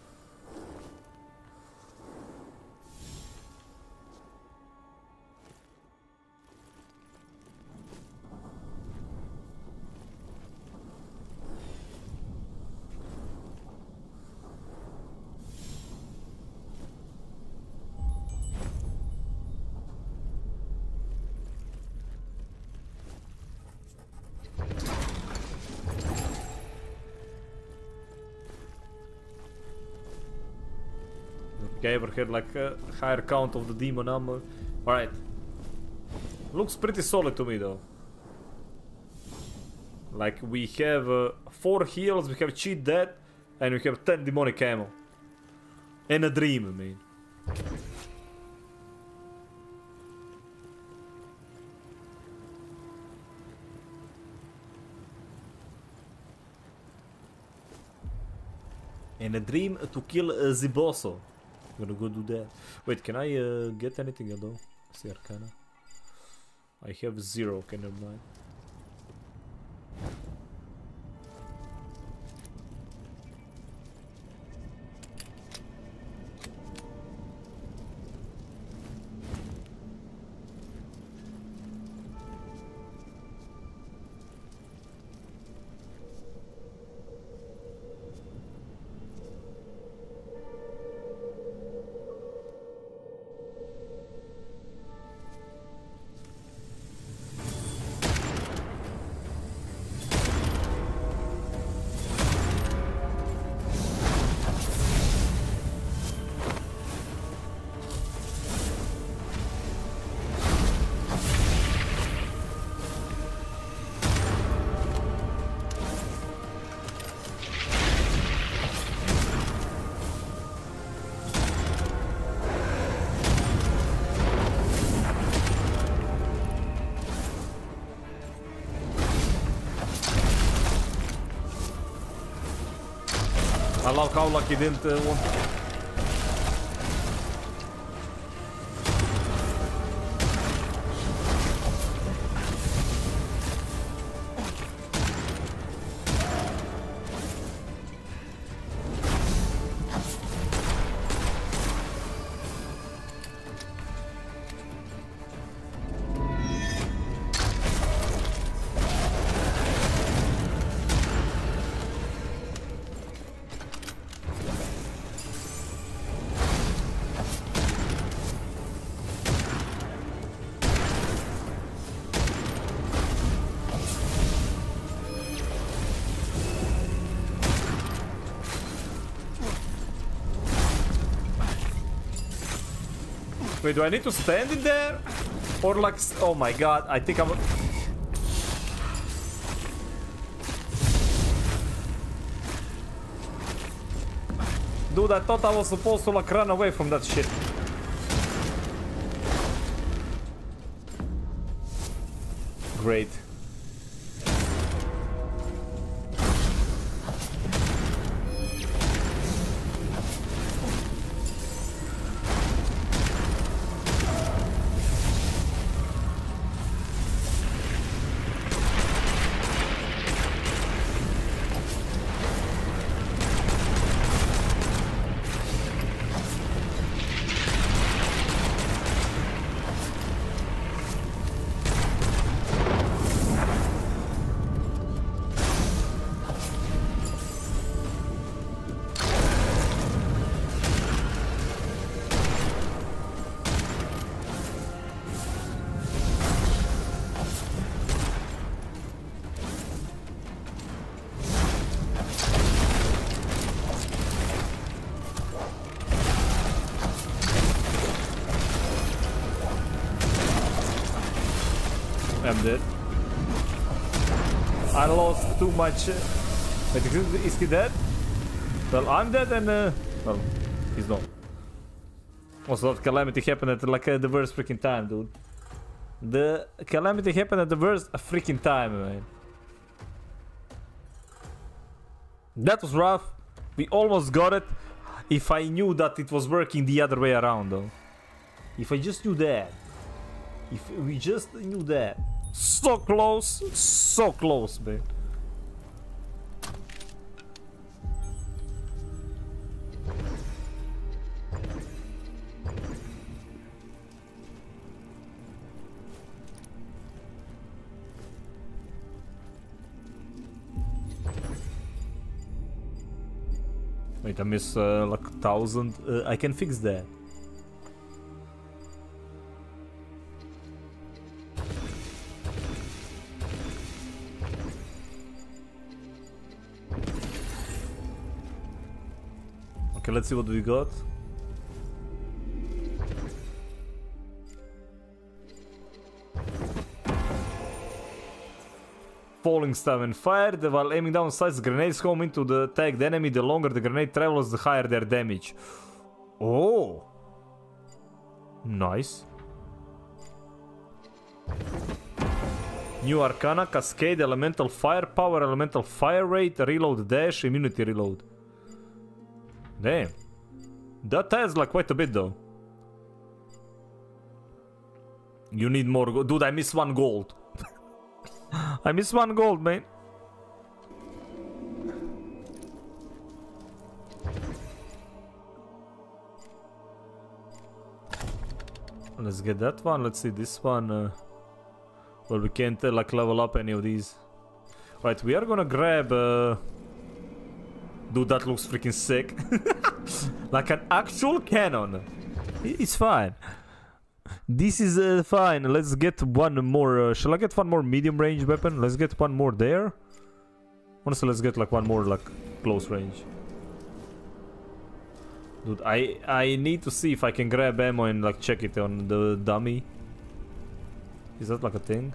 Had like a higher count of the demon number. Alright. Looks pretty solid to me though. Like we have uh, 4 heals, we have cheat death, and we have 10 demonic ammo. And a dream, I mean. And a dream to kill uh, Ziboso. I'm gonna go do that. Wait, can I uh, get anything all? See Arcana. I have zero, okay, never mind. I love how lucky didn't uh, Wait, do I need to stand in there? Or like, oh my god, I think I'm... Dude, I thought I was supposed to like run away from that shit. Great. Much. uh, is he dead? Well, I'm dead and... Uh, well, he's not. Also, that calamity happened at like uh, the worst freaking time, dude. The calamity happened at the worst freaking time, man. That was rough. We almost got it. If I knew that it was working the other way around, though. If I just knew that. If we just knew that. So close. So close, man. Wait, I miss uh, like thousand. Uh, I can fix that. Okay, let's see what we got. Falling star when fired while aiming down sights grenades home into the tagged enemy. The longer the grenade travels, the higher their damage. Oh, nice. New Arcana, Cascade, Elemental Firepower, Elemental Fire Rate, Reload Dash, Immunity Reload. Damn. That has like quite a bit though. You need more gold. Dude, I miss one gold. I miss one gold, man. Let's get that one. Let's see this one. Uh, well, we can't uh, like level up any of these. Right, we are gonna grab. Uh, Dude, that looks freaking sick. [LAUGHS] like an actual cannon. It's fine. This is uh, fine. Let's get one more. Uh, shall I get one more medium range weapon? Let's get one more there. Honestly, let's get like one more like close range. Dude, I I need to see if I can grab ammo and like check it on the dummy. Is that like a thing?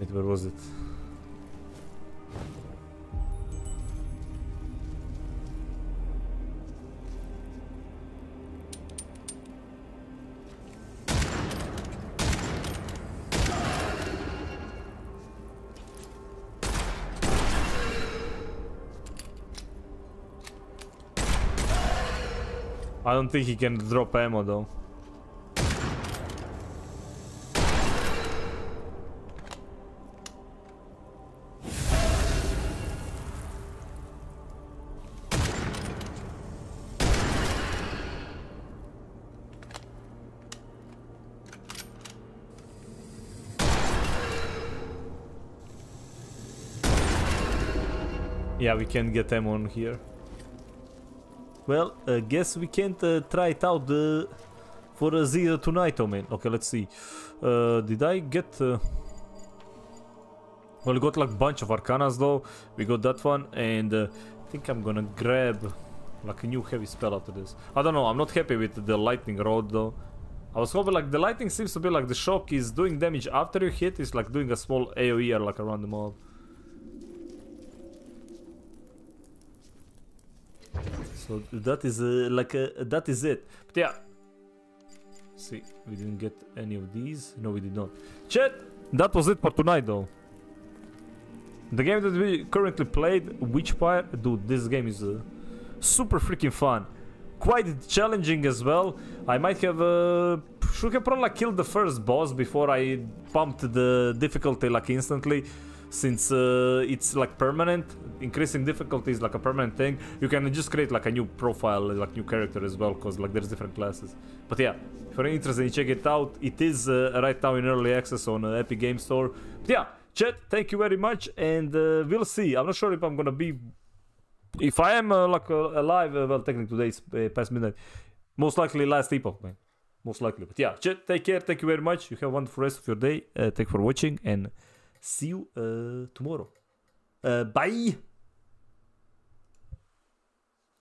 Wait, where was it? I don't think he can drop ammo though. Yeah, we can get ammo on here. Well, I guess we can't uh, try it out uh, for a zero tonight, oh man. Okay, let's see. Uh, did I get... Uh... Well, we got like a bunch of arcanas though. We got that one and uh, I think I'm gonna grab like a new heavy spell after this. I don't know, I'm not happy with the lightning rod though. I was hoping like the lightning seems to be like the shock is doing damage after you hit. It's like doing a small AoE or like around the mob. So that is uh, like uh, that is it. But yeah. See, we didn't get any of these. No, we did not. Chat, that was it for tonight though. The game that we currently played, Witchfire, dude, this game is uh, super freaking fun. Quite challenging as well. I might have uh, should have probably killed the first boss before I pumped the difficulty like instantly since uh, it's like permanent increasing difficulty is like a permanent thing. You can just create like a new profile like new character as well because like there's different classes. But yeah if you're interested in check it out. It is uh, right now in early access on uh, epic game store. But yeah chat thank you very much and uh, we'll see. I'm not sure if i'm gonna be if i am uh, like uh, alive uh, well technically today's past midnight. Most likely last epoch man. Most likely. But yeah chat take care. Thank you very much. You have a wonderful rest of your day. Uh, thank you for watching and see you uh, tomorrow. Uh, bye.